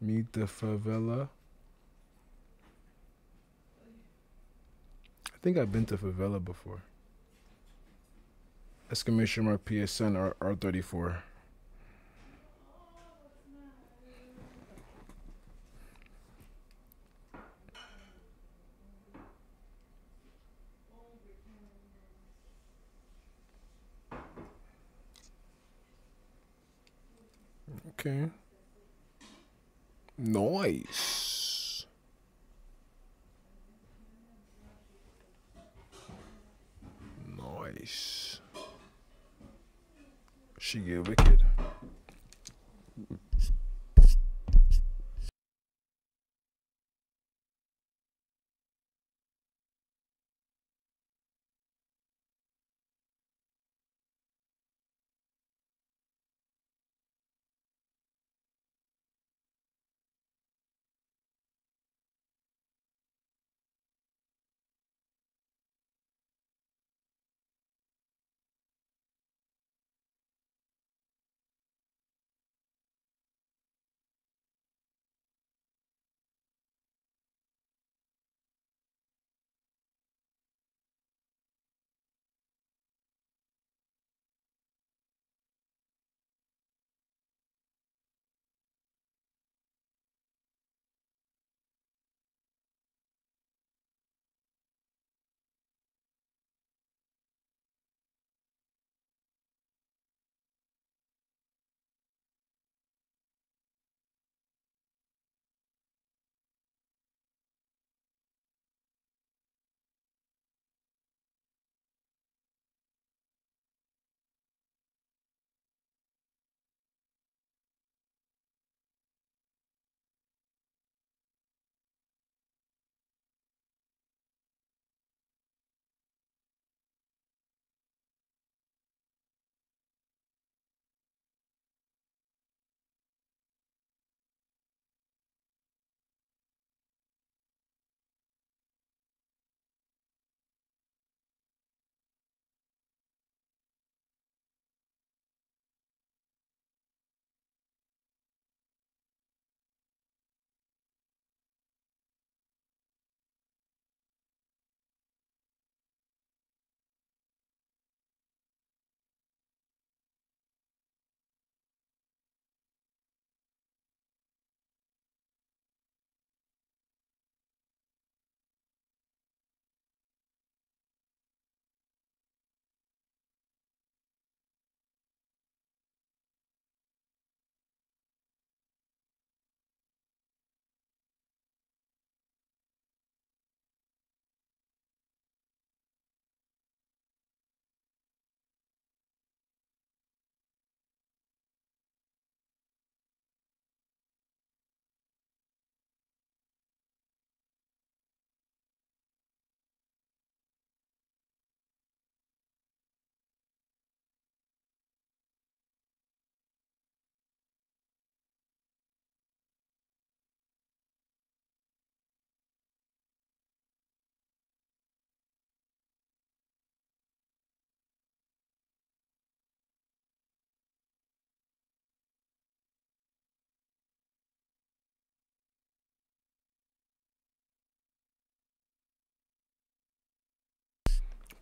Meet the favela. I think I've been to favela before. Exclamation mark PSN R R34. Okay. Nice. Nice. She get wicked.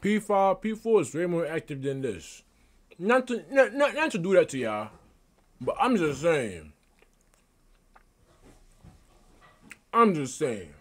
P5, P4 is way more active than this. Not to not, not, not to do that to y'all, but I'm just saying. I'm just saying.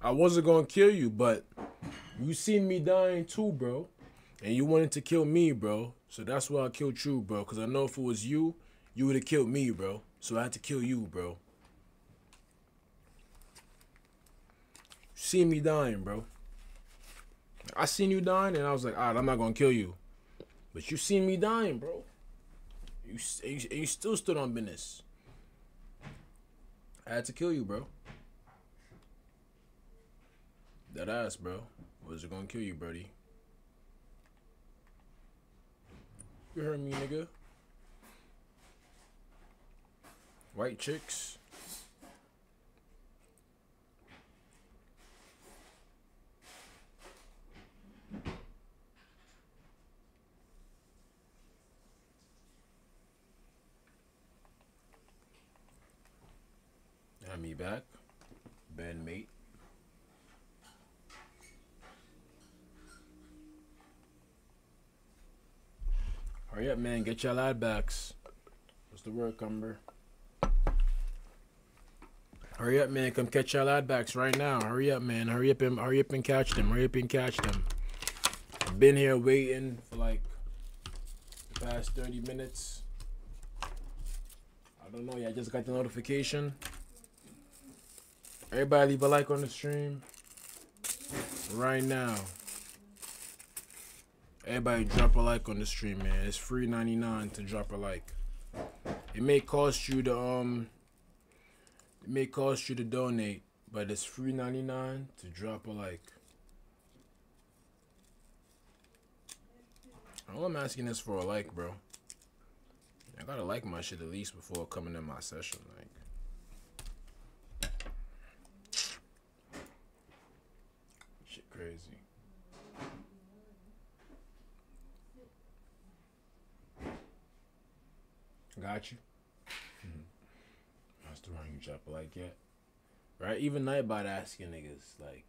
I wasn't gonna kill you, but you seen me dying too, bro. And you wanted to kill me, bro. So that's why I killed you, bro. Cause I know if it was you, you would have killed me, bro. So I had to kill you, bro. You seen me dying, bro. I seen you dying, and I was like, alright, I'm not gonna kill you. But you seen me dying, bro. You, you, you still stood on business. I had to kill you, bro. That ass, bro. Was it gonna kill you, Brody? You heard me, nigga. White chicks. Me back. Bandmate. Hurry up, man. Get your lad backs. What's the word, Cumber? Hurry up, man. Come catch your lad backs right now. Hurry up, man. Hurry up and hurry up and catch them. Hurry up and catch them. I've been here waiting for like the past 30 minutes. I don't know. Yeah, I just got the notification. Everybody leave a like on the stream. Right now. Everybody drop a like on the stream, man. It's free 99 to drop a like. It may cost you to um it may cost you to donate, but it's free 99 to drop a like. All I'm asking is for a like, bro. I gotta like my shit at least before coming in my session, like. Shit crazy. Got you. That's the wrong you drop a like yet. Right? Even Nightbot asking niggas, like,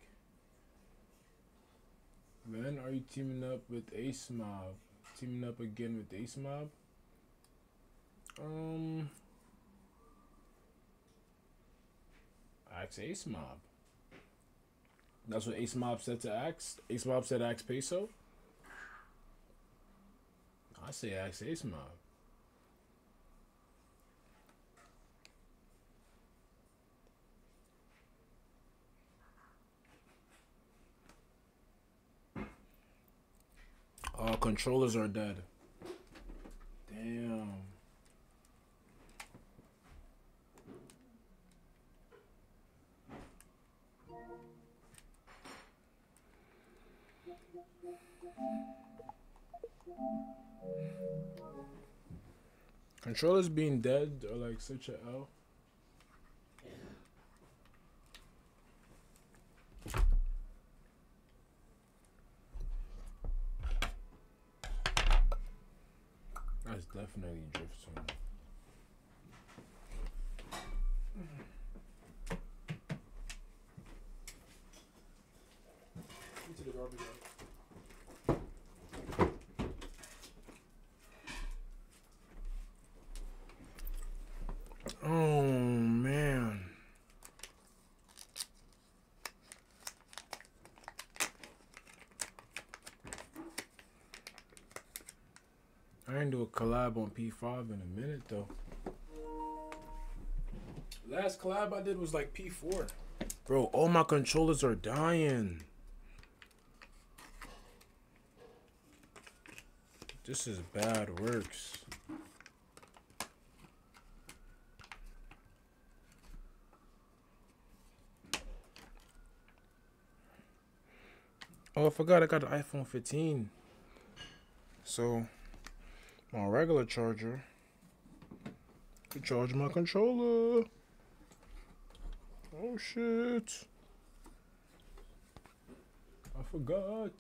Man, are you teaming up with Ace Mob? Teaming up again with Ace Mob? Um, Axe Ace Mob. That's what Ace Mob said to Axe. Ace Mob said Axe Peyso. I say Axe Ace Mob. All controllers are dead. Damn. Controllers being dead are like such a L. That's definitely drifting. Collab on P5 in a minute though. Last collab I did was like P4. Bro, all my controllers are dying. This is bad works. Oh, I forgot I got the iPhone 15. So, my regular charger to charge my controller. Oh shit. I forgot.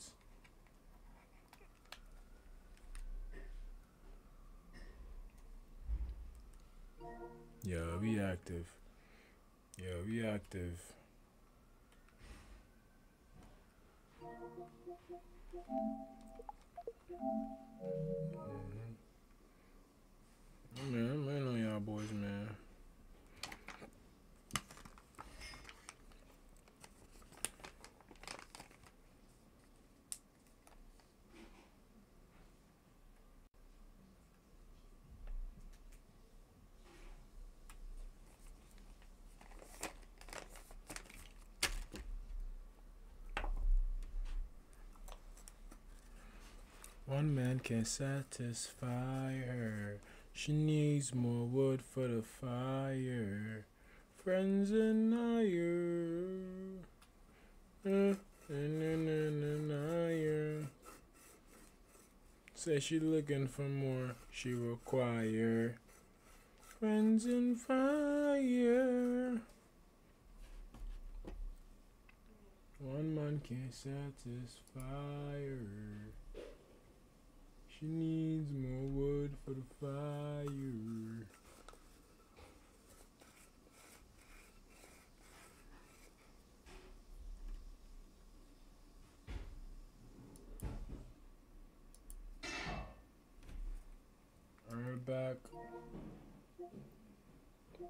Yeah, we active. Yeah, we active. Mhm. Man, I'm on y'all boys, man. One man can satisfy her. She needs more wood for the fire. Friends and higher. Say she looking for more. She require friends and fire. One man can't satisfy her. She needs more wood for the fire. Alright, back.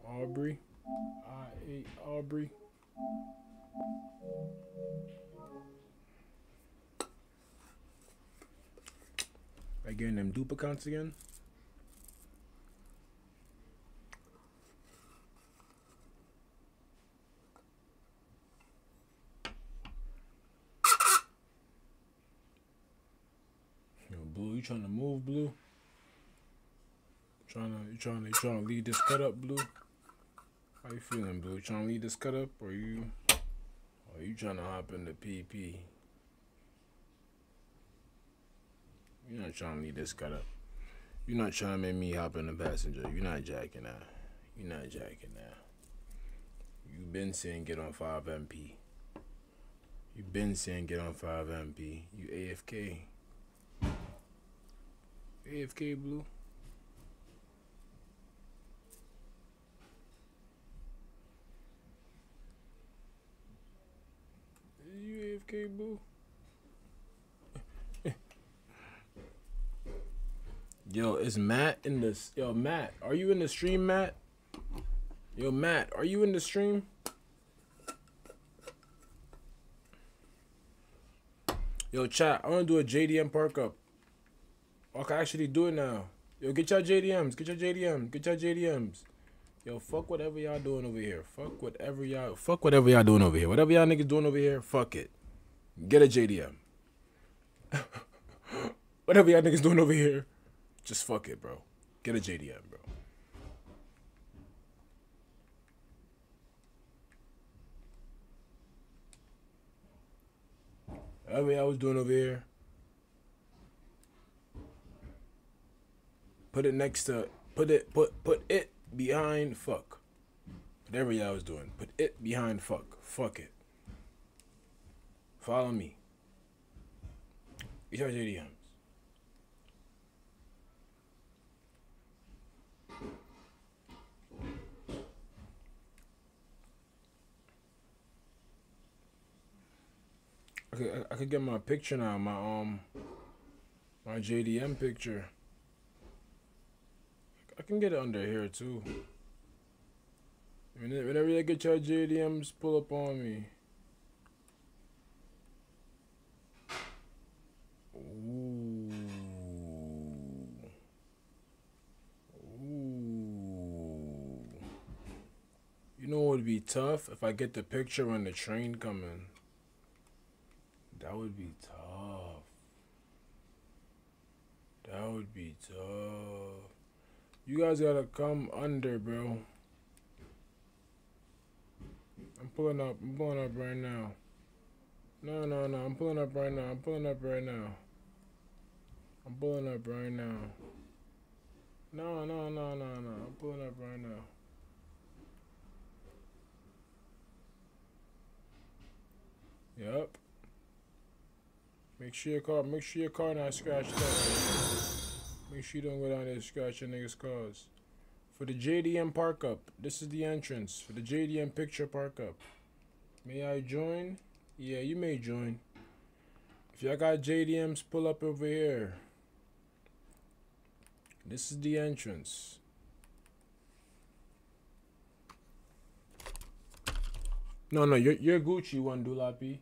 Aubrey. I ate Aubrey. I getting them dupe again? Yo, Blue, you trying to move, Blue? Trying to, you trying to, you trying to lead this cut up, Blue? How you feeling, Blue? You trying to lead this cut up, or you, or you trying to hop in the PP? You're not trying to lead this cut up. You're not trying to make me hop in the passenger. You're not jacking that. You're not jacking that. You've been saying get on 5 MP. You've been saying get on 5 MP. You AFK. AFK blue. You AFK blue. Yo, is Matt in this? Yo, Matt, are you in the stream, Matt? Yo, Matt, are you in the stream? Yo, chat, I want to do a JDM park up. I can actually do it now. Yo, get your JDMs, get your JDMs, get your JDMs. Yo, fuck whatever y'all doing over here. Fuck whatever y'all, fuck whatever y'all doing over here. Whatever y'all niggas doing over here, fuck it. Get a JDM. whatever y'all niggas doing over here. Just fuck it, bro. Get a JDM, bro. Whatever I was doing over here. Put it next to put it put put it behind fuck. Whatever y'all was doing. Put it behind fuck. Fuck it. Follow me. Get your JDMs. Could, I could get my picture now, my um, my JDM picture. I can get it under here too. Whenever you get your JDMs, pull up on me. Ooh. Ooh. You know what would be tough if I get the picture when the train coming. That would be tough. That would be tough. You guys gotta come under, bro. I'm pulling up. I'm pulling up right now. No, no, no. I'm pulling up right now. I'm pulling up right now. I'm pulling up right now. No, no, no, no, no. I'm pulling up right now. Yep. Make sure your car, make sure your car not scratched up. Make sure you don't go down there and scratch your niggas' cars. For the JDM park up, this is the entrance. For the JDM picture park up. May I join? Yeah, you may join. If y'all got JDMs, pull up over here. This is the entrance. No, no, you're, you're Gucci one, Dulapi.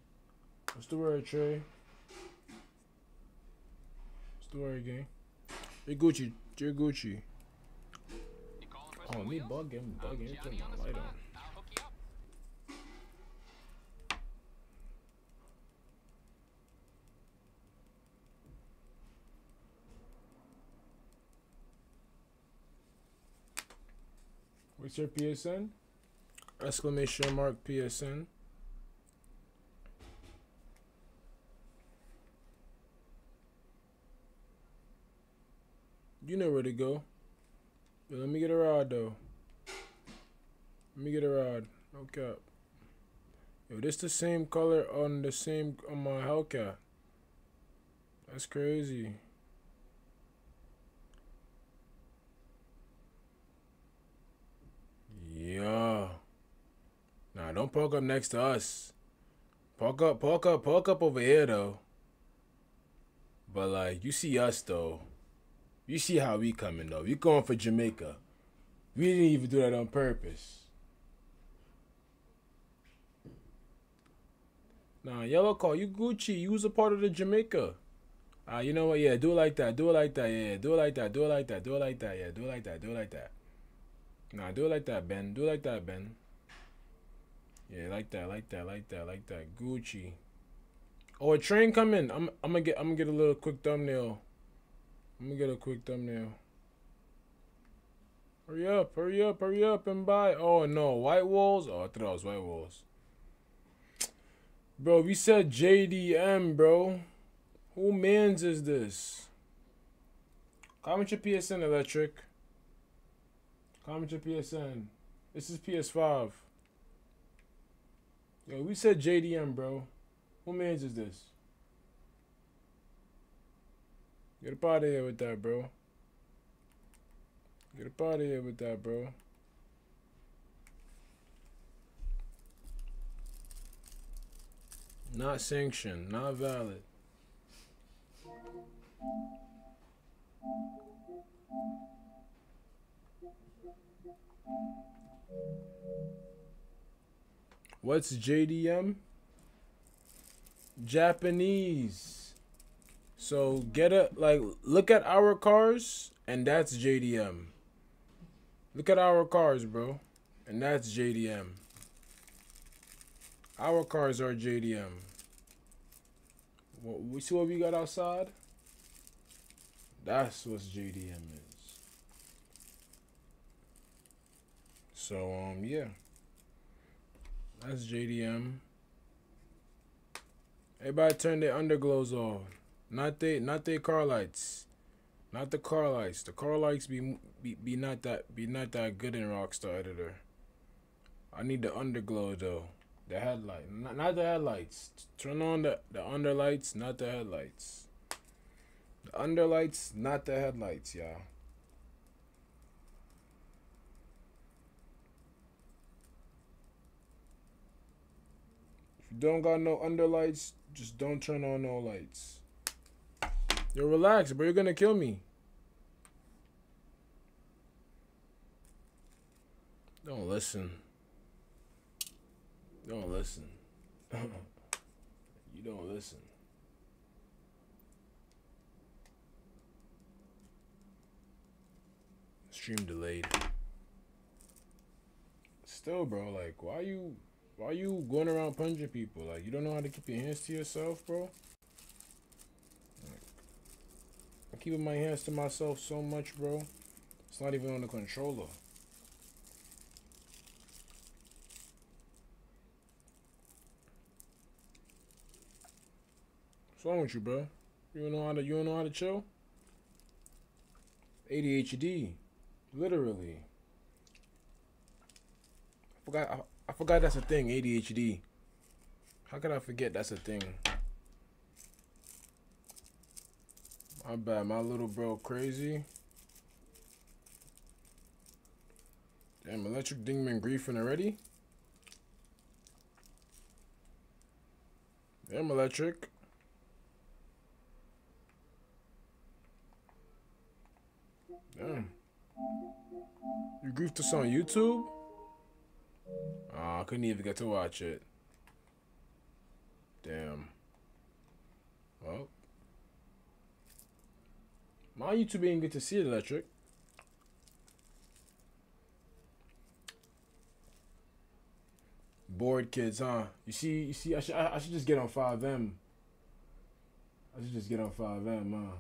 What's the word, Trey? What's the word, Gucci. You're Gucci. Oh, me bugging, bugging. Turn my light on. What's your PSN? Exclamation mark PSN. You know where to go. Let me get a rod though. Let me get a rod. Cap. Yo, this the same color on the same on my Hellcat. That's crazy. Yeah. Nah, don't park up next to us. Park up, park up, park up over here though. But like, you see us though. You see how we coming though. We going for Jamaica. We didn't even do that on purpose. Nah, yellow car, you Gucci. You was a part of the Jamaica. Ah, you know what? Yeah, do it like that. Do it like that. Yeah, do it like that. Do it like that. Do it like that. Yeah, do it like that. Do it like that. Nah, do it like that, Ben. Do it like that, Ben. Yeah, like that, like that, like that, like that. Gucci. Oh, a train coming. I'm I'm gonna get I'm gonna get a little quick thumbnail. I'm gonna get a quick thumbnail. Hurry up, hurry up, hurry up and buy. Oh no, white walls? Oh, I thought it was white walls. Bro, we said JDM, bro. Who mans is this? Comment your PSN electric. Comment your PSN. This is PS5. Yo, we said JDM, bro. Who mans is this? Get up out of here with that, bro. Get up out of here with that, bro. Not sanctioned, not valid. What's JDM? Japanese. So get a like look at our cars and that's JDM. Look at our cars, bro. And that's JDM. Our cars are JDM. What, we see what we got outside? That's what JDM is. So um yeah. That's JDM. Everybody turn their underglows off. Not they not their car lights. Not the car lights. The car lights be, be be not that be not that good in Rockstar Editor. I need the underglow though. The headlight. Not, not the headlights. Turn on the, the underlights, not the headlights. The underlights, not the headlights, y'all. If you don't got no underlights, Just don't turn on no lights. Yo, relax, bro. You're gonna kill me. Don't listen. Don't listen. you don't listen. Stream delayed. Still, bro, like, why you, why you going around punching people? Like, you don't know how to keep your hands to yourself, bro. Like, I'm keeping my hands to myself so much, bro. It's not even on the controller. What's wrong with you, bro? You don't know how to, you don't know how to chill? ADHD, literally. I forgot. I, I forgot that's a thing. ADHD. How could I forget that's a thing? My bad. My little bro crazy. Damn, electric dingman griefing already. Damn, electric. Damn. You griefed us on YouTube? Oh, I couldn't even get to watch it. Damn. Well. My YouTube didn't get to see it, Electric. Bored kids, huh? You see, you see, I should, I, I should just get on FiveM. I should just get on FiveM, huh?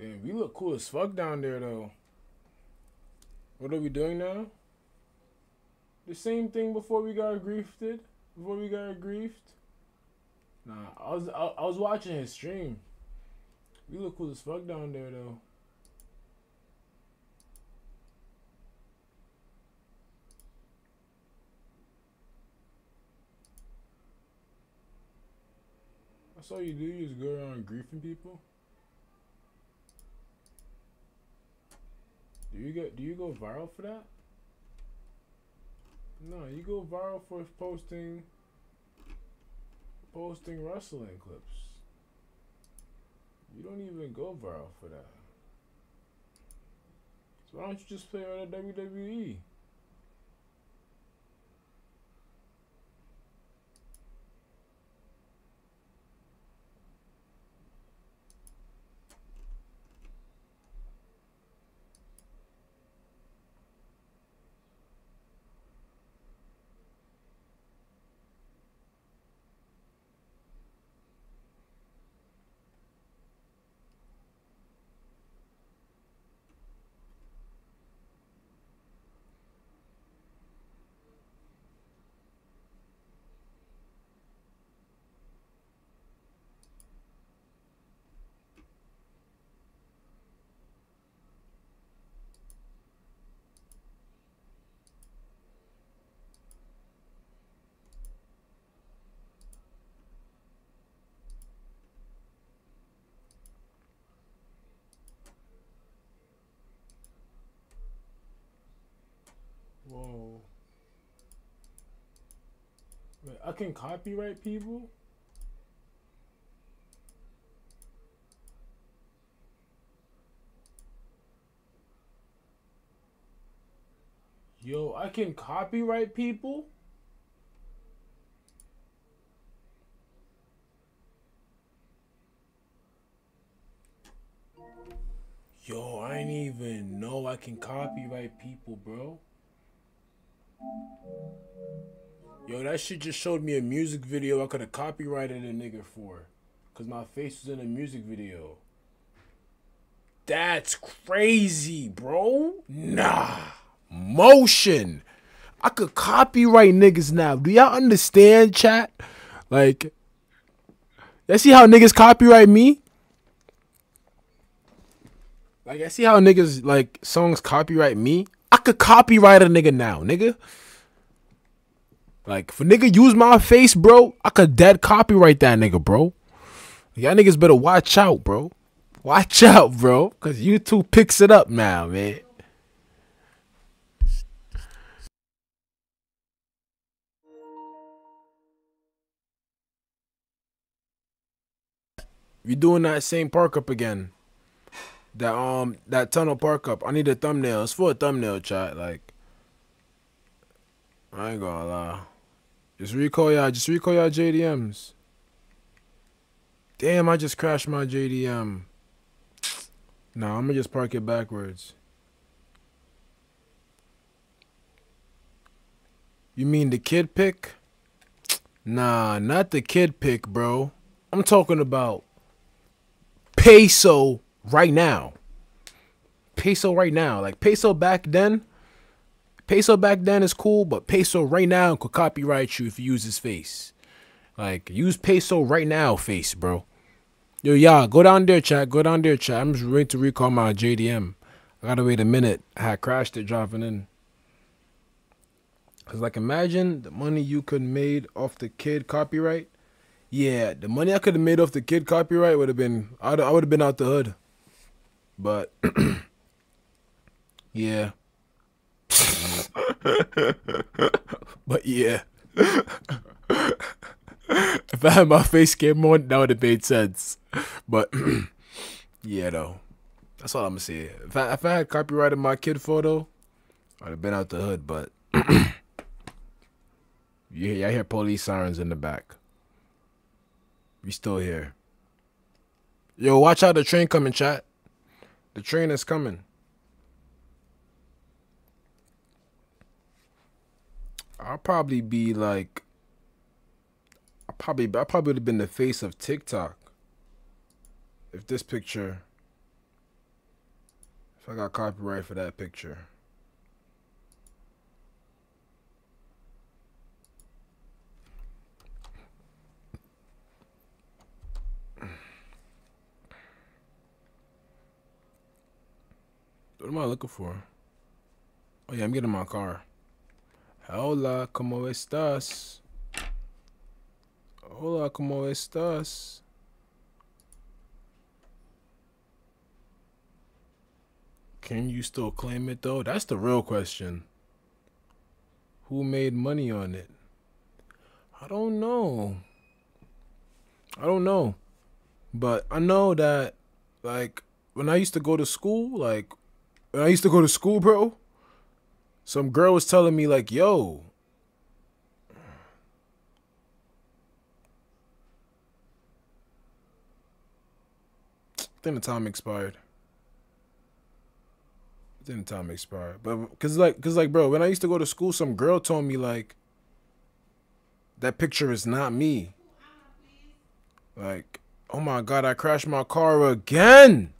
Damn, we look cool as fuck down there though. What are we doing now? The same thing before we got griefed. Before we got griefed. Nah, I was I, I was watching his stream. We look cool as fuck down there though. That's all you do. You just go around griefing people. Do you get? Do you go viral for that? No, you go viral for posting posting wrestling clips. You don't even go viral for that. So why don't you just play on the WWE? Whoa. Wait, I can copyright people? Yo, I can copyright people? Yo, I didn't even know I can copyright people, bro. Yo, that shit just showed me a music video I could have copyrighted a nigga for. Cause my face was in a music video. That's crazy, bro. Nah. motion. I could copyright niggas now. Do y'all understand, chat? Like, y'all see how niggas copyright me? Like, I see how niggas like songs copyright me. I could copyright a nigga now, nigga. Like, for nigga use my face, bro, I could dead copyright that nigga, bro. Y'all niggas better watch out, bro. Watch out, bro. Cause YouTube picks it up now, man. We doing that same park up again. That um that tunnel park up. I need a thumbnail. It's for a thumbnail chat. Like I ain't gonna lie. Just recall y'all. Just recall y'all JDMs. Damn, I just crashed my JDM. Nah, I'm gonna just park it backwards. You mean the kid pick? Nah, not the kid pick, bro. I'm talking about Peyso right now. Peyso right now. Like Peyso back then. Peyso back then is cool, but Peyso right now could copyright you if you use his face. Like use Peyso right now face, bro. Yo, y'all, go down there, chat. Go down there, chat. I'm just waiting to recall my JDM. I gotta wait a minute. I had crashed it driving in. Cause like imagine the money you could made off the kid copyright. Yeah, the money I could have made off the kid copyright would have been I'd, I would have been out the hood. But yeah. but yeah. if I had my face cam on, that would have made sense. But yeah, though. That's all I'm gonna say. If I if I had copyrighted my kid photo, I'd have been out the hood. But yeah, I hear police sirens in the back. We still here. Yo, watch out! The train coming, chat. The train is coming. I'll probably be like I probably I probably would have been the face of TikTok if this picture if I got copyright for that picture. What am I looking for? Oh yeah, I'm getting my car. Hola, ¿cómo estás? Hola, ¿cómo estás? Can you still claim it though? That's the real question. Who made money on it? I don't know. I don't know. But I know that like when I used to go to school, like when I used to go to school, bro, some girl was telling me like, "Yo, then the time expired. Then the time expired. But cause like cause like bro, when I used to go to school, some girl told me like that picture is not me. Like, oh my god, I crashed my car again.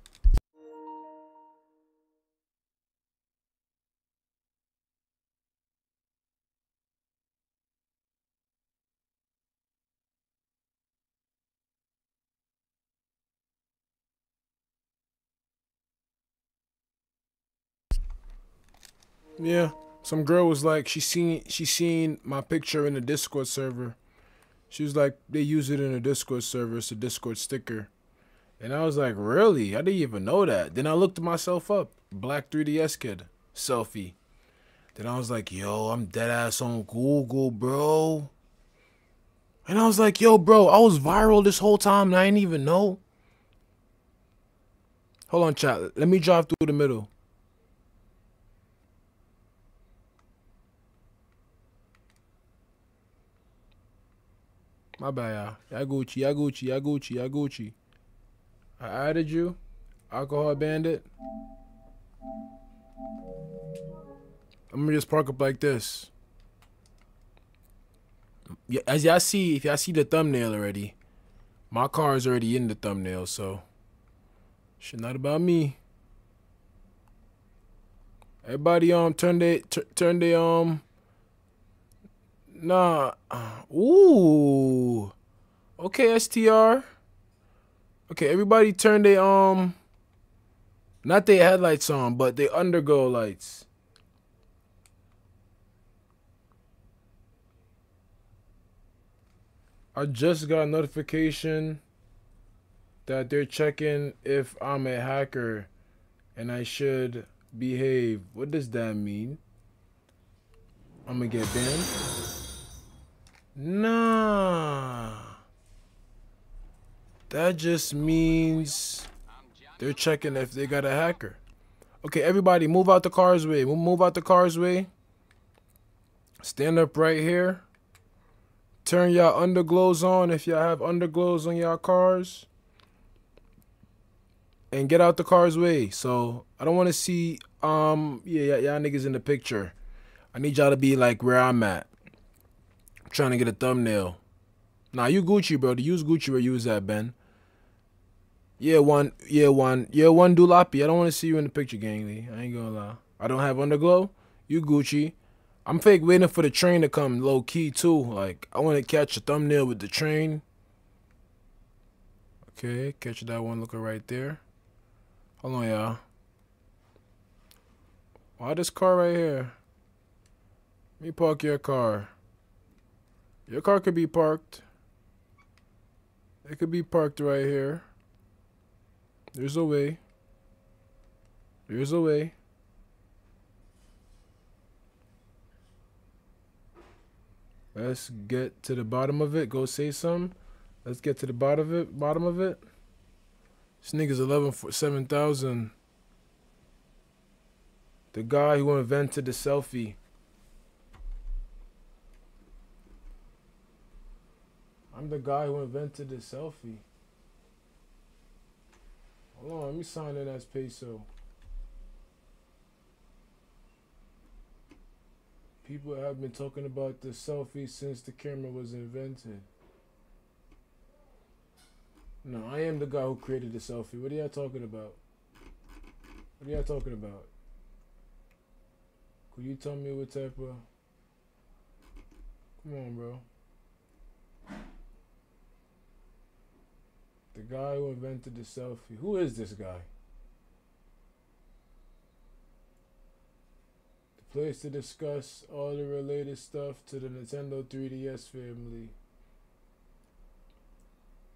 Yeah. Some girl was like, she seen she seen my picture in the Discord server. She was like, they use it in a Discord server. It's a Discord sticker. And I was like, really? I didn't even know that. Then I looked myself up. Black 3DS kid. Selfie. Then I was like, yo, I'm dead ass on Google, bro. And I was like, yo, bro, I was viral this whole time and I didn't even know. Hold on, chat. Let me drive through the middle. My bad, y'all. Yaguchi, Yaguchi, Yaguchi, Yaguchi. I added you. Alcohol bandit. I'm gonna just park up like this. Yeah, as y'all see, if y'all see the thumbnail already, my car is already in the thumbnail, so shit not about me. Everybody um turn they turn they um nah ooh okay STR okay everybody turn they um not their headlights on but they underglow lights I just got a notification that they're checking if I'm a hacker and I should behave. What does that mean? I'm gonna get banned? Nah. That just means they're checking if they got a hacker. Okay, everybody, move out the car's way. Move- out the car's way. Stand up right here. Turn y'all underglows on if y'all have underglows on y'all cars. And get out the car's way. So I don't want to see um yeah y'all niggas in the picture. I need y'all to be like where I'm at. Trying to get a thumbnail. Nah, you Gucci, bro. To use Gucci where you was at, Ben. Yeah, one, yeah, one, yeah, one Dulapi. I don't want to see you in the picture, gangly. I ain't gonna lie. I don't have underglow. You Gucci. I'm fake waiting for the train to come low key too. Like I want to catch a thumbnail with the train. Okay, catch that one looking right there. Hold on, y'all. Why this car right here? Let me park your car. Your car could be parked. It could be parked right here. There's a way. There's a way. Let's get to the bottom of it. Go say something. Let's get to the bottom of it. Bottom of it. This nigga's eleven for seven thousand. The guy who invented the selfie. I'm the guy who invented the selfie. Hold on, let me sign in as Peyso. People have been talking about the selfie since the camera was invented. No, I am the guy who created the selfie. What are y'all talking about? What are y'all talking about? Could you tell me what type of. Come on, bro. The guy who invented the selfie. Who is this guy? The place to discuss all the related stuff to the Nintendo 3DS family.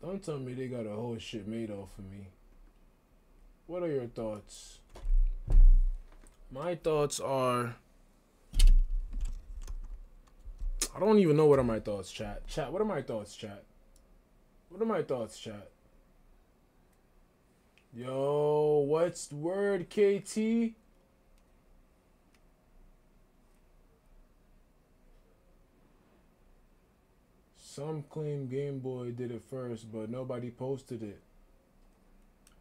Don't tell me they got a whole shit made off of me. What are your thoughts? My thoughts are. I don't even know what are my thoughts, chat. Chat, what are my thoughts, chat? What are my thoughts, chat? Yo, what's the word, KT? Some claim Game Boy did it first, but nobody posted it.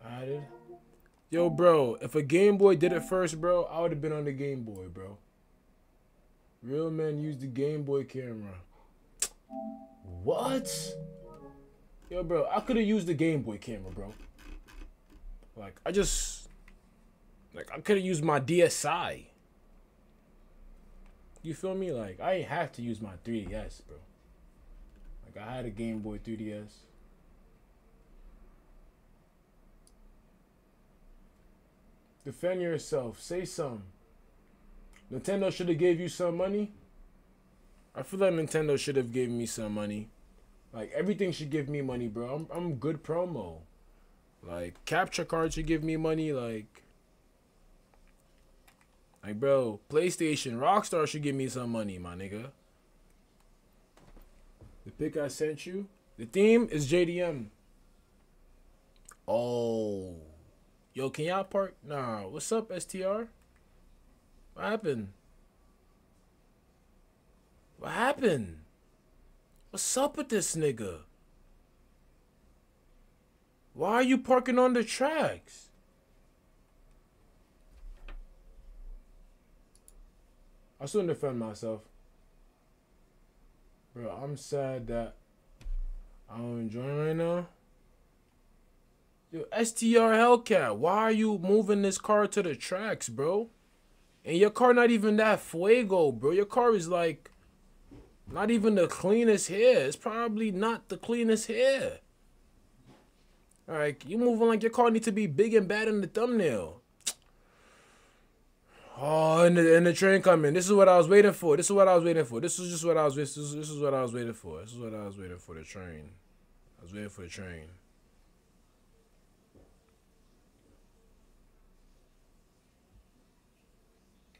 Added. Yo, bro, if a Game Boy did it first, bro, I would have been on the Game Boy, bro. Real men use the Game Boy camera. What? Yo, bro, I could have used the Game Boy camera, bro. Like, I just. Like, I could have used my DSi. You feel me? Like, I ain't have to use my 3DS, bro. Like, I had a Game Boy 3DS. Defend yourself. Say something. Nintendo should have gave you some money. I feel like Nintendo should have given me some money. Like everything should give me money, bro. I'm I'm good promo. Like capture card should give me money. Like, like bro, PlayStation, Rockstar should give me some money, my nigga. The pic I sent you. The theme is JDM. Oh, yo, can y'all park? Nah, what's up, STR? What happened? What happened? What's up with this nigga? Why are you parking on the tracks? I shouldn't defend myself. Bro, I'm sad that I don't enjoy right now. Yo, STR Hellcat, why are you moving this car to the tracks, bro? And your car not even that fuego, bro. Your car is like not even the cleanest hair. It's probably not the cleanest hair. Alright, you moving like your car need to be big and bad in the thumbnail. Oh, and the, and the train coming. This is what I was waiting for. This is what I was waiting for. This is just what I was. This is, this is what I was waiting for. This is what I was waiting for. The train. I was waiting for the train.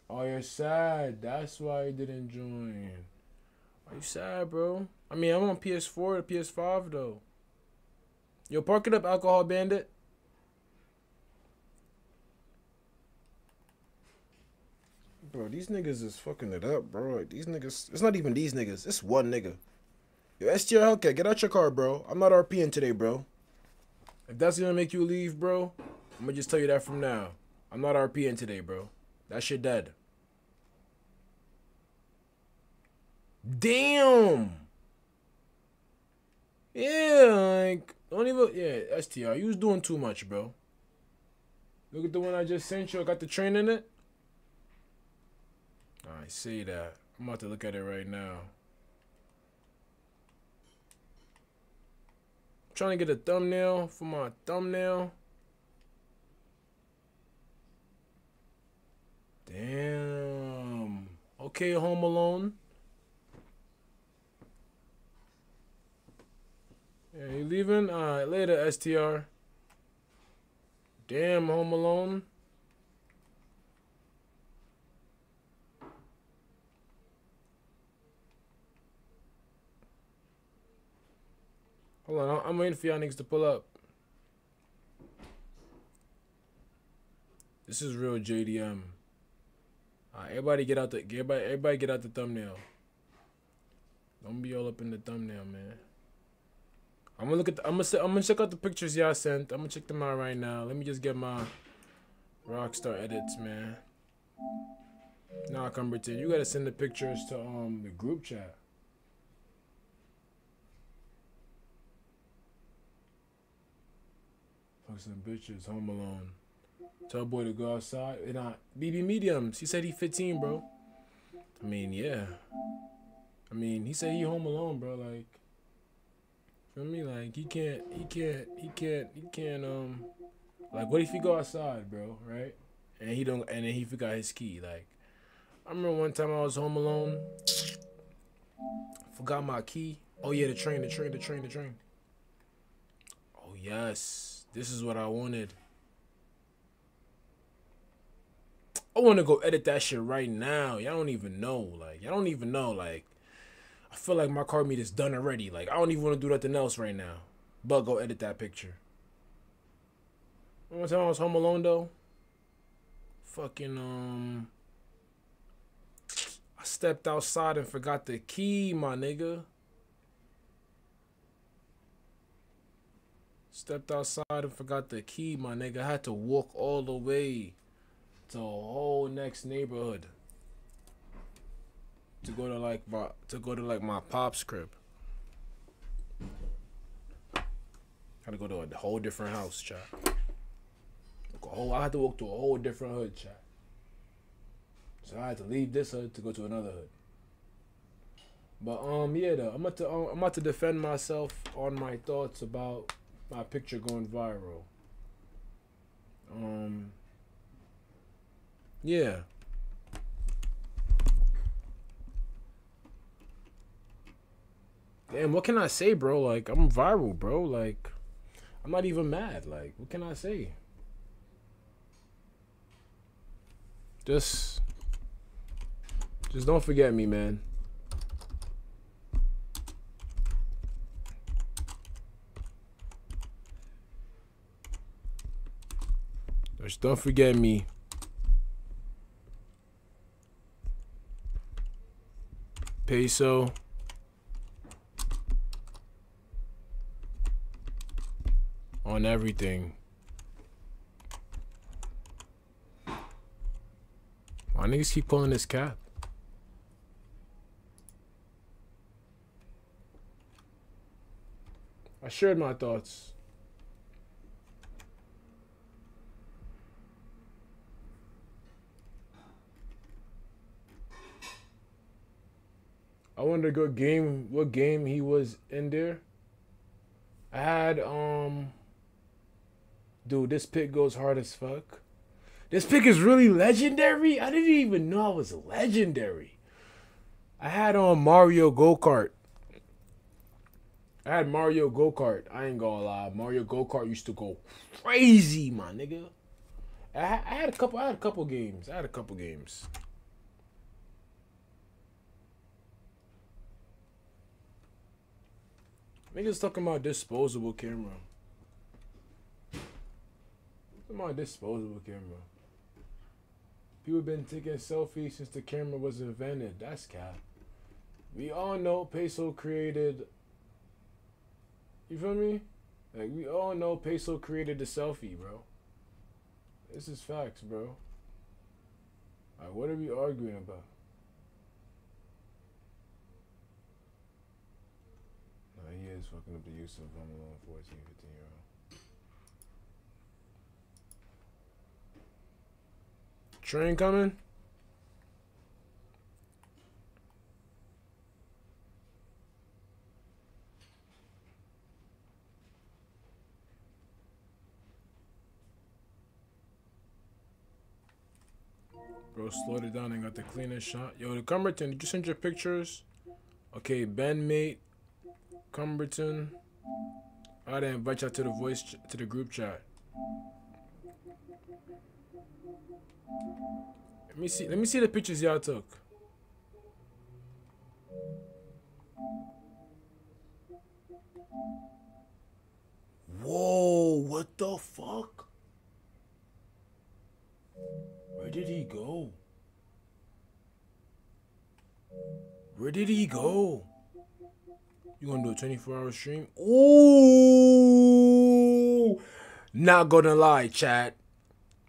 Oh, you're sad. That's why you didn't join. Are you sad, bro? I mean, I'm on PS4 or PS5 though. Yo, park it up, alcohol bandit. Bro, these niggas is fucking it up, bro. These niggas, it's not even these niggas. It's one nigga. Yo, STR Hellcat, get out your car, bro. I'm not RPing today, bro. If that's gonna make you leave, bro, I'm gonna just tell you that from now. I'm not RPing today, bro. That shit dead. Damn. Yeah, like don't even yeah, STR. You was doing too much, bro. Look at the one I just sent you. I got the train in it. I see that. I'm about to look at it right now. I'm trying to get a thumbnail for my thumbnail. Damn. Okay, Home Alone. Yeah, you leaving? Alright, later, STR. Damn, Home Alone. Hold on, I'm waiting for y'all niggas to pull up. This is real JDM. Alright, everybody get out the everybody everybody get out the thumbnail. Don't be all up in the thumbnail, man. I'm gonna look at the, I'm gonna I'm gonna check out the pictures y'all sent. I'm gonna check them out right now. Let me just get my Rockstar edits, man. Nah, Cumberton, you gotta send the pictures to um the group chat. Fuck some bitches, home alone. Tell boy to go outside. And I BB mediums. He said he 15, bro. I mean, yeah. I mean, he said he home alone, bro. Like, feel me? Like he can't, he can't, he can't, he can't. Um, like, what if he go outside, bro? Right? And he don't, and then he forgot his key. Like, I remember one time I was home alone. Forgot my key. Oh yeah, the train, the train, the train, the train. Oh yes, this is what I wanted. I want to go edit that shit right now. Y'all don't even know. Like, y'all don't even know. Like, I feel like my car meet is done already. Like, I don't even want to do nothing else right now. But go edit that picture. One time I was home alone though. Fucking um. I stepped outside and forgot the key, my nigga. Stepped outside and forgot the key, my nigga. I had to walk all the way to a whole next neighborhood to go to like my to go to like my pop's crib. Had to go to a whole different house, chat. A whole, I had to walk to a whole different hood, chat. So I had to leave this hood to go to another hood. But um, yeah, though I'm about to um, I'm about to defend myself on my thoughts about my picture going viral. Um. Yeah. Damn, what can I say, bro? Like, I'm viral, bro. Like, I'm not even mad. Like, what can I say? Just, just don't forget me, man. Just don't forget me. Peyso. on everything. Why niggas keep pulling this cap? I shared my thoughts. I wonder what game what game he was in there. I had um Dude, this pick goes hard as fuck. This pick is really legendary. I didn't even know I was legendary. I had on Mario Go Kart. I had Mario Go Kart. I ain't gonna lie. Mario Go Kart used to go crazy, my nigga. I, I had a couple. I had a couple games. I had a couple games. Niggas talking about disposable camera my disposable camera. People been taking selfies since the camera was invented. That's cap. We all know Peyso created. You feel me? Like we all know Peyso created the selfie, bro. This is facts, bro. Like, what are we arguing about? Now he is fucking up the use of 114. Train coming? Bro, slowed it down and got the cleanest shot. Yo, the Cumberton, did you send your pictures? Okay, Ben mate, Cumberton. I didn't invite y'all to the voice to the group chat. Let me see. Let me see the pictures y'all took. Whoa! What the fuck? Where did he go? Where did he go? You gonna do a 24 hour stream? Ooh! Not gonna lie, chat.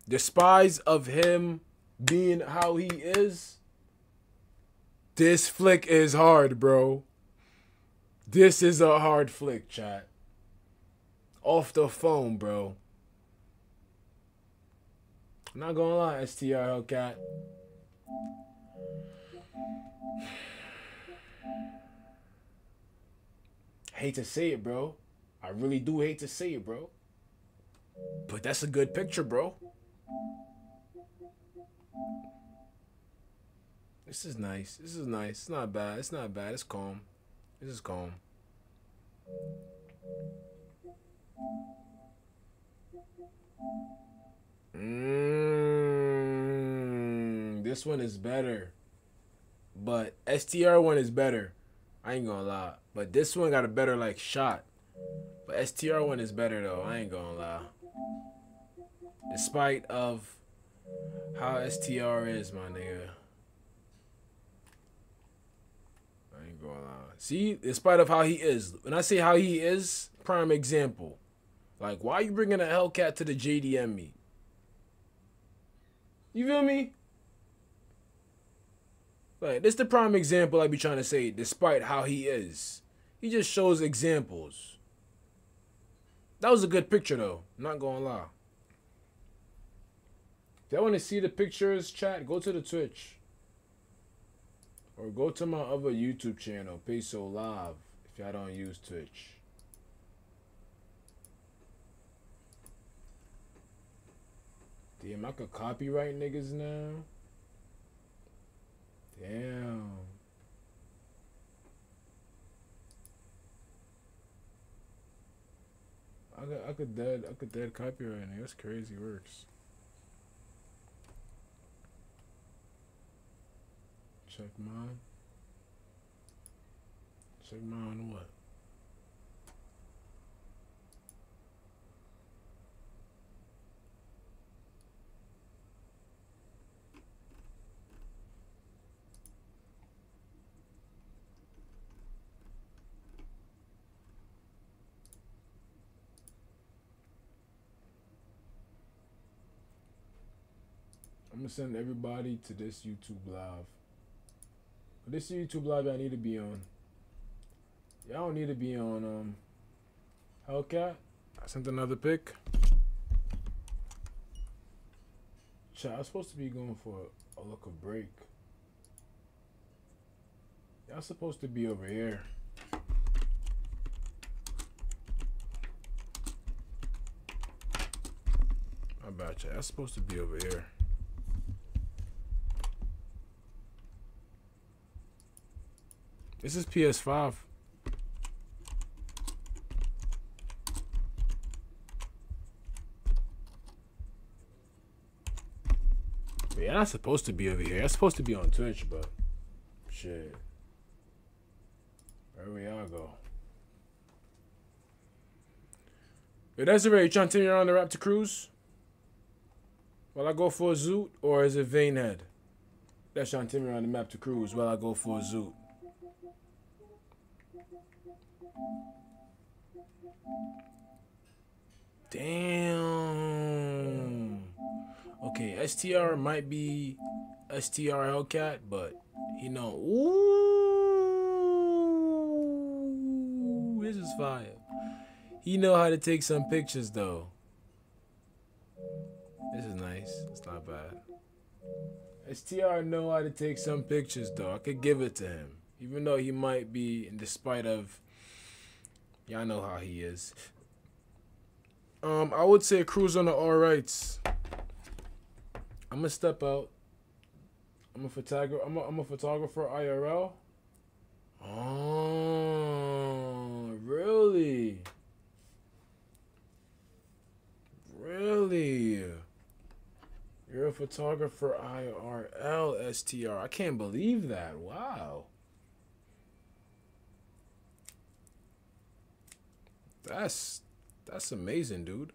Despise of him being how he is, this flick is hard, bro. This is a hard flick, chat. Off the phone, bro. Not gonna lie, STR Hellcat. Hate to say it, bro. I really do hate to say it, bro. But that's a good picture, bro. This is nice. This is nice. It's not bad. It's not bad. It's calm. This is calm. Mm, this one is better. But STR one is better. I ain't gonna lie. But this one got a better like shot. But STR one is better though. I ain't gonna lie. Despite of how STR is, my nigga. I ain't gonna lie. See, in spite of how he is. When I say how he is, prime example. Like, why are you bringing a Hellcat to the JDM meet? You feel me? Like, this the prime example I be trying to say, despite how he is. He just shows examples. That was a good picture though. Not gonna lie. Y'all want to see the pictures, chat, go to the Twitch. Or go to my other YouTube channel, Peyso Live, if y'all don't use Twitch. Damn, I could copyright niggas now. Damn. I could, I could dead, I could dead copyright. nigga. That's crazy works. Check mine. Check mine what? I'm gonna send everybody to this YouTube live. This YouTube live I need to be on. Y'all need to be on um Hellcat. I sent another pic. Chat, I was supposed to be going for a, a look of break. That's supposed to be over here. I bet you. That's supposed to be over here. This is PS5. Yeah, that's supposed to be over here. That's supposed to be on Twitch, but shit. Where we all go. Yo, Desiree, you trying to take me around the Raptor Cruise? While I go for a zoot, or is it Vanehead? That's trying me around the map to cruise while I go for a zoot. Damn. Okay, STR might be STR Hellcat, but he know. Ooh, this is fire. He know how to take some pictures though. This is nice. It's not bad. STR know how to take some pictures though. I could give it to him, even though he might be, in despite of. Y'all know how he is. Um, I would say cruise on the all rights. I'm gonna step out. I'm a photographer. I'm a, I'm a photographer IRL. Oh, really? Really? You're a photographer IRL STR. I can't believe that. Wow. That's that's amazing, dude.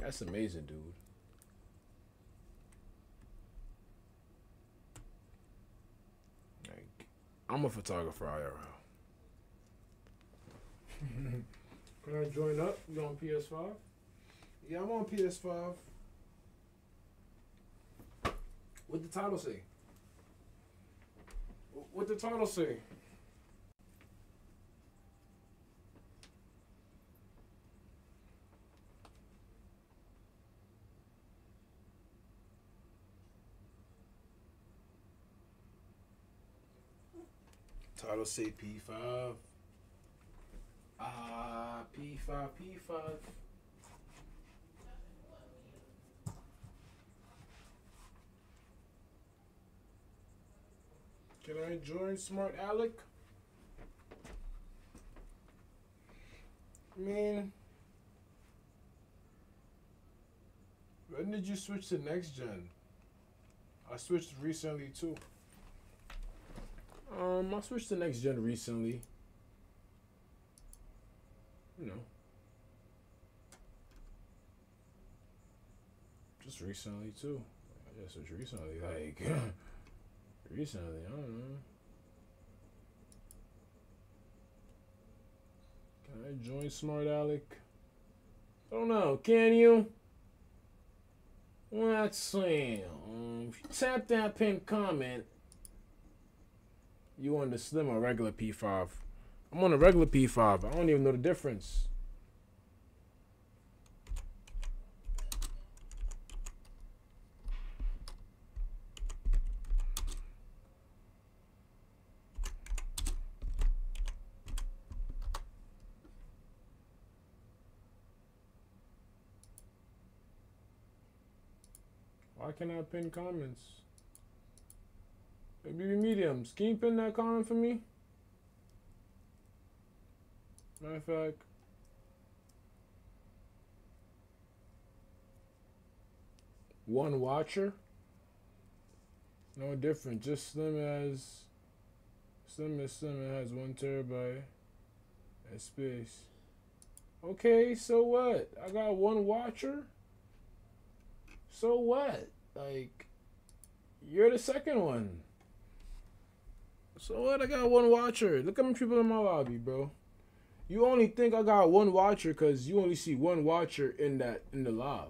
That's amazing, dude. Like, I'm a photographer IRL. Can I join up? You on PS5? Yeah, I'm on PS5. What the title say? What the title say? Title say P5. Ah, P5, P5. Can I join Smart Alec? I mean, when did you switch to next gen? I switched recently too. Um, I switched to next gen recently. You know. Just recently too. I just switched recently, like recently, I don't know. Can I join Smart Alec? I don't know, can you? Let's see. Um, if you tap that pinned comment, you on the slim or regular P5? I'm on a regular P5. I don't even know the difference. Why can't I pin comments? Maybe mediums. Can you pin that comment for me? Matter of fact. One watcher? No different. Just slim as slim as slim it has one terabyte of space. Okay, so what? I got one watcher? So what? Like you're the second one. So what? I got one watcher. Look how many people in my lobby, bro. You only think I got one watcher because you only see one watcher in that in the live.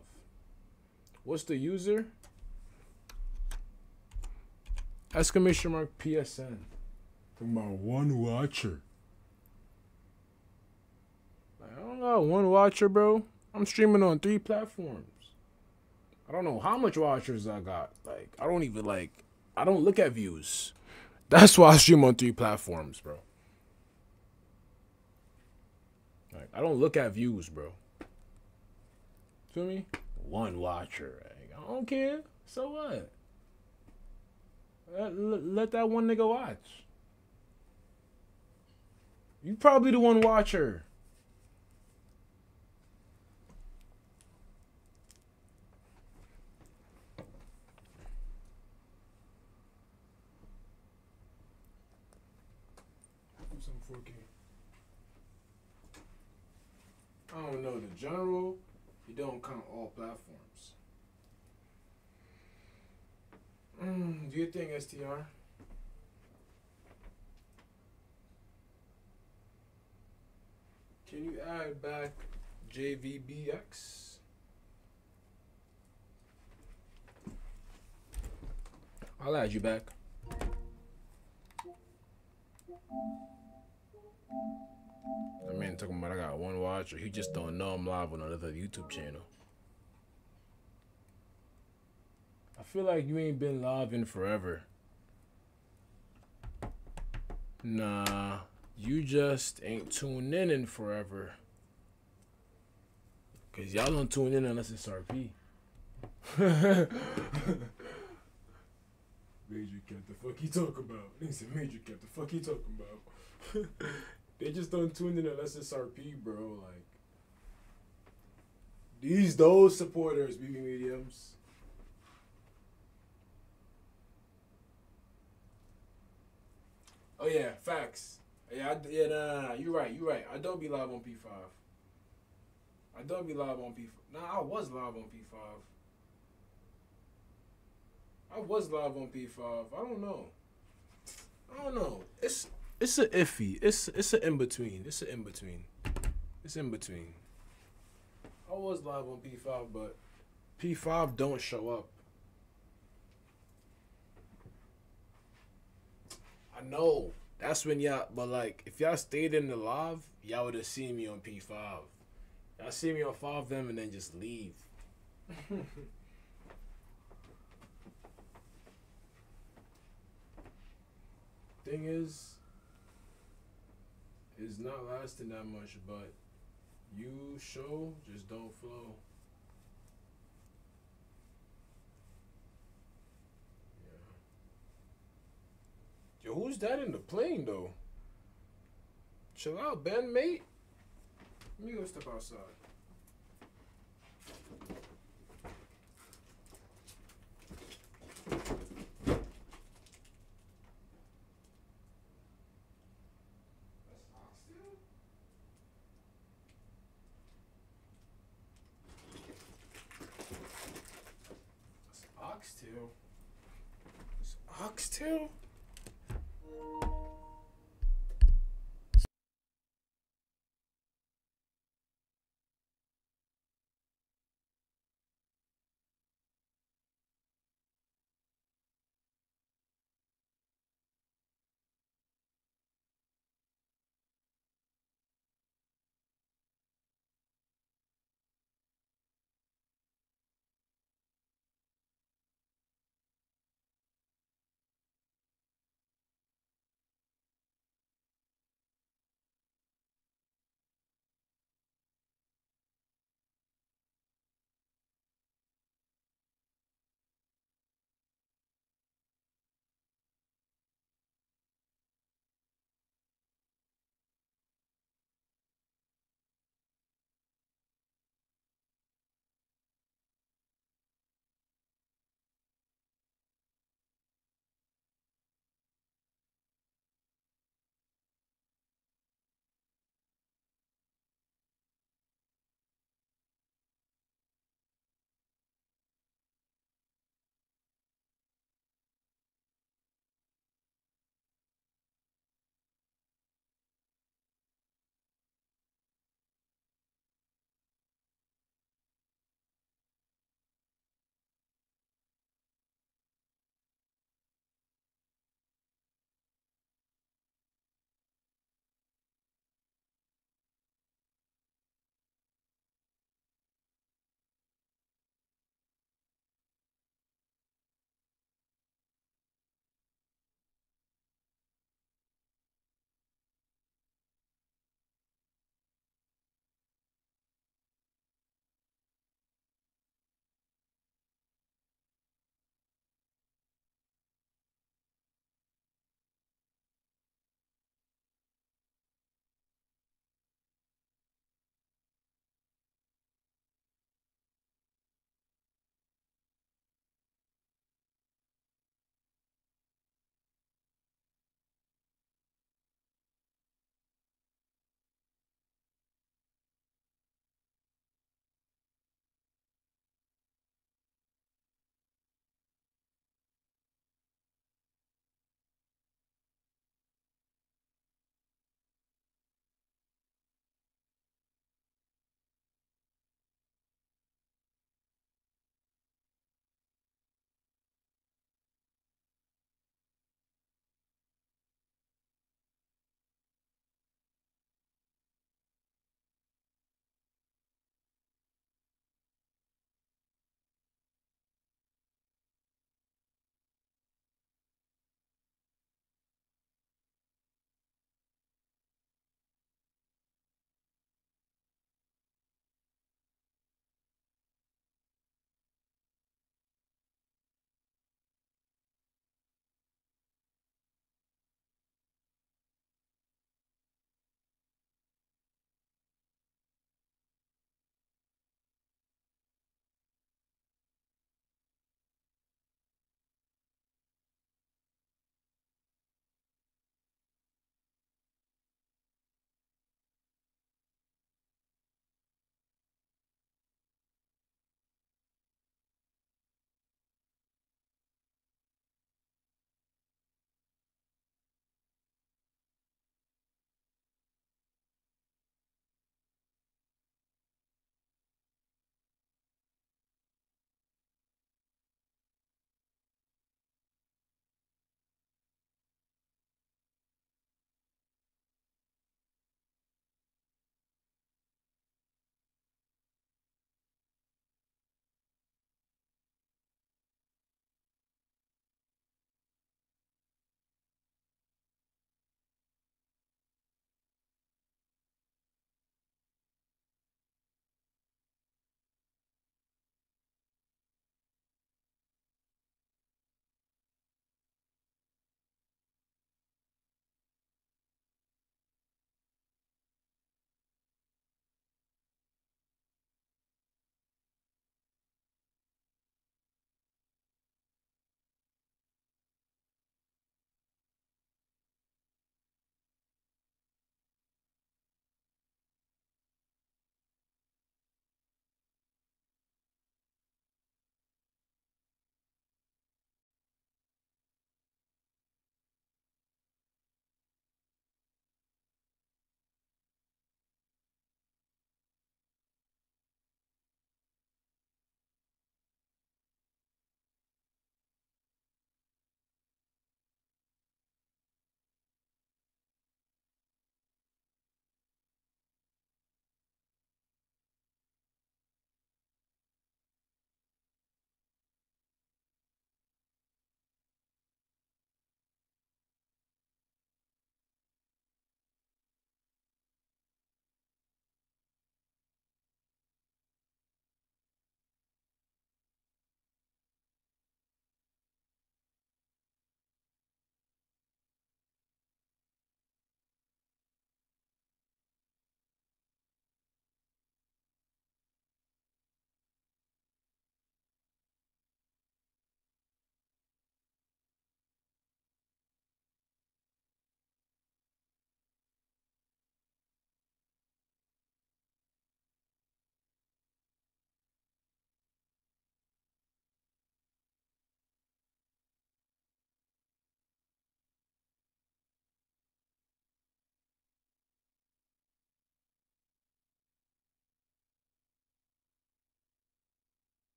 What's the user? Exclamation mark PSN. About one watcher. Like, I don't got one watcher, bro. I'm streaming on three platforms. I don't know how much watchers I got. Like, I don't even like. I don't look at views. That's why I stream on three platforms, bro. Like I don't look at views, bro. Feel me? One watcher. Like, I don't care. So what? Let, let, let that one nigga watch. You probably the one watcher. Some 4K. I don't know. The general, you don't count all platforms. Mm, do you think STR? Can you add back JVBX? I'll add you back. I mean, talking about I got one watch, or he just don't know I'm live on another YouTube channel. I feel like you ain't been live in forever. Nah, you just ain't tuned in in forever. Cause y'all don't tune in unless it's RP. Major Cat, the fuck you talking about? They said Major Cat, the fuck you talking about? they just don't tune in unless it's RP, bro. Like these those supporters, BB mediums. Oh yeah, facts. Yeah, I, yeah, nah, nah, nah, you're right, you're right. I don't be live on P5. I don't be live on P5. Nah, I was live on P5. I was live on P5. I don't know. I don't know. It's it's a iffy. It's it's an in between. It's an in between. It's in between. I was live on P5, but P5 don't show up. I know. That's when y'all, but like, if y'all stayed in the live, y'all would have seen me on P5. Y'all see me on 5 them and then just leave. Thing is, it's not lasting that much, but you show just don't flow. Yo, who's that in the plane though? Chill out, Ben, mate. Let me go step outside.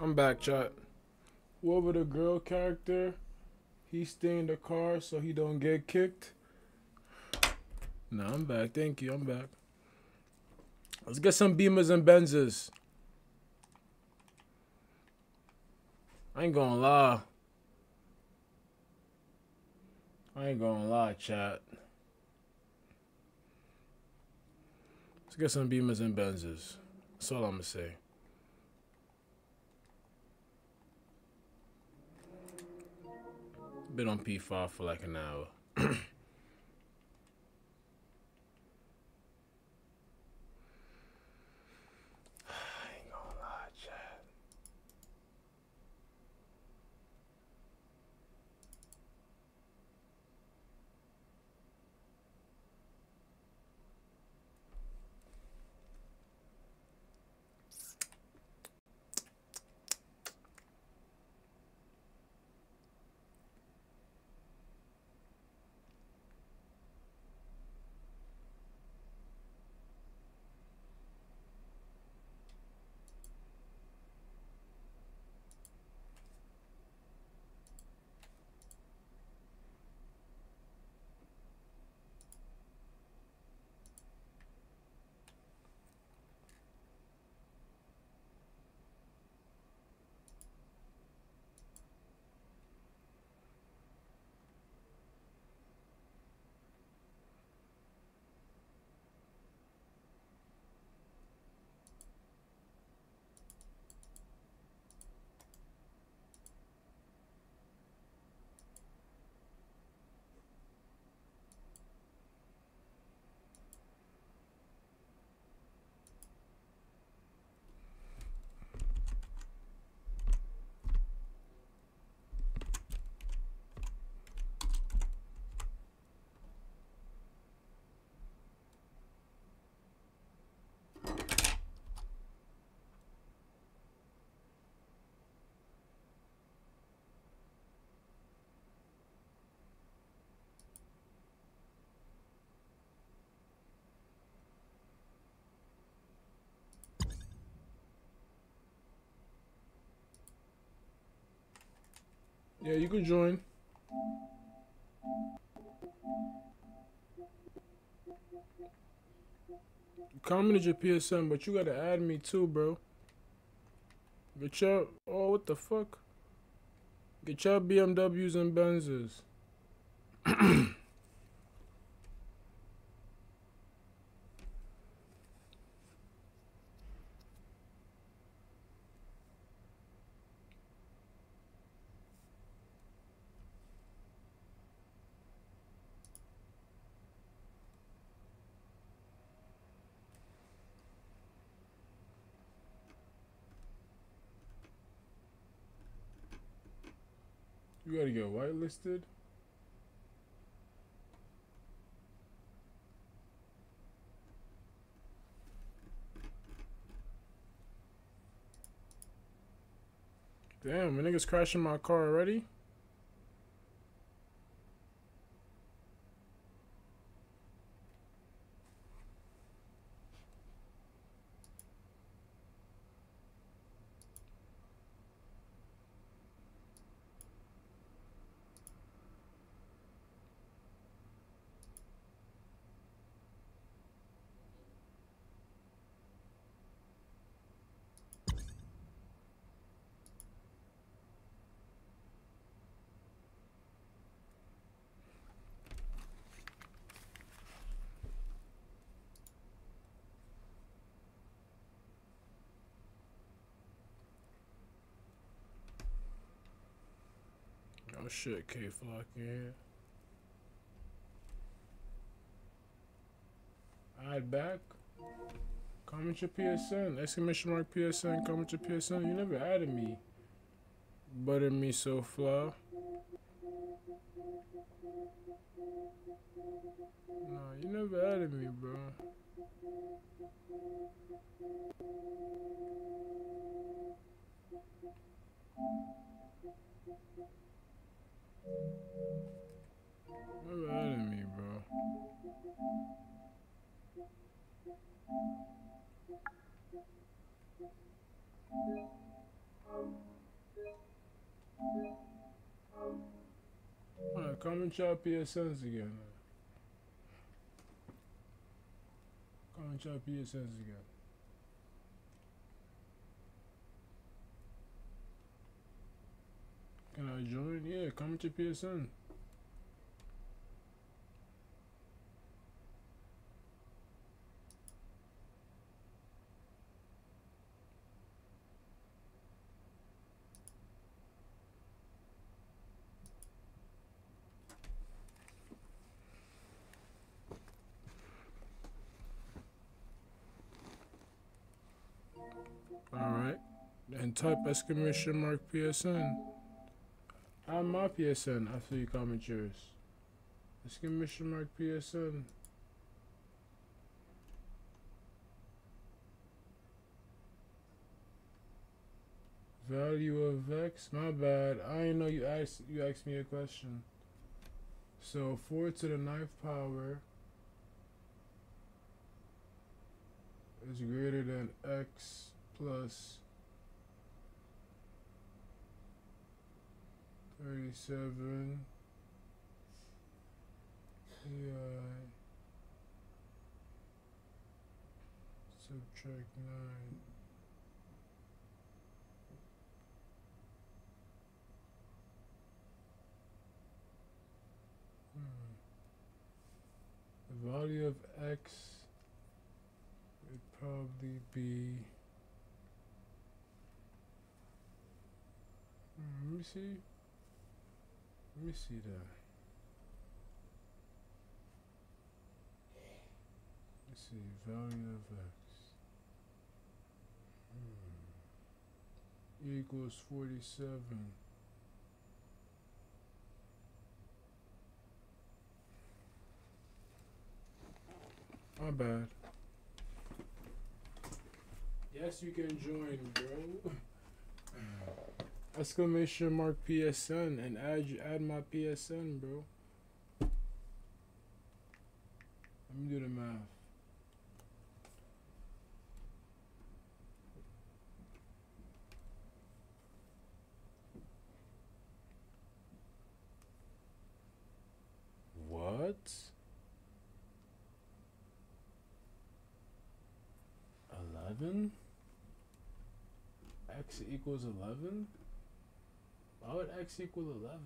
I'm back, chat. Whoever the girl character, he stay in the car so he don't get kicked. Nah, I'm back. Thank you. I'm back. Let's get some Beamers and Benzes. I ain't gonna lie. I ain't gonna lie, chat. Let's get some Beamers and Benzes. That's all I'm gonna say. Been on P5 for like an hour. Yeah, you can join. Commented your PSN, but you gotta add me too, bro. Get your oh what the fuck? Get your BMWs and Benzes. You gotta get whitelisted. Damn, my nigga's crashing my car already. Oh shit, K Flock in. Add back. Comment your PSN. Exclamation mark PSN. Comment your PSN. You never added me. Butter me so flaw. Nah, you never added me, bro. Never added me, bro. Come and try PSNs again. Come and try PSNs again. Can I join? Yeah, come to PSN. Alright. And type exclamation mark PSN. I'm my PSN after you comment yours. Let's get mission mark PSN. Value of X? My bad. I didn't know you asked you asked me a question. So four to the ninth power is greater than X plus thirty-seven PI subtract nine. Hmm. The value of X would probably be Hmm, let me see. Let me see that. Let's see, value of x. Hmm. Equals 47. My bad. Yes, you can join, bro. Exclamation mark PSN and add add my PSN, bro. Let me do the math. What? Eleven? X equals eleven? Why would x equal 11?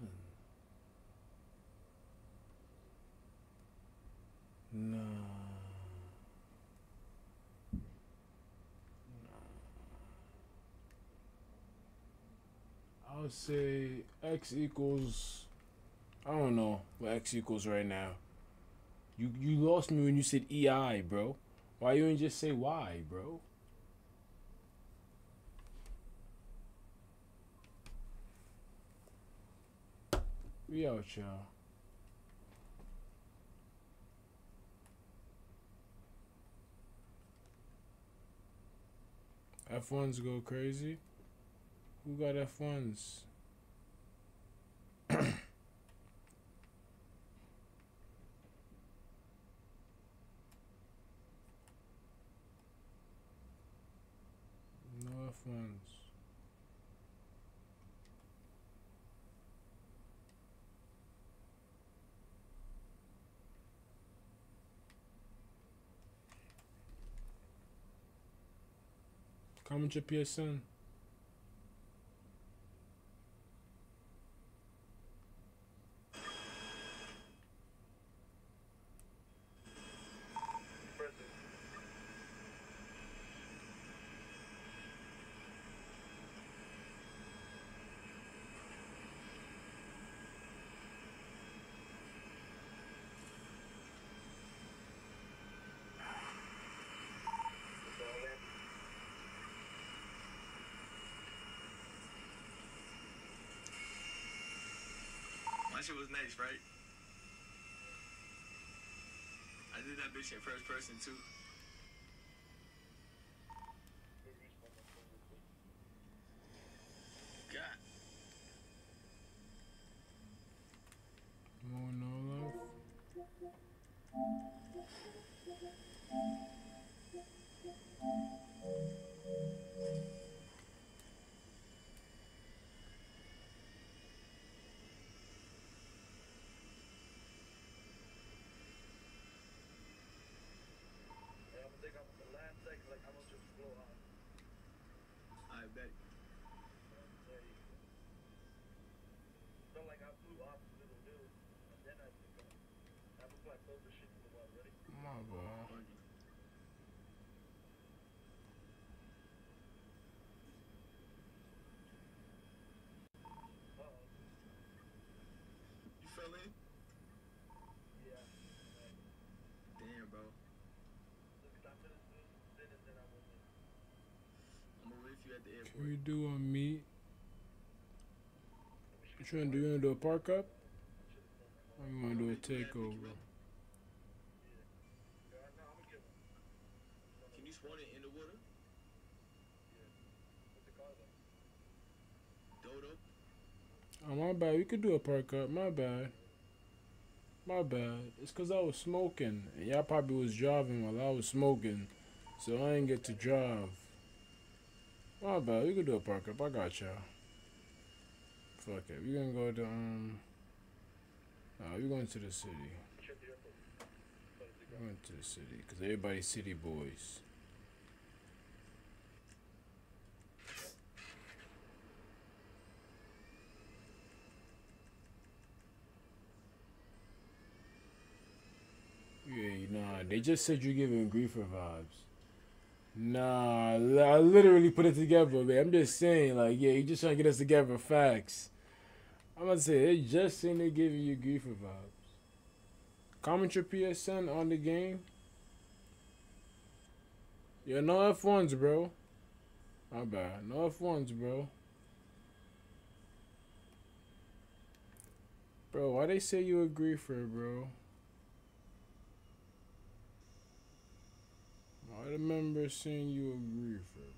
No. no. I would say x equals. I don't know what x equals right now. You you lost me when you said EI, bro. Why you didn't just say Y, bro? Y'all. F1s go crazy. Who got F1s? no F1s. Comment your PSN. My shit was nice, right? I did that bitch in first person too. Day. So like I flew off to Little News, and then I took off. I was like oh, closer shit to the one, ready? My bad. Funny. Uh-oh. You fell in? Yeah. Damn, bro. Look, 'cause I finished news, then and then I went in. I'm gonna wait for you at the Can airport. we do a meet? You trying to do? You wanna do a park up? Or you wanna do a takeover? Yeah, I know, I'm gonna get one. Can you spawn it in the water? What's it called though? Dodo? Oh my bad. We could do a park up. My bad. My bad. It's cause I was smoking. And y'all probably was driving while I was smoking, so I didn't get to drive. My bad. We can do a park up. I got y'all. Fuck it. We gonna go to um. Nah, we going to the city. Going to the city because everybody's city boys. Yeah, nah, they just said you're giving griefer vibes. Nah, I literally put it together, man. I'm just saying, like, yeah, you just trying to get us together. Facts. I'm to say, they just saying to give you griefer vibes. Comment your PSN on the game. Yeah, no F1s, bro. My bad. No F1s, bro. Bro, why they say you a griefer, bro? I remember seeing you a griefer,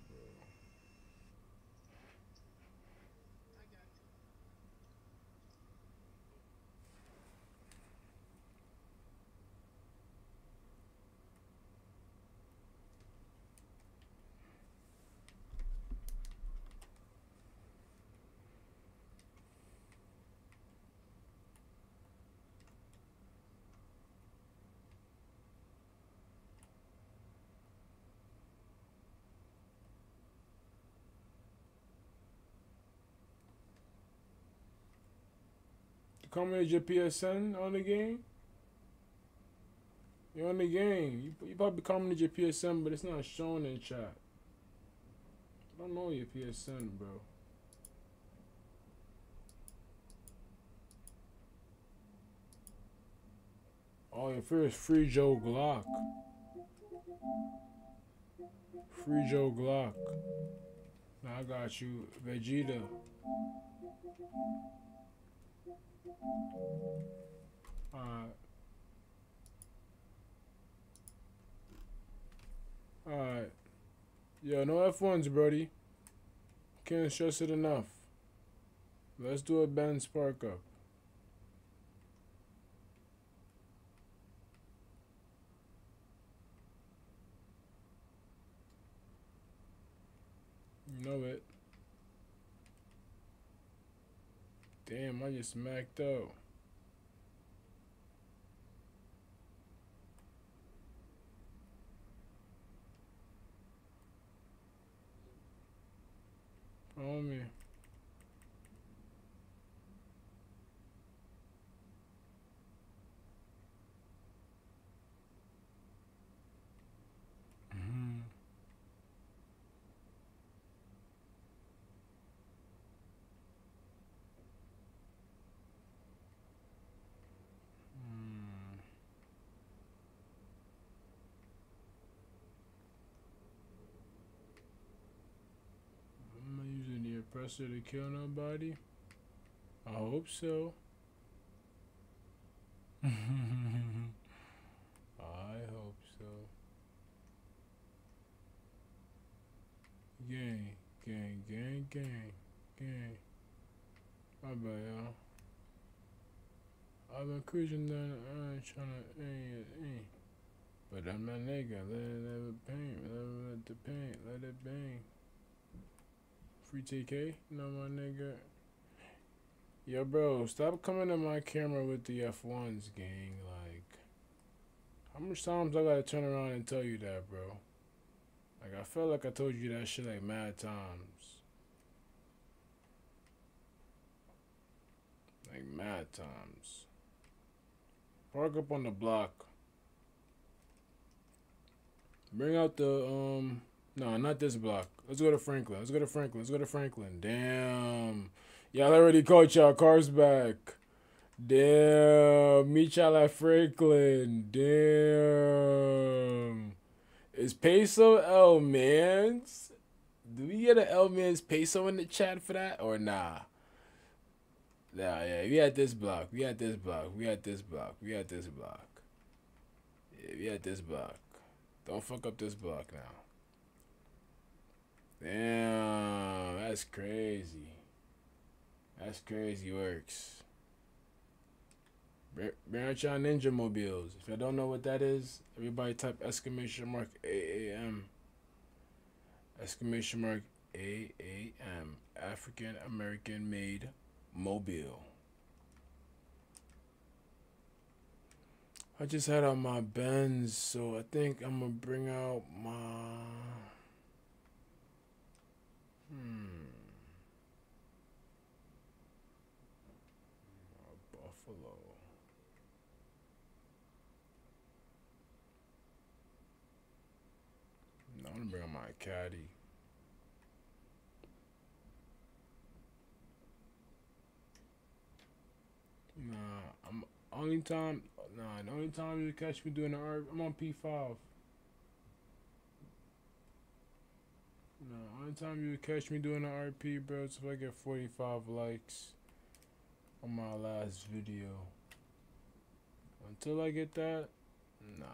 You commented your PSN on the game? You're on the game. You, you probably commented your PSN, but it's not showing in chat. I don't know your PSN, bro. Oh, your first Free Joe Glock. Free Joe Glock. Now I got you, Vegeta. Uh, Alright. Alright. Yo, no F1s, Brody. Can't stress it enough. Let's do a Ben Spark up. You know it. Damn, I just smacked out. Follow me. Mhm. Hmm. I'm not the to kill nobody. I hope so. I hope so. Gang, gang, gang, gang, gang. My bad, y'all. I've been cruising down I ain't trying to, ain't, ain't. But I'm that nigga, let it, let it paint, let it, let the paint, let it bang. Free TK, no my nigga. Yo, bro, stop coming to my camera with the F1s, gang. Like, how much times I gotta turn around and tell you that, bro? Like, I felt like I told you that shit like mad times. Like, mad times. Park up on the block. Bring out the, um, no, not this block. Let's go to Franklin. Let's go to Franklin. Let's go to Franklin. Damn. Y'all already caught y'all cars back. Damn. Meet y'all at Franklin. Damn. Is Peyso L Mans? Do we get an L Mans Peyso in the chat for that or nah? Nah, yeah, we at this block. We at this block. We at this block. We at this block. Yeah, we at this block. Don't fuck up this block now. Damn, that's crazy. That's crazy works. Out ninja mobiles. If you don't know what that is, everybody type exclamation mark AAM. Exclamation mark AAM. African American made mobile. I just had out my Benz, so I think I'm gonna bring out my. Hmm. My Buffalo. I'm gonna bring my caddy. Nah, I'm only time. Nah, the only time you catch me doing the art, I'm on P5. No, only time you catch me doing an RP, bro, is if I get 45 likes on my last video. Until I get that, nah.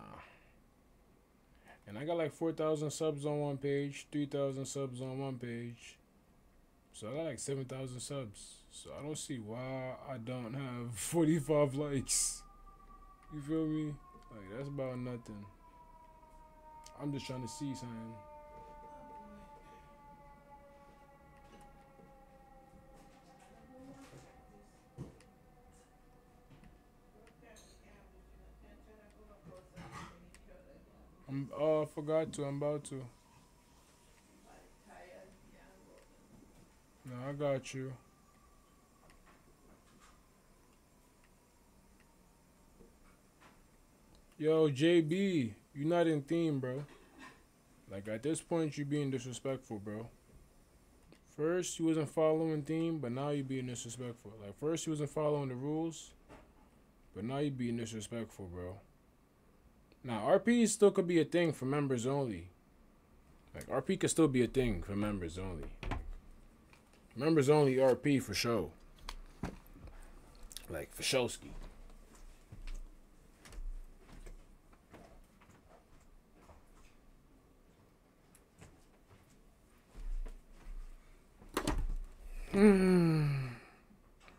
And I got like 4,000 subs on one page, 3,000 subs on one page. So I got like 7,000 subs. So I don't see why I don't have 45 likes. You feel me? Like, that's about nothing. I'm just trying to see something. I'm, oh, I forgot to. I'm about to. No, I got you. Yo, JB, you not in theme, bro. Like at this point, you being disrespectful, bro. First, you wasn't following theme, but now you being disrespectful. Like first, you wasn't following the rules, but now you being disrespectful, bro. Now RP still could be a thing for members only. Like RP could still be a thing for members only. Members only RP for show. Like for Showski. Hmm.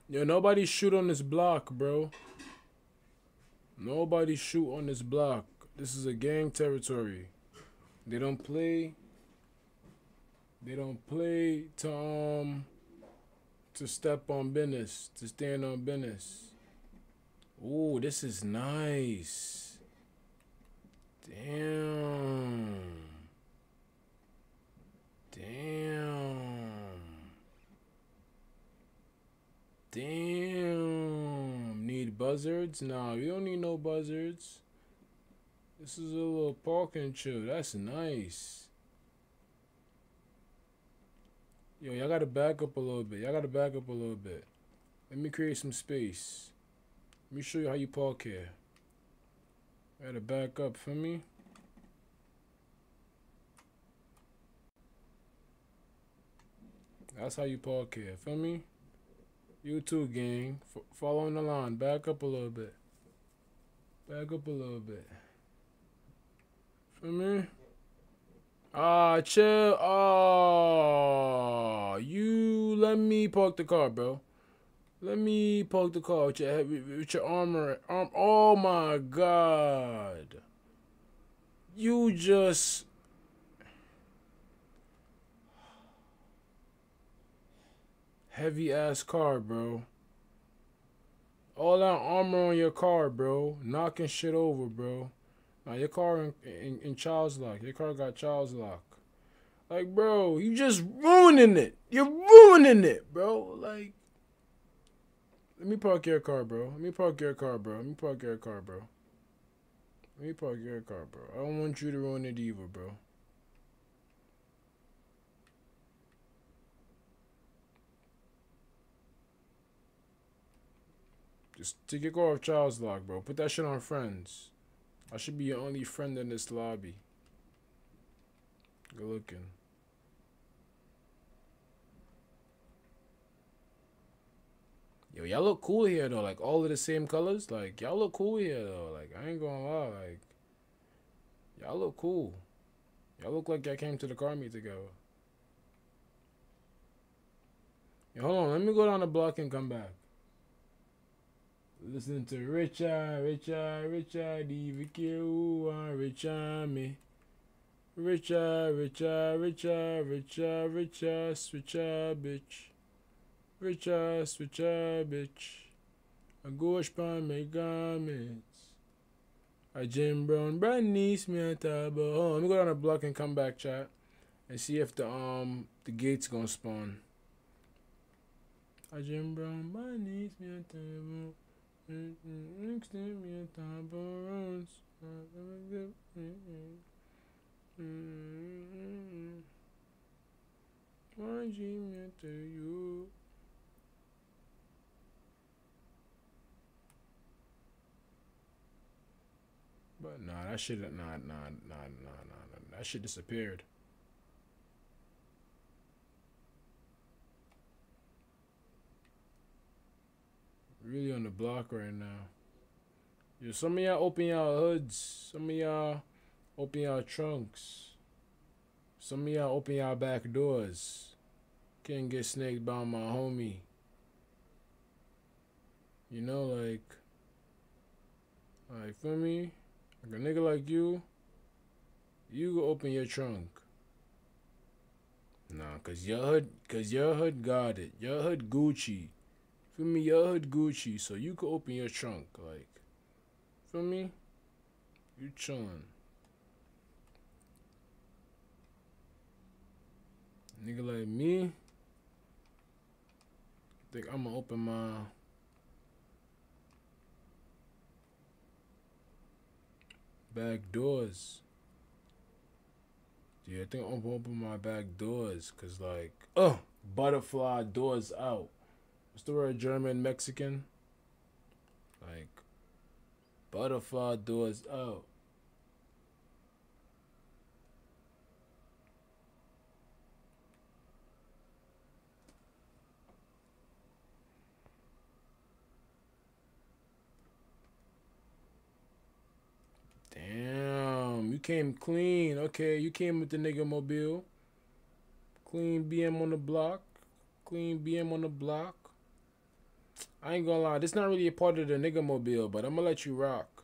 Yo, nobody shoot on this block, bro. Nobody shoot on this block. This is a gang territory. They don't play. They don't play to um to step on business, to stand on business. Ooh, this is nice. Damn. Damn. Damn. Buzzards? Nah, we don't need no buzzards. This is a little park and chill. That's nice. Yo, y'all gotta back up a little bit. Y'all gotta back up a little bit. Let me create some space. Let me show you how you park here. Gotta back up for me. That's how you park here. Feel me? You too, gang. F following the line. Back up a little bit. Back up a little bit. For me? Ah, chill. Ah, you let me park the car, bro. Let me park the car with your, with your armor. Arm. Oh my god. You just. Heavy ass car, bro. All that armor on your car, bro. Knocking shit over, bro. Now your car in, in, in child's lock. Your car got child's lock. Like, bro, you just ruining it. You're ruining it, bro. Like, Let me park your car, bro. Let me park your car, bro. Let me park your car, bro. Let me park your car, bro. I don't want you to ruin it either, bro. Just take car off child's lock, bro. Put that shit on friends. I should be your only friend in this lobby. Good looking. Yo, y'all look cool here though. Like all of the same colors. Like y'all look cool here though. Like I ain't gonna lie. Like y'all look cool. Y'all look like y'all came to the car meet together. Yo, hold on. Let me go down the block and come back. Listen to Richard, Richard, Richard, want Richard me. Richard, Richard, Richard, Richard, Richard, switcher bitch. Richard, switcher bitch. A ghost pan my garments. A Jim Brown brand niece me a tab. Oh, let me go down the block and come back, chat, and see if the um the gate's gonna spawn. A Jim Brown brand niece me a tab. But nah, that shit, nah, nah, nah, nah, nah, nah, that shit disappeared. Really on the block right now. Yo, some of y'all open y'all hoods. Some of y'all open y'all trunks. Some of y'all open y'all back doors. Can't get snaked by my homie. You know, like, like, feel me? Like a nigga like you, you go open your trunk. Nah, cause your hood, cause your hood got it. Your hood Gucci. Feel me? Your hood Gucci, so you could open your trunk. Like, feel me? You chillin'. Nigga like me, think I'm gonna open my back doors. Yeah, I think I'm gonna open my back doors, cause like, oh, butterfly doors out. What's the word? German, Mexican. Like, butterfly doors out. Damn, you came clean. Okay, you came with the nigga mobile. Clean BM on the block. Clean BM on the block. I ain't gonna lie, this not really a part of the nigga mobile, but I'm gonna let you rock.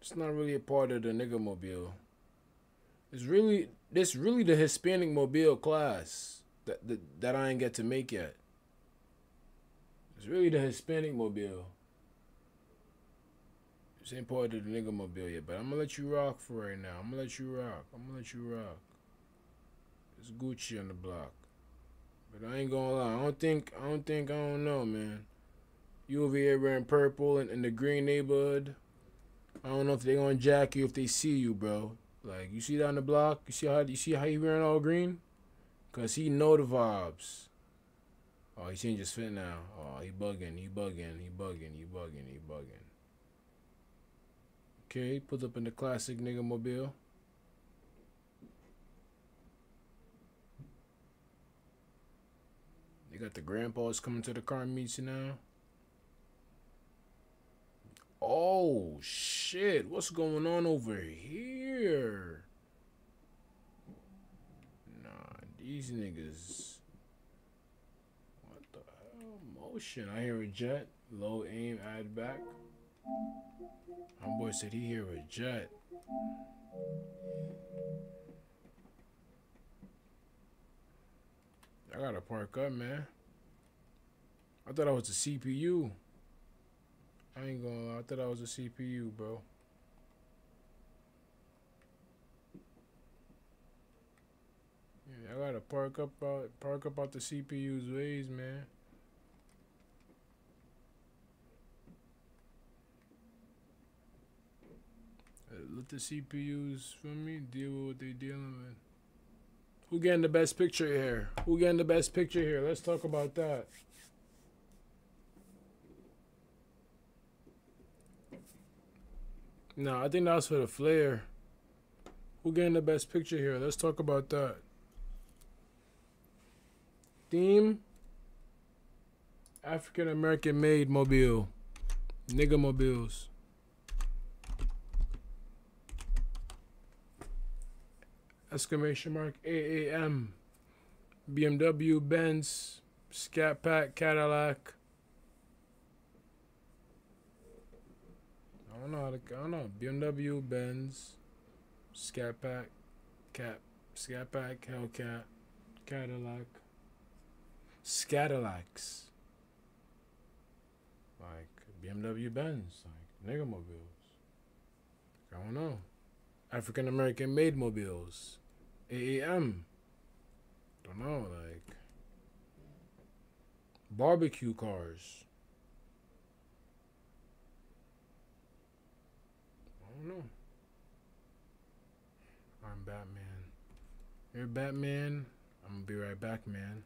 It's not really a part of the nigga mobile. It's really this really the Hispanic mobile class that, that that I ain't get to make yet. It's really the Hispanic mobile. This ain't part of the nigga mobile yet, but I'm gonna let you rock for right now. I'm gonna let you rock. I'm gonna let you rock. It's Gucci on the block. But I ain't gonna lie. I don't think. I don't think. I don't know, man. You over here wearing purple in, in the green neighborhood. I don't know if they gonna jack you if they see you, bro. Like you see that on the block. You see how you see how he wearing all green? Cause he know the vibes. Oh, he changed his fit now. Oh, he bugging. He bugging. He bugging. He bugging. He bugging. Okay, put up in the classic nigga mobile. They got the grandpas coming to the car meets now. Oh shit, what's going on over here? Nah, these niggas. What the hell? Motion. I hear a jet. Low aim, add back. Homeboy said he hear a jet. I gotta park up, man. I thought I was a CPU. I ain't gonna lie. I thought I was a CPU, bro. Yeah, I gotta park up out park up out the CPU's ways, man. Let the CPUs, from me, deal with what they dealing with. Who getting the best picture here? Who getting the best picture here? Let's talk about that. No, I think that's for the flare. Who getting the best picture here? Let's talk about that. Theme African American made mobile. Nigga mobiles. Exclamation mark AAM. BMW, Benz, Scat Pack, Cadillac. I don't know how to. I don't know. BMW, Benz, Scat Pack, Cap, Scat Pack, Hellcat, Cadillac, Scadillacs. Like BMW, Benz, like nigga mobiles. I don't know. African American made mobiles. AAM. Don't know, like barbecue cars. I don't know. I'm Batman. You're Batman. I'm gonna be right back, man.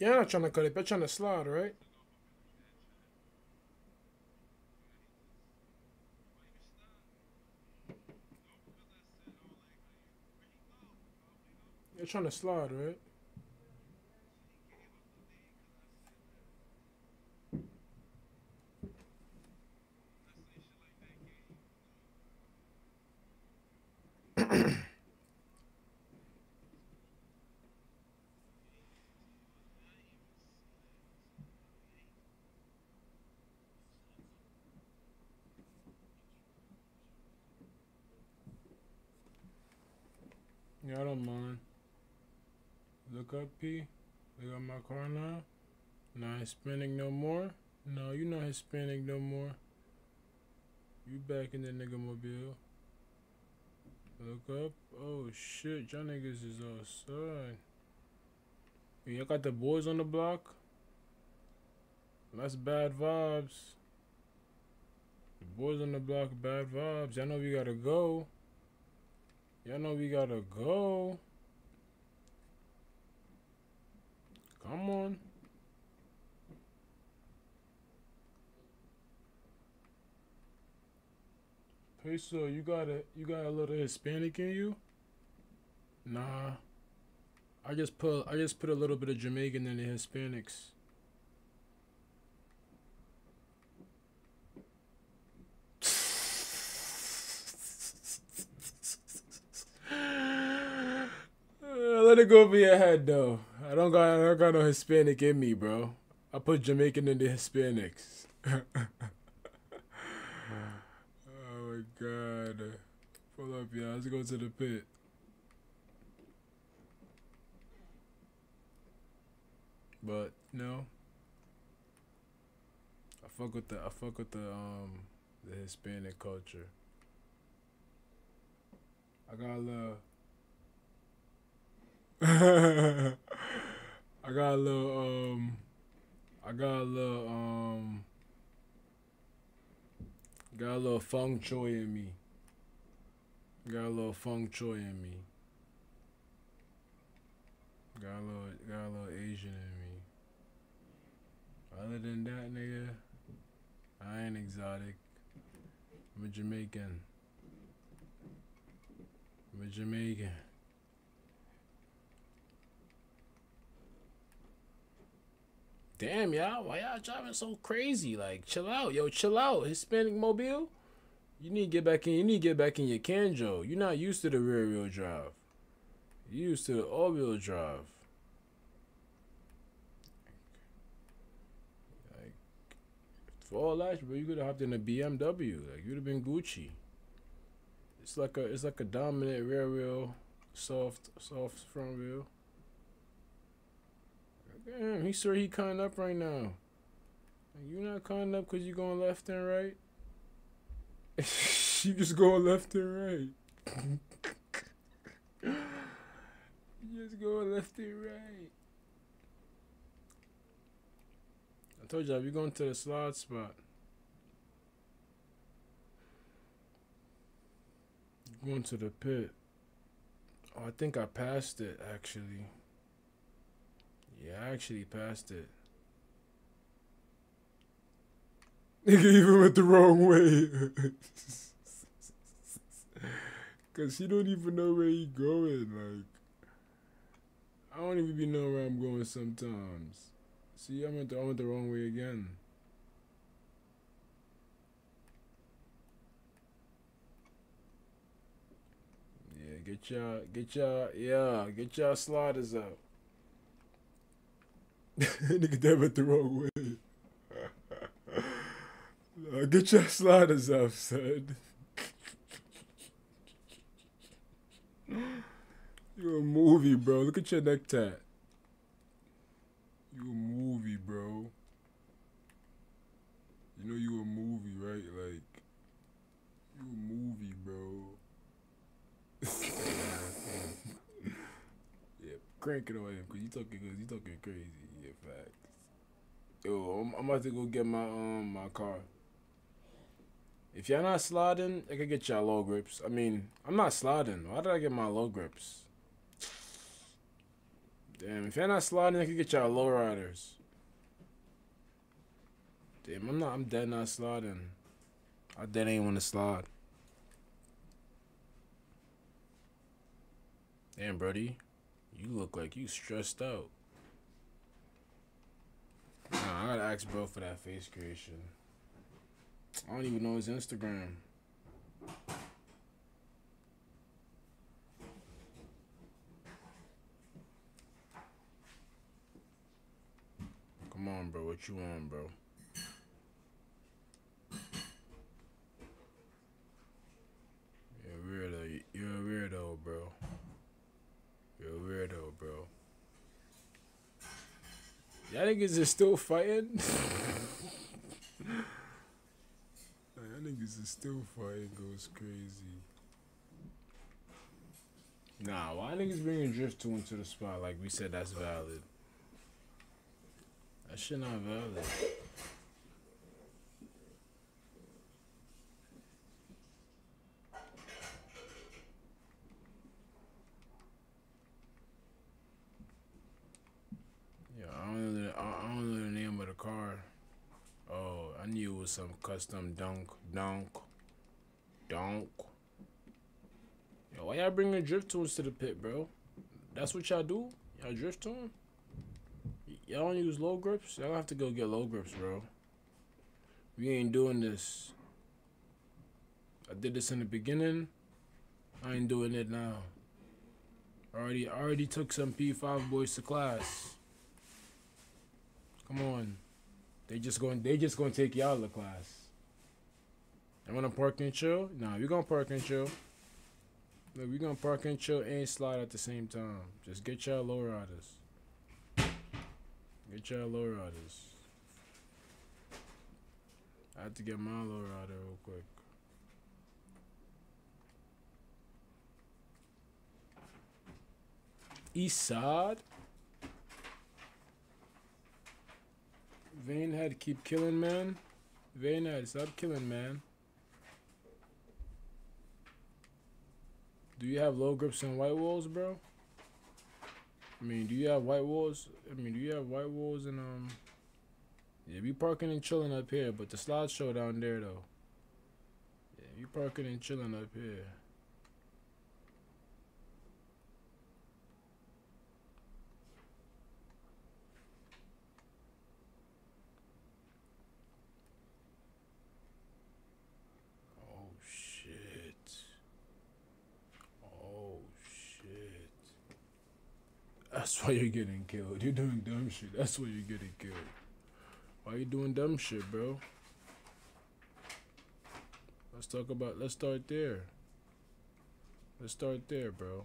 You're not trying to cut it, but trying to slide, right? You're trying to slide, right? Yeah, I. Look up, P. Look at my car now. Not Hispanic no more. No, you not Hispanic no more. You back in the nigga mobile. Look up. Oh shit, y'all niggas is outside. Y'all got the boys on the block. That's bad vibes. The boys on the block, bad vibes. Y'all know we gotta go. Y'all know we gotta go. Come on. Peso, you got a you got a little Hispanic in you? Nah. I just put I just put a little bit of Jamaican in the Hispanics. Let it go over your head though. I don't got I don't got no Hispanic in me, bro. I put Jamaican in the Hispanics. oh my god. Pull up, y'all. Let's go to the pit. But no. I fuck with the I fuck with the um the Hispanic culture. I got a little I got a little um I got a little um got a little feng shui in me. Got a little feng shui in me. Got a little got a little Asian in me. Other than that, nigga, I ain't exotic. I'm a Jamaican. I'm a Jamaican. Damn, y'all, why y'all driving so crazy? Like, chill out, yo, chill out. Hispanic mobile, you need to get back in. You need to get back in your Kanjo. You're not used to the rear wheel drive. You used to the all wheel drive. Like, for all that, bro, you could have hopped in a BMW. Like, you'd have been Gucci. It's like a, it's like a dominant rear wheel, soft, soft front wheel. Damn, he sure he cutting up right now. You not cutting up because you going left and right? you just going left and right. you just going left and right. I told you, we going to the slot spot. Going to the pit. Oh, I think I passed it actually. Yeah, I actually passed it. Nigga even went the wrong way. Cause he don't even know where he going. Like I don't even know where I'm going sometimes. See, I went the, I went the wrong way again. Yeah, get y'all, get y'all, yeah, get y'all sliders out. Nigga, that went the wrong way. Nah, get your sliders off, son. You a movie, bro. Look at your neck tat. You a movie, bro. You know you a movie, right? Like, you a movie, bro. yeah, crank it on him, cause you talking, cause you talking crazy. Yo, I'm, I'm about to go get my um my car. If y'all not sliding, I could get y'all low grips. I mean, I'm not sliding. Why did I get my low grips? Damn, if y'all not sliding, I could get y'all lowriders. Damn, I'm not. I'm dead not sliding. I dead ain't want to slide. Damn, Brody, you look like you stressed out. Nah, I gotta ask bro for that face creation. I don't even know his Instagram. Come on, bro. What you want, bro? You're a weirdo. You're a weirdo, bro. You're a weirdo, bro. Y'all niggas is still fighting? Y'all niggas is still fighting goes crazy. Nah, why niggas bringing drift tune into the spot like we said that's valid? That shit not valid. Yeah, I don't know the, I I don't know the name of the car. Oh, I knew it was some custom dunk, dunk, dunk. Yo, why y'all bringing drift tunes to the pit, bro? That's what y'all do? Y'all drift tune? Y'all don't use low grips? Y'all have to go get low grips, bro. We ain't doing this. I did this in the beginning. I ain't doing it now. Already, already took some P5 boys to class. Come on. They just going they just gonna take y'all to the class. I wanna park and chill? Nah, we gonna park and chill. Look, we gonna park and chill and slide at the same time. Just get y'all low riders. Get y'all low riders. I have to get my low rider real quick. East side. Vane had to keep killing, man. Vane had to stop killing, man. Do you have low grips and white walls, bro? I mean, do you have white walls? I mean, do you have white walls and um? Yeah, we parking and chilling up here, but the slideshow down there though. Yeah, we parking and chilling up here. Oh shit. Oh shit. That's why you're getting killed. You're doing dumb shit. That's why you're getting killed. Why you doing dumb shit, bro? Let's talk about let's start there. Let's start there, bro.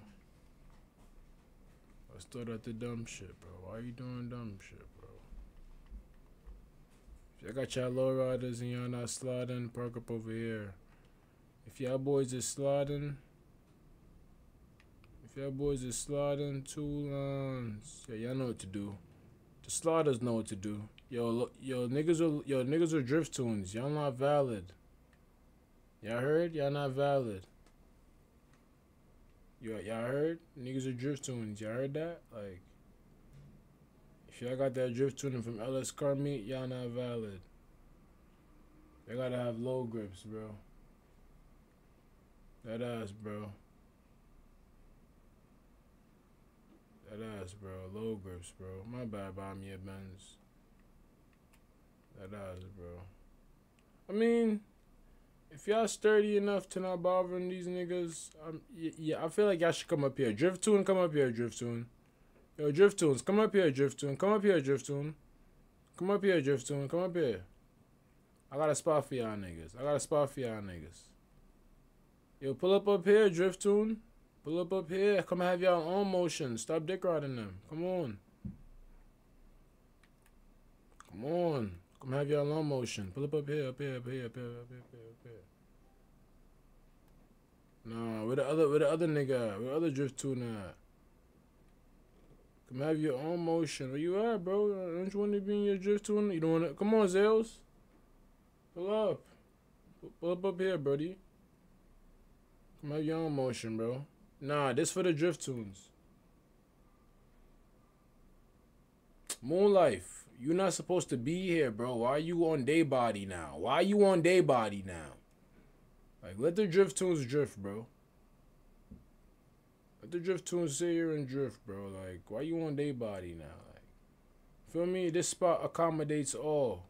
Let's start at the dumb shit, bro. Why you doing dumb shit, bro? If y'all got y'all low riders and y'all not sliding, park up over here. If y'all boys is sliding, y'all boys is sliding two lines, yeah, y'all know what to do. The sliders know what to do. Yo, yo, niggas are yo niggas are drift tunes. Y'all not valid. Y'all heard? Y'all not valid. Yo, y'all heard? Niggas are drift tunes. Y'all heard that? Like, if y'all got that drift tuning from LS Car Meet, y'all not valid. They gotta have low grips, bro. That ass, bro. That ass, bro. Low grips, bro. My bad, buy me a Benz. That ass, bro. I mean, if y'all sturdy enough to not bothering these niggas, um, yeah, I feel like y'all should come up here. Drift Tune, come up here, Drift Tune. Yo, Drift Tunes, come up here, Drift Tune. Come up here, Drift Tune. Come up here, Drift Tune. Come up here. I got a spot for y'all niggas. I got a spot for y'all niggas. Yo, pull up up here, Drift Tune. Pull up up here. Come have y'all own motion. Stop dick riding them. Come on. Come on. Come have y'all own motion. Pull up up here, up here, up here, up here, up here, up here, up here. No, where the other, where the other nigga? Where the other Drift Tune at? Come have your own motion. Where you at, bro? Don't you want to be in your Drift Tune? You don't want to? Come on, Zales. Pull up. Pull up up here, buddy. Come have your own motion, bro. Nah, this for the drift tunes. Moon Life, you're not supposed to be here, bro. Why are you on day body now? Why are you on day body now? Like, let the drift tunes drift, bro. Let the drift tunes sit here and drift, bro. Like, why you on day body now? Like, feel me? This spot accommodates all.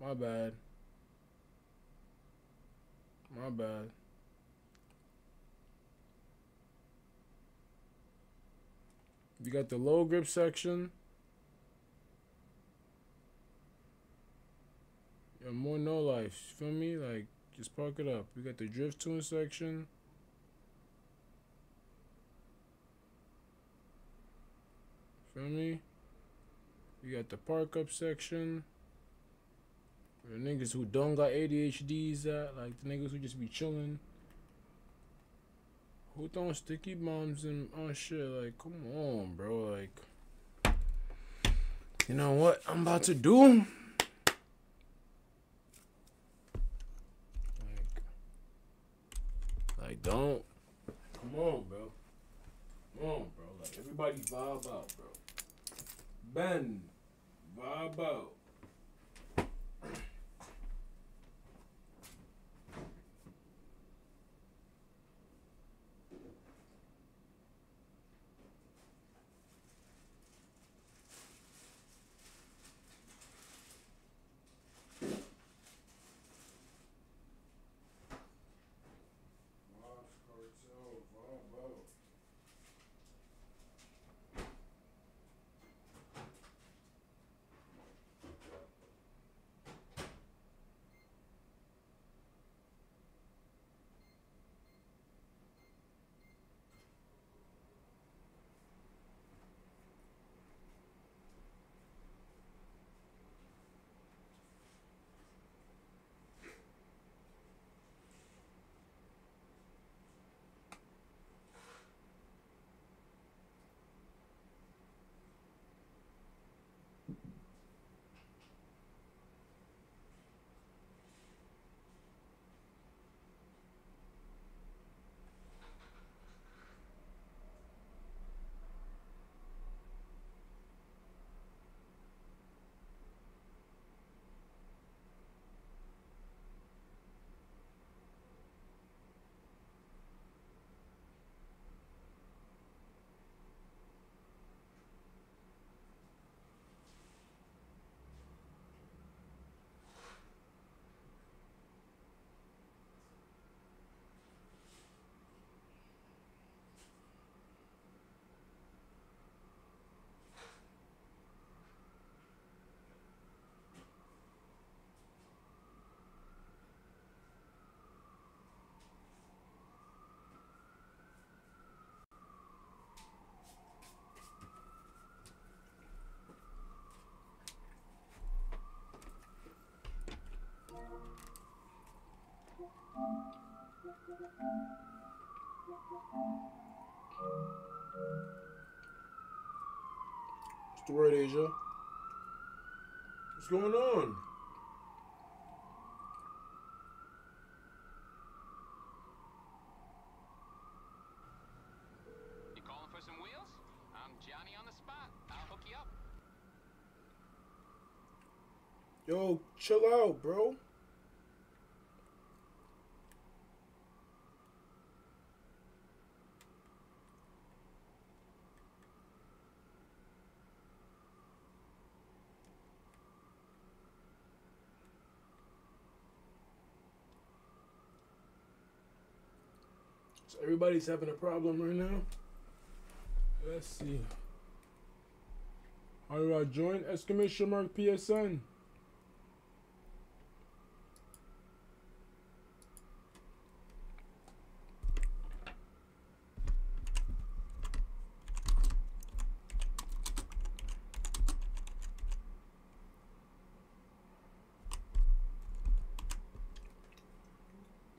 My bad. My bad. You got the low grip section. Yeah, more no life. Feel me? Like, just park it up. We got the drift tune section. Feel me? We got the park up section. The niggas who don't got ADHDs at, like the niggas who just be chilling. Who throwing sticky bombs and on shit? Like, come on, bro. Like, you know what I'm about to do? Like, like don't. Come on, bro. Come on, bro. Like, everybody vibe out, bro. Ben, vibe out. What's the word, Asia? What's going on? You calling for some wheels? I'm Johnny on the spot. I'll hook you up. Yo, chill out, bro. Everybody's having a problem right now. Let's see. How do I join? Exclamation mark PSN.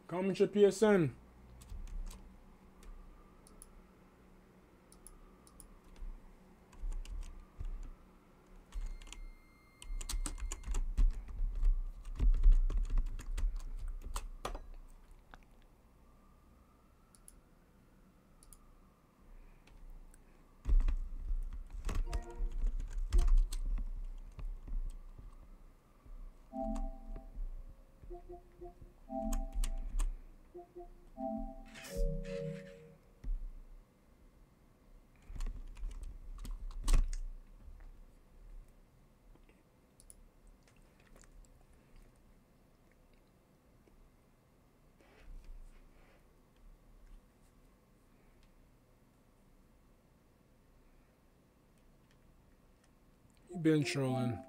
Comment your PSN. Been trolling.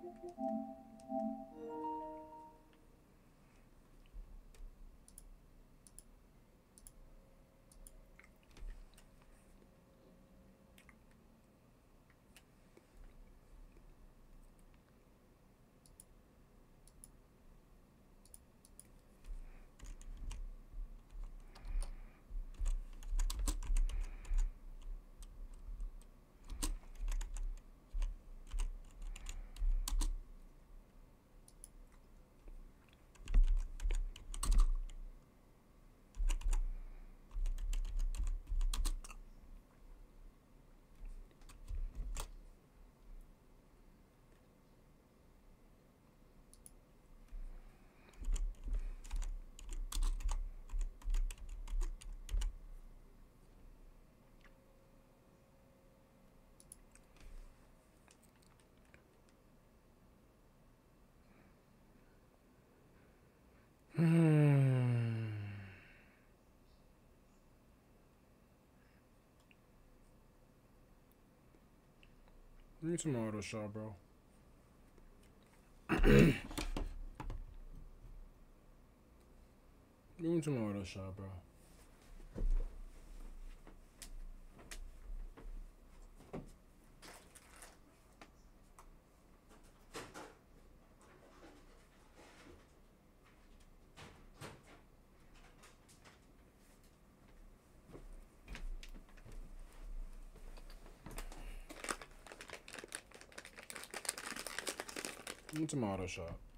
Hmm. Give me some auto shot, bro. Give me some auto shot, bro. Give me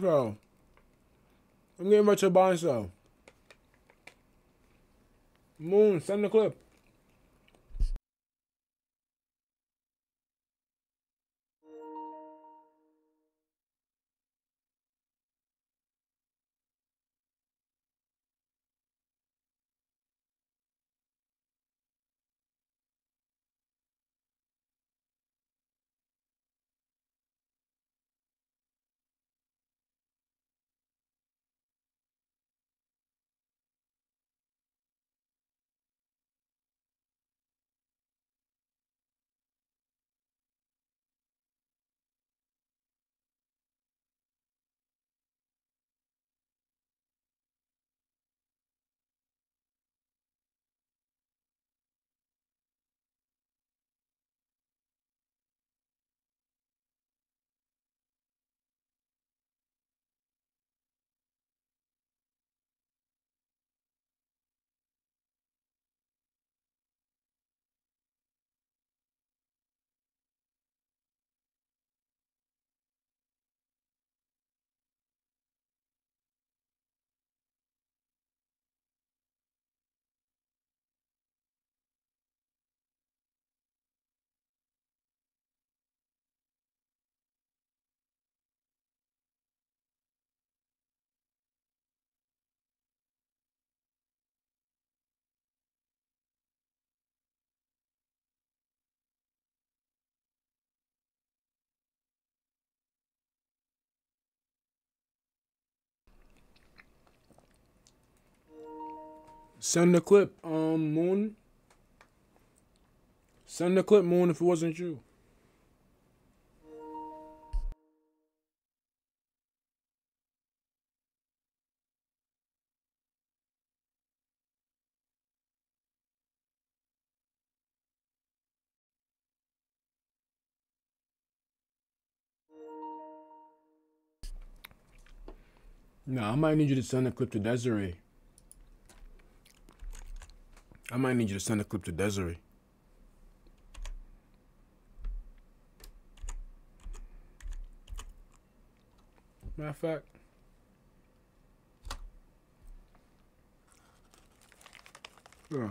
though. I'm getting ready to though. Moon, send the clip. Send the clip, um, Moon. Send the clip, Moon, if it wasn't you. Nah, I might need you to send a clip to Desiree. I might need you to send a clip to Desiree. Matter of fact. Yeah.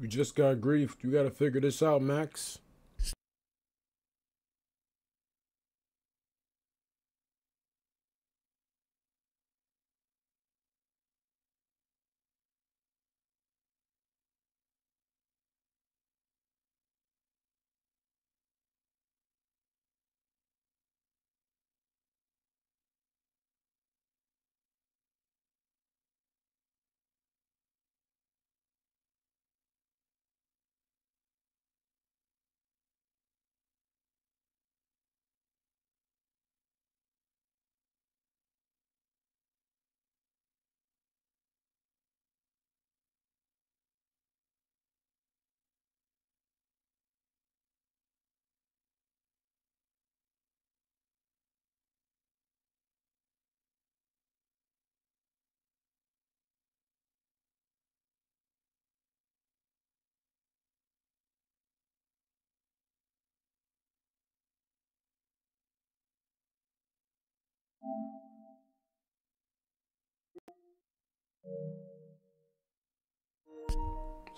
You just got griefed. You gotta figure this out, Max.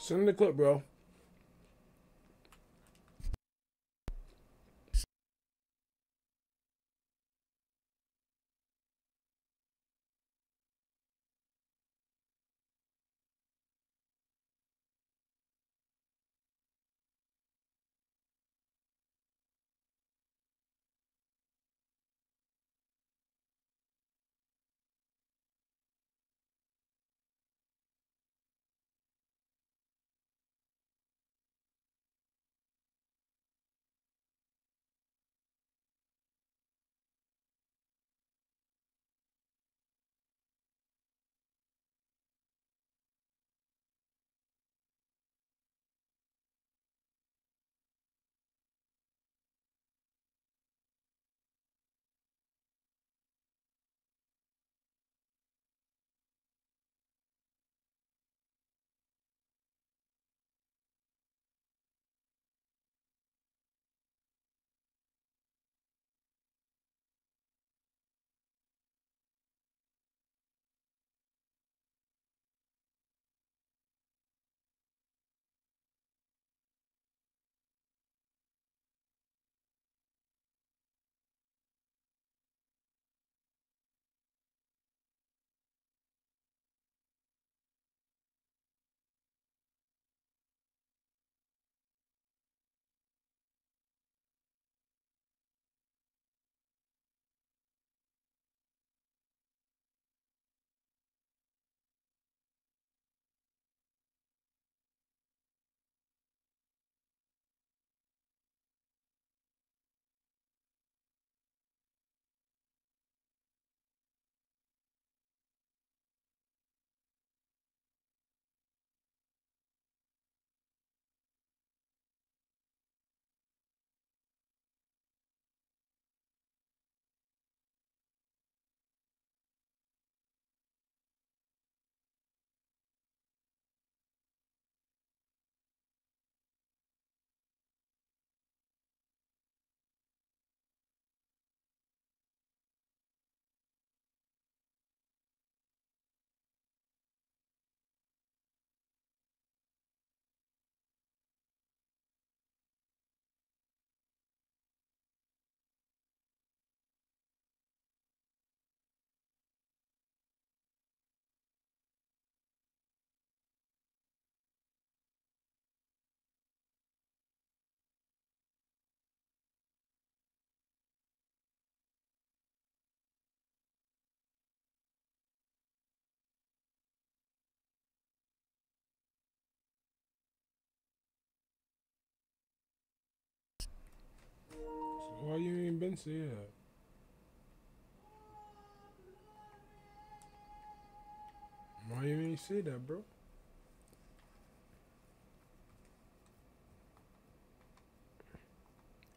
Send the clip, bro. So why you ain't been say that? Why you ain't say that, bro?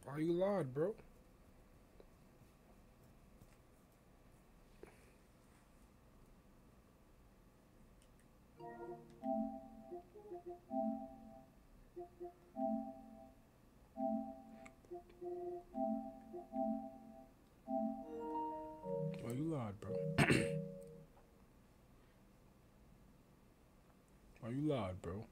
Why you lied, bro? Why you lied, bro? Why you lied, bro?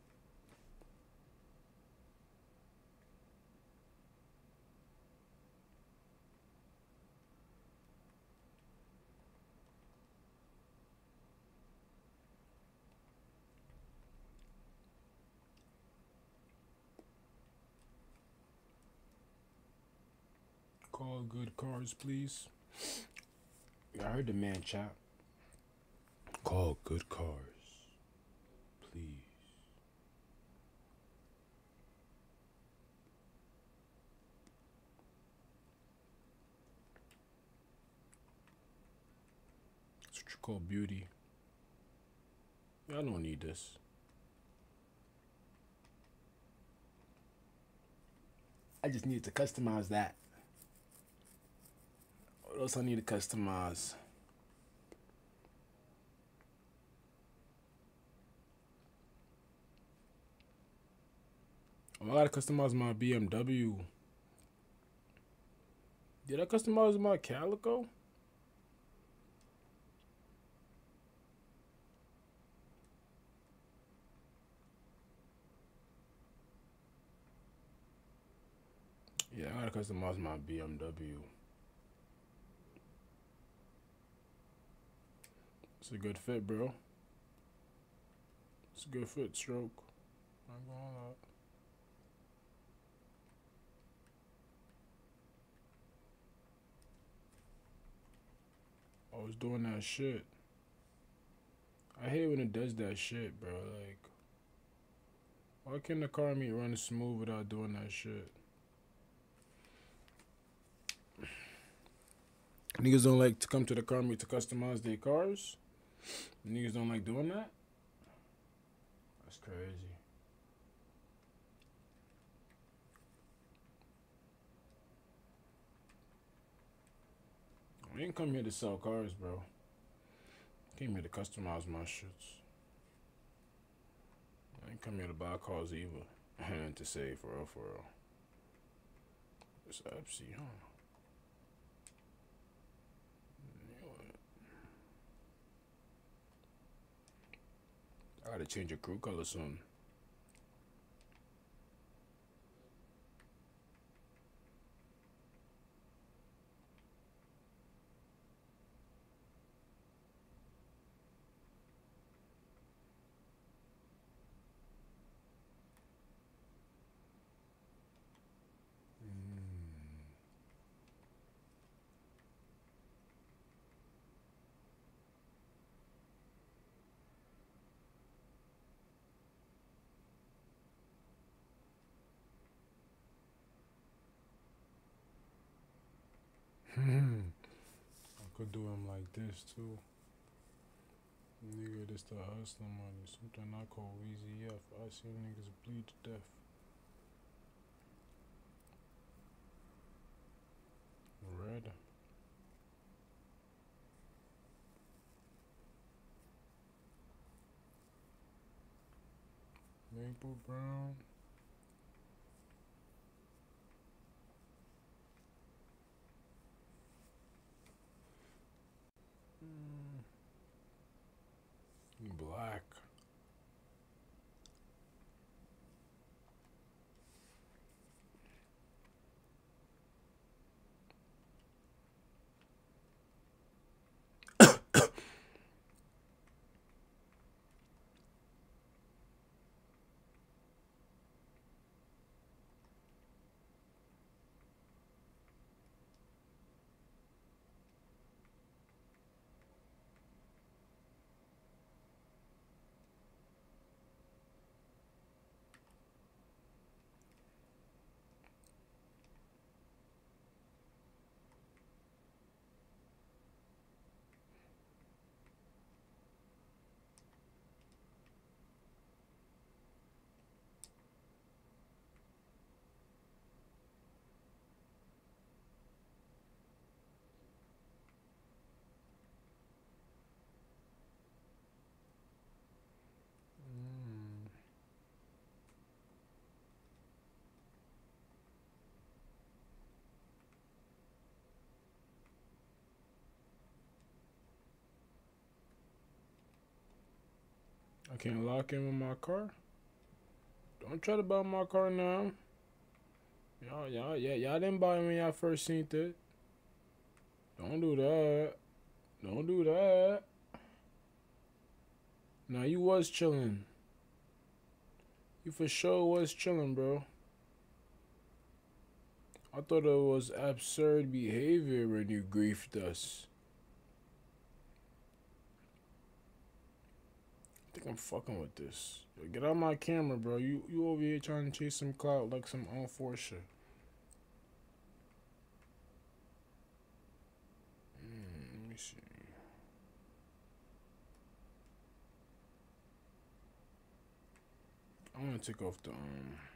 Call good cars, please. I heard the man chat. Call good cars, please. That's what you call beauty. I don't need this. I just need to customize that. What else I need to customize? Oh, I gotta customize my BMW. Did I customize my Calico? Yeah, I gotta customize my BMW. It's a good fit, bro. It's a good fit stroke. Gonna. I was doing that shit. I hate when it does that shit, bro. Like, why can't the car meet run smooth without doing that shit? Niggas don't like to come to the car meet to customize their cars. Niggas don't like doing that. That's crazy. I didn't come here to sell cars, bro. Came here to customize my shits. I didn't come here to buy cars either. And to say for real, for real. It's Epsi, huh? I gotta change a crew color soon. I could do him like this too. Nigga, this the hustler money. Something I call Easy F. I see niggas bleed to death. Red. Maple brown. Mm. Black. I can't lock in with my car. Don't try to buy my car now. Y'all, y'all, yeah, y'all didn't buy it when y'all first seen it. Don't do that. Don't do that. Now you was chilling. You for sure was chilling, bro. I thought it was absurd behavior when you griefed us. I'm fucking with this. Get out my camera, bro. You you over here trying to chase some clout like some on four shit. Mm, let me see. I want to take off the um.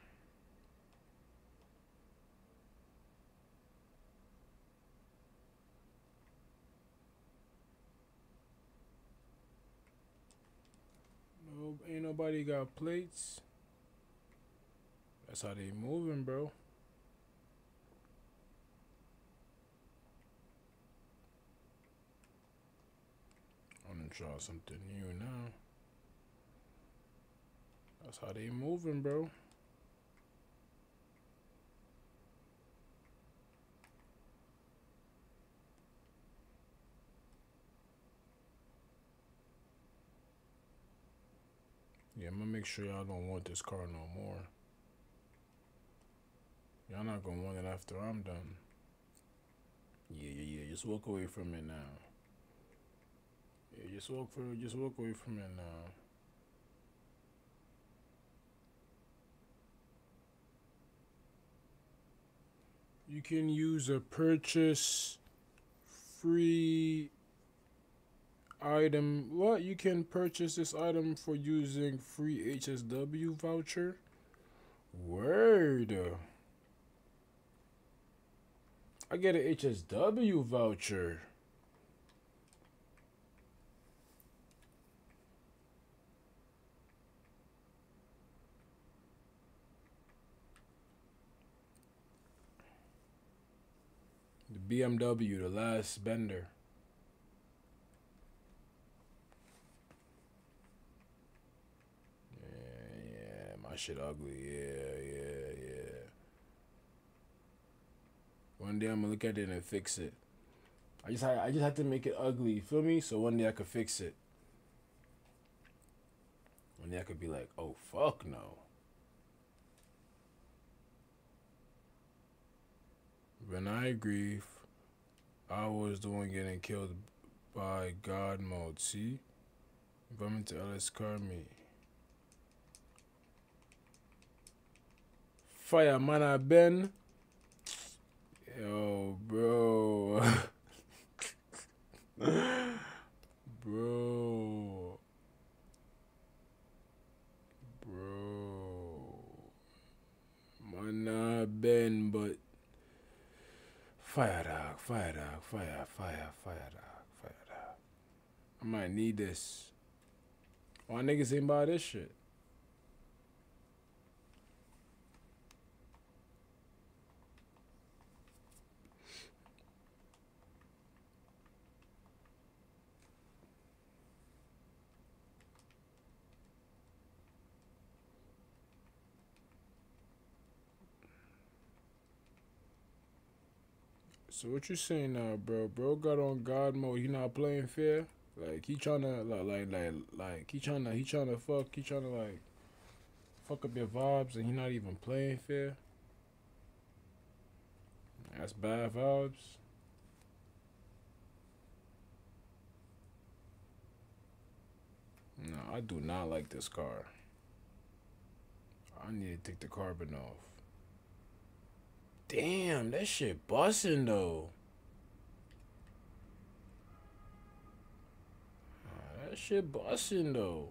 No, ain't nobody got plates. That's how they moving, bro. I'm gonna try something new now. That's how they moving, bro. Yeah, I'm gonna make sure y'all don't want this car no more. Y'all not gonna want it after I'm done. Yeah, yeah, yeah. Just walk away from it now. Yeah, just walk for just walk away from it now. You can use a purchase free item. What? You can purchase this item for using free HSW voucher? Word. I get an HSW voucher. The BMW, the last bender. Shit ugly. Yeah, yeah, yeah. One day I'm gonna look at it and fix it. I just I just had to make it ugly. Feel me? So one day I could fix it. One day I could be like, oh fuck no. When I grieve, I was the one getting killed by God mode. See? Environment to Ellis Carmi. Fireman I Ben. Yo, bro. bro. Bro. Man Ben, but fire dog, fire dog, fire, fire, fire dog, fire dog. I might need this. Why niggas ain't buy this shit? So what you saying now, bro? Bro got on God mode. He not playing fair. Like he tryna like like like like he tryna he tryna fuck he tryna like fuck up your vibes and he not even playing fair. That's bad vibes. No, I do not like this car. I need to take the carbon off. Damn, that shit busting though. That shit busting though.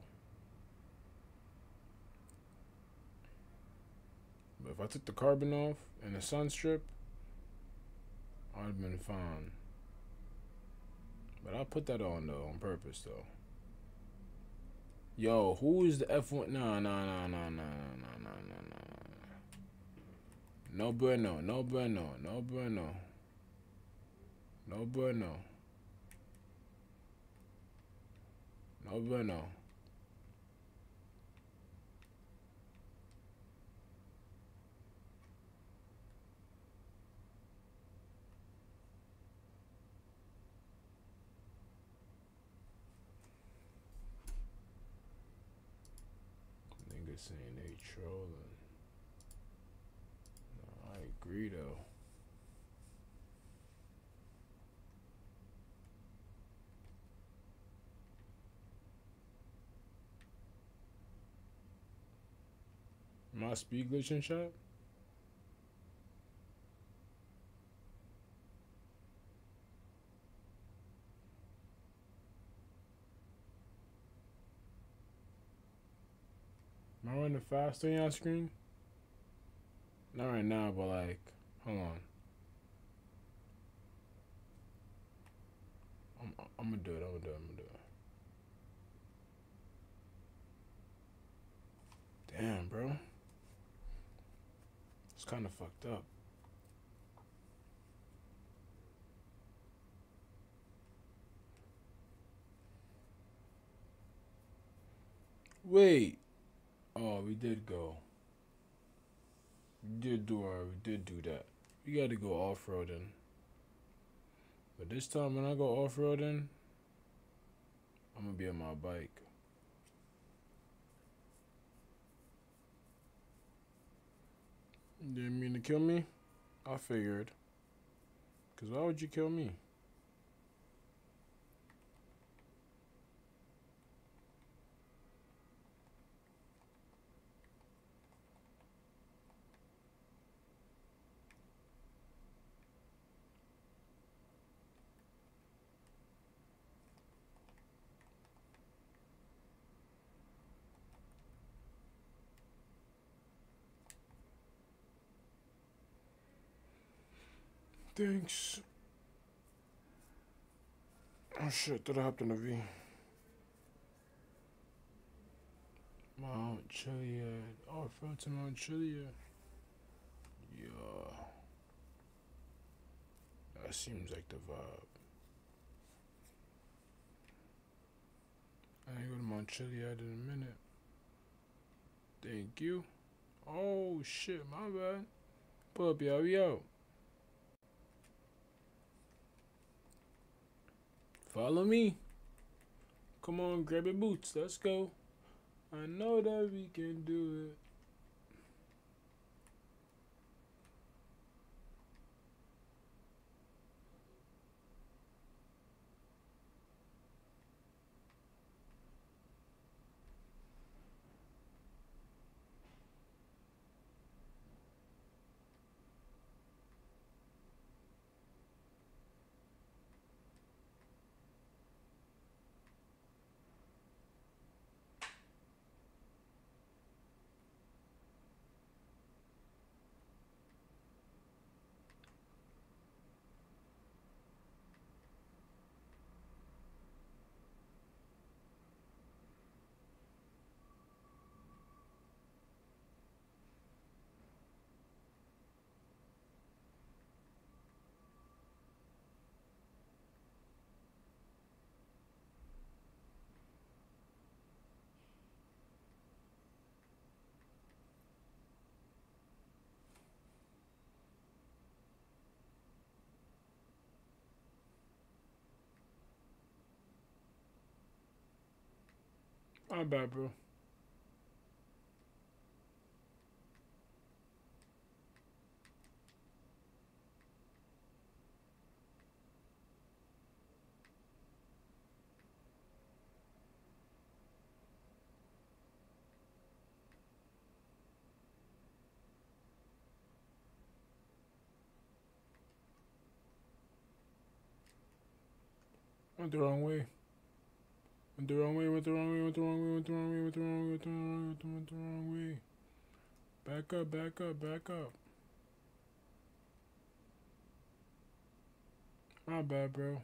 But if I took the carbon off and the sun strip, I'd have been fine. But I put that on though on purpose though. Yo, who is the F1? Nah, nah, nah, nah, nah, nah, nah, nah, nah, nah. No bueno, no bueno, no bueno. No bueno. No bueno. Niggas saying they trolling. Though. My speed glitching shot? Am I running fast on screen? Not right now, but like, hold on. I'm, I'm gonna do it. I'm gonna do it. I'm gonna do it. Damn, bro. It's kind of fucked up. Wait. Oh, we did go. We did do our, we did do that. We got to go off roading. But this time when I go off roading, I'm gonna be on my bike. Didn't mean to kill me. I figured. Cause why would you kill me? Thanks. Oh shit, that happened to me. Mount Chiliad. Uh, oh, I fell to Mount Chiliad. Uh, yeah. That seems like the vibe. I ain't go to Mount Chiliad in a minute. Thank you. Oh shit, my bad. Pull up, y'all. We out. Follow me. Come on, grab your boots. Let's go. I know that we can do it. My bad, bro. Went the wrong way. Went the wrong way, went the wrong way, went the wrong way, went the wrong way, went the wrong way, went the wrong way, went the wrong way. Back up, back up, back up. My bad, bro.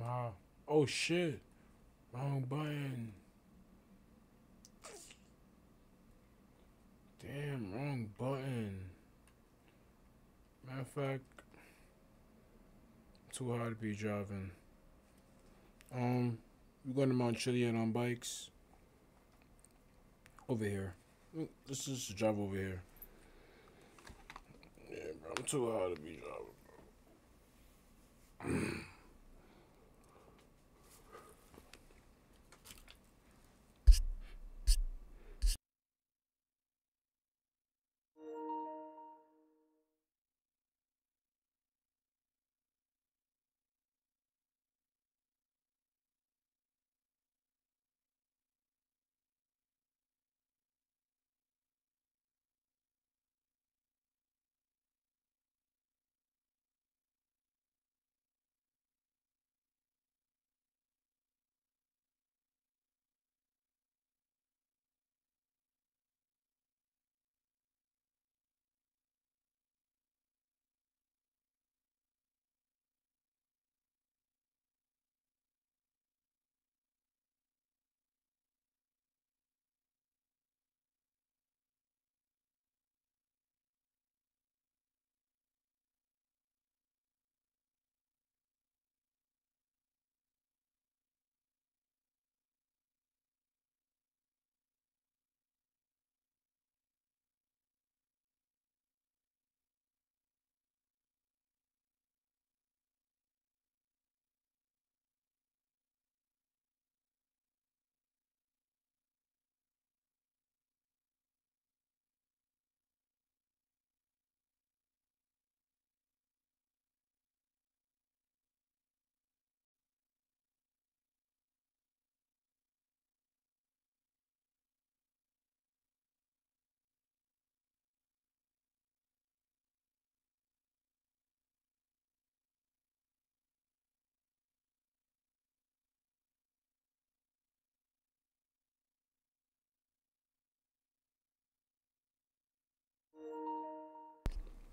Wow. Oh shit. Wrong button. Damn, wrong button. Matter of fact, too hard to be driving. Um, we're going to Mount Chiliad on bikes. Over here. Let's just drive over here. Yeah, bro, I'm too hard to be driving.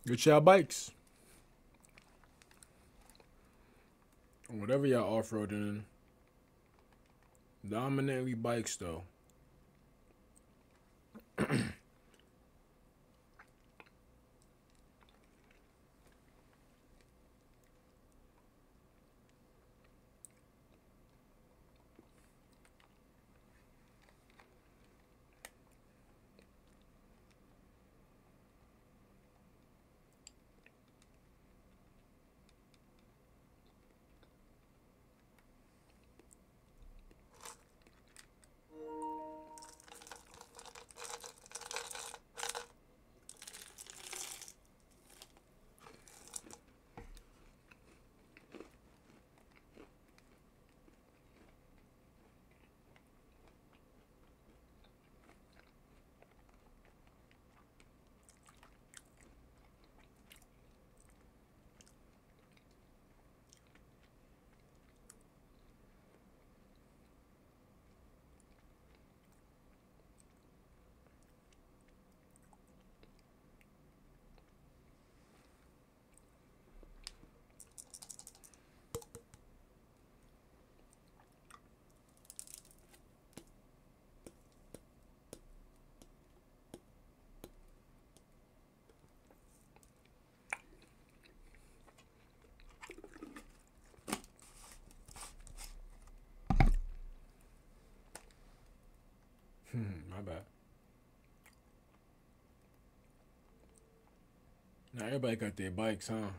Get y'all bikes. Whatever y'all off roading. Dominantly bikes though. Hmm, my bad. Now everybody got their bikes, huh?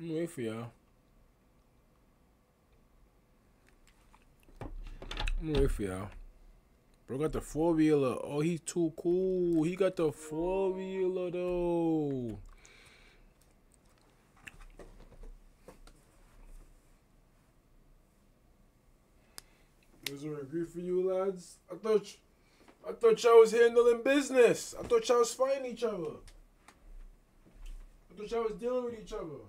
Wait for y'all. I'm wait y'all. Bro got the four wheeler. Oh, he's too cool. He got the four wheeler though. There's a review for you lads. I thought I thought y'all was handling business. I thought y'all was fighting each other. I thought y'all was dealing with each other.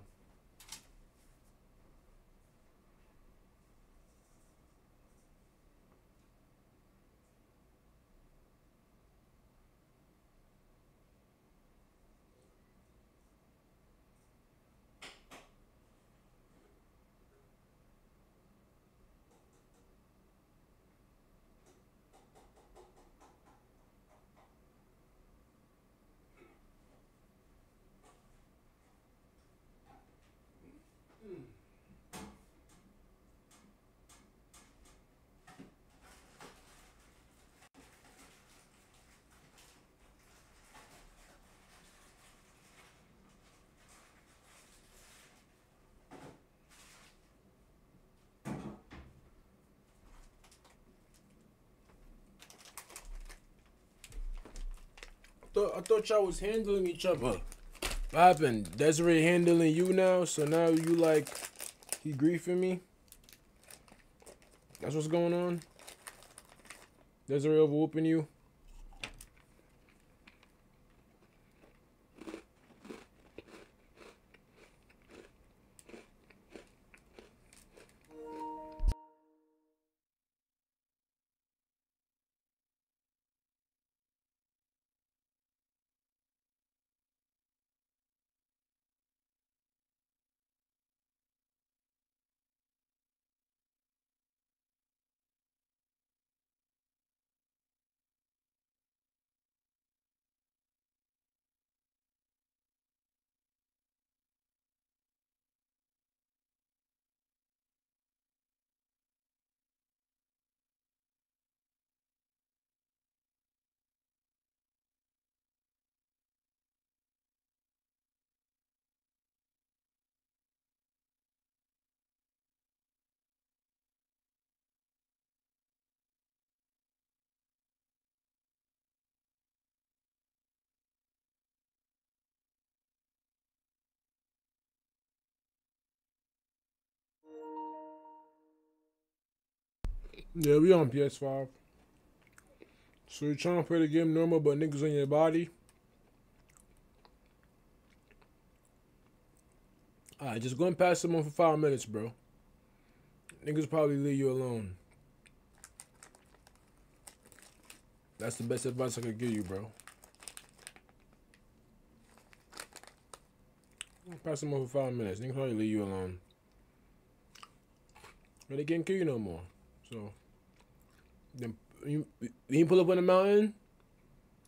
Thought I thought y'all was handling each other. What happened? Desiree handling you now, so now you like he griefing me. That's what's going on. Desiree over whooping you. Yeah, we on PS5. So you're trying to play the game normal, but niggas on your body. Alright, just go and pass them on for five minutes, bro. Niggas probably leave you alone. That's the best advice I could give you, bro. Pass them on for five minutes. Niggas probably leave you alone. But they can't kill you no more. So, then you, you pull up on the mountain,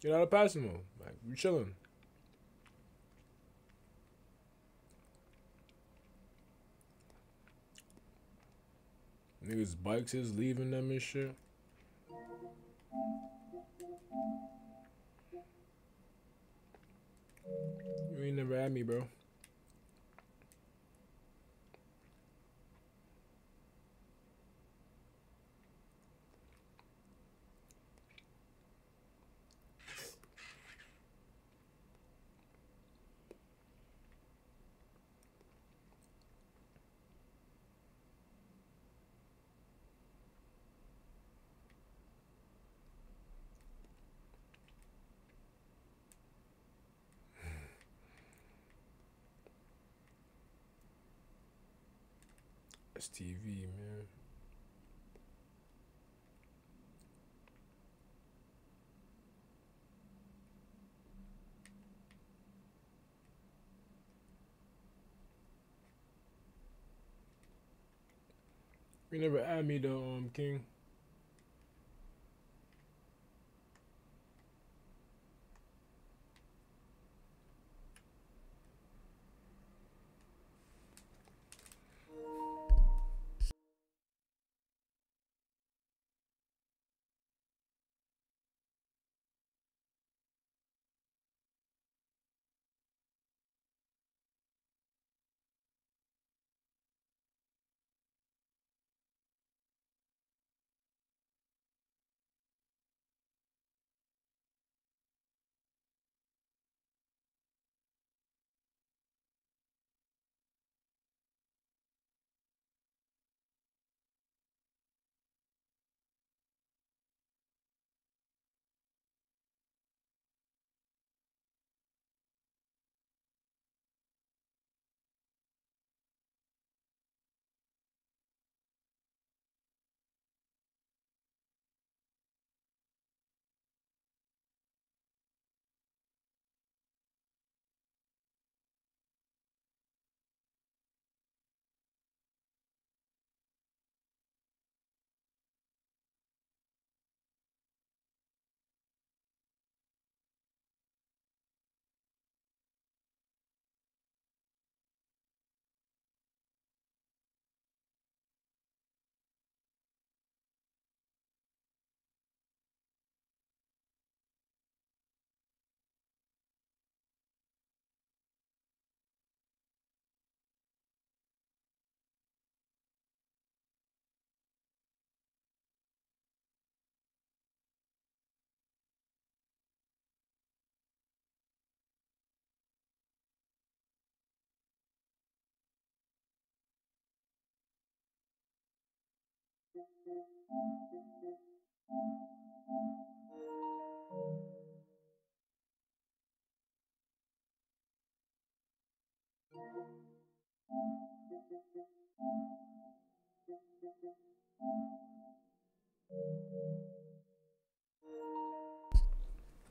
get out of passive mode. Like, you chilling. Niggas' bikes is leaving them and shit. You ain't never had me, bro. That's TV, man. You never add me though, um, King.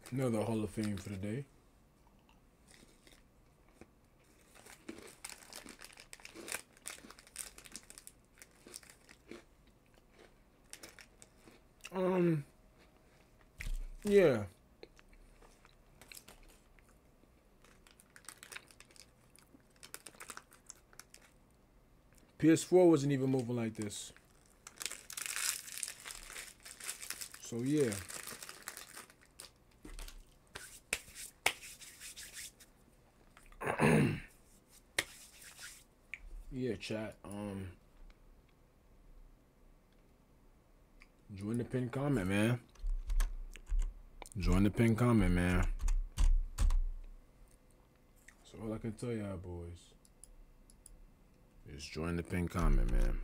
Another Hall of Fame for the day. Um. Yeah. PS4 wasn't even moving like this. So yeah. yeah, chat. Um Join the pin comment, man. Join the pin comment, man. So all I can tell y'all boys is join the pin comment, man.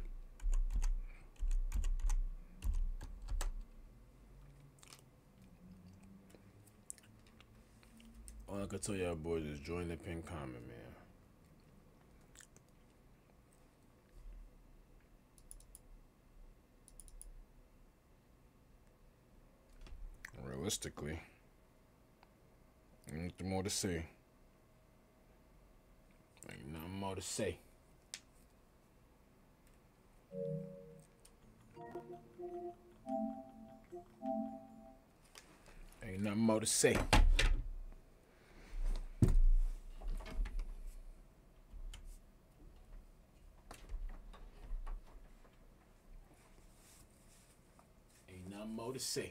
All I can tell y'all boys is join the pin comment, man. Realistically, ain't nothing more to say. Ain't nothing more to say. Ain't nothing more to say. Ain't nothing more to say.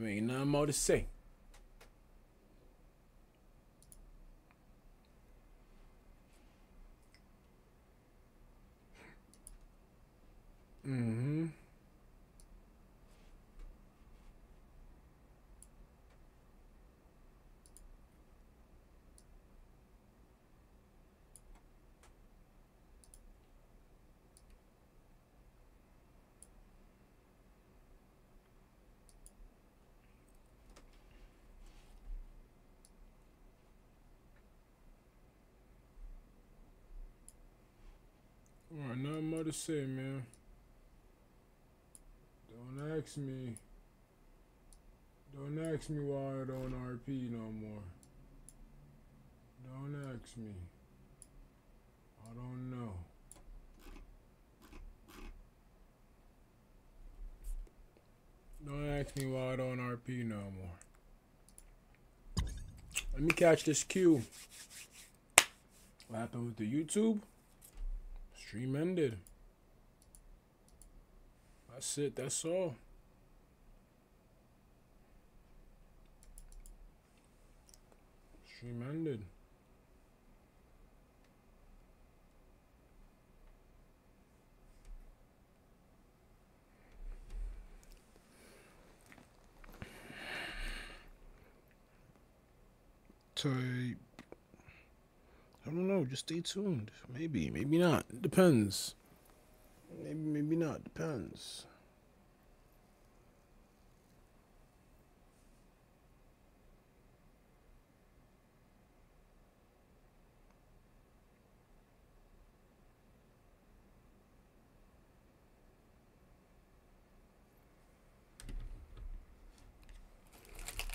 Ain't nothing more to say. Mm-hmm. Alright, nothing more to say, man. Don't ask me. Don't ask me why I don't RP no more. Don't ask me. I don't know. Don't ask me why I don't RP no more. Let me catch this cue. What happened with the YouTube? Stream ended. That's it. That's all. Stream ended. Type. I don't know. Just stay tuned. Maybe, maybe not. Depends. Maybe, maybe not. Depends.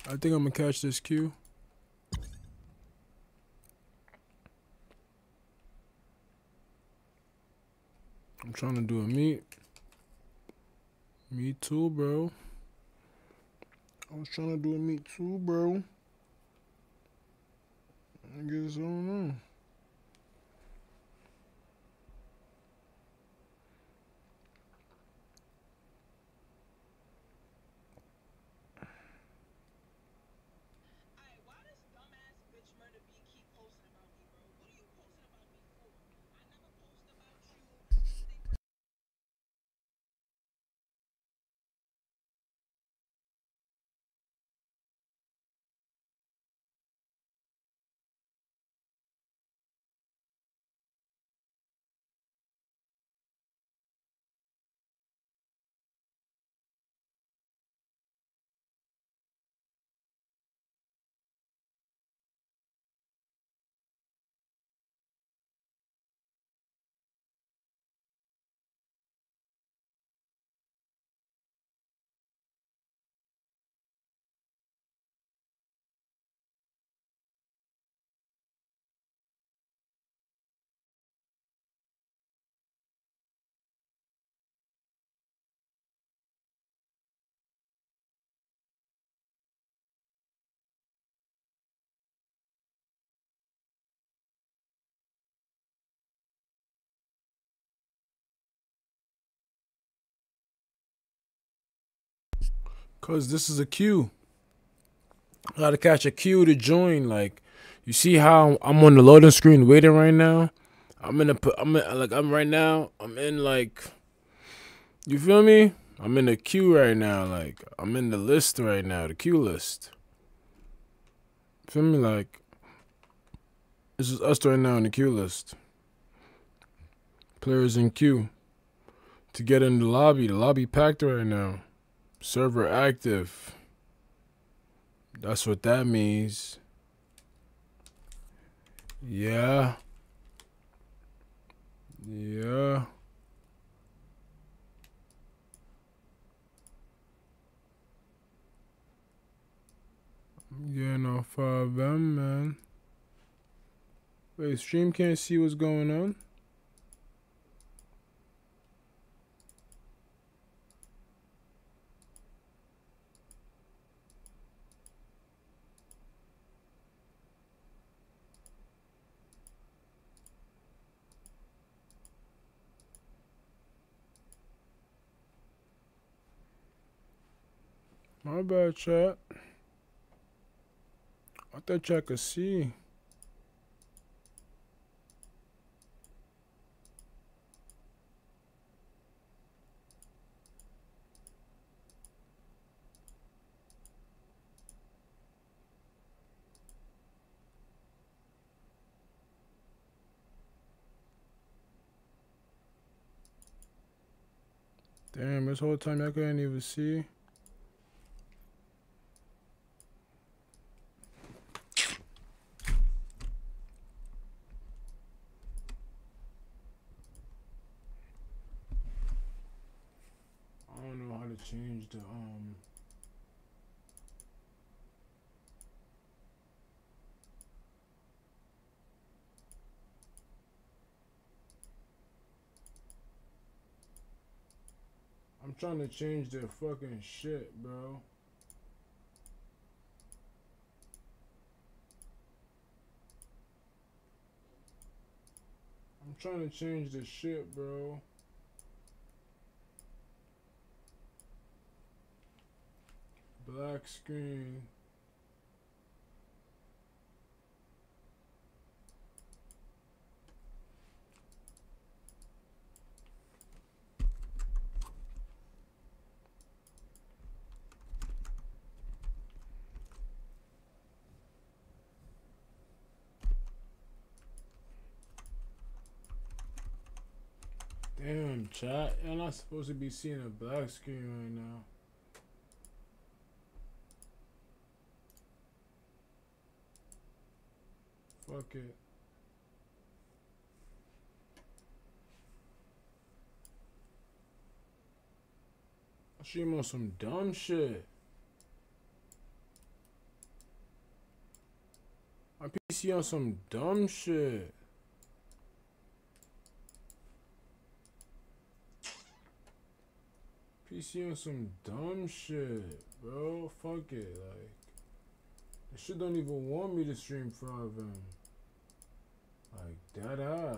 I think I'm gonna catch this cue. I'm trying to do a meet. Me too, bro. I was trying to do a meet too, bro. I guess I don't know. Cause this is a queue. I gotta catch a queue to join. Like, you see how I'm on the loading screen waiting right now. I'm in a. I'm in, like I'm right now. I'm in like. You feel me? I'm in the queue right now. Like I'm in the list right now, the queue list. Feel me? Like this is us right now in the queue list. Players in queue to get in the lobby. The lobby packed right now. Server active. That's what that means. Yeah. Yeah. Getting off of them, man. Wait, stream can't see what's going on? My bad, chat. I thought y'all could see. Damn, this whole time I couldn't even see. I don't know how to change the um I'm trying to change the fucking shit, bro. I'm trying to change the shit, bro. Black screen. Damn, chat. You're not supposed to be seeing a black screen right now. I stream on some dumb shit. My PC on some dumb shit. PC on some dumb shit, bro. Fuck it, like. This shit don't even want me to stream FiveM. Like, dead ass.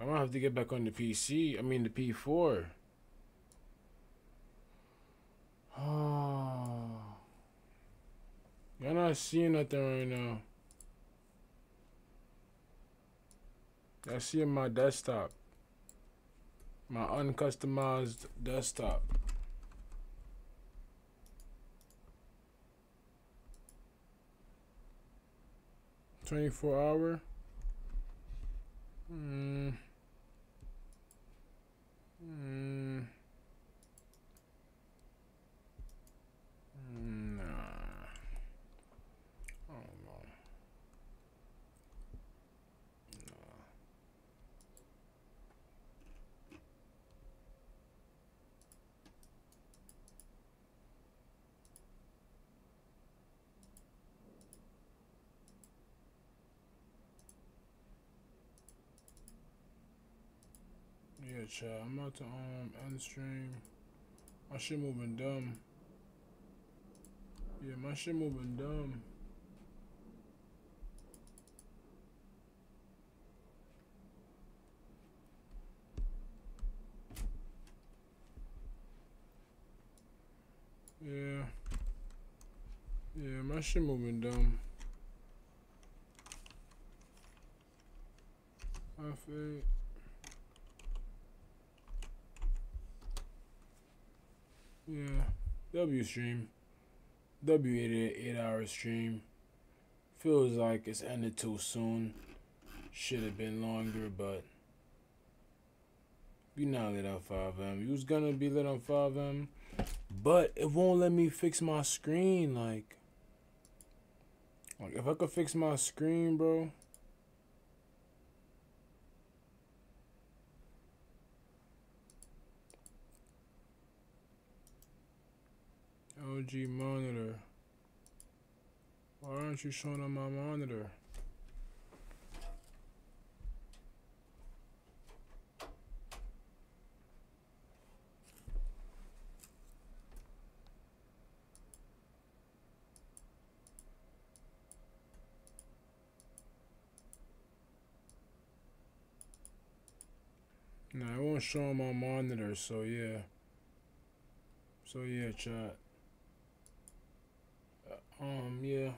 I'm gonna have to get back on the PC. I mean, the P4. Oh. Y'all not seeing nothing right now. I see seeing my desktop. My uncustomized desktop. Twenty-four hour. Mm. Mm. Nah. I'm about to um end stream. My shit moving dumb. Yeah, my shit moving dumb. Yeah. Yeah, my shit moving dumb. F8. Yeah. W stream. W eight eight hour stream. Feels like it's ended too soon. Should have been longer, but we not lit on FiveM. You was gonna be lit on FiveM, but it won't let me fix my screen. Like, like if I could fix my screen, bro. LG monitor. Why aren't you showing on my monitor? No, I won't show on my monitor, so yeah. So yeah, chat. Um, yeah.